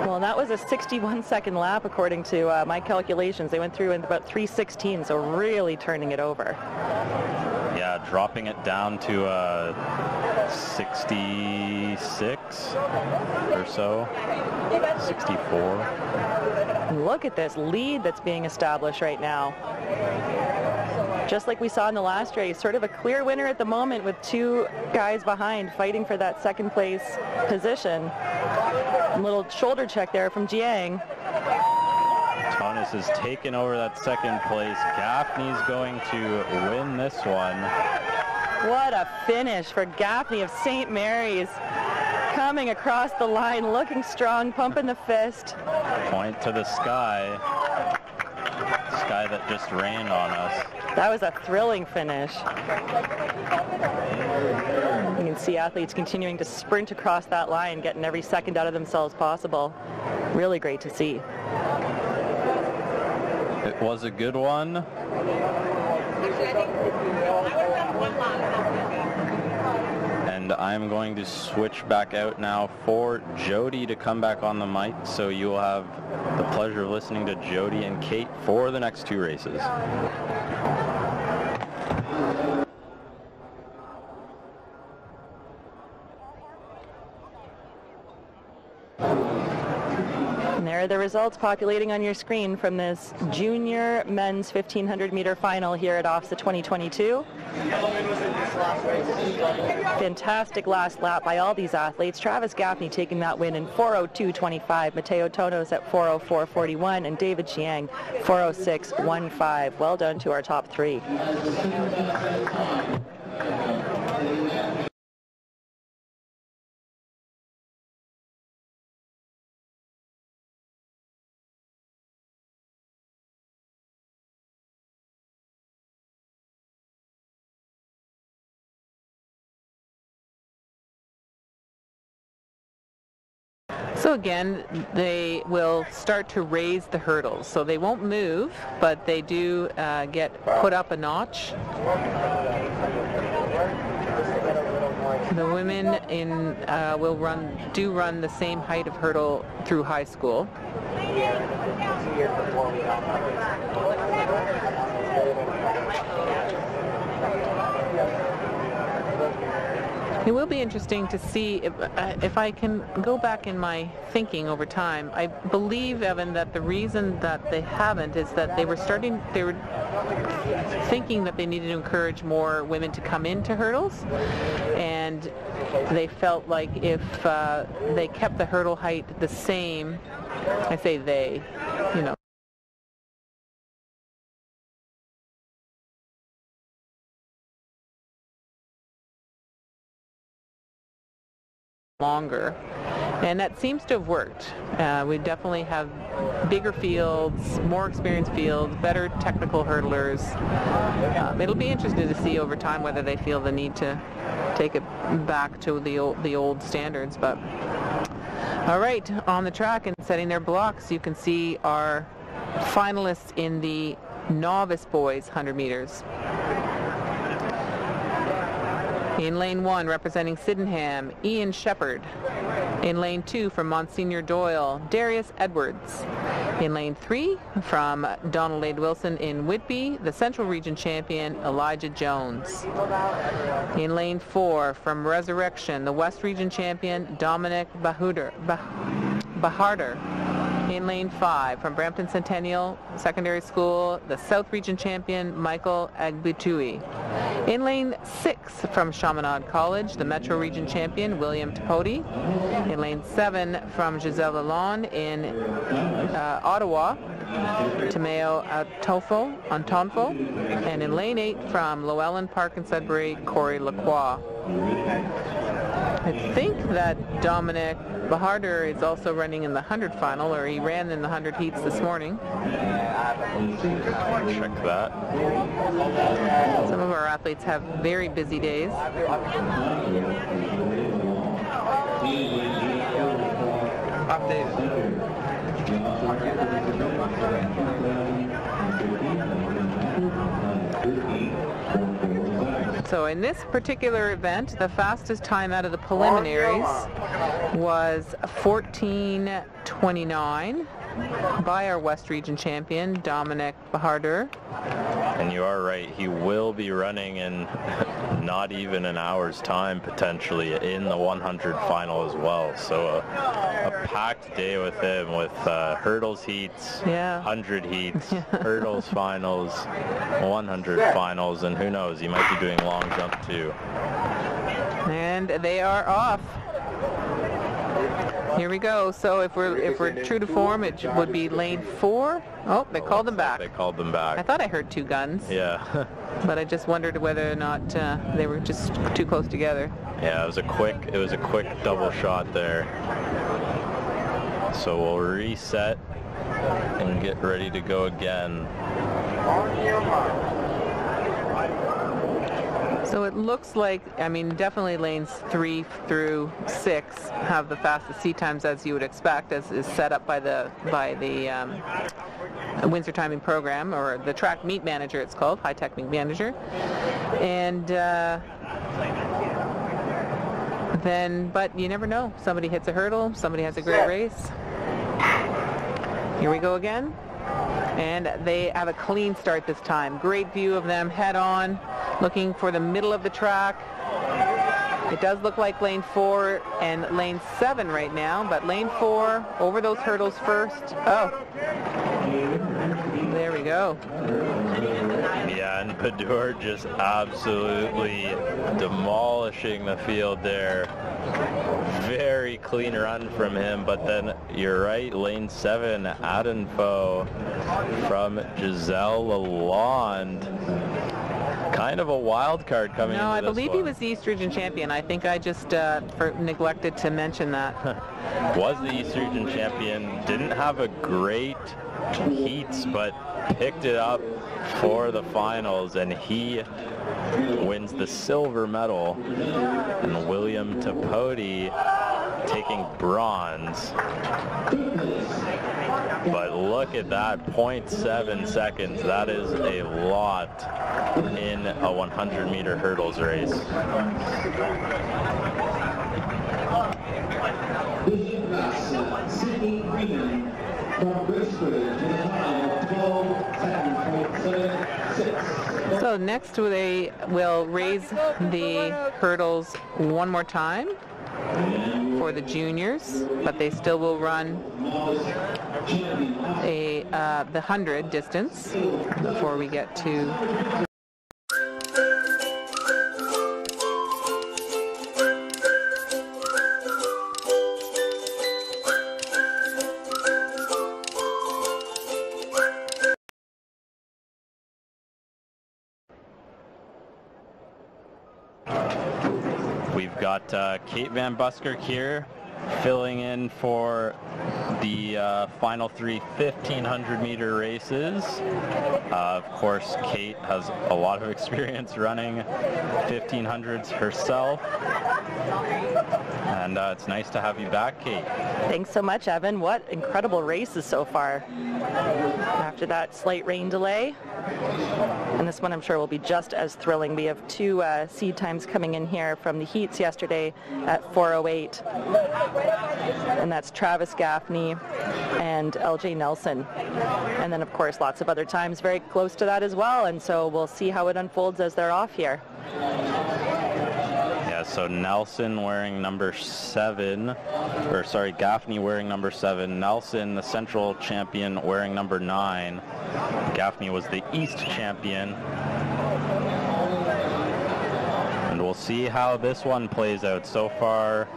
Well, that was a 61 second lap according to uh, my calculations. They went through in about 316, so really turning it over. Yeah, dropping it down to uh, 66 or so, 64. Look at this lead that's being established right now. Just like we saw in the last race, sort of a clear winner at the moment with two guys behind fighting for that second place position. A little shoulder check there from Jiang. Tonos has taken over that second place. Gaffney's going to win this one. What a finish for Gaffney of St. Mary's. Coming across the line, looking strong, pumping the fist. Point to the sky. Sky that just rained on us. That was a thrilling finish. You can see athletes continuing to sprint across that line, getting every second out of themselves possible. Really great to see. It was a good one. And I'm going to switch back out now for Jody to come back on the mic. So you will have the pleasure of listening to Jody and Kate for the next two races. Are the results populating on your screen from this junior men's 1500 meter final here at OFSAA 2022. Fantastic last lap by all these athletes. Travis Gaffney taking that win in 402.25, Mateo Tonos at 404.41, and David Jiang 406.15. Well done to our top three. Again, they will start to raise the hurdles. So they won't move, but they do uh, get put up a notch. The women in uh, will run do run the same height of hurdle through high school. It will be interesting to see if, uh, if I can go back in my thinking over time. I believe, Evan, that the reason that they haven't is that they were starting, they were thinking that they needed to encourage more women to come into hurdles, and they felt like if uh, they kept the hurdle height the same, I say they, you know, longer. And that seems to have worked. Uh, we definitely have bigger fields, more experienced fields, better technical hurdlers. Um, it'll be interesting to see over time whether they feel the need to take it back to the old, the old standards. But all right, on the track and setting their blocks, you can see our finalists in the novice boys 100 meters. In lane one, representing Sydenham, Ian Shepard. In lane two, from Monsignor Doyle, Darius Edwards. In lane three, from Donald A. Wilson in Whitby, the Central Region champion, Elijah Jones. In lane four, from Resurrection, the West Region champion, Dominic Bahuder, bah- Baharder. In lane five, from Brampton Centennial Secondary School, the South Region champion, Michael Agbutui. In lane six, from Chaminade College, the Metro Region champion, William Tapodi. In lane seven, from Gisèle Lalonde in uh, Ottawa, Tomeo Antofo, Antonfo. And in lane eight, from Lo-Ellen Park in Sudbury, Corey Lacroix. I think that Dominic Baharder is also running in the 100 final, or he ran in the 100 heats this morning. Check that. Some of our athletes have very busy days. So in this particular event, the fastest time out of the preliminaries was 14.29 by our West Region champion, Dominic Baharder. And you are right, he will be running in <laughs> not even an hour's time potentially in the 100 final as well. So a, a packed day with him with uh, hurdles heats, Yeah. 100 heats, <laughs> hurdles finals, 100 finals, and who knows, he might be doing long jump too. And they are off. Here we go. So if we're if we're true to form, it would be lane four. Oh, they called them back. They called them back. I thought I heard two guns, Yeah. <laughs> but I just wondered whether or not uh, they were just too close together. Yeah, it was a quick it was a quick double shot there. So we'll reset and get ready to go again. So it looks like, I mean, definitely lanes three through six have the fastest seat times as you would expect, as is set up by the by the um, Windsor Timing Program or the Track Meet Manager. It's called Hy-Tek Meet Manager, and. Uh, then, but you never know. Somebody hits a hurdle, somebody has a great race. Here we go again. And they have a clean start this time. Great view of them head on, looking for the middle of the track. It does look like lane four and lane seven right now, but lane four over those hurdles first. Oh, there we go. Yeah, and Padour just absolutely demolishing the field there. Very clean run from him, but then you're right, lane seven, Adenfo from Gisèle Lalonde. Kind of a wild card coming in. No, I believe he was the East Region champion. I think I just uh, for, neglected to mention that. <laughs> was the East Region champion. Didn't have a great heats, but picked it up for the finals, and he wins the silver medal. And William Tapodi taking bronze. But look at that, 0.7 seconds. That is a lot in a 100 meter hurdles race. From Brisbane to the time of 12.776. So next they will raise the hurdles one more time for the juniors, but they still will run a uh, the 100 distance before we get to got uh, Kate Van Buskirk here filling in for the uh, final three 1500 meter races. Uh, of course, Kate has a lot of <laughs> experience running 1500s herself. And uh, it's nice to have you back, Kate. Thanks so much, Evan. What incredible races so far. After that slight rain delay. And this one I'm sure will be just as thrilling. We have two uh, seed times coming in here from the heats yesterday at 408. And that's Travis Gaffney and LJ Nelson. And then of course lots of other times very close to that as well. And so we'll see how it unfolds as they're off here. Yeah, so Nelson wearing number seven, or sorry, Gaffney wearing number seven. Nelson, the central champion, wearing number nine. Gaffney was the East champion. And we'll see how this one plays out. So far,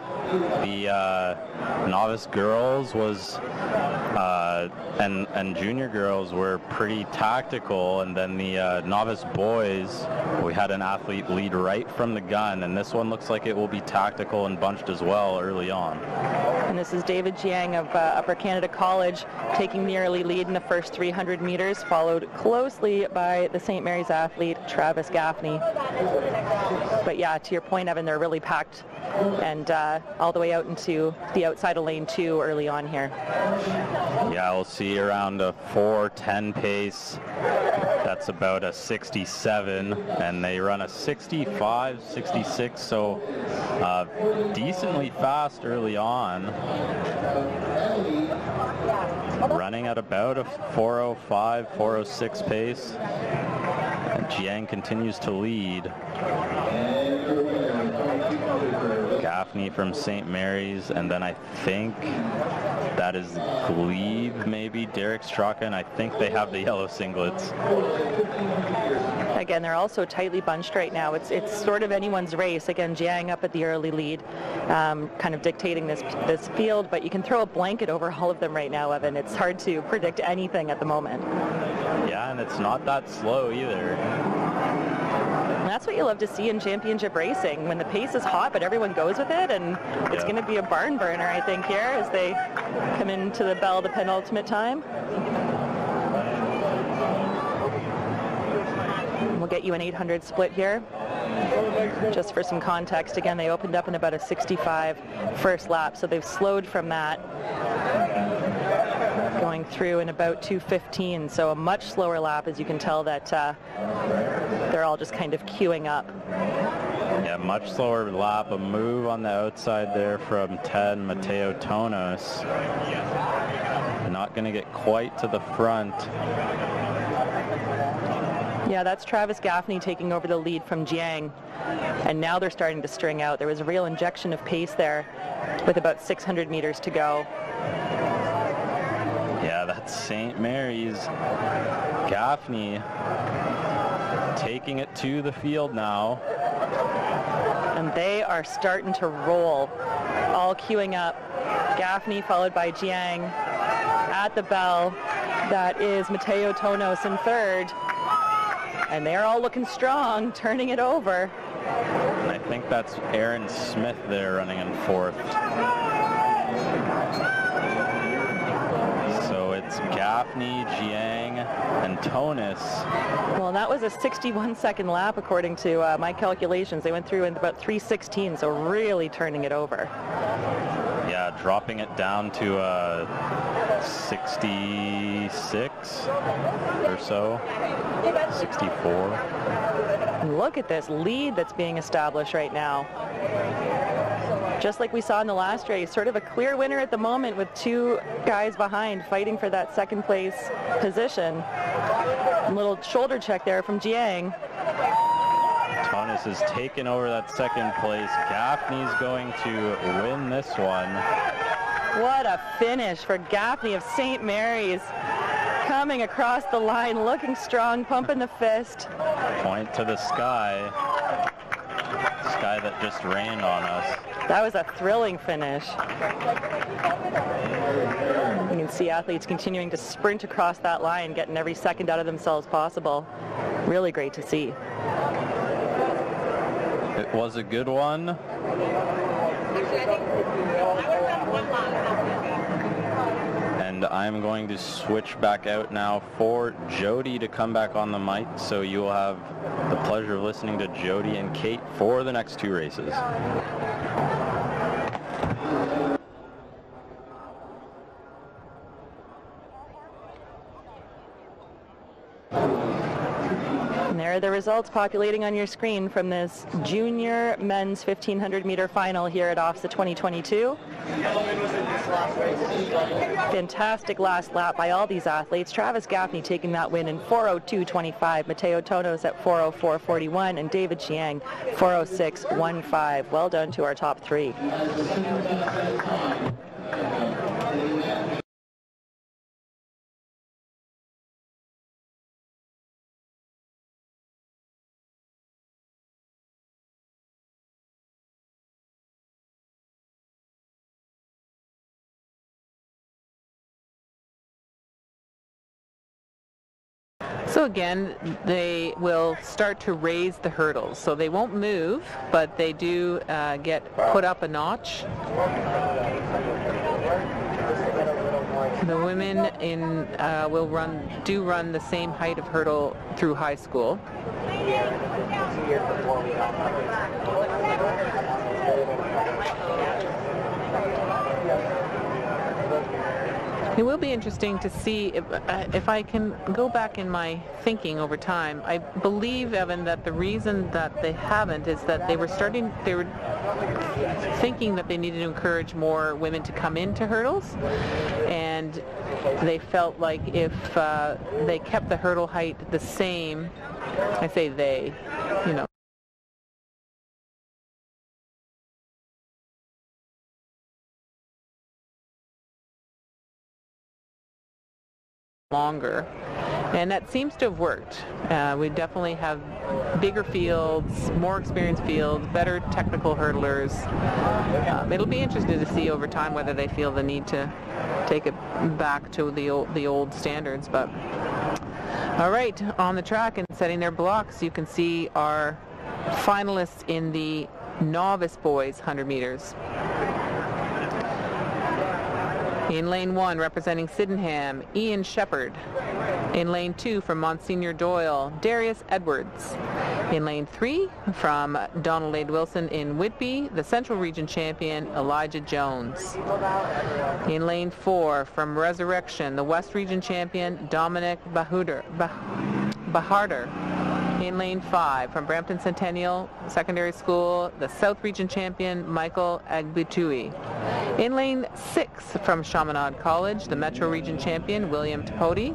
the uh, novice girls was uh, and and junior girls were pretty tactical, and then the uh, novice boys, we had an athlete lead right from the gun, and this one looks like it will be tactical and bunched as well early on. And this is David Jiang of uh, Upper Canada College taking the early lead in the first 300 meters, followed closely by the St. Mary's athlete Travis Gaffney. But yeah, to your point, Evan, they're really packed and uh, all the way out into the outside of lane two early on here. Yeah, we'll see around a 4:10 pace. That's about a 67, and they run a 65, 66, so uh, decently fast early on. Running at about a 405, 406 pace. And Jiang continues to lead. From St. Mary's, and then I think that is Glebe, maybe, Derek Straka, and I think they have the yellow singlets. Again, they're also tightly bunched right now. It's it's sort of anyone's race. Again, Jiang up at the early lead, um, kind of dictating this this field. But you can throw a blanket over all of them right now, Evan. It's hard to predict anything at the moment. Yeah, and it's not that slow either. And that's what you love to see in championship racing, when the pace is hot, but everyone goes with it, and it's Yeah. going to be a barn burner, I think, here as they come into the bell, the penultimate time. We'll get you an 800 split here. Just for some context, again, they opened up in about a 65 first lap, so they've slowed from that going through in about 215 so a much slower lap as you can tell that uh, they're all just kind of queuing up Yeah, much slower lap, a move on the outside there from 10, Mateo Tonos. Not going to get quite to the front. Yeah, that's Travis Gaffney taking over the lead from Jiang. And now they're starting to string out. There was a real injection of pace there with about 600 meters to go. Yeah, that's St. Mary's. Gaffney taking it to the field now. And they are starting to roll, all queuing up. Gaffney followed by Jiang at the bell. That is Mateo Tonos in third. And they're all looking strong, turning it over. And I think that's Aaron Smith there running in fourth. Gaffney, Jiang, and Tonos. Well, that was a 61 second lap according to uh, my calculations. They went through in about 316, so really turning it over. Yeah, dropping it down to uh, 66 or so, 64. And look at this lead that's being established right now. Just like we saw in the last race, sort of a clear winner at the moment with two guys behind fighting for that second place position. A little shoulder check there from Jiang. Tonos has taken over that second place. Gaffney's going to win this one. What a finish for Gaffney of St. Mary's. Coming across the line, looking strong, pumping the fist. Point to the sky. Sky that just rained on us. That was a thrilling finish. You can see athletes continuing to sprint across that line, getting every second out of themselves possible. Really great to see. It was a good one. And I'm going to switch back out now for Jody to come back on the mic. So you will have the pleasure of listening to Jody and Kate for the next two races. Are the results populating on your screen from this junior men's 1500 meter final here at OFSAA 2022. Fantastic last lap by all these athletes. Travis Gaffney taking that win in 402.25, Mateo Tonos at 404.41, and David Jiang 406.15. Well done to our top three. Again, they will start to raise the hurdles. So they won't move, but they do uh, get put up a notch. The women in uh, will run do run the same height of hurdle through high school. It will be interesting to see if, uh, if I can go back in my thinking over time. I believe, Evan, that the reason that they haven't is that they were starting, they were thinking that they needed to encourage more women to come into hurdles, and they felt like if uh, they kept the hurdle height the same, I say they, you know, longer. And that seems to have worked. Uh, we definitely have bigger fields, more experienced fields, better technical hurdlers. Um, it'll be interesting to see over time whether they feel the need to take it back to the old, the old standards. But all right, on the track and setting their blocks, you can see our finalists in the novice boys 100 meters. In lane one, representing Sydenham, Ian Shepard. In lane two, from Monsignor Doyle, Darius Edwards. In lane three, from Donald A. Wilson in Whitby, the Central Region champion, Elijah Jones. In lane four, from Resurrection, the West Region champion, Dominic Bahuder, bah- Baharder. In lane five, from Brampton Centennial Secondary School, the South Region champion, Michael Agbutui. In lane six, from Chaminade College, the Metro Region champion, William Tapodi.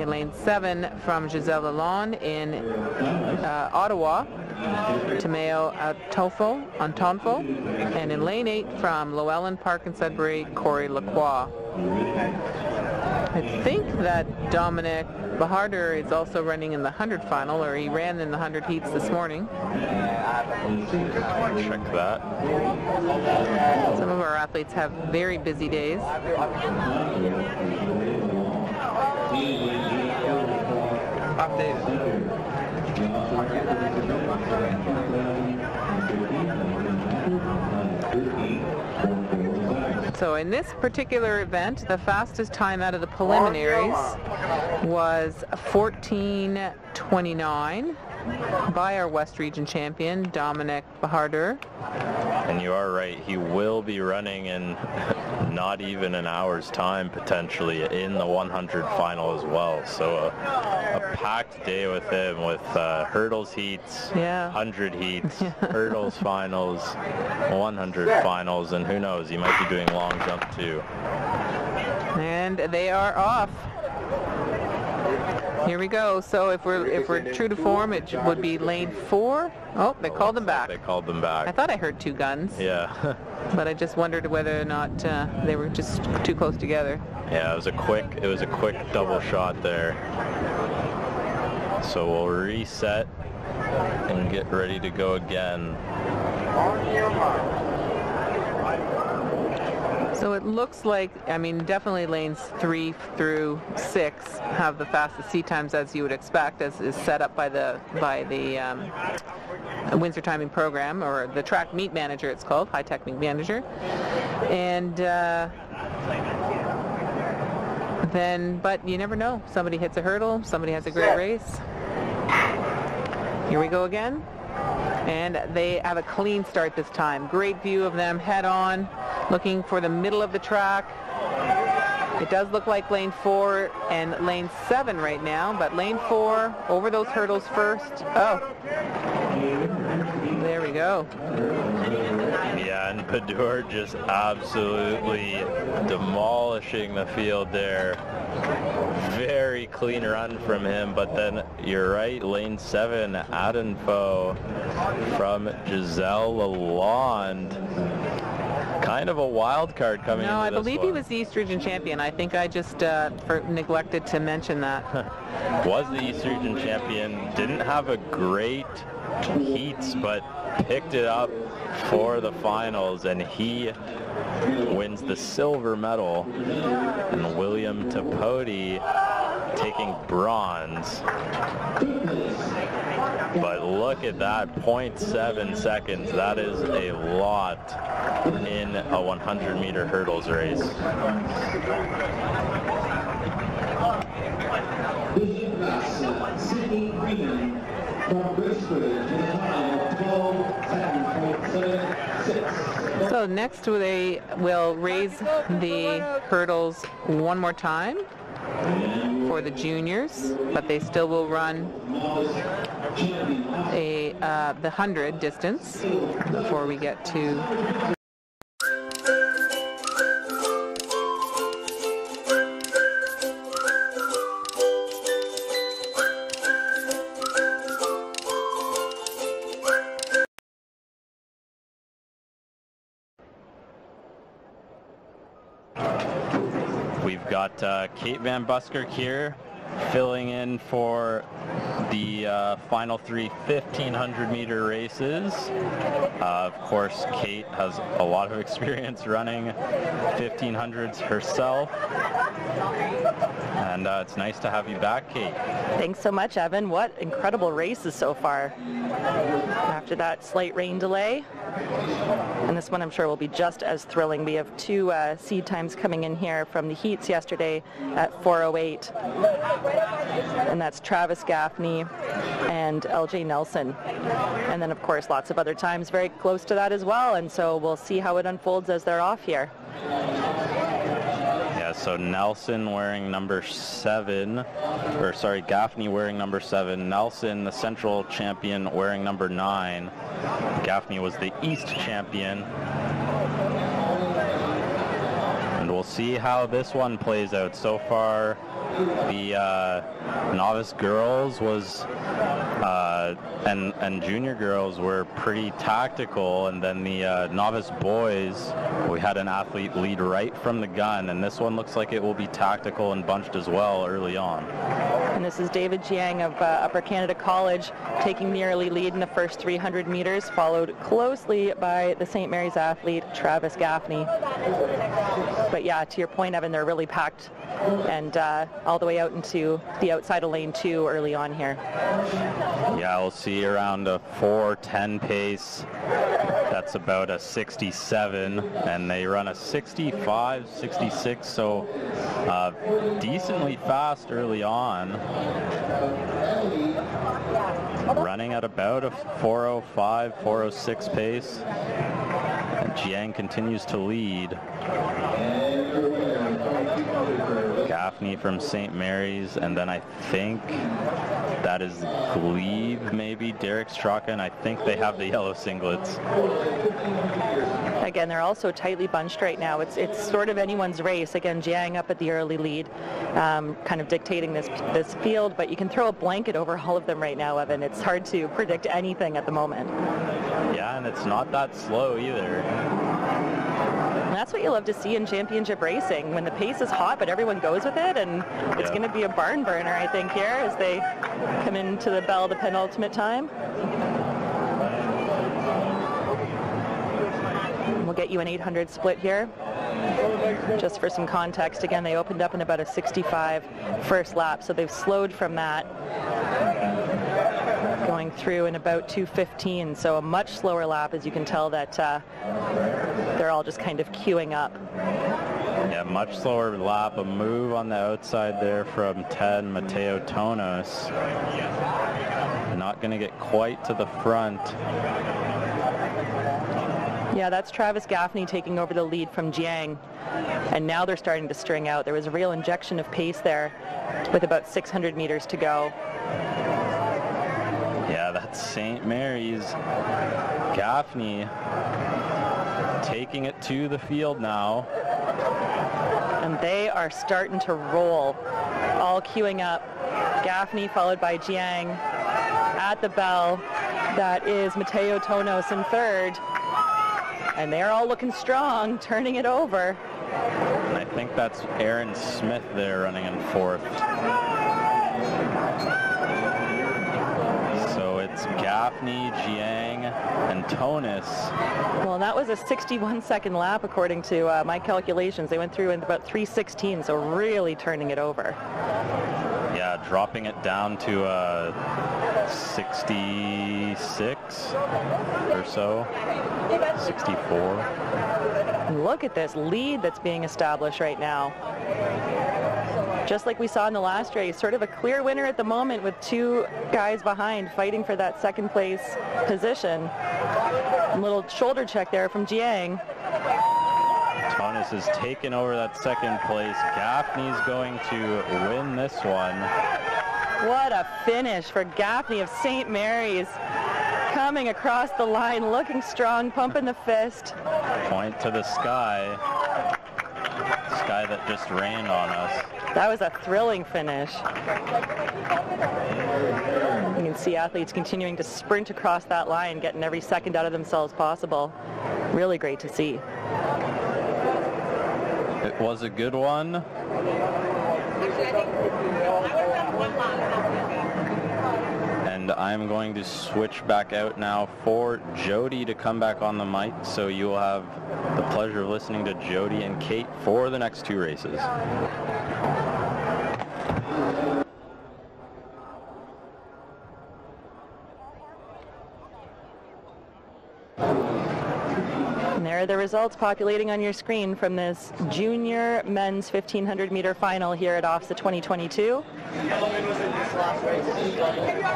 In lane seven, from Gisèle Lalonde in uh, Ottawa, Tomeo Antofo, Antonfo. And in lane eight, from Lo-Ellen Park and Sudbury, Corey Lacroix. I think that Dominic Baharder is also running in the 100 final, or he ran in the 100 heats this morning. Check that. Some of our athletes have very busy days. So in this particular event, the fastest time out of the preliminaries was 14.29 by our West Region champion, Dominic Baharder. And you are right, he will be running in <laughs> not even an hour's time potentially in the 100 final as well. So a, a packed day with him with uh, hurdles heats, Yeah. 100 heats, <laughs> hurdles finals, 100 finals, and who knows, he might be doing long jump too. And they are off. Here we go. So if we're if we're true to form, it would be lane four. Oh, they called them back. They called them back. I thought I heard two guns, Yeah. <laughs> but I just wondered whether or not uh, they were just too close together. Yeah, it was a quick it was a quick double shot there. So we'll reset and get ready to go again. So it looks like, I mean, definitely lanes three through six have the fastest seat times as you would expect, as is set up by the by the um, Windsor Timing Program or the Track Meet Manager. It's called Hy-Tek Meet Manager, and. Uh, then, but you never know. Somebody hits a hurdle, somebody has a great race. Here we go again. And they have a clean start this time. Great view of them head on, looking for the middle of the track. It does look like lane four and lane seven right now, but lane four over those hurdles first. Oh, there we go. Yeah, and Padur just absolutely demolishing the field there. Very clean run from him, but then you're right, lane seven, Adenfo from Gisèle Lalonde. Kind of a wild card coming No, I believe he was the East Region champion. I think I just uh, for, neglected to mention that. <laughs> was the East Region champion. Didn't have a great heats, but picked it up for the finals, and he wins the silver medal. And William Tapodi taking bronze. But look at that, 0.7 seconds. That is a lot in a 100 meter hurdles race. Bishop Sydney from to the time of 12.776. So next they will raise the hurdles one more time for the juniors, but they still will run a uh, the 100 distance before we get to got uh, Kate Van Buskirk here filling in for the uh, final three 1500 meter races. Uh, of course, Kate has a lot of <laughs> experience running 1500s herself. And uh, it's nice to have you back, Kate. Thanks so much, Evan. What incredible races so far. After that slight rain delay. And this one I'm sure will be just as thrilling. We have two uh, seed times coming in here from the heats yesterday at 408. And that's Travis Gaffney and LJ Nelson. And then of course lots of other times very close to that as well. And so we'll see how it unfolds as they're off here. So Nelson wearing number seven, or sorry, Gaffney wearing number seven. Nelson, the central champion, wearing number nine. Gaffney was the East champion. And we'll see how this one plays out. So far, the uh, novice girls was uh, and and junior girls were pretty tactical, and then the uh, novice boys we had an athlete lead right from the gun, and this one looks like it will be tactical and bunched as well early on. And this is David Jiang of uh, Upper Canada College taking the early lead in the first 300 meters, followed closely by the St. Mary's athlete Travis Gaffney. But yeah, to your point, Evan, they're really packed and uh, all the way out into the outside of lane two early on here. Yeah, we'll see around a 4:10 pace. That's about a 67, and they run a 65, 66, so uh, decently fast early on. Running at about a 405, 406 pace. And Jiang continues to lead. Gaffney from St. Mary's, and then I think that is Glebe, maybe, Derek Straka, and I think they have the yellow singlets. Again, they're also tightly bunched right now. It's it's sort of anyone's race. Again, Jiang up at the early lead, um, kind of dictating this this field, but you can throw a blanket over all of them right now, Evan. It's hard to predict anything at the moment. Yeah, and it's not that slow either. And that's what you love to see in championship racing, when the pace is hot, but everyone goes with it, and it's going to be a barn burner, I think, here as they come into the bell, the penultimate time. We'll get you an 800 split here. Just for some context, again, they opened up in about a 65 first lap, so they've slowed from that going through in about 215, so a much slower lap, as you can tell that uh, they're all just kind of queuing up. Yeah, much slower lap. A move on the outside there from 10, Mateo Tonos. Not going to get quite to the front. Yeah, that's Travis Gaffney taking over the lead from Jiang. And now they're starting to string out. There was a real injection of pace there with about 600 meters to go. St. Mary's. Gaffney taking it to the field now. And they are starting to roll, all queuing up. Gaffney followed by Jiang at the bell. That is Mateo Tonos in third. And they're all looking strong, turning it over. And I think that's Aaron Smith there running in fourth. Gaffney, Jiang, and Tonos. Well, that was a 61 second lap according to uh, my calculations. They went through in about 316, so really turning it over. Yeah, dropping it down to uh, 66 or so. 64. Look at this lead that's being established right now. Just like we saw in the last race, sort of a clear winner at the moment with two guys behind fighting for that second place position. A little shoulder check there from Jiang. Tonos has taken over that second place. Gaffney's going to win this one. What a finish for Gaffney of St. Mary's. Coming across the line, looking strong, pumping the fist. Point to the sky. Sky that just rained on us. That was a thrilling finish. You can see athletes continuing to sprint across that line, getting every second out of themselves possible. Really great to see. It was a good one. And I'm going to switch back out now for Jody to come back on the mic. So you will have the pleasure of listening to Jody and Kate for the next two races. Are the results populating on your screen from this junior men's 1500 meter final here at OFSAA 2022.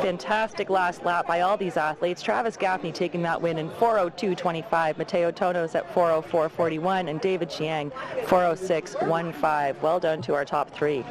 Fantastic last lap by all these athletes. Travis Gaffney taking that win in 402.25. Mateo Tonos at 404.41 and David Jiang 406.15. Well done to our top three.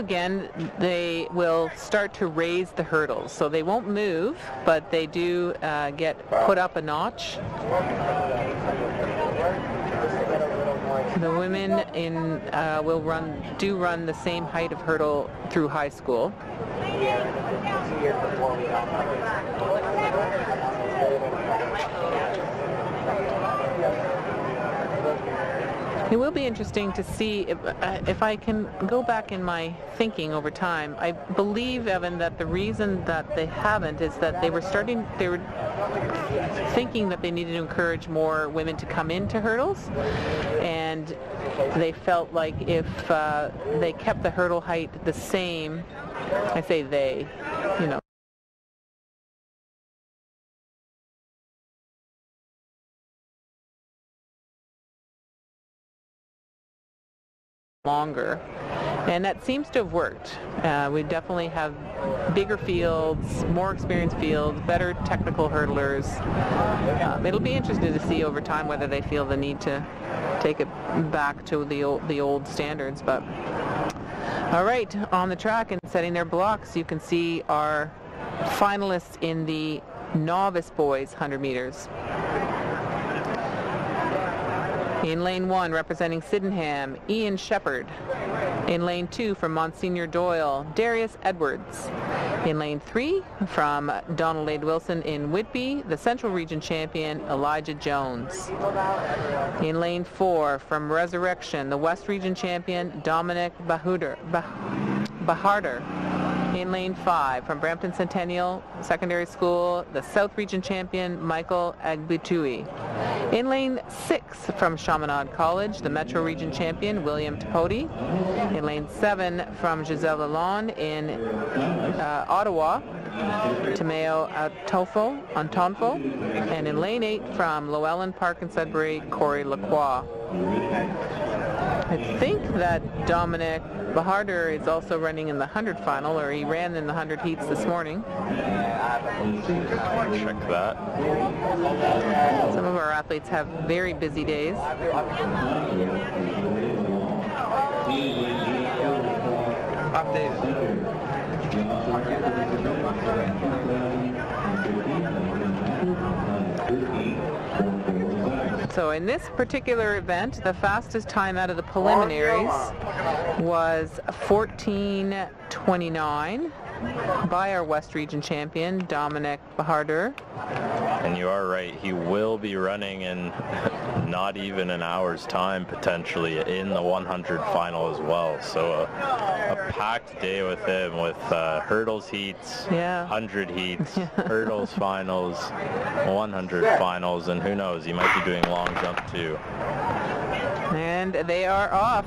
Again, they will start to raise the hurdles. So they won't move, but they do uh, get put up a notch. The women in uh, will run do run the same height of hurdle through high school. It will be interesting to see if, uh, if I can go back in my thinking over time. I believe, Evan, that the reason that they haven't is that they were starting, they were thinking that they needed to encourage more women to come into hurdles, and they felt like if uh, they kept the hurdle height the same, I say they, you know, longer. And that seems to have worked. Uh, we definitely have bigger fields, more experienced fields, better technical hurdlers. Um, it'll be interesting to see over time whether they feel the need to take it back to the old, the old standards. But all right, on the track and setting their blocks, you can see our finalists in the novice boys 100 meters. In lane one, representing Sydenham, Ian Shepard. In lane two, from Monsignor Doyle, Darius Edwards. In lane three, from Donald A. Wilson in Whitby, the Central Region champion, Elijah Jones. In lane four, from Resurrection, the West Region champion, Dominic Bahuder, bah- Baharder. In lane five, from Brampton Centennial Secondary School, the South Region champion, Michael Agbutui. In lane six, from Chaminade College, the Metro Region champion, William Tapodi. In lane seven, from Gisèle Lalonde in uh, Ottawa, Tomeo Antofo, Antonfo. And in lane eight, from Lo-Ellen Park and Sudbury, Corey Lacroix. I think that Dominic Baharder is also running in the 100 final, or he ran in the 100 heats this morning. Check that. Some of our athletes have very busy days. So in this particular event, the fastest time out of the preliminaries was 14.29 by our West Region champion, Dominic Baharder. And you are right, he will be running in <laughs> not even an hour's time potentially in the 100 final as well. So a, a packed day with him with uh, hurdles heats, Yeah. 100 heats, <laughs> hurdles finals, 100 finals, and who knows, he might be doing long jump too. And they are off.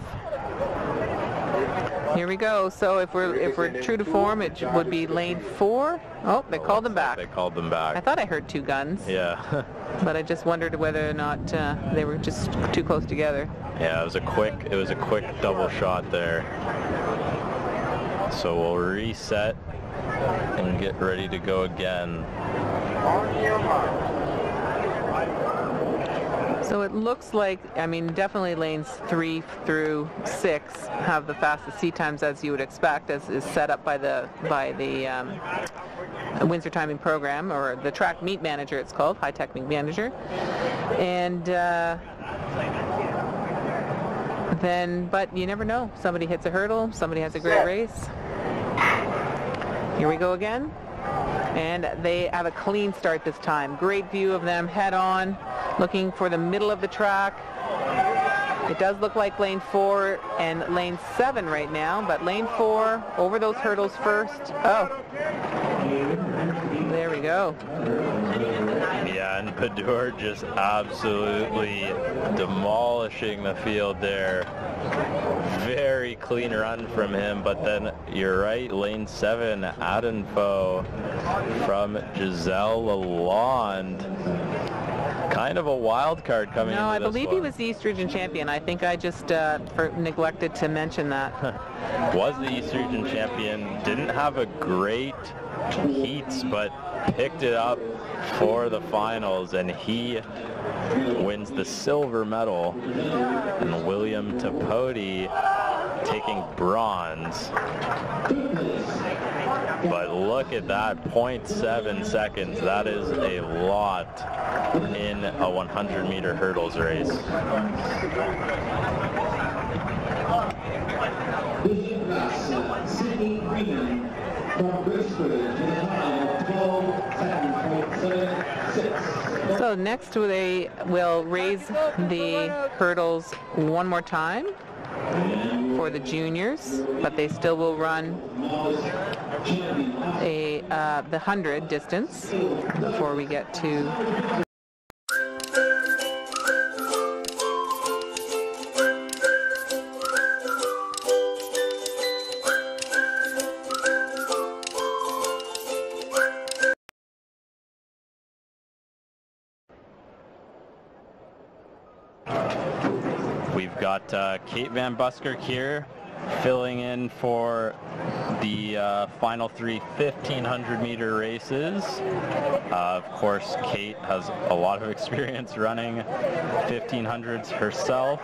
Here we go. So if we're if we're true to form, it would be lane four. Oh, they called them back. They called them back. I thought I heard two guns, Yeah. <laughs> but I just wondered whether or not uh, they were just too close together. Yeah, it was a quick it was a quick double shot there. So we'll reset and get ready to go again. So it looks like, I mean, definitely lanes three through six have the fastest seat times as you would expect, as is set up by the by the um, Windsor Timing Program or the Track Meet Manager. It's called Hy-Tek Meet Manager, and. Uh, then, but you never know. Somebody hits a hurdle. Somebody has a great race. Here we go again. And they have a clean start this time. Great view of them head on, looking for the middle of the track. It does look like lane four and lane seven right now, but lane four over those hurdles first. Oh, go. Yeah, and Padour just absolutely demolishing the field there. Very clean run from him, but then you're right, lane seven, Adenfo from Gisèle Lalonde. Kind of a wild card coming in. No, I believe one. he was the East Region champion. I think I just uh, for, neglected to mention that. <laughs> was the East Region champion. Didn't have a great heats, but picked it up for the finals, and he wins the silver medal. And William Tapodi taking bronze. But look at that, 0.7 seconds. That is a lot in a 100 meter hurdles race. Bishop Russell, Sydney Freeman from Brisbane to the time of 12.776. So next they will raise the hurdles one more time for the juniors, but they still will run a uh, the 100 distance before we get to uh, Kate Van Buskirk here filling in for the uh, final three 1500 meter races. Uh, of course, Kate has a lot of <laughs> experience running 1500s herself.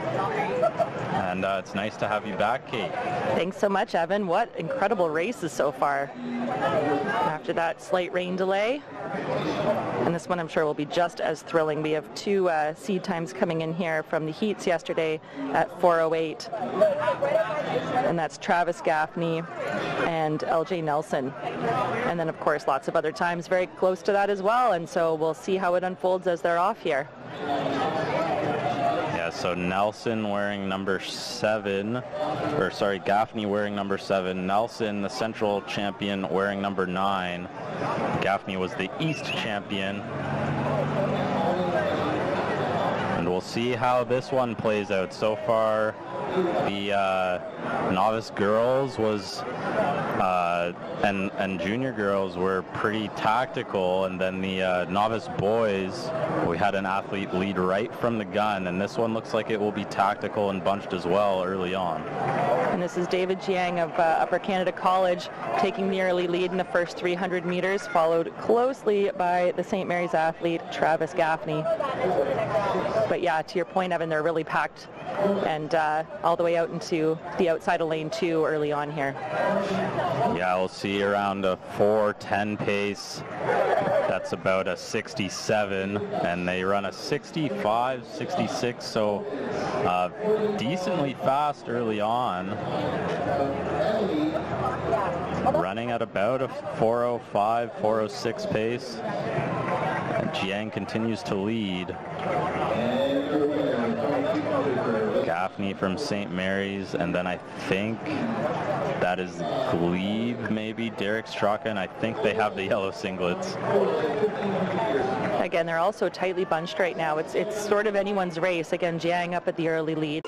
<laughs> And uh, it's nice to have you back, Kate. Thanks so much, Evan. What incredible races so far. After that slight rain delay. And this one I'm sure will be just as thrilling. We have two uh, seed times coming in here from the heats yesterday at 408. And that's Travis Gaffney and LJ Nelson. And then of course lots of other times very close to that as well. And so we'll see how it unfolds as they're off here. So Nelson wearing number seven, or sorry, Gaffney wearing number seven. Nelson, the central champion, wearing number nine. Gaffney was the East champion. And we'll see how this one plays out. So far, the uh, novice girls was uh, and and junior girls were pretty tactical, and then the uh, novice boys, we had an athlete lead right from the gun, and this one looks like it will be tactical and bunched as well early on. And this is David Jiang of uh, Upper Canada College taking the early lead in the first 300 meters, followed closely by the St. Mary's athlete Travis Gaffney. But yeah, to your point, Evan, they're really packed and uh, all the way out into the outside of lane two early on here. Yeah, we'll see around a 4:10 pace. That's about a 67, and they run a 65, 66, so uh, decently fast early on. Running at about a 405, 406 pace. And Jiang continues to lead. Gaffney from St. Mary's, and then I think that is Glebe, maybe, Derek Straka, and I think they have the yellow singlets. Again, they're also tightly bunched right now. It's, it's sort of anyone's race. Again, Jiang up at the early lead.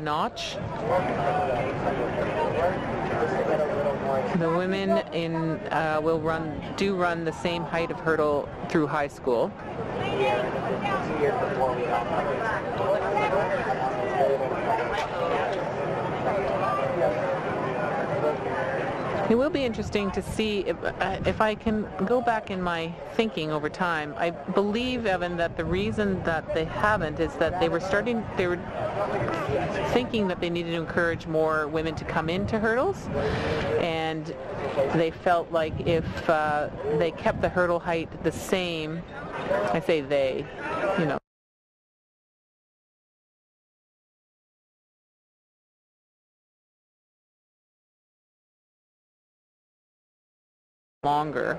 Notch. The women in uh, will run do run the same height of hurdle through high school. It will be interesting to see if, uh, if I can go back in my thinking over time. I believe, Evan, that the reason that they haven't is that they were starting, they were thinking that they needed to encourage more women to come into hurdles, and they felt like if uh, they kept the hurdle height the same, I say they, you know, longer.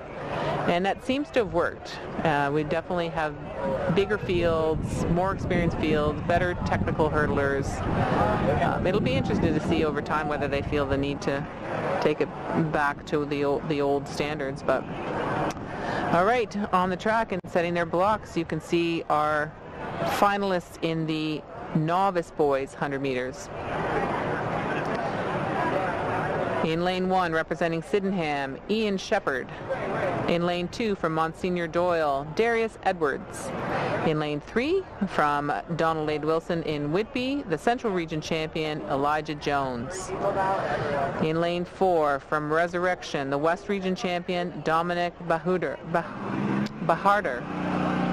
And that seems to have worked. Uh, we definitely have bigger fields, more experienced fields, better technical hurdlers. Um, it'll be interesting to see over time whether they feel the need to take it back to the old, the old standards. But all right, on the track and setting their blocks, you can see our finalists in the novice boys 100 meters. In lane one, representing Sydenham, Ian Shepard. In lane two, from Monsignor Doyle, Darius Edwards. In lane three, from Donald A. Wilson in Whitby, the Central Region champion, Elijah Jones. In lane four, from Resurrection, the West Region champion, Dominic Bahuder, bah- Baharder.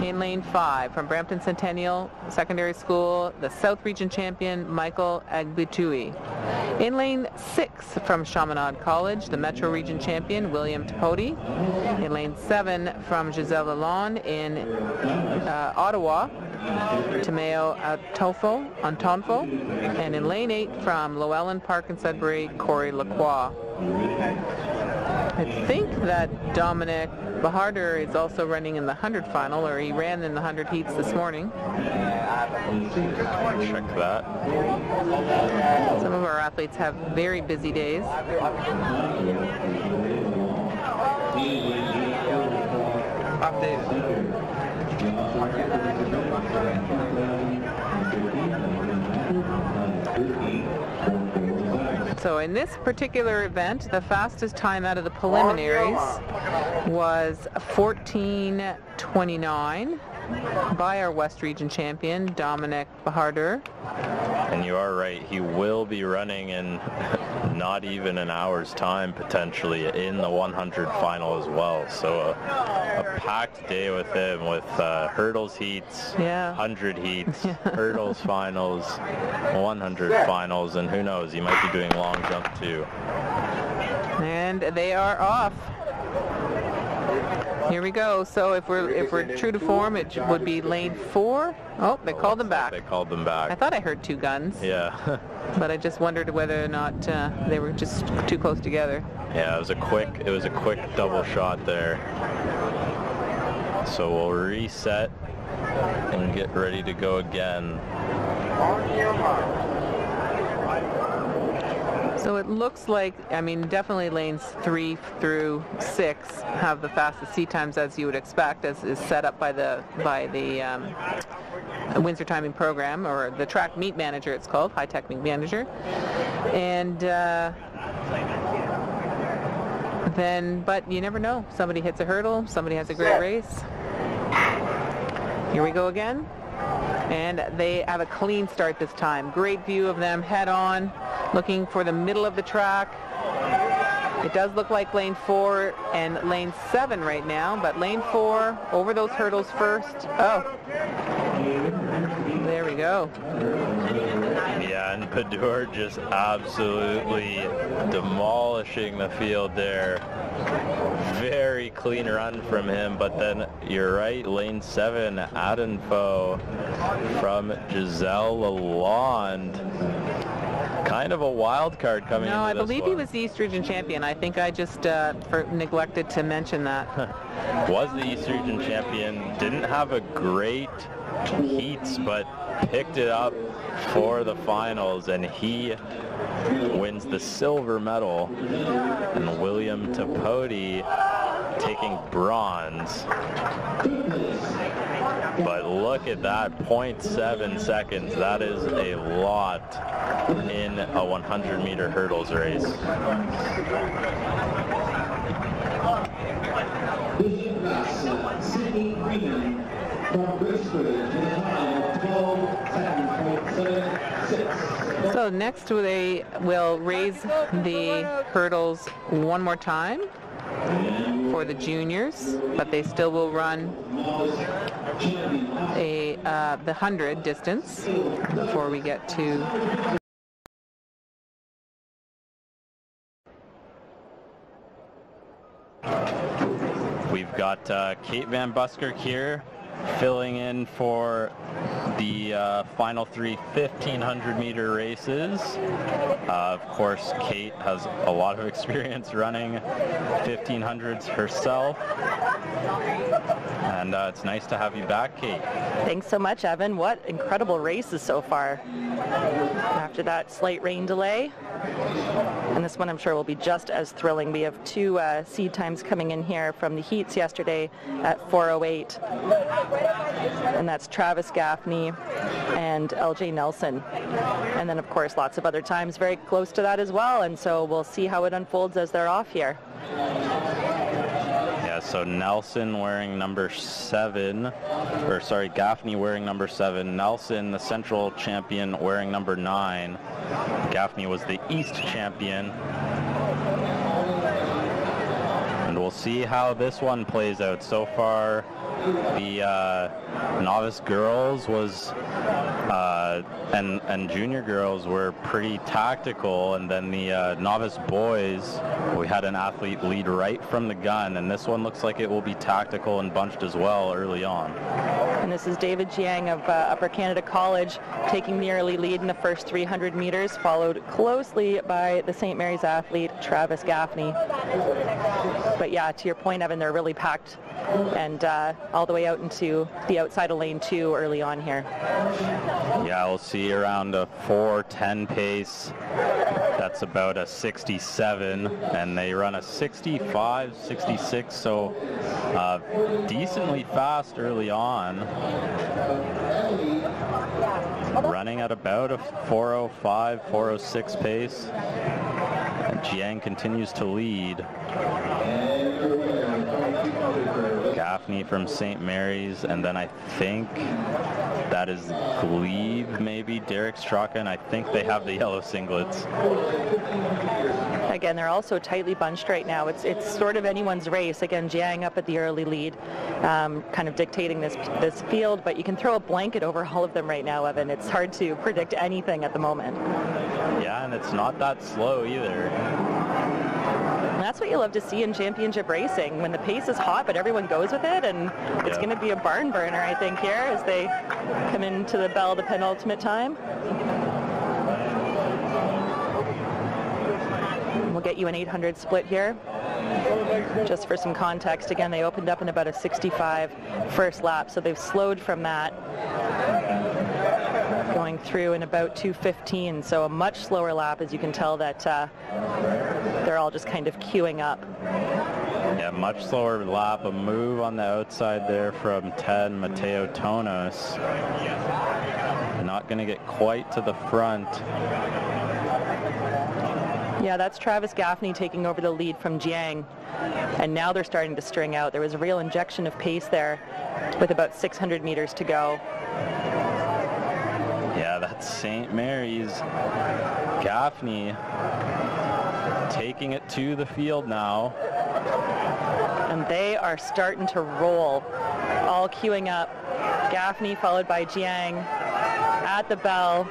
In lane five, from Brampton Centennial Secondary School, the South Region champion, Michael Agbutui. In lane six, from Chaminade College, the Metro Region champion, William Tapodi. In lane seven, from Gisèle Lalonde in uh, Ottawa, Tomeo Antofo, Antonfo. And in lane eight, from Lo-Ellen Park in Sudbury, Corey Lacroix. I think that Dominic Baharder is also running in the 100 final, or he ran in the 100 heats this morning. Check that. Some of our athletes have very busy days. So in this particular event, the fastest time out of the preliminaries was 14.29 by our West Region champion, Dominic Baharder. And you are right, he will be running in <laughs> not even an hour's time potentially in the 100 final as well. So a, a packed day with him with uh, hurdles heats, Yeah. 100 heats, <laughs> hurdles finals, 100 finals, and who knows, he might be doing long jump too. And they are off. Here we go. So if we're if we're true to form, it would be lane four. Oh, they called them back. They called them back. I thought I heard two guns, Yeah. <laughs> but I just wondered whether or not uh, they were just too close together. Yeah, it was a quick it was a quick double shot there. So we'll reset and get ready to go again. So it looks like, I mean, definitely lanes three through six have the fastest seat times as you would expect, as is set up by the by the um, Windsor Timing Program or the Track Meet Manager. It's called Hy-Tek Meet Manager, and. Uh, then, but you never know. Somebody hits a hurdle. Somebody has a great race. Here we go again. And they have a clean start this time. Great view of them head on, looking for the middle of the track. It does look like lane four and lane seven right now, but lane four over those hurdles first. Oh, go. Yeah, and Padur just absolutely demolishing the field there. Very clean run from him, but then you're right, lane seven, Adenfo from Gisèle Lalonde. Kind of a wild card coming No, I believe he was the East Region champion. I think I just uh, for, neglected to mention that. <laughs> was the East Region champion. Didn't have a great heats, but picked it up for the finals, and he wins the silver medal. And William Tapodi taking bronze. But look at that, 0.7 seconds. That is a lot in a 100 meter hurdles race. Sydney from Brisbane to the time of 12:10.76. So next they will raise the hurdles one more time for the juniors, but they still will run a uh, the 100 distance before we get to We've got uh, Kate Van Buskirk here filling in for the uh, final three 1500 meter races. Uh, of course, Kate has a lot of <laughs> experience running 1500s herself. And uh, it's nice to have you back, Kate. Thanks so much, Evan. What incredible races so far. After that slight rain delay. And this one I'm sure will be just as thrilling. We have two uh, seed times coming in here from the heats yesterday at 408. And that's Travis Gaffney and LJ Nelson. And then of course lots of other times very close to that as well. And so we'll see how it unfolds as they're off here. Yeah, so Nelson wearing number seven, or sorry, Gaffney wearing number seven. Nelson, the central champion, wearing number nine. Gaffney was the East champion. And we'll see how this one plays out. So far, the uh, novice girls was uh, and and junior girls were pretty tactical, and then the uh, novice boys, we had an athlete lead right from the gun, and this one looks like it will be tactical and bunched as well early on. And this is David Jiang of uh, Upper Canada College taking the early lead in the first 300 meters, followed closely by the St. Mary's athlete Travis Gaffney. But yeah, to your point, Evan, they're really packed and uh, all the way out into the outside of lane two early on here. Yeah, we'll see around a 4:10 pace. That's about a 67, and they run a 65, 66, so uh, decently fast early on. Running at about a 405, 406 pace. And Jiang continues to lead. Gaffney from St. Mary's, and then I think that is Glebe, maybe, Derek Straka, and I think they have the yellow singlets. Again, they're also tightly bunched right now. It's it's sort of anyone's race. Again, Jiang up at the early lead, um, kind of dictating this this field. But you can throw a blanket over all of them right now, Evan. It's hard to predict anything at the moment. Yeah, and it's not that slow either. And that's what you love to see in championship racing, when the pace is hot, but everyone goes with it, and it's Yeah. going to be a barn burner, I think, here as they come into the bell, the penultimate time. We'll get you an 800 split here. Just for some context, again, they opened up in about a 65 first lap, so they've slowed from that going through in about 215, so a much slower lap, as you can tell that uh, they're all just kind of queuing up. Yeah, much slower lap, a move on the outside there from 10, Mateo Tonos. Not going to get quite to the front. Yeah, that's Travis Gaffney taking over the lead from Jiang. And now they're starting to string out. There was a real injection of pace there with about 600 meters to go. Yeah, that's St. Mary's. Gaffney taking it to the field now. And they are starting to roll, all queuing up. Gaffney followed by Jiang at the bell.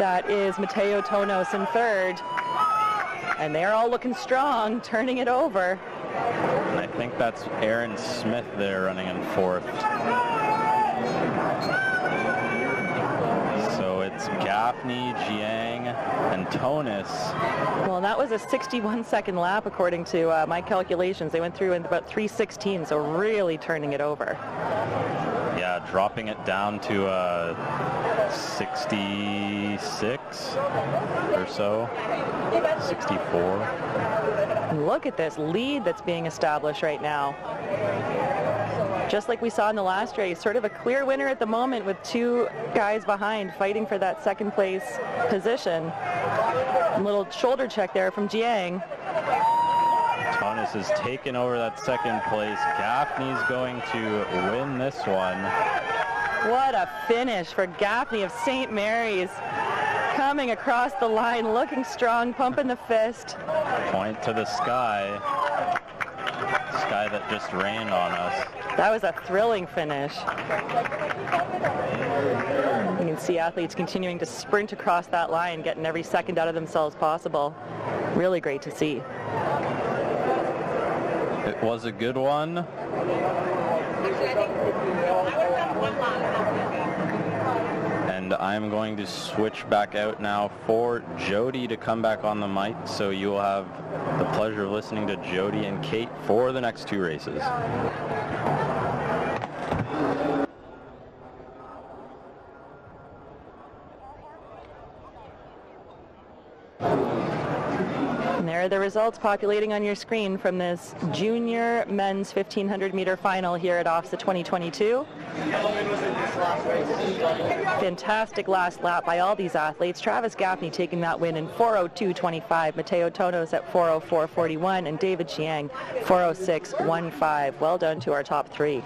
That is Mateo Tonos in third. And they're all looking strong, turning it over. And I think that's Aaron Smith there running in fourth. Gaffney, Jiang, and Tonos. Well, that was a 61 second lap according to uh, my calculations. They went through in about 316, so really turning it over. Yeah, dropping it down to uh, 66 or so, 64. Look at this lead that's being established right now. Just like we saw in the last race, sort of a clear winner at the moment with two guys behind fighting for that second place position. A little shoulder check there from Jiang. Tonos has taken over that second place. Gaffney's going to win this one. What a finish for Gaffney of St. Mary's. Coming across the line, looking strong, pumping the fist. Point to the sky. Sky that just rained on us. That was a thrilling finish. You can see athletes continuing to sprint across that line, getting every second out of themselves possible. Really great to see. It was a good one. And I'm going to switch back out now for Jody to come back on the mic. So you will have the pleasure of listening to Jody and Kate for the next two races. There are the results populating on your screen from this junior men's 1500 meter final here at OFSAA 2022. Fantastic last lap by all these athletes. Travis Gaffney taking that win in 402.25, Mateo Tonos at 404.41, and David Jiang 406.15. Well done to our top three.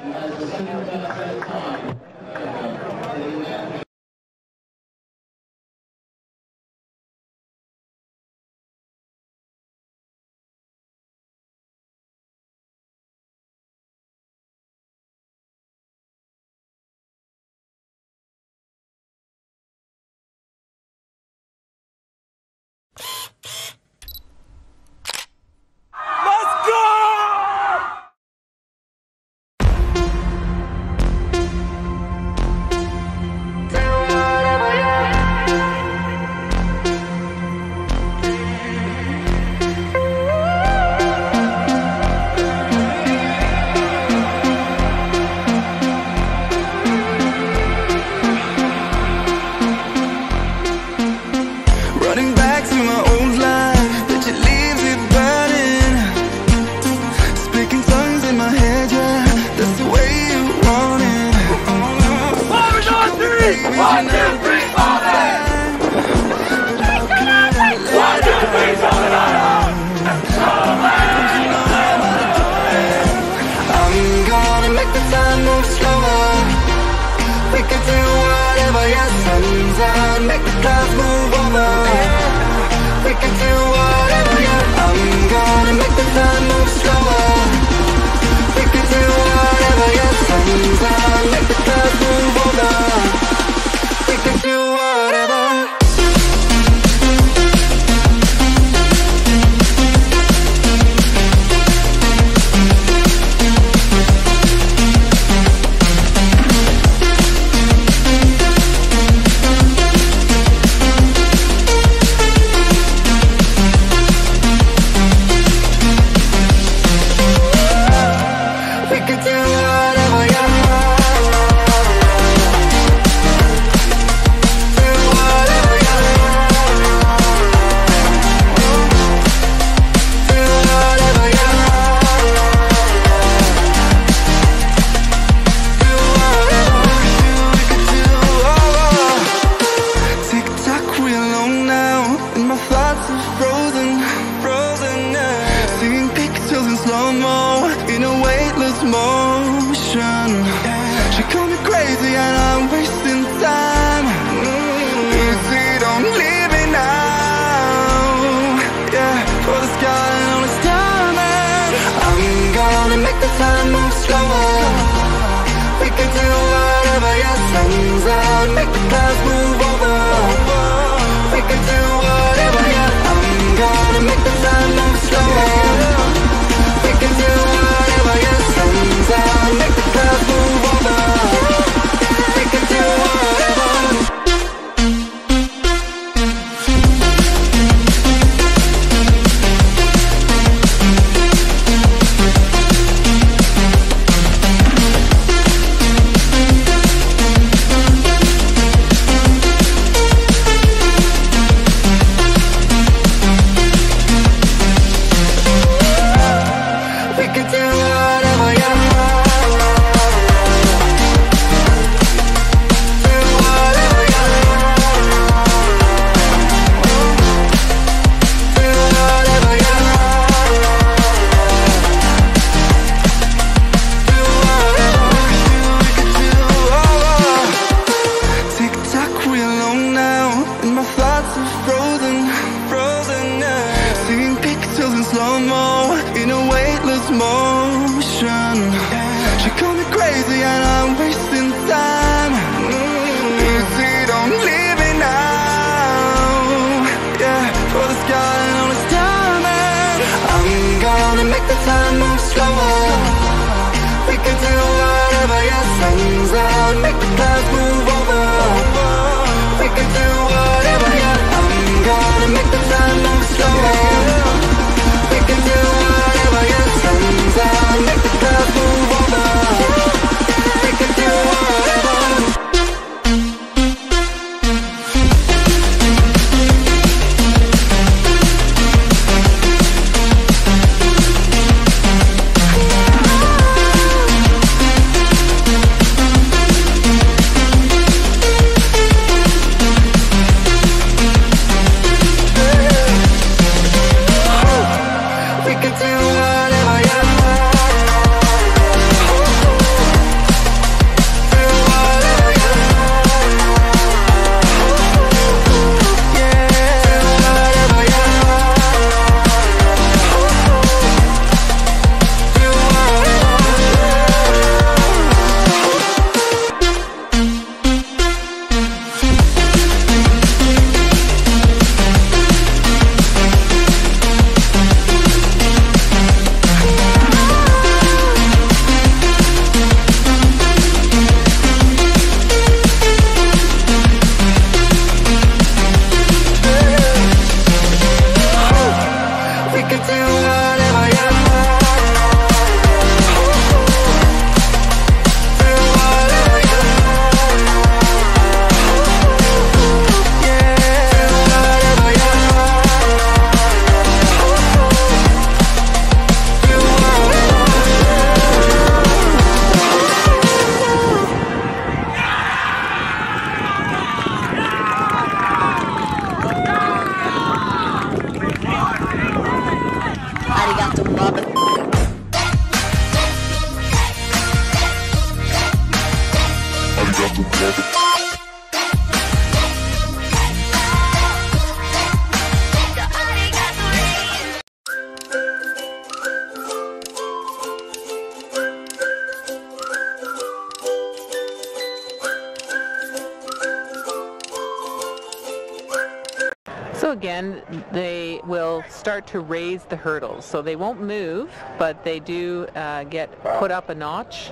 The hurdles. So they won't move, but they do uh, get put up a notch.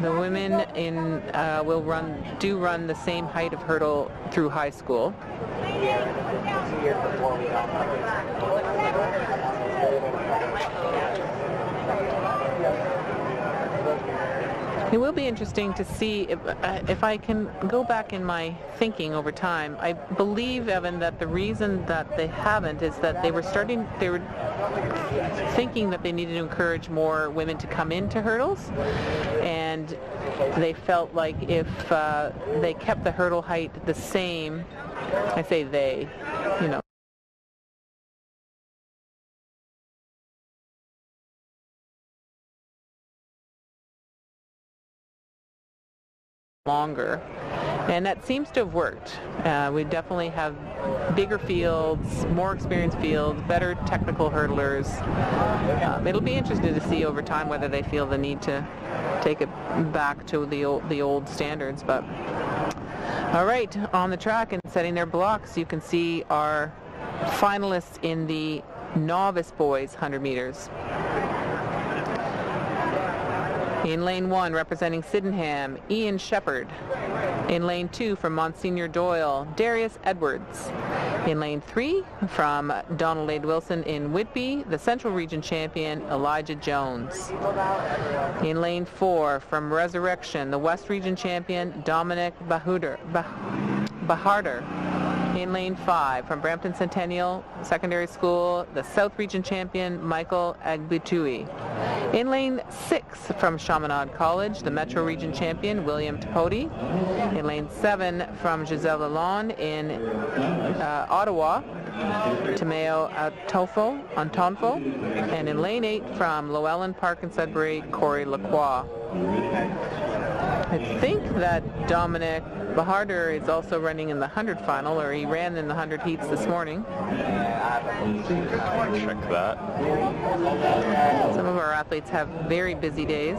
The women in uh, will run do run the same height of hurdle through high school. It will be interesting to see if, uh, if I can go back in my thinking over time. I believe, Evan, that the reason that they haven't is that they were starting, they were thinking that they needed to encourage more women to come into hurdles, and they felt like if uh, they kept the hurdle height the same, I say they, you know, that seems to have worked. Uh, we definitely have bigger fields, more experienced fields, better technical hurdlers. Um, it'll be interesting to see over time whether they feel the need to take it back to the old, the old standards. But all right, on the track and setting their blocks, you can see our finalists in the novice boys 100 meters. In lane one, representing Sydenham, Ian Shepard. In lane two, from Monsignor Doyle, Darius Edwards. In lane three, from Donald A. Wilson in Whitby, the Central Region champion, Elijah Jones. In lane four, from Resurrection, the West Region champion, Dominic Bahuder, bah- Baharder. In lane five, from Brampton Centennial Secondary School, the South Region champion, Michael Agbutui. In lane six, from Chaminade College, the Metro Region champion, William Tapodi. In lane seven, from Gisèle Lalonde in uh, Ottawa, Tomeo Antofo, Antonfo. And in lane eight, from Lo-Ellen Park and Sudbury, Corey Lacroix. I think that Dominic Baharder is also running in the 100 final, or he ran in the 100 heats this morning. Check that. Some of our athletes have very busy days.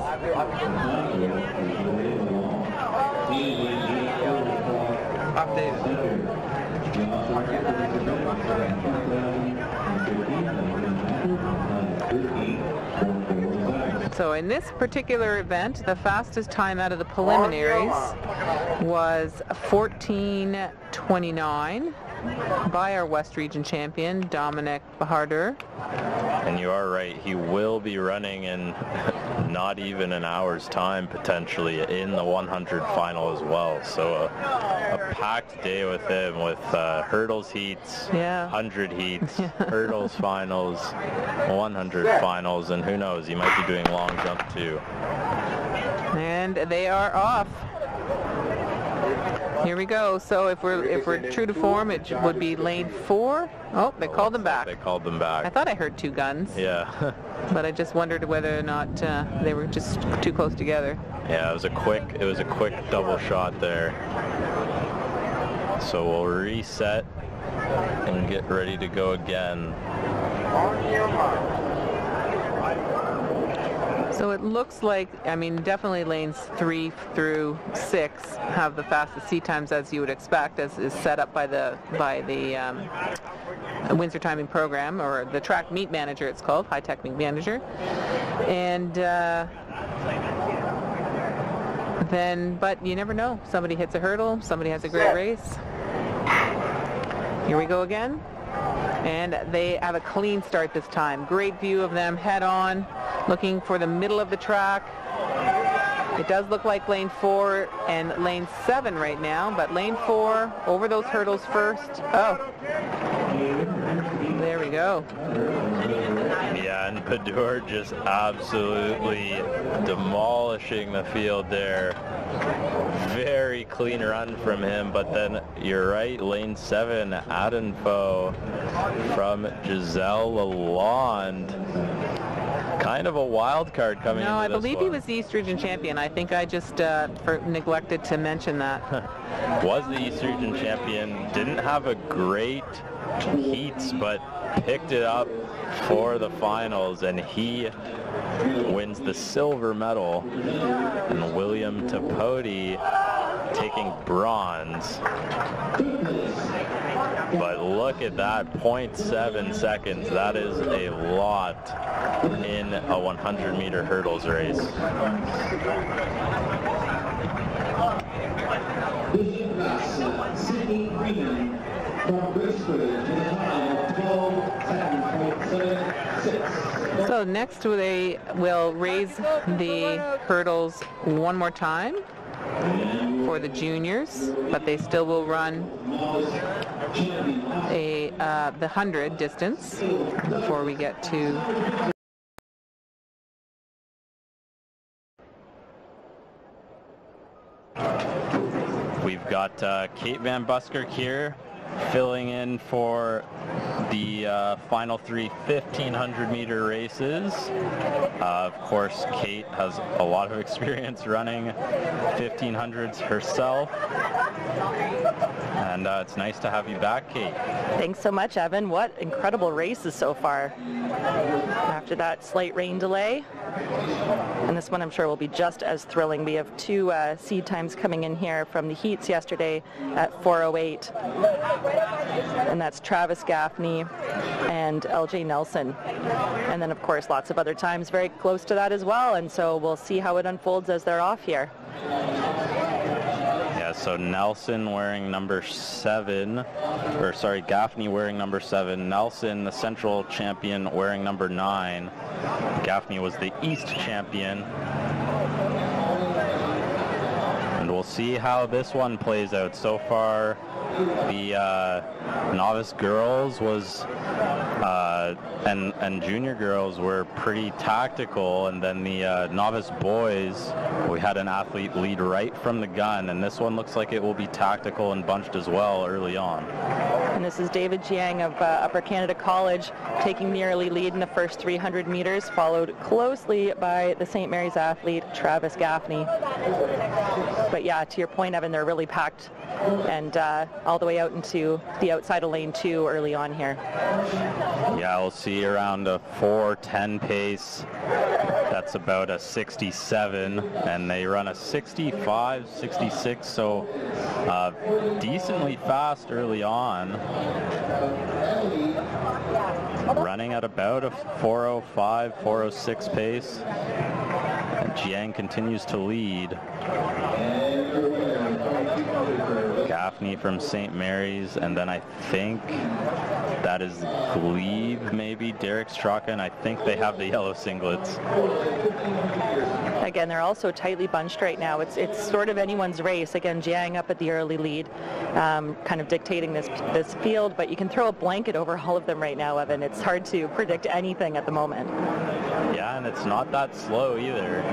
So in this particular event, the fastest time out of the preliminaries was 14.29 by our West Region champion, Dominic Baharder. And you are right, he will be running in <laughs> not even an hour's time potentially in the 100 final as well. So a, a packed day with him with uh, hurdles heats, Yeah. 100 heats, <laughs> hurdles finals, 100 finals, and who knows, he might be doing long jump too. And they are off. Here we go. So if we're if we're true to form, it would be lane four. Oh, they called them back. They called them back. I thought I heard two guns, Yeah. <laughs> but I just wondered whether or not uh, they were just too close together. Yeah, it was a quick it was a quick double shot there. So we'll reset and get ready to go again. So it looks like, I mean, definitely lanes three through six have the fastest seat times as you would expect, as is set up by the by the um, Windsor Timing Program or the Track Meet Manager. It's called Hy-Tek Meet Manager, and. Uh, then, but you never know. Somebody hits a hurdle. Somebody has a great race. Here we go again. And they have a clean start this time. Great view of them head on, looking for the middle of the track. It does look like lane four and lane seven right now, but lane four over those hurdles first. Oh, we go. Yeah, and Padur just absolutely demolishing the field there. Very clean run from him, but then you're right, lane seven, Adenfo from Gisèle Lalonde. Kind of a wild card coming No, I believe he was the East Region champion. I think I just uh, for, neglected to mention that. <laughs> was the East Region champion. Didn't have a great heats, but picked it up for the finals, and he wins the silver medal. And William Tapodi taking bronze. But look at that, 0.7 seconds. That is a lot in a 100 meter hurdles race. Vision class, Sydney Greenan from Brisbane to the time of 12 So next they will raise the hurdles one more time for the juniors, but they still will run a uh, the 100 distance before we get to We've got uh, Kate Van Buskirk here filling in for the uh, final three 1500 meter races. Uh, of course, Kate has a lot of <laughs> experience running 1500s herself. And uh, it's nice to have you back, Kate. Thanks so much, Evan. What incredible races so far. After that slight rain delay. And this one I'm sure will be just as thrilling. We have two uh, seed times coming in here from the heats yesterday at 408. And that's Travis Gaffney and LJ Nelson. And then of course lots of other times very close to that as well. And so we'll see how it unfolds as they're off here. Yeah, so Nelson wearing number seven, or sorry, Gaffney wearing number seven. Nelson, the central champion, wearing number nine. Gaffney was the East champion. We'll see how this one plays out. So far, the uh, novice girls was uh, and and junior girls were pretty tactical, and then the uh, novice boys, we had an athlete lead right from the gun, and this one looks like it will be tactical and bunched as well early on. And this is David Jiang of uh, Upper Canada College taking the early lead in the first 300 meters, followed closely by the St. Mary's athlete Travis Gaffney. But yeah, to your point, Evan, they're really packed and uh, all the way out into the outside of lane two early on here. Yeah, we'll see around a 410 pace. That's about a 67, and they run a 65, 66, so uh, decently fast early on. Running at about a 405, 406 pace. And Jiang continues to lead. Gaffney from St. Mary's, and then I think that is Glebe, maybe, Derek Straka, and I think they have the yellow singlets. Again, they're also tightly bunched right now. It's it's sort of anyone's race. Again, Jiang up at the early lead, um, kind of dictating this this field, but you can throw a blanket over all of them right now, Evan. It's hard to predict anything at the moment. Yeah, and it's not that slow either.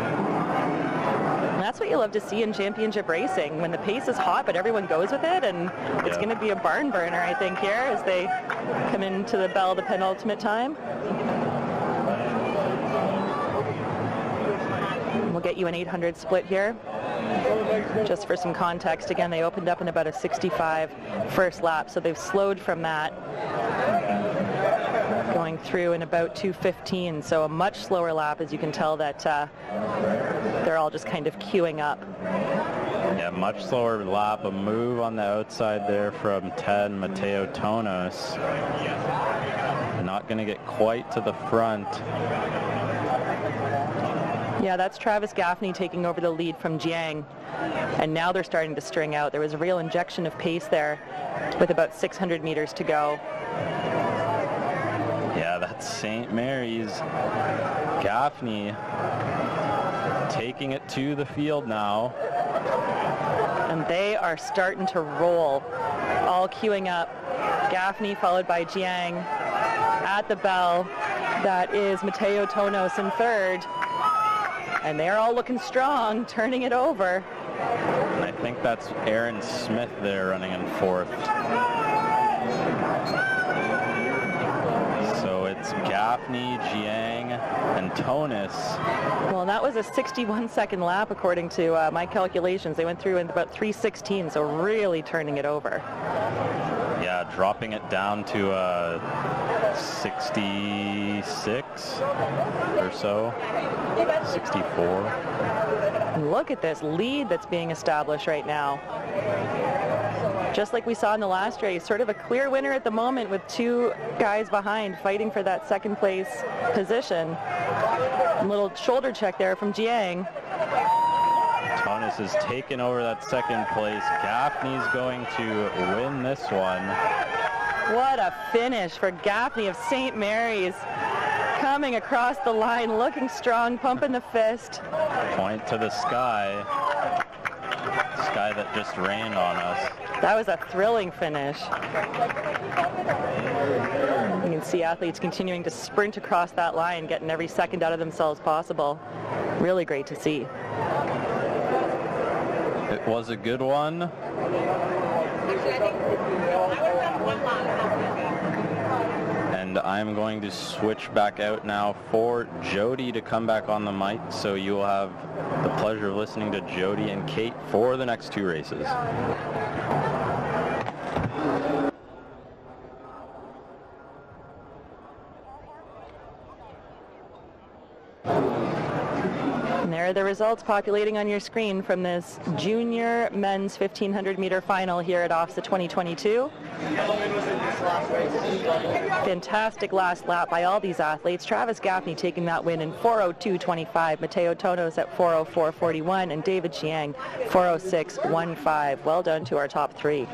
And that's what you love to see in championship racing, when the pace is hot, but everyone goes with it, and it's going to be a barn burner, I think, here as they come into the bell, the penultimate time. We'll get you an 800 split here. Just for some context, again, they opened up in about a 65 first lap, so they've slowed from that going through in about 215, so a much slower lap as you can tell that uh, they're all just kind of queuing up. Yeah, much slower lap. A move on the outside there from 10, Mateo Tonos. Not going to get quite to the front. Yeah, that's Travis Gaffney taking over the lead from Jiang. And now they're starting to string out. There was a real injection of pace there with about 600 meters to go. Yeah, that's St. Mary's. Gaffney taking it to the field now. And they are starting to roll, all queuing up. Gaffney followed by Jiang at the bell. That is Mateo Tonos in third. And they're all looking strong, turning it over. And I think that's Aaron Smith there running in fourth. It's Gaffney, Jiang, and Tonos. Well, that was a 61 second lap according to uh, my calculations. They went through in about 316, so really turning it over. Yeah, dropping it down to uh, 66 or so, 64. Look at this lead that's being established right now. Just like we saw in the last race, sort of a clear winner at the moment with two guys behind fighting for that second place position. A little shoulder check there from Jiang. Tonos has taken over that second place. Gaffney's going to win this one. What a finish for Gaffney of St. Mary's. Coming across the line, looking strong, pumping the fist. Point to the sky. Sky that just rained on us. That was a thrilling finish. You can see athletes continuing to sprint across that line, getting every second out of themselves possible. Really great to see. It was a good one. And I'm going to switch back out now for Jody to come back on the mic. So you will have the pleasure of listening to Jody and Kate for the next two races. There the results populating on your screen from this junior men's 1500 meter final here at OFSAA 2022. Fantastic last lap by all these athletes. Travis Gaffney taking that win in 402.25, Mateo Tonos at 404.41, and David Jiang 406.15. Well done to our top three.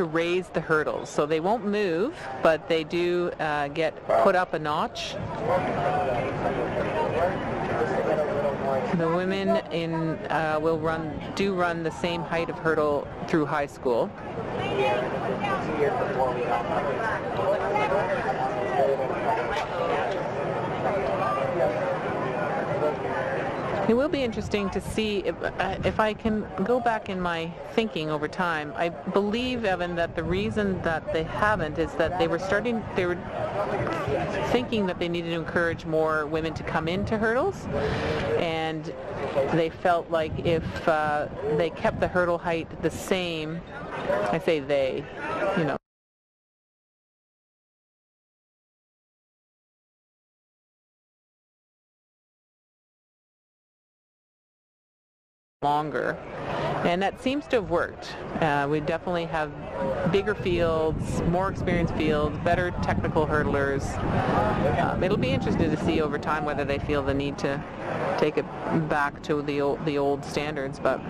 To raise the hurdles. So they won't move, but they do uh, get put up a notch. The women in uh, will run do run the same height of hurdle through high school. It will be interesting to see if, uh, if I can go back in my thinking over time. I believe, Evan, that the reason that they haven't is that they were starting, they were thinking that they needed to encourage more women to come into hurdles, and they felt like if uh, they kept the hurdle height the same, I say they, that seems to have worked. Uh, we definitely have bigger fields, more experienced fields, better technical hurdlers. Um, it'll be interesting to see over time whether they feel the need to take it back to the old, the old standards. But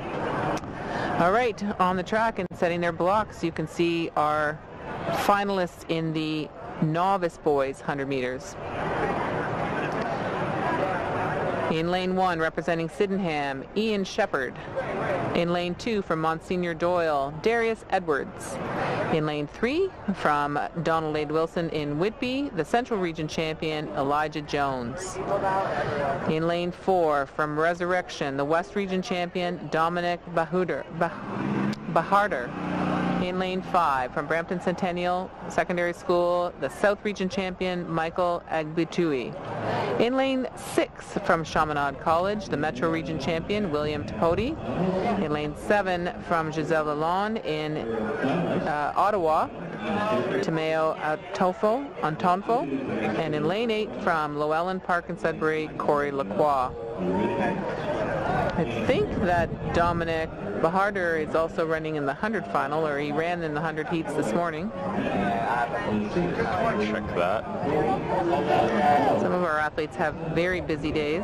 all right, on the track and setting their blocks, you can see our finalists in the novice boys 100 meters. In lane one, representing Sydenham, Ian Shepard. In lane two, from Monsignor Doyle, Darius Edwards. In lane three, from Donald A. Wilson in Whitby, the Central Region champion, Elijah Jones. In lane four, from Resurrection, the West Region champion, Dominic Bahuder, bah- Baharder. In lane five, from Brampton Centennial Secondary School, the South Region champion, Michael Agbutui. In lane six, from Chaminade College, the Metro Region champion, William Tapodi. In lane seven, from Gisèle Lalonde in uh, Ottawa, Tomeo Antofo, Antonfo. And in lane eight, from Lo-Ellen Park and Sudbury, Corey Lacroix. I think that Dominic Baharder is also running in the 100 final, or he ran in the 100 heats this morning. Check that. Some of our athletes have very busy days.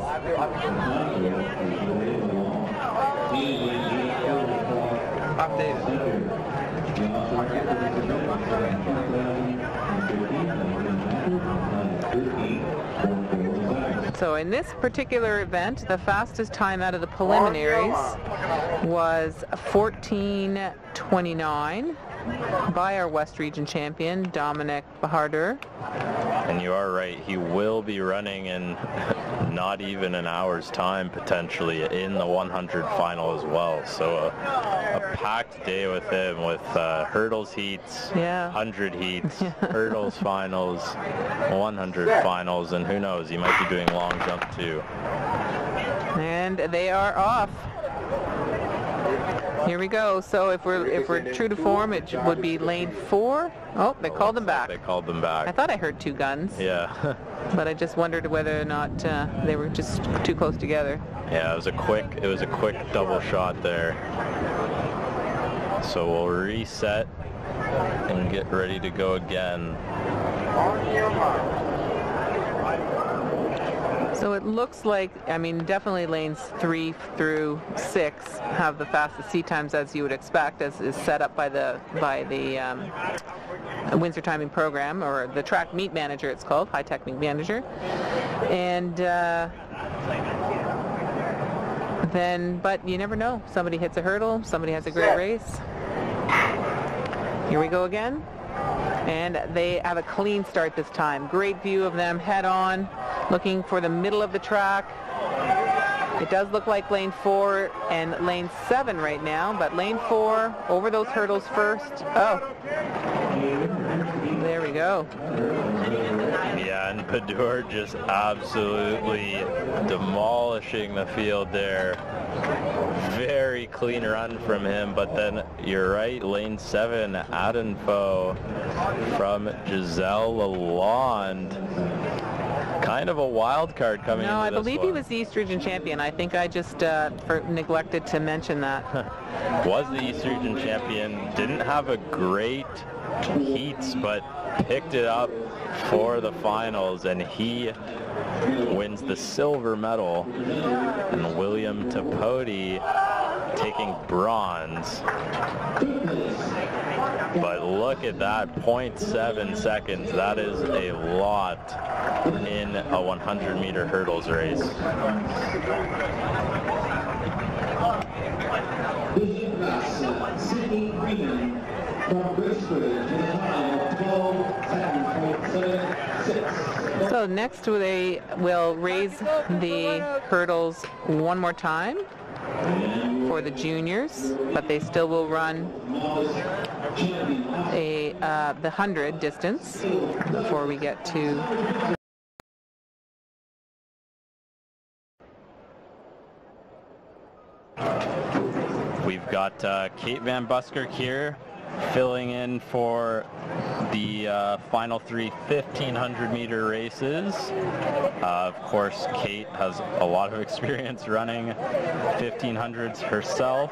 So in this particular event, the fastest time out of the preliminaries was 14.29 by our West Region champion, Dominic Bahardur. And you are right, he will be running in not even an hour's time potentially in the 100 final as well. So a, a packed day with him with uh, hurdles heats, Yeah. 100 heats, <laughs> hurdles finals, 100 finals, and who knows, he might be doing long jump too. And they are off. Here we go. So if we're if we're true to form, it would be lane four. Oh, they called them back. They called them back. I thought I heard two guns, Yeah. <laughs> but I just wondered whether or not uh, they were just too close together. Yeah, it was a quick it was a quick double shot there. So we'll reset and get ready to go again. So it looks like, I mean, definitely lanes three through six have the fastest seat times as you would expect, as is set up by the by the um, Windsor Timing Program or the Track Meet Manager. It's called Hy-Tek Meet Manager, and. Uh, then, but you never know. Somebody hits a hurdle. Somebody has a great race. Here we go again. And they have a clean start this time. Great view of them head on, looking for the middle of the track. It does look like lane four and lane seven right now, but lane four over those hurdles first. Oh, there we go. Yeah, and Padur just absolutely demolishing the field there. Very clean run from him, but then you're right, lane seven, Adenfo from Gisèle Lalonde. Kind of a wild card coming No, I believe he was the East Region champion. I think I just uh, for, neglected to mention that. <laughs> was the East Region champion. Didn't have a great heats, but picked it up for the finals, and he wins the silver medal. And William Tapodi taking bronze. But look at that, 0.7 seconds. That is a lot in a 100 meter hurdles race. From to the time of 12.776. So next they will raise the hurdles one more time for the juniors, but they still will run a uh, the 100 distance before we get to We've got uh, Kate Van Buskirk here filling in for the uh, final three 1500 meter races. Uh, of course, Kate has a lot of <laughs> experience running 1500s herself.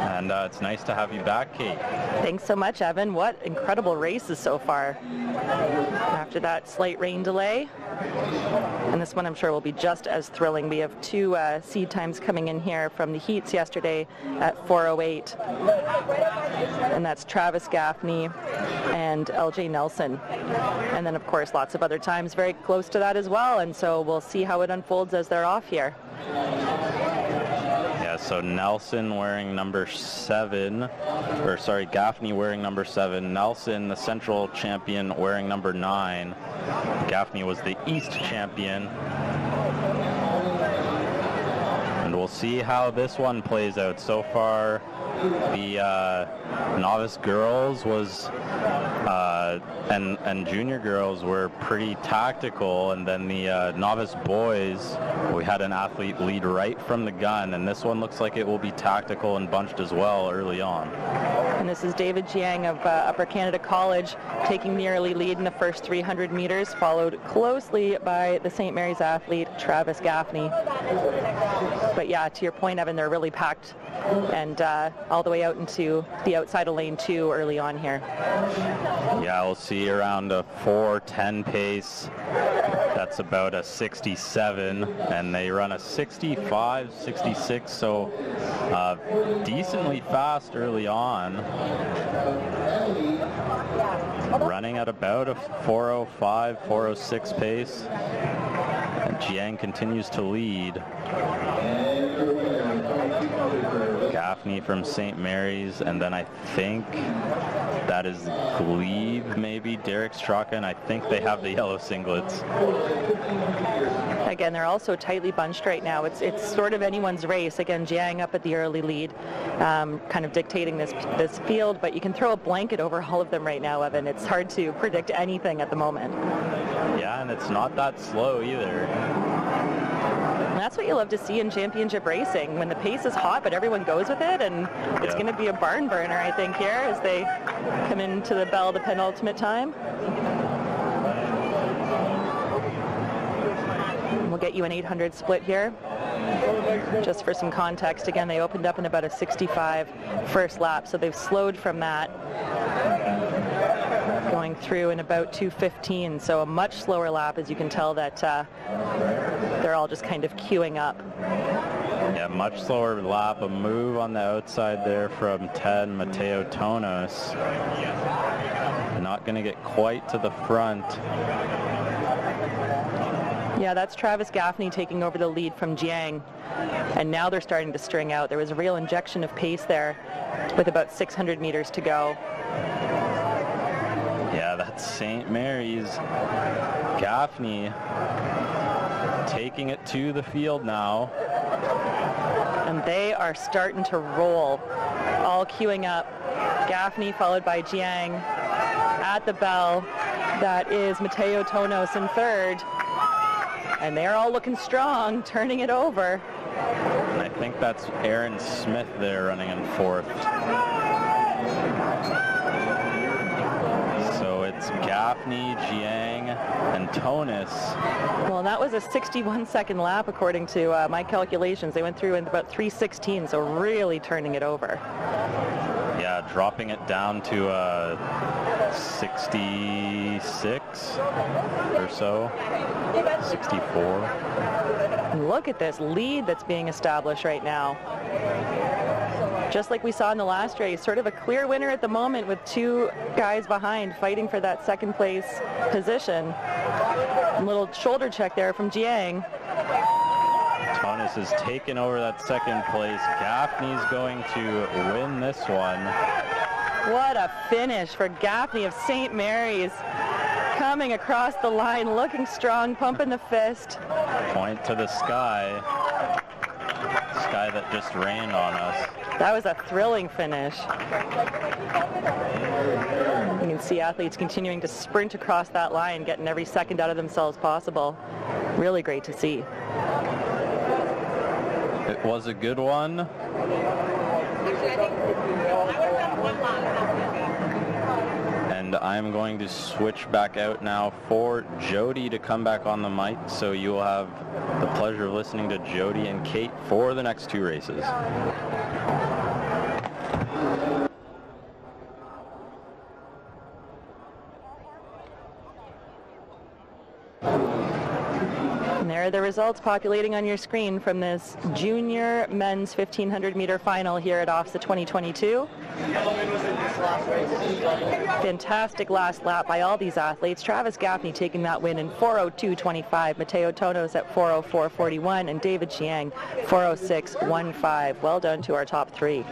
And uh, it's nice to have you back, Kate. Thanks so much, Evan. What incredible races so far. After that slight rain delay. And this one I'm sure will be just as thrilling. We have two uh, seed times coming in here from the heats yesterday at 408. And that's Travis Gaffney and LJ Nelson. And then of course lots of other times very close to that as well. And so we'll see how it unfolds as they're off here. Yeah, so Nelson wearing number seven, or sorry, Gaffney wearing number seven. Nelson, the central champion, wearing number nine. Gaffney was the East champion. See how this one plays out. So far, the uh, novice girls was uh, and and junior girls were pretty tactical, and then the uh, novice boys, we had an athlete lead right from the gun, and this one looks like it will be tactical and bunched as well early on. And this is David Jiang of uh, Upper Canada College taking the early lead in the first 300 meters, followed closely by the St. Mary's athlete Travis Gaffney. But yeah, to your point, Evan, they're really packed and uh, all the way out into the outside of lane two early on here. Yeah, we'll see around a 410 pace. That's about a 67, and they run a 65, 66, so uh, decently fast early on. Running at about a 405, 406 pace. And Jiang continues to lead. Gaffney from St. Mary's, and then I think that is Glebe, maybe, Derek Straka, and I think they have the yellow singlets. Again, they're also tightly bunched right now. It's it's sort of anyone's race. Again, Jiang up at the early lead, um, kind of dictating this this field, but you can throw a blanket over all of them right now, Evan. It's hard to predict anything at the moment. Yeah, and it's not that slow either. And that's what you love to see in championship racing, when the pace is hot, but everyone goes with it, and it's going to be a barn burner, I think, here as they come into the bell, the penultimate time. We'll get you an 800 split here. Just for some context, again, they opened up in about a 65 first lap, so they've slowed from that going through in about 215, so a much slower lap, as you can tell that uh, they're all just kind of queuing up. Yeah, much slower lap. A move on the outside there from 10, Mateo Tonos. Not going to get quite to the front. Yeah, that's Travis Gaffney taking over the lead from Jiang. And now they're starting to string out. There was a real injection of pace there with about 600 meters to go. Yeah, that's St. Mary's. Gaffney taking it to the field now. And they are starting to roll, all queuing up. Gaffney followed by Jiang at the bell. That is Mateo Tonos in third. And they're all looking strong, turning it over. And I think that's Aaron Smith there running in fourth. It's Gaffney, Jiang, and Tonos. Well, that was a 61 second lap according to uh, my calculations. They went through in about 316, so really turning it over. Yeah, dropping it down to uh, 66 or so. 64. Look at this lead that's being established right now. Just like we saw in the last race, sort of a clear winner at the moment with two guys behind fighting for that second place position. A little shoulder check there from Jiang. Tonos has taken over that second place. Gaffney's going to win this one. What a finish for Gaffney of St. Mary's. Coming across the line, looking strong, pumping the fist. Point to the sky. Sky that just rained on us. That was a thrilling finish. You can see athletes continuing to sprint across that line, getting every second out of themselves possible. Really great to see. It was a good one. And I'm going to switch back out now for Jody to come back on the mic. So you will have the pleasure of listening to Jody and Kate for the next two races. Are the results populating on your screen from this junior men's 1500 meter final here at OFSAA 2022. Fantastic last lap by all these athletes. Travis Gaffney taking that win in 402.25. Mateo Tonos at 404.41 and David Jiang 406.15. Well done to our top three.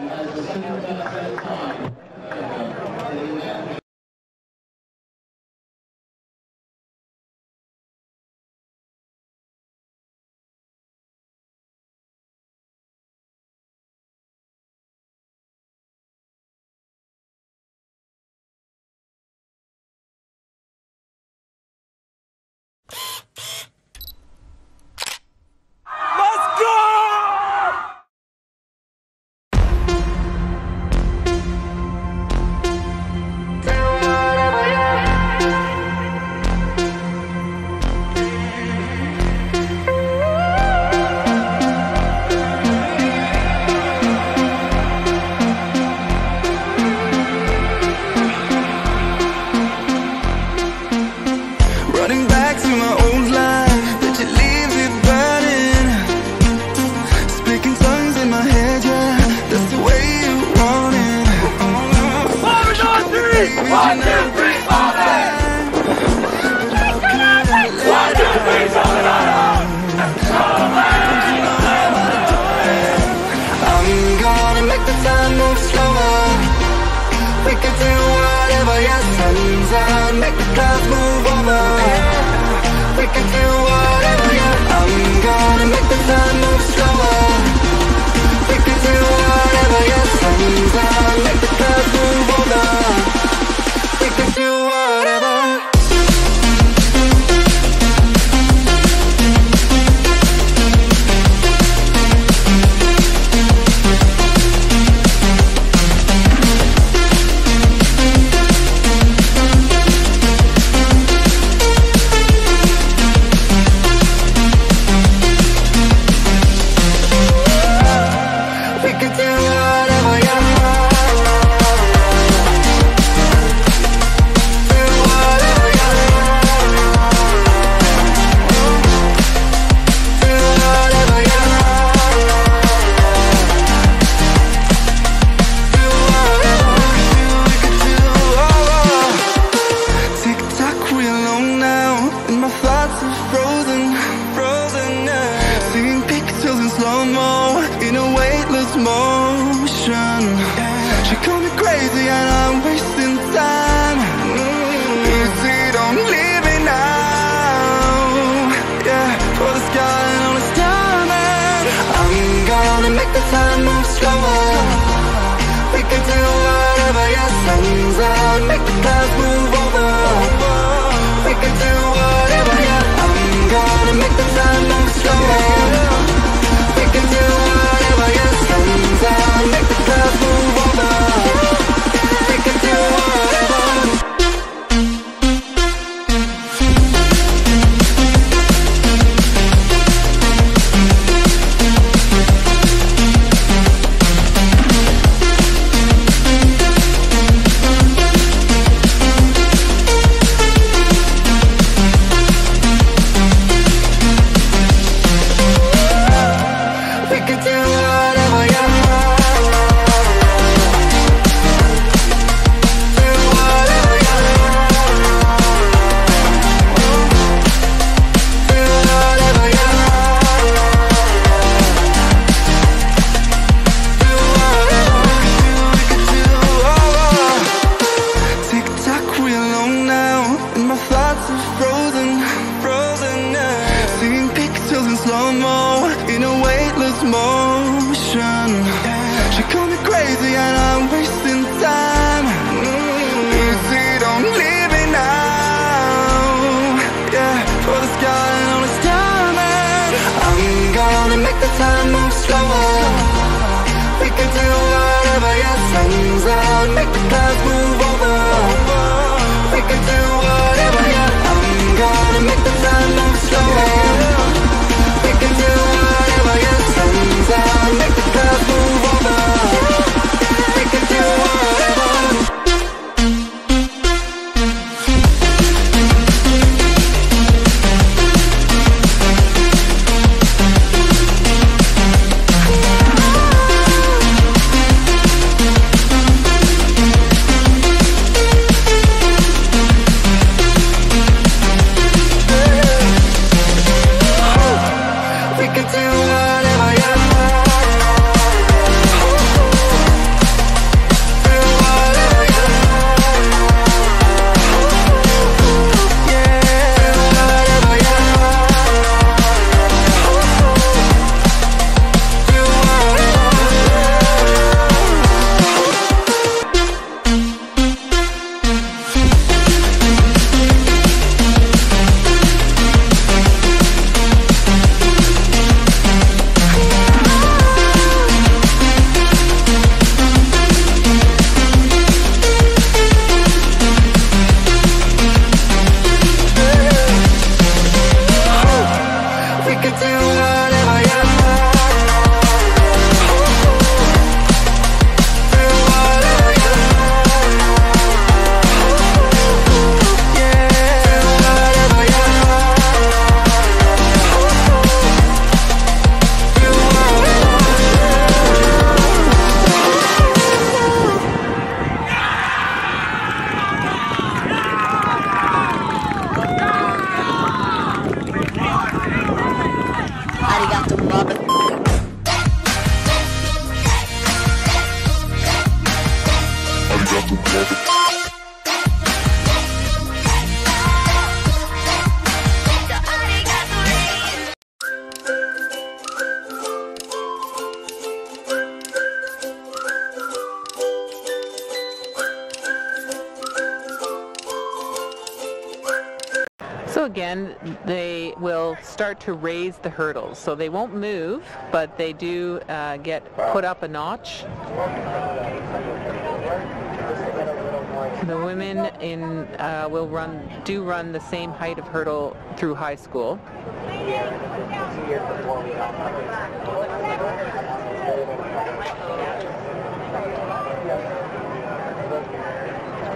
The hurdles. So they won't move, but they do uh, get put up a notch. The women in uh, will run do run the same height of hurdle through high school.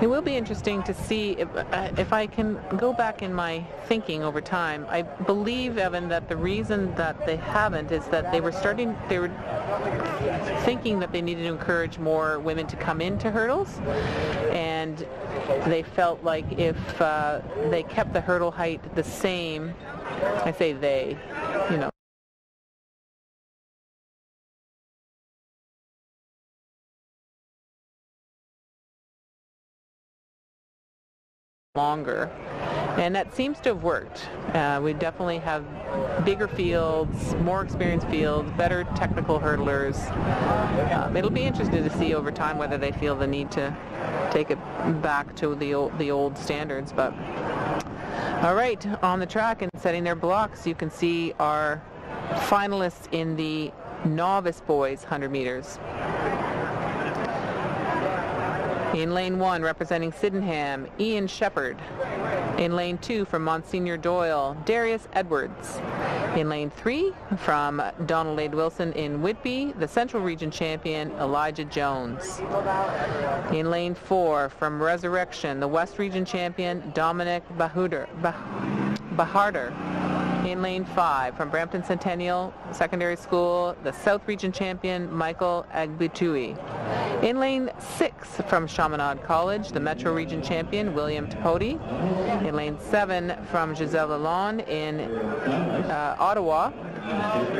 It will be interesting to see if, uh, if I can go back in my thinking over time. I believe, Evan, that the reason that they haven't is that they were starting, they were thinking that they needed to encourage more women to come into hurdles, and they felt like if uh, they kept the hurdle height the same, I say they, longer. And that seems to have worked. Uh, we definitely have bigger fields, more experienced fields, better technical hurdlers. Um, it'll be interesting to see over time whether they feel the need to take it back to the old, the old standards. But all right, on the track and setting their blocks, you can see our finalists in the novice boys 100 meters. In lane one, representing Sydenham, Ian Shepard. In lane two, from Monsignor Doyle, Darius Edwards. In lane three, from Donald A. Wilson in Whitby, the Central Region champion, Elijah Jones. In lane four, from Resurrection, the West Region champion, Dominic Bahuder, bah- Baharder. In lane five, from Brampton Centennial Secondary School, the South Region champion, Michael Agbutui. In lane six, from Chaminade College, the Metro Region champion, William Tapodi. In lane seven, from Gisèle Lalonde in uh, Ottawa,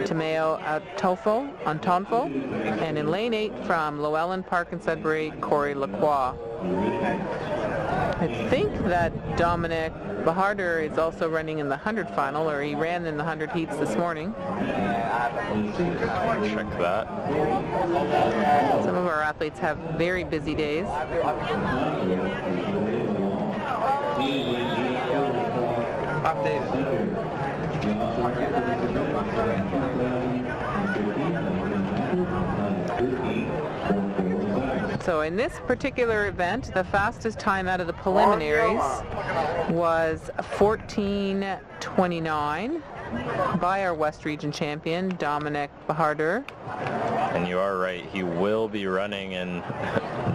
Tomeo Antofo, Antonfo. And in lane eight, from Lo-Ellen Park and Sudbury, Corey Lacroix. I think that Dominic Baharder is also running in the 100 final, or he ran in the 100 heats this morning. Check that. Some of our athletes have very busy days. So in this particular event, the fastest time out of the preliminaries was 14.29 by our West Region champion, Dominic Baharder. And you are right, he will be running in <laughs>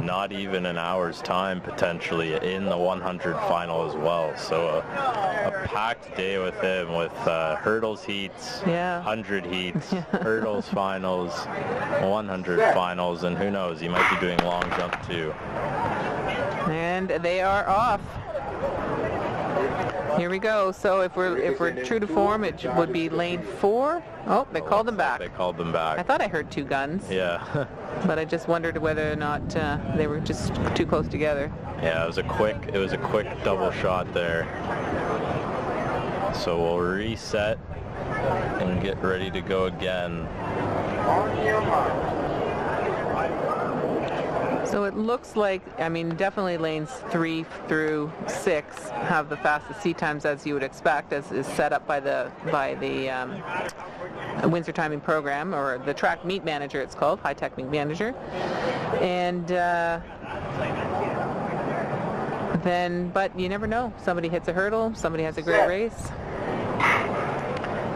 not even an hour's time potentially in the 100 final as well. So a, a packed day with him with uh, hurdles heats, Yeah. 100 heats, <laughs> hurdles finals, 100 finals, and who knows, he might be doing long jump too. And they are off. Here we go. So if we're if we're true to form, it would be lane four. Oh, they called them back. They called them back. I thought I heard two guns, Yeah. <laughs> but I just wondered whether or not uh, they were just too close together. Yeah, it was a quick it was a quick double shot there. So we'll reset and get ready to go again. So it looks like, I mean, definitely lanes three through six have the fastest seat times as you would expect, as is set up by the by the um, Windsor Timing Program or the Track Meet Manager. It's called Hy-Tek Meet Manager, and. Uh, then, but you never know. Somebody hits a hurdle. Somebody has a great race.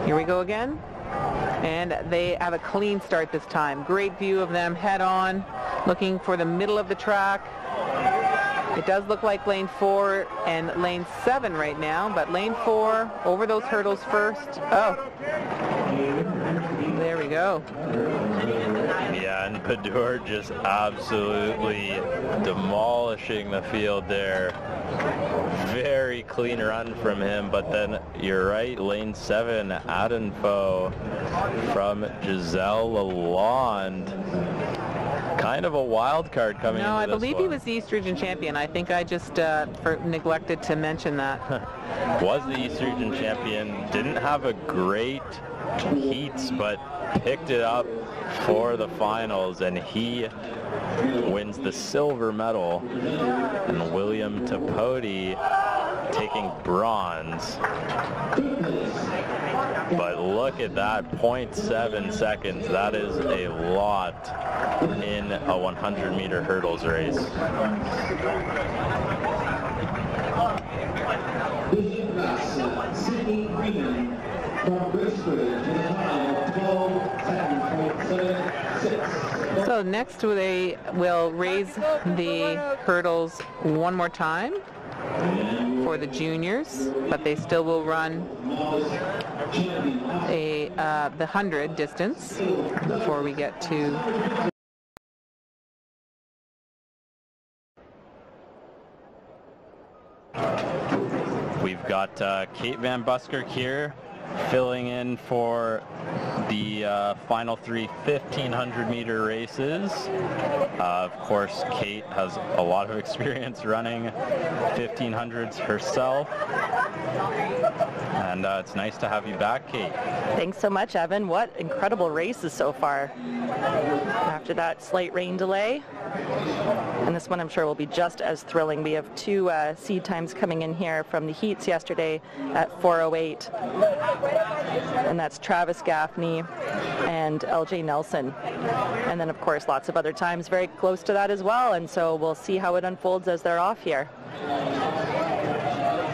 Here we go again. And they have a clean start this time. Great view of them head on, looking for the middle of the track. It does look like lane four and lane seven right now, but lane four over those hurdles first. Oh, there we go. Yeah, and Padur just absolutely demolishing the field there. Very clean run from him, but then you're right, lane seven, Adenfo from Gisèle Lalonde. Kind of a wild card coming No, I believe he was the East Region champion. I think I just uh, for, neglected to mention that. <laughs> was the East Region champion. Didn't have a great heats, but picked it up for the finals, and he wins the silver medal. And William Tapodi taking bronze. But look at that, 0.7 seconds. That is a lot in a 100 meter hurdles race. From Brisbane to the time of 12:10.76. So next they will raise the hurdles one more time for the juniors, but they still will run a uh, the 100 distance before we get to We've got uh, Kate Van Buskirk here filling in for the uh, final three 1500 meter races. Uh, of course, Kate has a lot of <laughs> experience running 1500s herself. And uh, it's nice to have you back, Kate. Thanks so much, Evan. What incredible races so far. After that slight rain delay. And this one I'm sure will be just as thrilling. We have two uh, seed times coming in here from the heats yesterday at 408. And that's Travis Gaffney and LJ Nelson. And then of course lots of other times very close to that as well. And so we'll see how it unfolds as they're off here.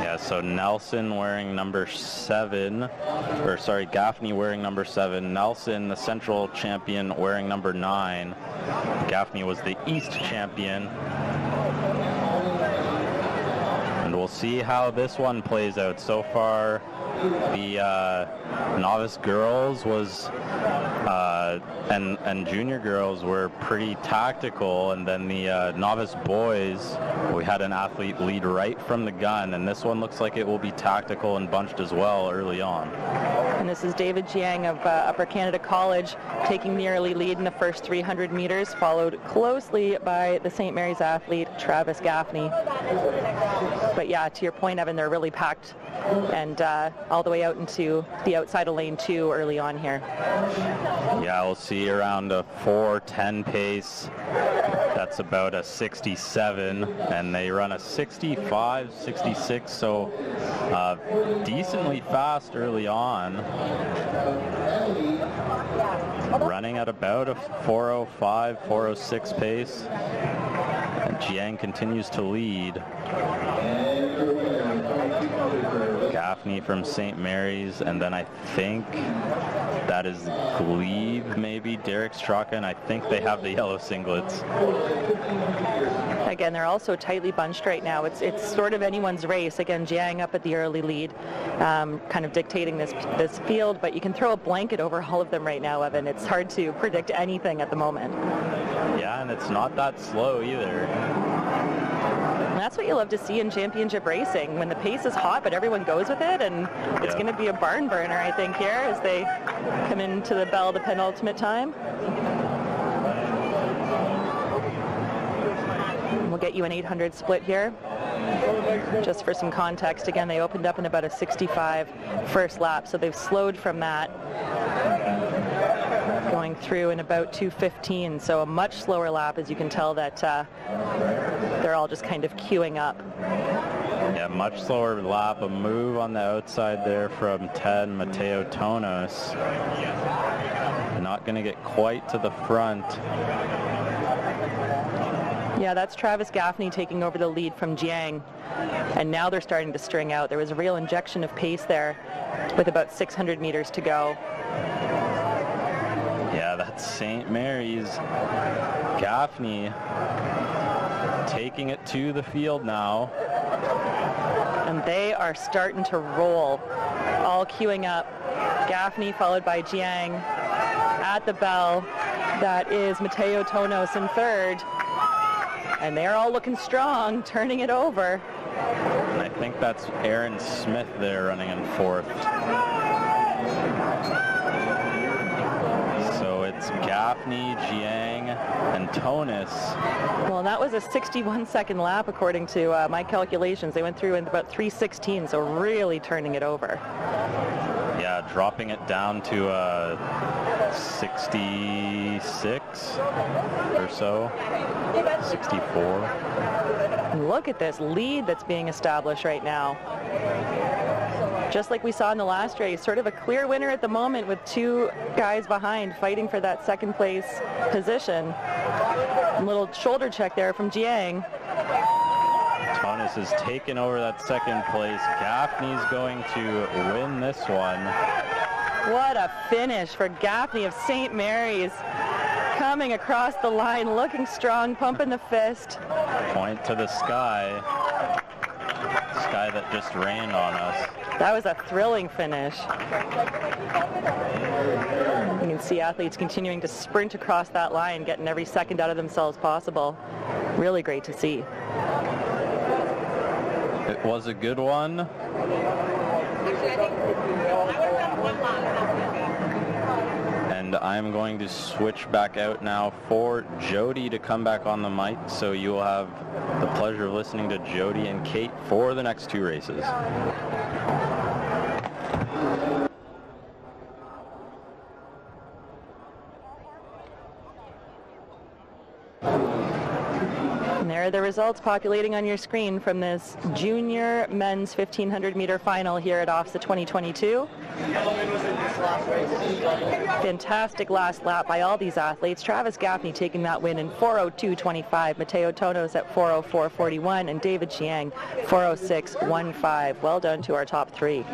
Yeah, so Nelson wearing number seven, or sorry, Gaffney wearing number seven. Nelson, the central champion, wearing number nine. Gaffney was the East champion. And we'll see how this one plays out. So far, the uh, novice girls was uh, and and junior girls were pretty tactical, and then the uh, novice boys we had an athlete lead right from the gun, and this one looks like it will be tactical and bunched as well early on. And this is David Jiang of uh, Upper Canada College taking the early lead in the first 300 meters, followed closely by the St. Mary's athlete Travis Gaffney. But yeah, to your point, Evan, they're really packed and uh, all the way out into the outside of lane two early on here. Yeah, we'll see around a 4:10 pace. That's about a 67, and they run a 65, 66, so uh, decently fast early on. Running at about a 405, 406 pace. And Jiang continues to lead. Gaffney from St. Mary's, and then I think that is Glebe, maybe, Derek Straka, and I think they have the yellow singlets. Again, they're also tightly bunched right now. It's it's sort of anyone's race. Again, Jiang up at the early lead, um, kind of dictating this this field. But you can throw a blanket over all of them right now, Evan. It's hard to predict anything at the moment. Yeah, and it's not that slow either. And that's what you love to see in championship racing, when the pace is hot, but everyone goes with it, and it's Yeah. going to be a barn burner, I think, here as they come into the bell, the penultimate time. We'll get you an 800 split here. Just for some context, again, they opened up in about a 65 first lap, so they've slowed from that going through in about 215 so a much slower lap as you can tell that uh, they're all just kind of queuing up Much slower lap, a move on the outside there from 10, Mateo Tonos. Not going to get quite to the front. yeah that's Travis Gaffney taking over the lead from Jiang and now they're starting to string out there was a real injection of pace there with about 600 meters to go Yeah, that's St. Mary's. Gaffney taking it to the field now. And they are starting to roll. All queuing up. Gaffney followed by Jiang at the bell. That is Mateo Tonos in third. And they're all looking strong <laughs> turning it over. And I think that's Aaron Smith there running in fourth. Gaffney, Jiang, and Tonos. Well, that was a 61 second lap according to uh, my calculations. They went through in about 316, so really turning it over. Yeah, dropping it down to uh, 66 or so, 64. Look at this lead that's being established right now. Just like we saw in the last race, sort of a clear winner at the moment with two guys behind fighting for that second place position. A little shoulder check there from Jiang. Tonos has taken over that second place. Gaffney's going to win this one. What a finish for Gaffney of St. Mary's. Coming across the line, looking strong, pumping the fist. Point to the sky. Sky that just rained on us. That was a thrilling finish. You can see athletes continuing to sprint across that line, getting every second out of themselves possible. Really great to see. It was a good one. And I'm going to switch back out now for Jody to come back on the mic. So you will have the pleasure of listening to Jody and Kate for the next two races. Are the results populating on your screen from this junior men's 1500 meter final here at OFSAA 2022. Fantastic last lap by all these athletes. Travis Gaffney taking that win in 402.25, Mateo Tonos at 404.41, and David Jiang 406.15. Well done to our top three.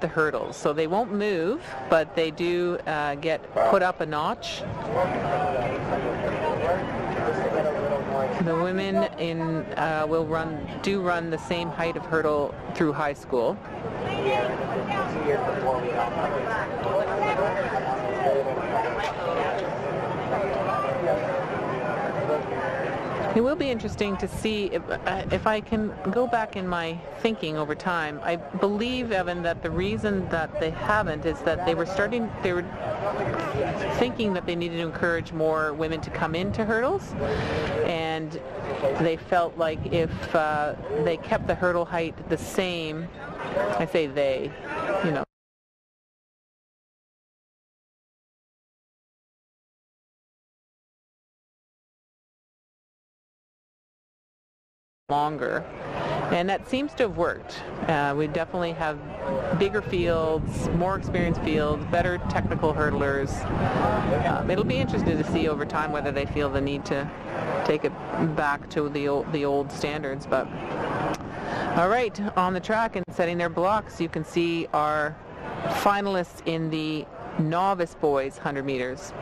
The hurdles. So they won't move, but they do uh, get put up a notch. The women in uh, will run do run the same height of hurdle through high school. It will be interesting to see if, uh, if I can go back in my thinking over time. I believe, Evan, that the reason that they haven't is that they were starting, they were thinking that they needed to encourage more women to come into hurdles, and they felt like if uh, they kept the hurdle height the same, I say they, you know, longer. And that seems to have worked. Uh, we definitely have bigger fields, more experienced fields, better technical hurdlers. Um, it'll be interesting to see over time whether they feel the need to take it back to the old, the old standards. But all right, on the track and setting their blocks, you can see our finalists in the novice boys 100 meters.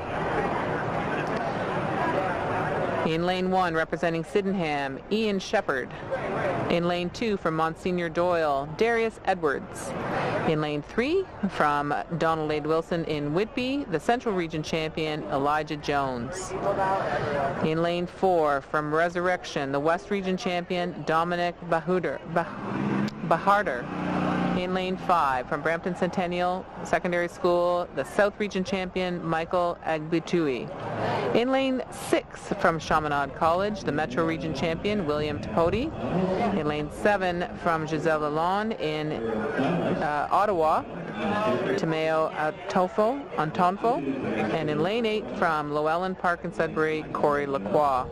In lane one, representing Sydenham, Ian Shepard. In lane two, from Monsignor Doyle, Darius Edwards. In lane three, from Donald A. Wilson in Whitby, the Central Region champion, Elijah Jones. In lane four, from Resurrection, the West Region champion, Dominic Bahuder, bah- Baharder. In lane five, from Brampton Centennial Secondary School, the South Region champion, Michael Agbutui. In lane six, from Chaminade College, the Metro Region champion, William Tapodi. In lane seven, from Gisèle Lalonde in uh, Ottawa, Tomeo Antofo, Antonfo. And in lane eight, from Lo-Ellen Park and Sudbury, Corey Lacroix.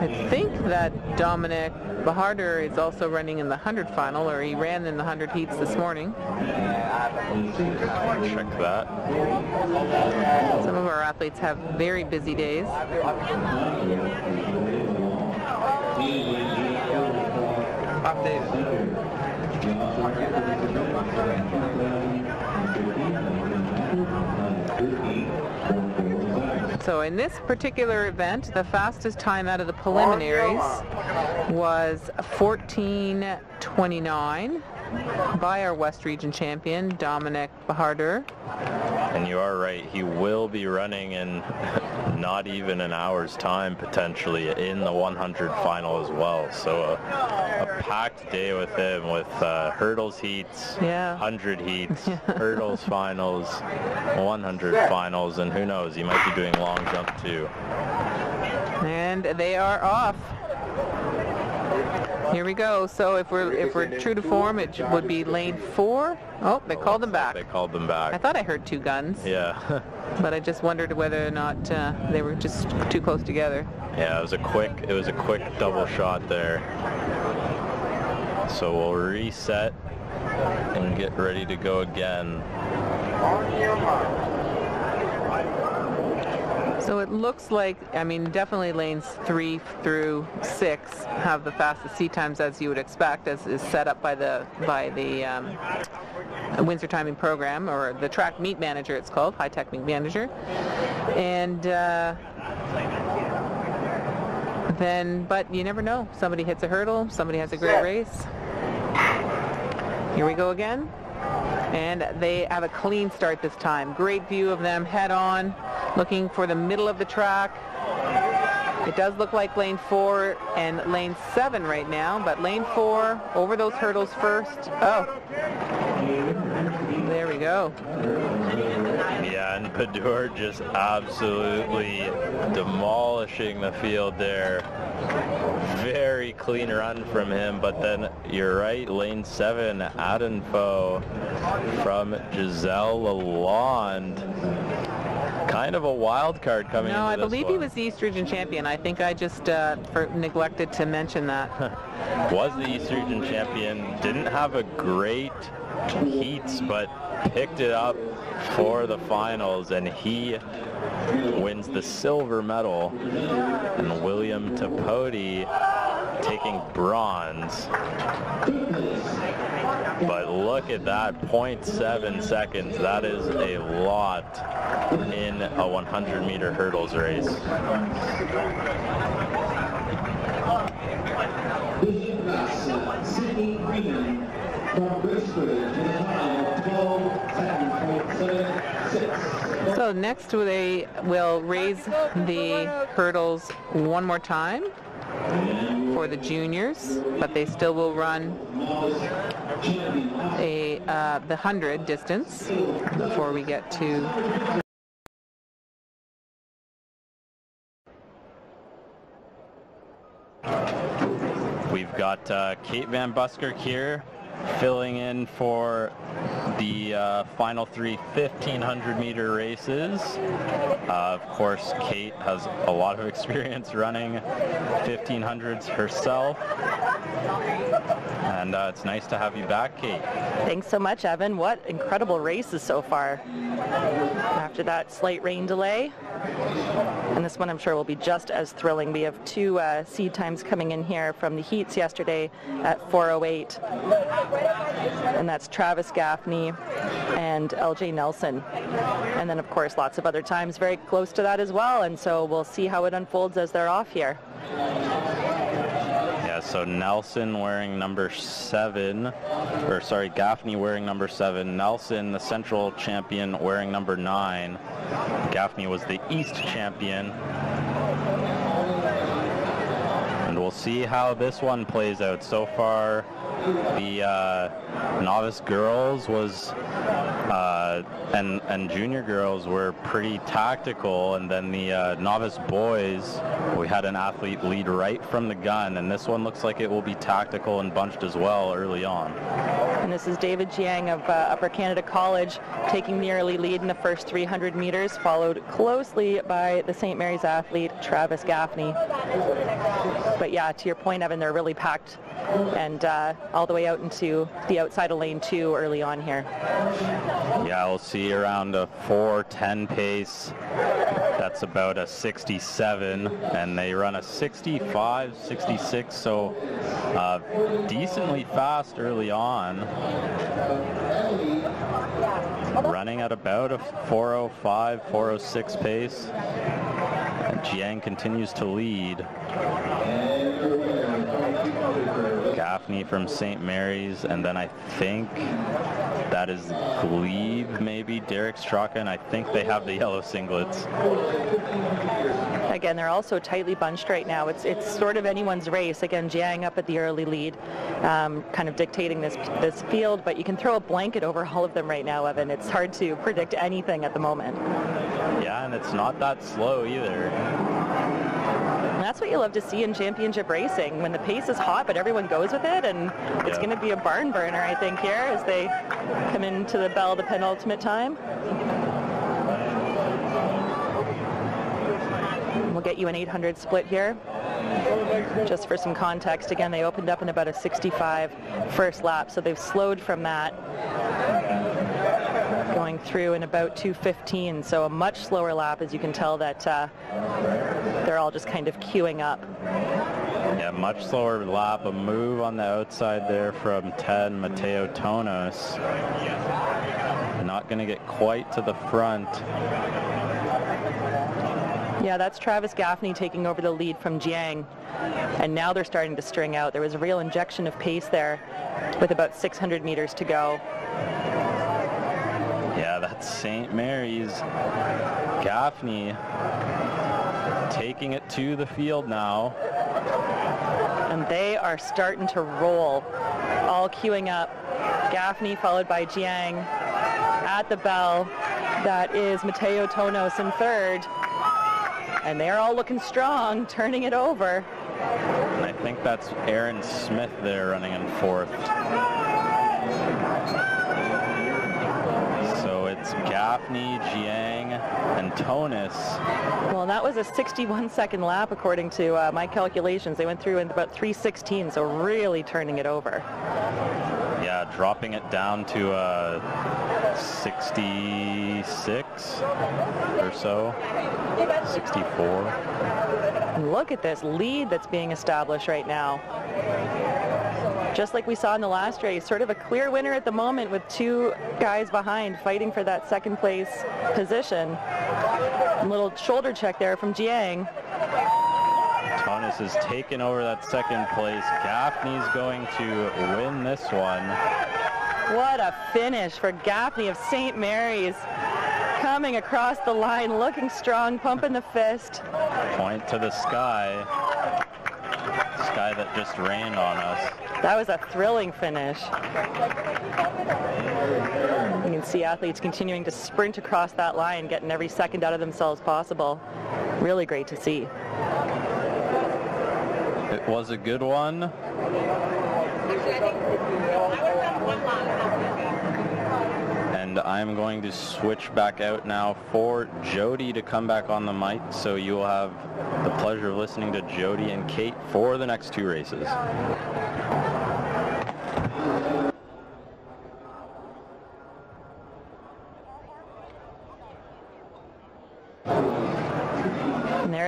I think that Dominic Baharder is also running in the 100 final, or he ran in the 100 heats this morning. Check that. Some of our athletes have very busy days. So in this particular event, the fastest time out of the preliminaries was 14.29 by our West Region champion, Dominic Baharder. And you are right, he will be running in <laughs> not even an hour's time potentially in the 100 final as well. So a, a packed day with him with uh, hurdles heats, Yeah. 100 heats, <laughs> hurdles finals, 100 finals, and who knows, he might be doing long jump too. And they are off. Here we go. So if we're if we're true to form, it would be lane four. Oh, they called them back. They called them back. I thought I heard two guns, Yeah. <laughs> but I just wondered whether or not uh, they were just too close together. Yeah, it was a quick it was a quick double shot there. So we'll reset and get ready to go again. So it looks like, I mean, definitely lanes three through six have the fastest seat times as you would expect, as is set up by the by the um, Windsor Timing Program or the Track Meet Manager. It's called Hy-Tek Meet Manager, and. Uh, then, but you never know. Somebody hits a hurdle. Somebody has a great race. Here we go again. And they have a clean start this time. Great view of them head on, looking for the middle of the track. It does look like lane four and lane seven right now, but lane four over those hurdles first. Oh, go. Yeah, and Padur just absolutely demolishing the field there. Very clean run from him, but then you're right, lane seven, Adenfo from Gisèle Lalonde. Kind of a wild card coming in. No, I believe one. he was the East Region champion. I think I just uh, for, neglected to mention that. <laughs> was the East Region champion. Didn't have a great heats, but picked it up for the finals, and he wins the silver medal. And William Tapodi taking bronze. But look at that, 0.7 seconds. That is a lot in a 100 meter hurdles race. Bishop Gus, Sydney Freeman from Brisbane to the time of 12:10.76. So next they will raise the hurdles one more time for the juniors, but they still will run a uh, the 100 distance before we get to We've got uh, Kate Van Buskirk here filling in for the uh, final three 1500 meter races. Uh, of course, Kate has a lot of <laughs> experience running 1500s herself. And uh, it's nice to have you back, Kate. Thanks so much, Evan. What incredible races so far. After that slight rain delay. And this one I'm sure will be just as thrilling. We have two uh, seed times coming in here from the heats yesterday at 408. And that's Travis Gaffney and LJ Nelson. And then of course lots of other times very close to that as well. And so we'll see how it unfolds as they're off here. Yeah, so Nelson wearing number seven, or sorry, Gaffney wearing number seven. Nelson, the central champion, wearing number nine. Gaffney was the East champion. We'll see how this one plays out. So far, the uh, novice girls was uh, and and junior girls were pretty tactical, and then the uh, novice boys, we had an athlete lead right from the gun, and this one looks like it will be tactical and bunched as well early on. And this is David Jiang of uh, Upper Canada College taking the early lead in the first 300 meters, followed closely by the St. Mary's athlete Travis Gaffney. But yeah, to your point, Evan, they're really packed and uh, all the way out into the outside of lane two early on here. Yeah, we'll see around a 4:10 pace. That's about a 67, and they run a 65, 66, so uh, decently fast early on. Running at about a 405, 406 pace. And Jiang continues to lead. Gaffney from St. Mary's, and then I think that is Glebe, maybe, Derek Straka, and I think they have the yellow singlets. Again, they're also tightly bunched right now. It's it's sort of anyone's race. Again, Jiang up at the early lead, um, kind of dictating this this field. But you can throw a blanket over all of them right now, Evan. It's hard to predict anything at the moment. Yeah, and it's not that slow either. And that's what you love to see in championship racing, when the pace is hot, but everyone goes with it, and it's Yeah. going to be a barn burner, I think, here as they come into the bell, the penultimate time. We'll get you an 800 split here. Just for some context, again, they opened up in about a 65 first lap, so they've slowed from that going through in about 215 so a much slower lap as you can tell that uh, they're all just kind of queuing up Yeah, much slower lap, a move on the outside there from 10, Mateo Tonos. Not going to get quite to the front. yeah that's Travis Gaffney taking over the lead from Jiang and now they're starting to string out there was a real injection of pace there with about 600 meters to go Yeah, that's St. Mary's. Gaffney taking it to the field now. and they are starting to roll all queuing up Gaffney followed by Jiang at the bell that is Mateo Tonos in third and they're all looking strong turning it over And I think that's Aaron Smith there running in fourth. It's Gaffney, Jiang, and Tonos. Well, that was a 61 second lap according to uh, my calculations. They went through in about 316, so really turning it over. Yeah, dropping it down to uh, 66 or so, 64. And look at this lead that's being established right now. Just like we saw in the last race, sort of a clear winner at the moment with two guys behind fighting for that second place position. A little shoulder check there from Jiang. Tonos has taken over that second place. Gaffney's going to win this one. What a finish for Gaffney of St. Mary's. Coming across the line, looking strong, pumping the fist. Point to the sky. Sky that just rained on us. That was a thrilling finish. You can see athletes continuing to sprint across that line, getting every second out of themselves possible. Really great to see. It was a good one. I'm going to switch back out now for Jody to come back on the mic. So you will have the pleasure of listening to Jody and Kate for the next two races.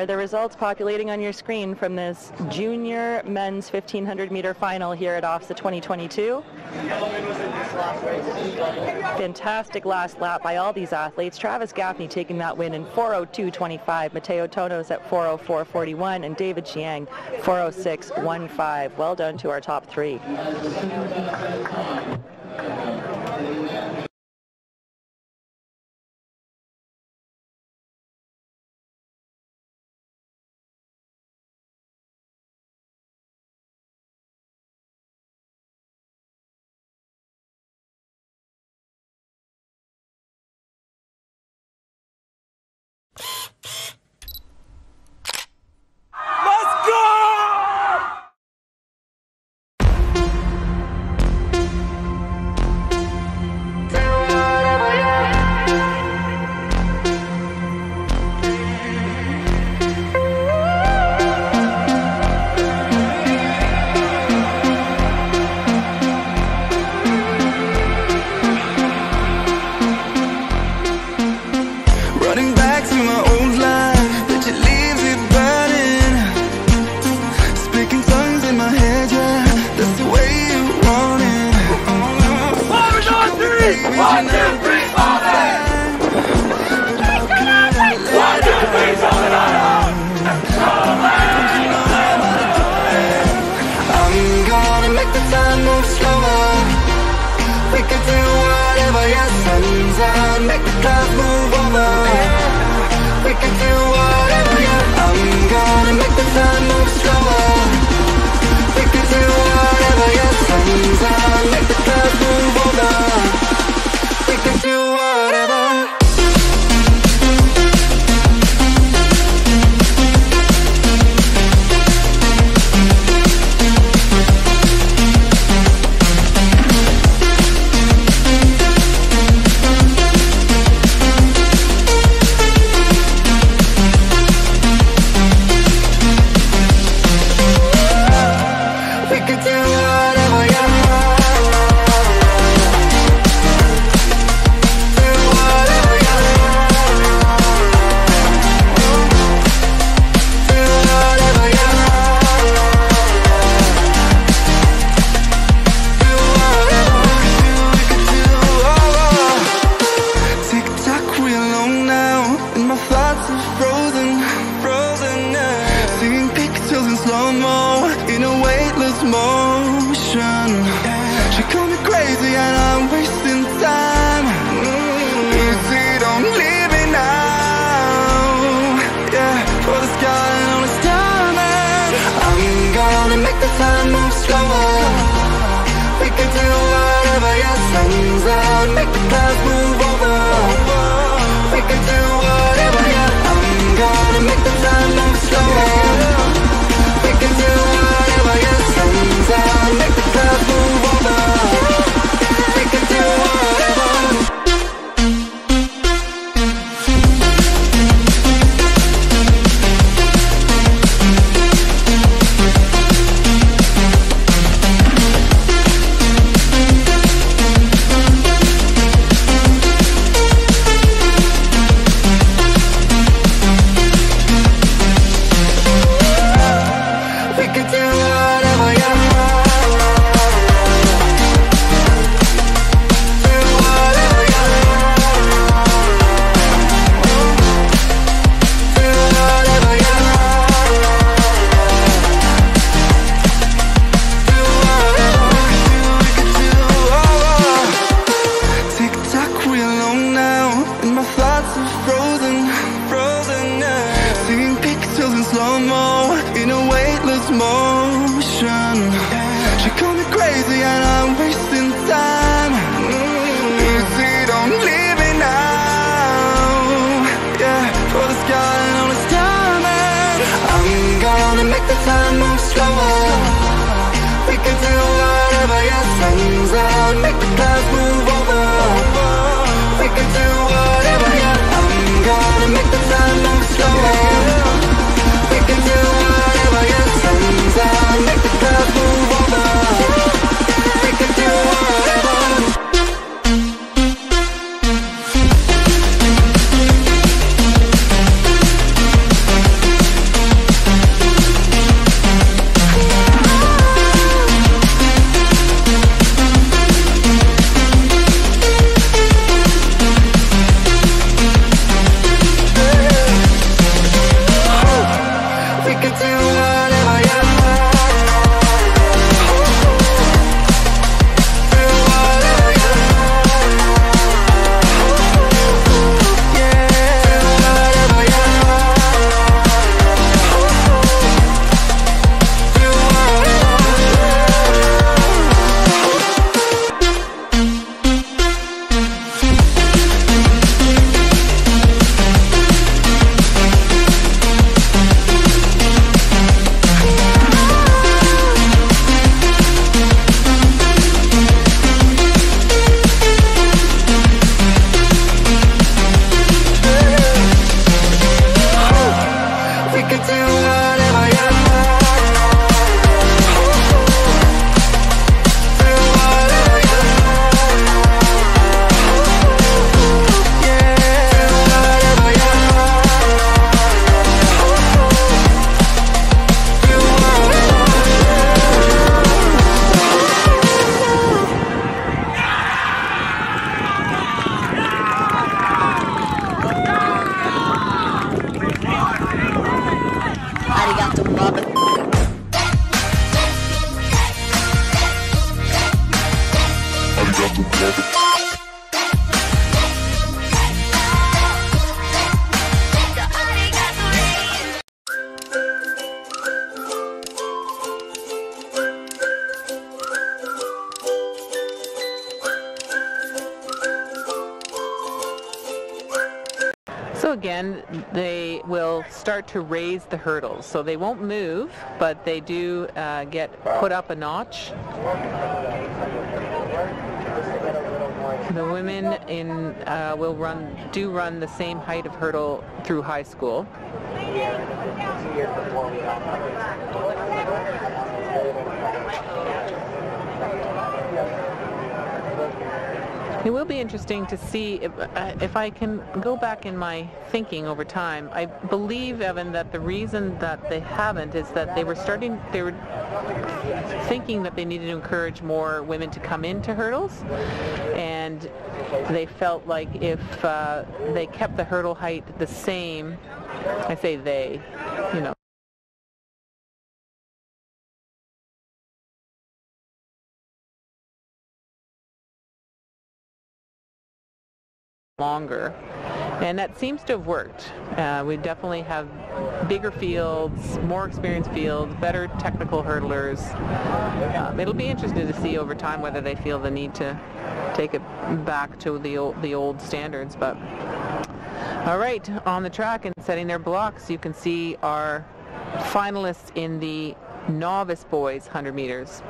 Are the results populating on your screen from this junior men's 1500 meter final here at OFSAA 2022. Fantastic last lap by all these athletes. Travis Gaffney taking that win in 402.25, Mateo Tonos at 404.41, and David Jiang 406.15. Well done to our top three. We can do whatever, yeah, sun's out, make the clouds move over. We can do whatever, yeah. I'm gonna make the time move slower. To raise the hurdles. So they won't move, but they do uh, get put up a notch. The women in uh, will run do run the same height of hurdle through high school. It will be interesting to see if, uh, if I can go back in my thinking over time. I believe, Evan, that the reason that they haven't is that they were starting, they were thinking that they needed to encourage more women to come into hurdles, and they felt like if uh, they kept the hurdle height the same, I say they, seems to have worked. Uh, we definitely have bigger fields, more experienced fields, better technical hurdlers. Um, it'll be interesting to see over time whether they feel the need to take it back to the old, the old standards. But all right, on the track and setting their blocks, you can see our finalists in the novice boys 100 meters.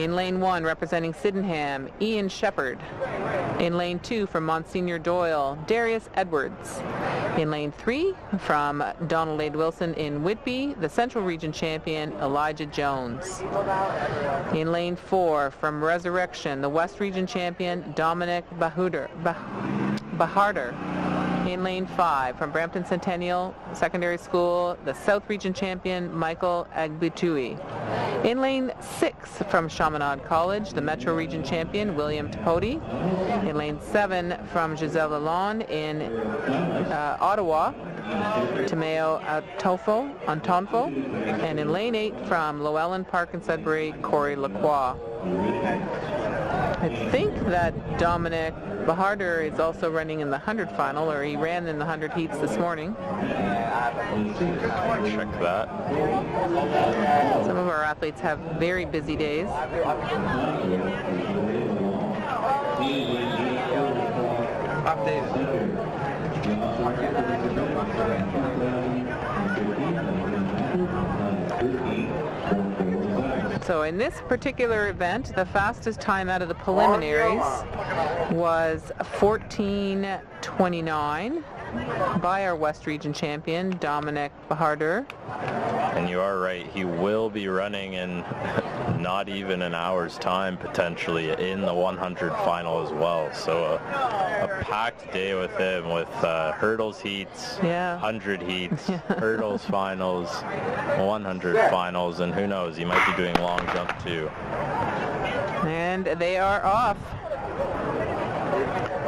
In lane one, representing Sydenham, Ian Shepard. In lane two, from Monsignor Doyle, Darius Edwards. In lane three, from Donald A. Wilson in Whitby, the Central Region champion, Elijah Jones. In lane four, from Resurrection, the West Region champion, Dominic Bahuder, bah- Baharder. In lane five, from Brampton Centennial Secondary School, the South Region champion, Michael Agbutui. In lane six, from Chaminade College, the Metro Region champion, William Tapodi. In lane seven, from Gisèle Lalonde in uh, Ottawa, Tomeo Antofo, Antonfo. And in lane eight, from Lo-Ellen Park in Sudbury, Corey Lacroix. I think that Dominic Bahardur is also running in the 100 final, or he ran in the 100 heats this morning. Check that. Some of our athletes have very busy days. So in this particular event, the fastest time out of the preliminaries was 14.29 by our West Region champion, Dominic Bahardur. And you are right, he will be running in <laughs> not even an hour's time potentially in the 100 final as well. So a, a packed day with him with uh, hurdles heats, Yeah. 100 heats, <laughs> hurdles finals, 100 finals, and who knows, he might be doing long jump too. And they are off.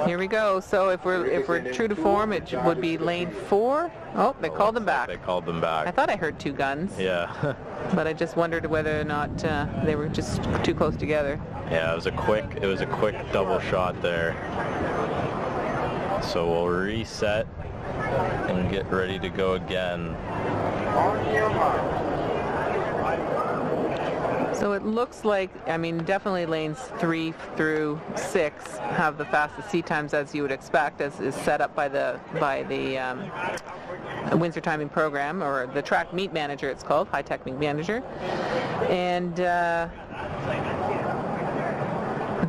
Here we go. So if we're if we're true to form, it would be lane four. Oh, they called them back. They called them back. I thought I heard two guns, Yeah. <laughs> but I just wondered whether or not uh, they were just too close together. Yeah, it was a quick it was a quick double shot there. So we'll reset and get ready to go again. So it looks like, I mean, definitely lanes three through six have the fastest seat times as you would expect, as is set up by the by the um, Windsor Timing Program or the Track Meet Manager. It's called Hy-Tek Meet Manager, and. Uh,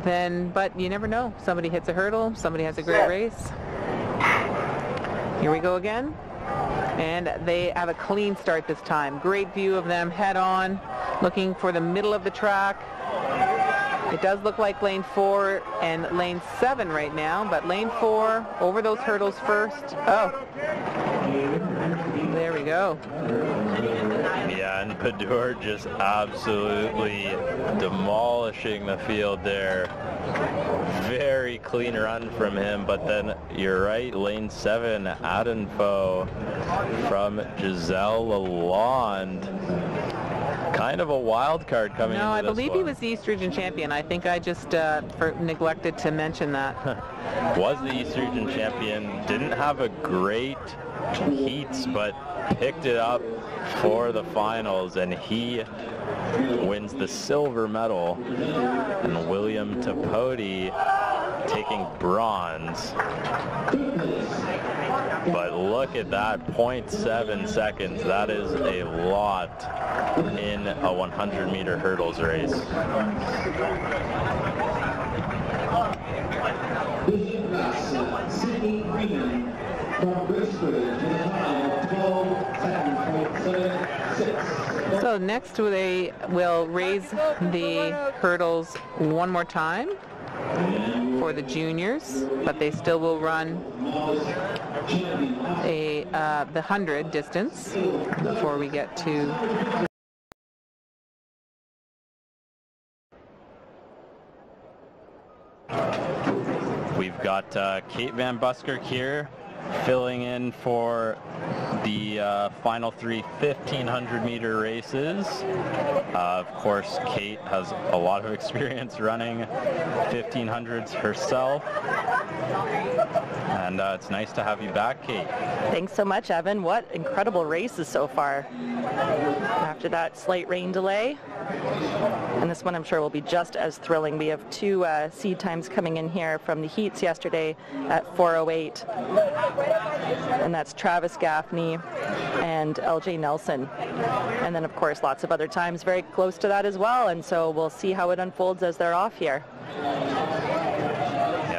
then, but you never know. Somebody hits a hurdle, somebody has a great race. Here we go again. And they have a clean start this time. Great view of them head on, looking for the middle of the track. It does look like lane four and lane seven right now, but lane four over those hurdles first. Oh, there we go. Yeah, and Padur just absolutely demolishing the field there. Very clean run from him, but then you're right, lane seven, Adenfo from Gisèle Lalonde. Kind of a wild card coming in. No, I believe he was the East Region champion. I think I just uh, neglected to mention that. <laughs> was the East Region champion, didn't have a great heats, but picked it up for the finals, and he wins the silver medal, and William Tapodi taking bronze. But look at that, 0.7 seconds. That is a lot in a 100 meter hurdles race. Bishop Sydney from to the final, 12, So next they will raise the hurdles one more time for the juniors, but they still will run a uh, the 100 distance before we get to We've got uh, Kate Van Buskirk here filling in for the uh, final three 1500 meter races. Uh, of course, Kate has a lot of <laughs> experience running 1500s herself. And uh, it's nice to have you back, Kate. Thanks so much, Evan. What incredible races so far. After that slight rain delay. And this one I'm sure will be just as thrilling. We have two uh, seed times coming in here from the heats yesterday at 408. And that's Travis Gaffney and LJ Nelson. And then of course lots of other times very close to that as well. And so we'll see how it unfolds as they're off here.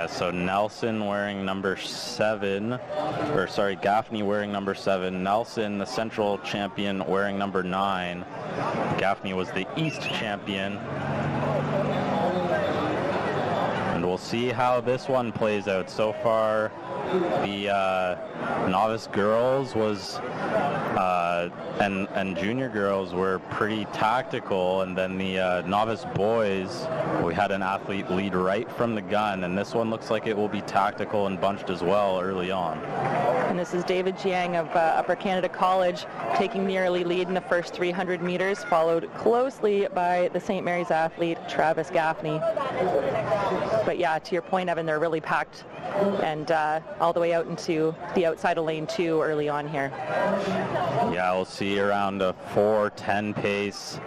Yeah, so Nelson wearing number seven, or sorry, Gaffney wearing number seven. Nelson, the central champion, wearing number nine. Gaffney was the East champion. We'll see how this one plays out. So far, the uh, novice girls was uh, and and junior girls were pretty tactical, and then the uh, novice boys, we had an athlete lead right from the gun, and this one looks like it will be tactical and bunched as well early on. And this is David Jiang of uh, Upper Canada College taking the early lead in the first 300 meters, followed closely by the St. Mary's athlete Travis Gaffney. but yeah, to your point, Evan, they're really packed and uh, all the way out into the outside of lane two early on here. Yeah, we'll see around a 410 pace.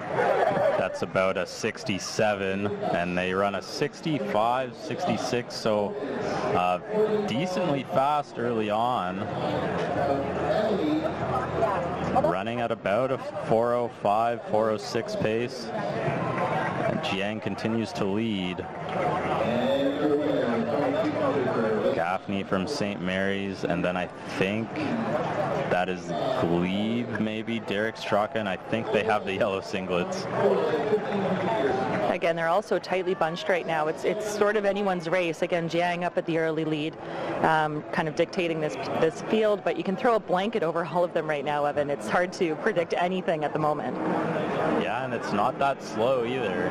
That's about a 67, and they run a 65, 66, so uh, decently fast early on. Running at about a 405, 406 pace. And Jiang continues to lead. Gaffney from St. Mary's, and then I think that is Glebe, maybe, Derek Straka, and I think they have the yellow singlets. Again, they're also tightly bunched right now. It's it's sort of anyone's race. Again, Jiang up at the early lead, um, kind of dictating this this field, but you can throw a blanket over all of them right now, Evan. It's hard to predict anything at the moment. Yeah, and it's not that slow either.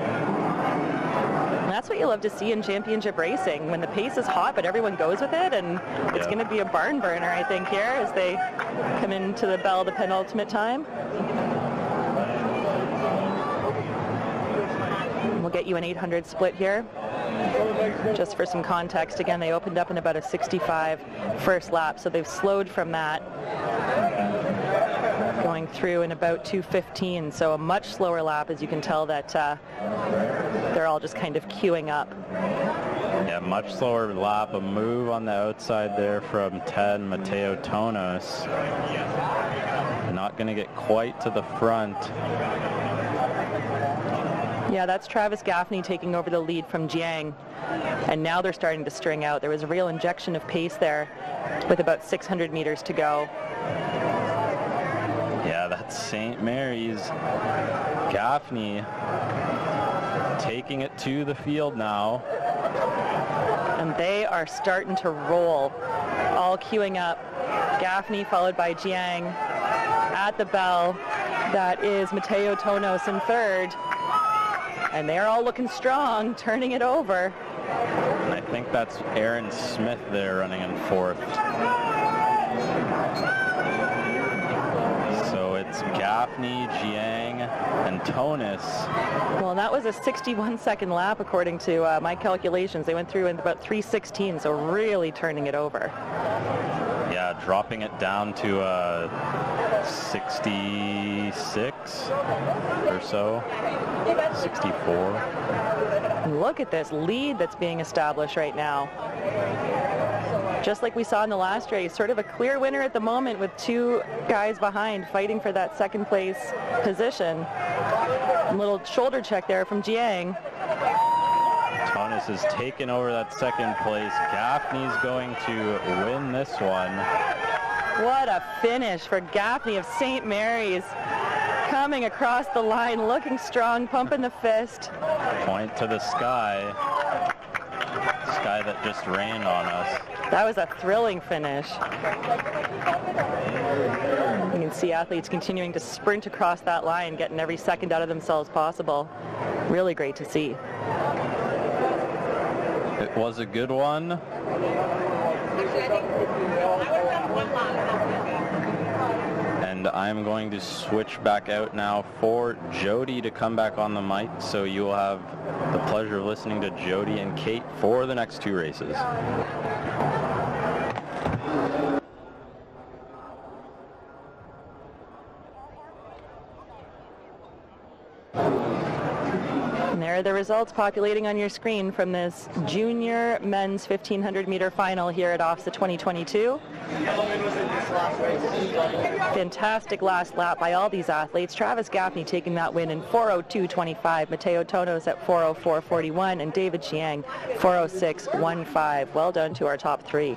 And that's what you love to see in championship racing, when the pace is hot, but everyone goes with it, and it's Yeah. going to be a barn burner, I think, here as they come into the bell, the penultimate time. We'll get you an 800 split here. Just for some context, again, they opened up in about a 65 first lap, so they've slowed from that going through in about 215, so a much slower lap, as you can tell that uh, they're all just kind of queuing up. Yeah, much slower lap, a move on the outside there from 10, Mateo Tonos. Not going to get quite to the front. Yeah, that's Travis Gaffney taking over the lead from Jiang. And now they're starting to string out. There was a real injection of pace there with about 600 meters to go. Yeah, that's St. Mary's. Gaffney taking it to the field now. And they are starting to roll, all queuing up. Gaffney followed by Jiang at the bell. That is Mateo Tonos in third. And they're all looking strong, turning it over. And I think that's Aaron Smith there running in fourth. It's Gaffney, Jiang, and Tonos. Well, that was a 61 second lap according to uh, my calculations. They went through in about 316, so really turning it over. Yeah, dropping it down to uh, 66 or so. 64. Look at this lead that's being established right now. Just like we saw in the last race, sort of a clear winner at the moment with two guys behind fighting for that second place position. A little shoulder check there from Jiang. Tonos has taken over that second place. Gaffney's going to win this one. What a finish for Gaffney of St. Mary's. Coming across the line, looking strong, pumping the fist. Point to the sky. Sky that just rained on us. That was a thrilling finish. You can see athletes continuing to sprint across that line, getting every second out of themselves possible. Really great to see. It was a good one. I'm going to switch back out now for Jody to come back on the mic. So you will have the pleasure of listening to Jody and Kate for the next two races. Are the results populating on your screen from this junior men's 1500 meter final here at OFSAA 2022. Fantastic last lap by all these athletes. Travis Gaffney taking that win in 402.25, Mateo Tonos at 404.41, and David Jiang 406.15. Well done to our top three.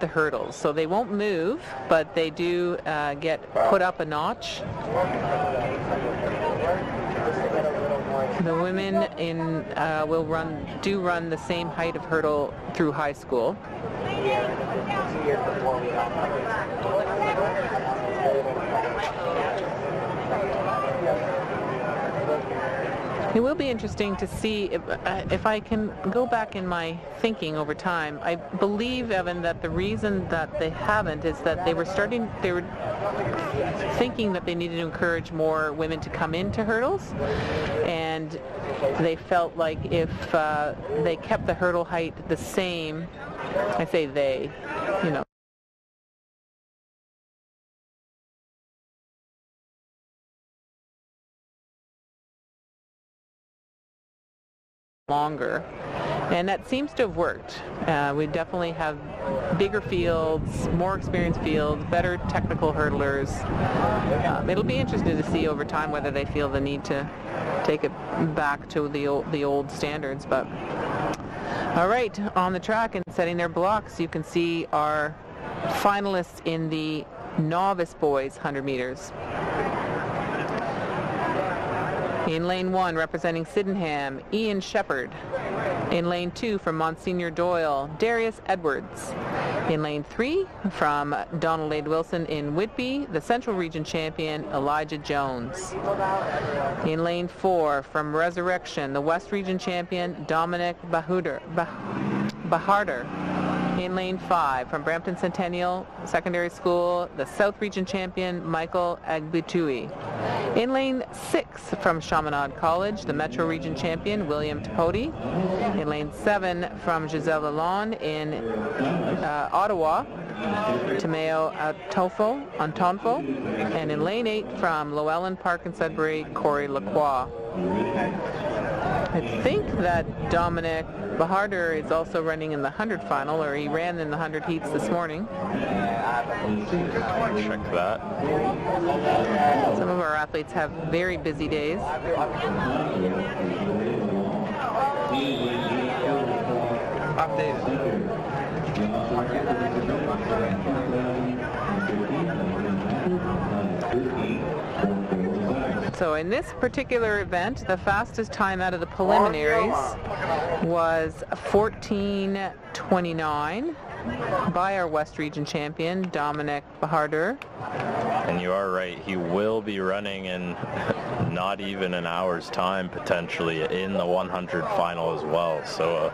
The hurdles. So they won't move, but they do uh, get put up a notch. The women in uh, will run do run the same height of hurdle through high school. It will be interesting to see if, uh, if I can go back in my thinking over time. I believe, Evan, that the reason that they haven't is that they were starting, they were thinking that they needed to encourage more women to come into hurdles, and they felt like if uh, they kept the hurdle height the same, I say they, seems to have worked. Uh, we definitely have bigger fields, more experienced fields, better technical hurdlers. Um, it'll be interesting to see over time whether they feel the need to take it back to the old, the old standards. But all right, on the track and setting their blocks, you can see our finalists in the novice boys 100 meters. <laughs> In lane one, representing Sydenham, Ian Shepard. In lane two, from Monsignor Doyle, Darius Edwards. In lane three, from Donald A. Wilson in Whitby, the Central Region champion, Elijah Jones. In lane four, from Resurrection, the West Region champion, Dominic Bahuder, bah- Baharder. In lane five, from Brampton Centennial Secondary School, the South Region champion, Michael Agbutui. In lane six, from Chaminade College, the Metro Region champion, William Tapodi. In lane seven, from Gisèle Lalonde in uh, Ottawa, Tomeo Antofo, Antonfo. And in lane eight, from Lo-Ellen Park in Sudbury, Corey Lacroix. I think that Dominic Baharder is also running in the 100 final, or he ran in the 100 heats this morning. Check that. Some of our athletes have very busy days. So in this particular event, the fastest time out of the preliminaries was 14.29 by our West Region champion, Dominic Baharder. And you are right, he will be running in <laughs> not even an hour's time potentially in the 100 final as well. So a,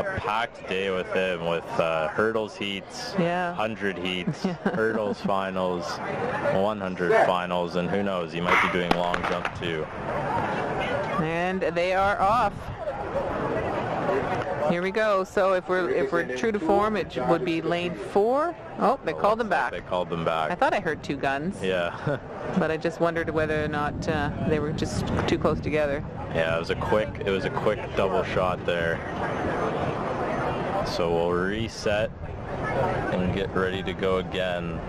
a packed day with him with uh, hurdles heats, Yeah. 100 heats, <laughs> hurdles finals, 100 finals, and who knows, he might be doing long jump too. And they are off. Here we go. So if we're if we're true to form, it would be lane four. Oh, they called them back. They called them back. I thought I heard two guns, Yeah. <laughs> but I just wondered whether or not uh, they were just too close together. Yeah, it was a quick it was a quick double shot there. So we'll reset and get ready to go again.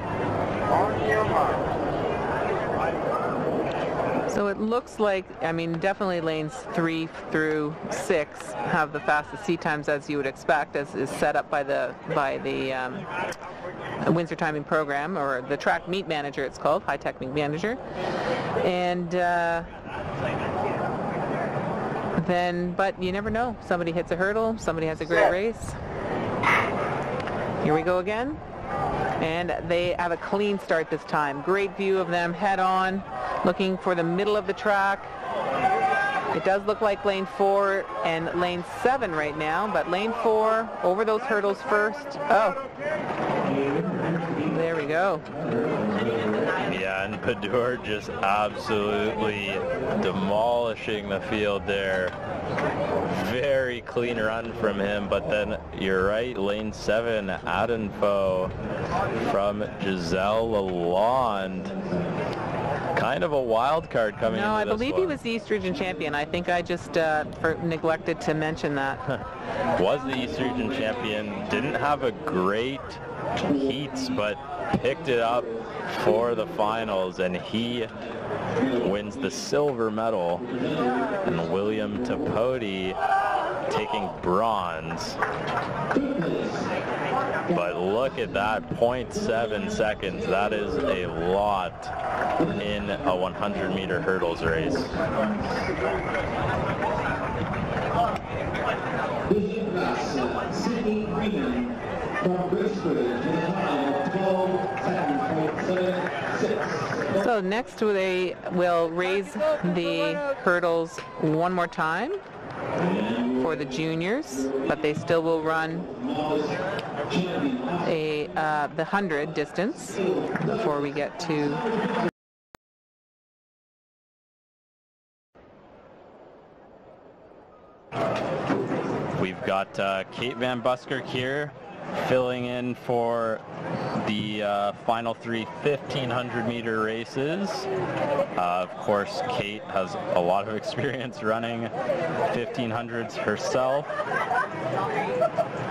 So it looks like, I mean, definitely lanes three through six have the fastest seat times as you would expect, as is set up by the by the um, Windsor Timing Program or the Track Meet Manager. It's called Hy-Tek Meet Manager, and. Uh, then, but you never know. Somebody hits a hurdle, somebody has a great race. Here we go again. And they have a clean start this time. Great view of them head on, looking for the middle of the track. It does look like lane four and lane seven right now, but lane four over those hurdles first. Oh, go. Yeah, and Padur just absolutely demolishing the field there. Very clean run from him, but then you're right, lane seven, Adenfo from Gisèle Lalonde. Kind of a wild card coming No, I believe he was the East Region champion. I think I just uh, for, neglected to mention that. <laughs> was the East Region champion. Didn't have a great heats, but picked it up for the finals, and he wins the silver medal. And William Tapodi taking bronze. But look at that, 0.7 seconds. That is a lot in a 100 meter hurdles race. Vision class, Sydney Greenan from Brisbane time 12, So next they will raise the hurdles one more time for the juniors, but they still will run a uh, the 100 distance before we get to We've got uh, Kate Van Buskirk here filling in for the uh, final three 1500 meter races. Uh, of course, Kate has a lot of <laughs> experience running 1500s herself.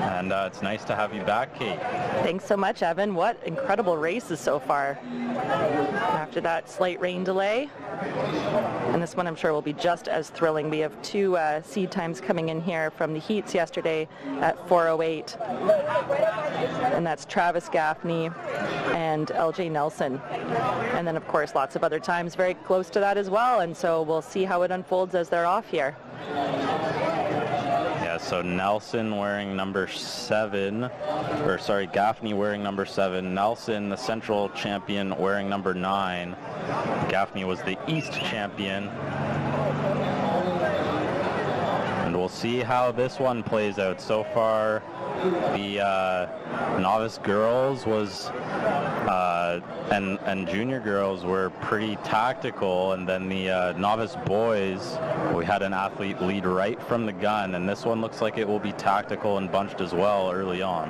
And uh, it's nice to have you back, Kate. Thanks so much, Evan. What incredible races so far. After that slight rain delay. And this one I'm sure will be just as thrilling. We have two uh, seed times coming in here from the heats yesterday at 408. And that's Travis Gaffney and LJ Nelson. And then of course lots of other times very close to that as well. And so we'll see how it unfolds as they're off here. Yeah, so Nelson wearing number seven, or sorry, Gaffney wearing number seven. Nelson, the central champion, wearing number nine. Gaffney was the East champion. And we'll see how this one plays out. So far, the uh, novice girls was uh, and and junior girls were pretty tactical, and then the uh, novice boys, we had an athlete lead right from the gun, and this one looks like it will be tactical and bunched as well early on.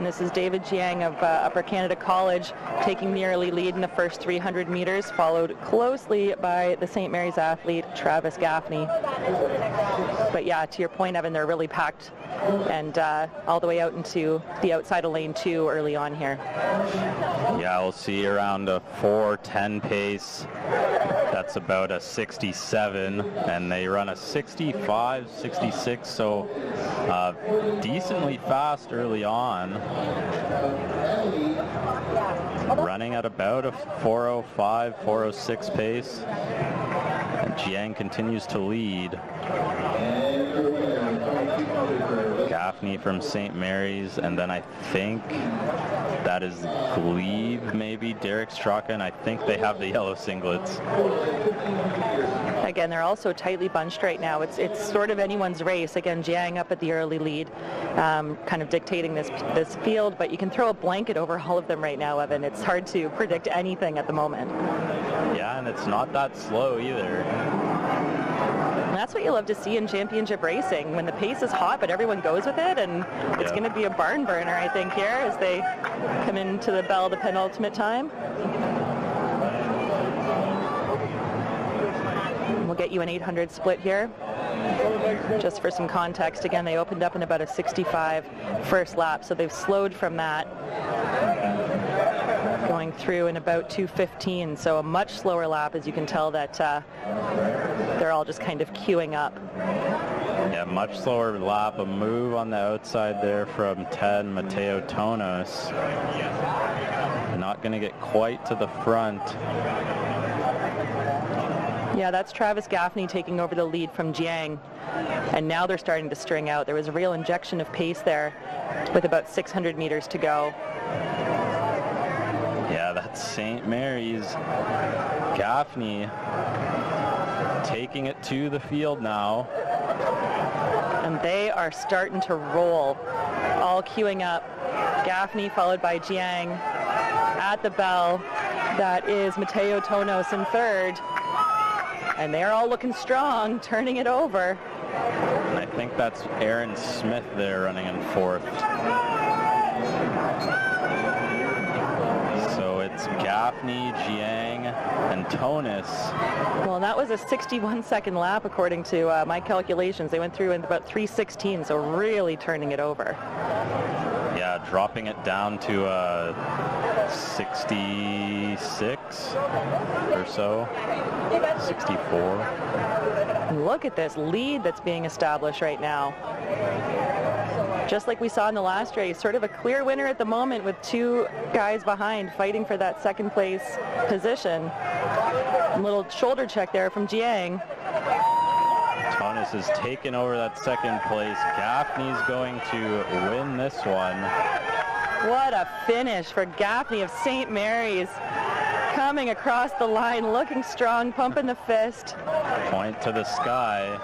And this is David Jiang of uh, Upper Canada College taking the early lead in the first 300 meters, followed closely by the St. Mary's athlete Travis Gaffney. But yeah, to your point, Evan, they're really packed and uh, all the way out into the outside of lane two early on here. Yeah, we'll see around a 410 pace. That's about a 67, and they run a 65, 66, so uh, decently fast early on. Running at about a 405, 406 pace. And Jiang continues to lead. Gaffney from St. Mary's, and then I think that is Glebe, maybe, Derek Straka, and I think they have the yellow singlets. Again, they're also tightly bunched right now. It's it's sort of anyone's race. Again, Jiang up at the early lead, um, kind of dictating this this field, but you can throw a blanket over all of them right now, Evan. It's hard to predict anything at the moment. Yeah, and it's not that slow either. And that's what you love to see in championship racing, when the pace is hot, but everyone goes with it, and it's Yeah. going to be a barn burner, I think, here as they come into the bell, the penultimate time. We'll get you an 800 split here. Just for some context, again, they opened up in about a 65 first lap, so they've slowed from that going through in about 215, so a much slower lap as you can tell that uh, they're all just kind of queuing up. Yeah, much slower lap. A move on the outside there from 10, Mateo Tonos. Not going to get quite to the front. Yeah, that's Travis Gaffney taking over the lead from Jiang. And now they're starting to string out. There was a real injection of pace there with about 600 meters to go. Yeah, that's St. Mary's. Gaffney taking it to the field now. And they are starting to roll, all queuing up. Gaffney followed by Jiang at the bell. That is Mateo Tonos in third. And they're all looking strong, turning it over. And I think that's Aaron Smith there running in fourth. Gaffney, Jiang, and Tonos. Well, that was a 61 second lap according to uh, my calculations. They went through in about 316, so really turning it over. Yeah, dropping it down to uh, 66 or so, 64. Look at this lead that's being established right now. Just like we saw in the last race, sort of a clear winner at the moment with two guys behind fighting for that second place position. A little shoulder check there from Jiang. Tonos has taken over that second place. Gaffney's going to win this one. What a finish for Gaffney of St. Mary's. Coming across the line, looking strong, pumping the fist. Point to the sky.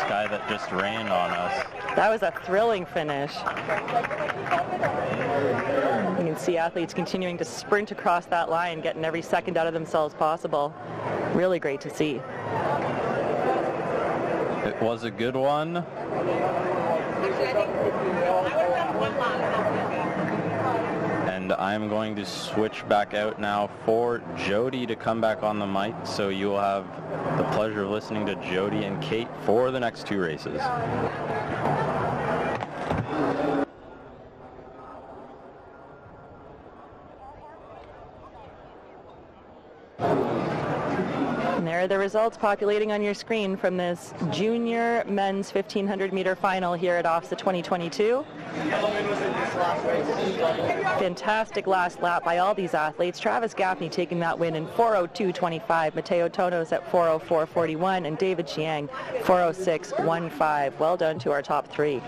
Sky that just rained on us. That was a thrilling finish. You can see athletes continuing to sprint across that line, getting every second out of themselves possible. Really great to see. Was a good one. And I'm going to switch back out now for Jody to come back on the mic. So you will have the pleasure of listening to Jody and Kate for the next two races. Are the results populating on your screen from this junior men's 1500 meter final here at OFSAA 2022. Fantastic last lap by all these athletes. Travis Gaffney taking that win in 402.25, Mateo Tonos at 404.41, and David Jiang 406.15. Well done to our top three.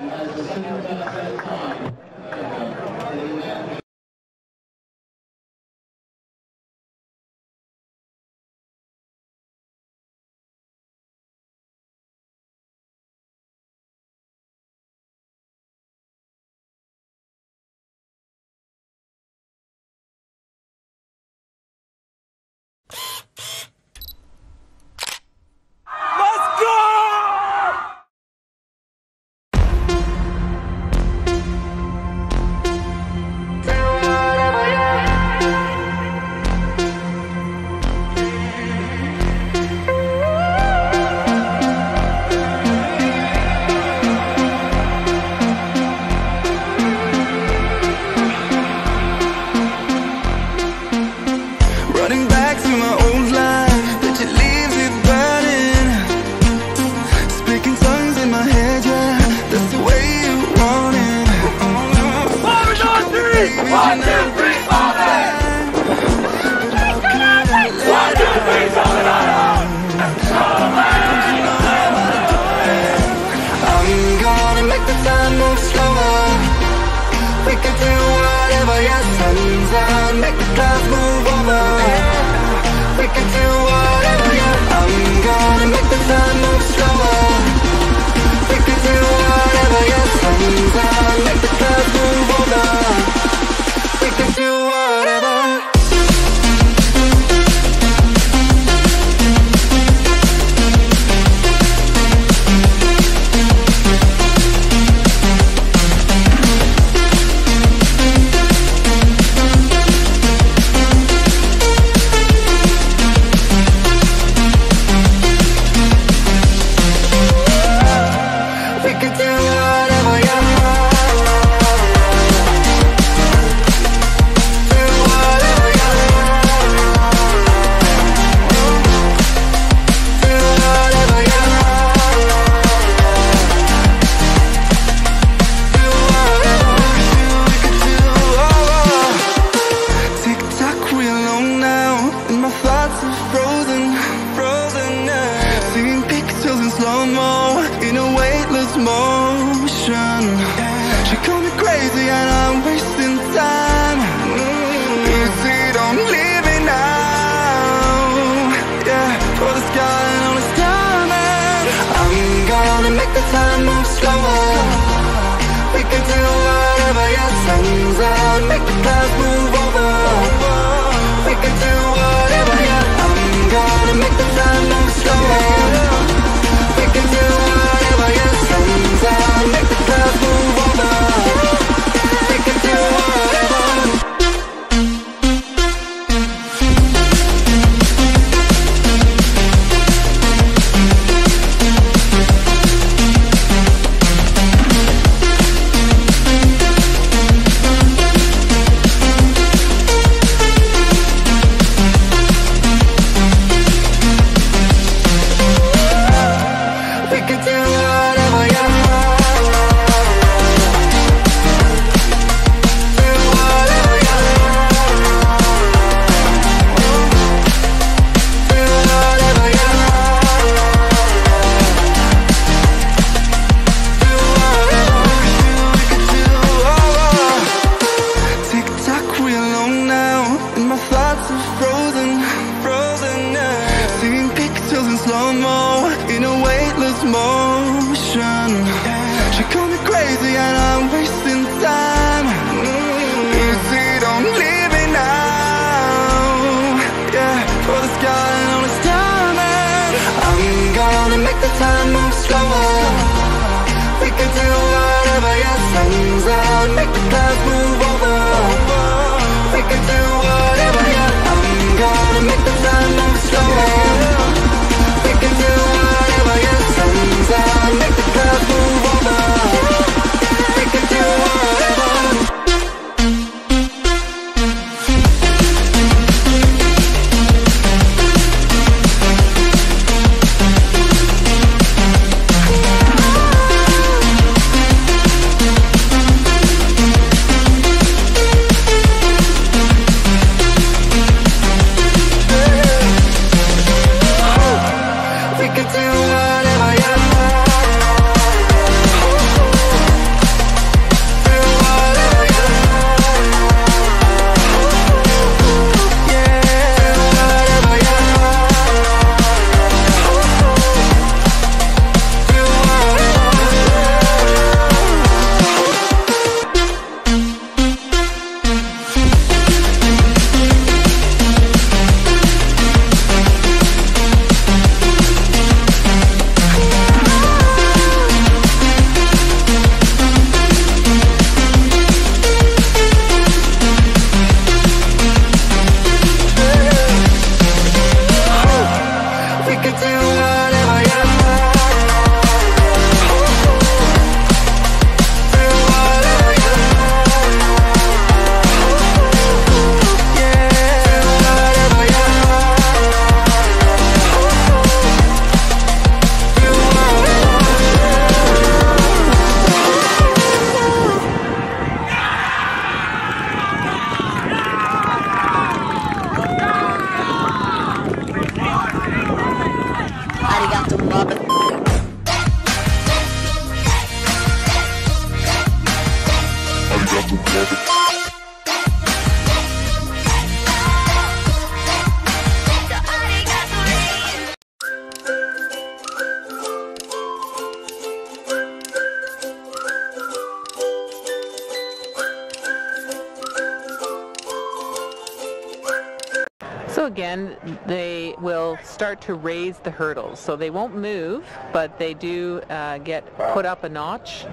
Raise the hurdles. So they won't move, but they do uh, get put up a notch.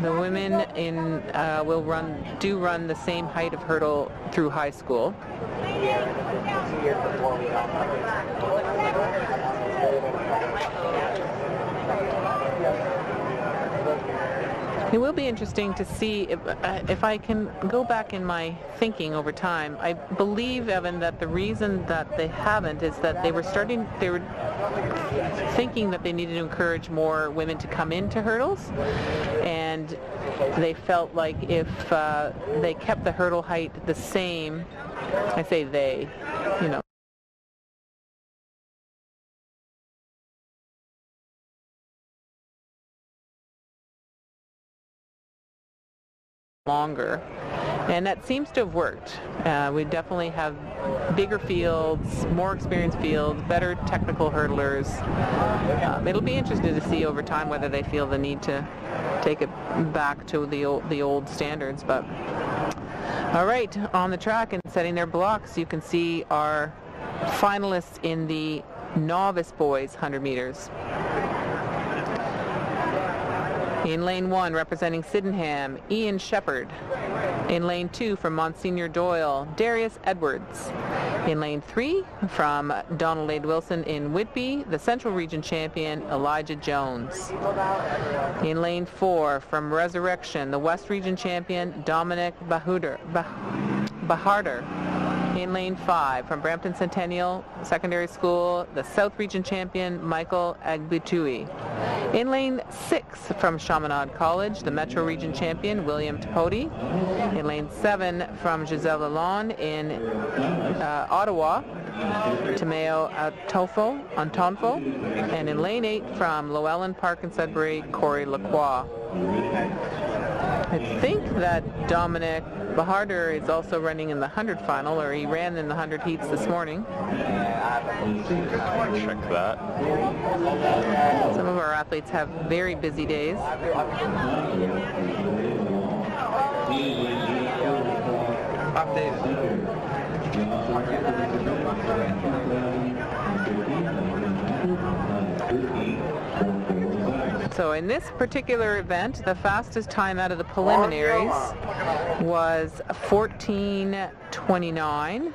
The women in uh, will run do run the same height of hurdle through high school. It will be interesting to see if, uh, if I can go back in my thinking over time. I believe, Evan, that the reason that they haven't is that they were starting, they were thinking that they needed to encourage more women to come into hurdles, and they felt like if uh, they kept the hurdle height the same, I say they, seems to have worked. Uh, we definitely have bigger fields, more experienced fields, better technical hurdlers. Um, it'll be interesting to see over time whether they feel the need to take it back to the old, the old standards. But all right, on the track and setting their blocks, you can see our finalists in the novice boys 100 meters. In lane one, representing Sydenham, Ian Shepard. In lane two, from Monsignor Doyle, Darius Edwards. In lane three, from Donald A. Wilson in Whitby, the Central Region champion, Elijah Jones. In lane four, from Resurrection, the West Region champion, Dominic Bahuder, bah- Baharder. In lane 5 from Brampton Centennial Secondary School, the South Region champion Michael Agbutui. In lane 6 from Chaminade College, the Metro Region champion William Tapodi. In lane 7 from Gisèle Lalonde in uh, Ottawa, Tomeo Antofo, Antonfo. And in lane 8 from Lo-Ellen Park in Sudbury, Corey Lacroix. I think that Dominic Baharder is also running in the 100 final, or he ran in the 100 heats this morning. Check that. Some of our athletes have very busy days. So in this particular event, the fastest time out of the preliminaries was 14.29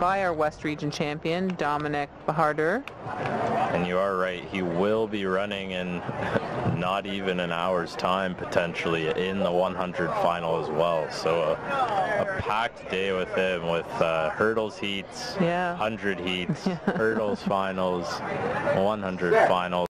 by our West Region champion, Dominic Bahardur. And you are right, he will be running in <laughs> not even an hour's time potentially in the 100 final as well. So a, a packed day with him with uh, hurdles heats, Yeah. 100 heats, <laughs> hurdles finals, 100 finals.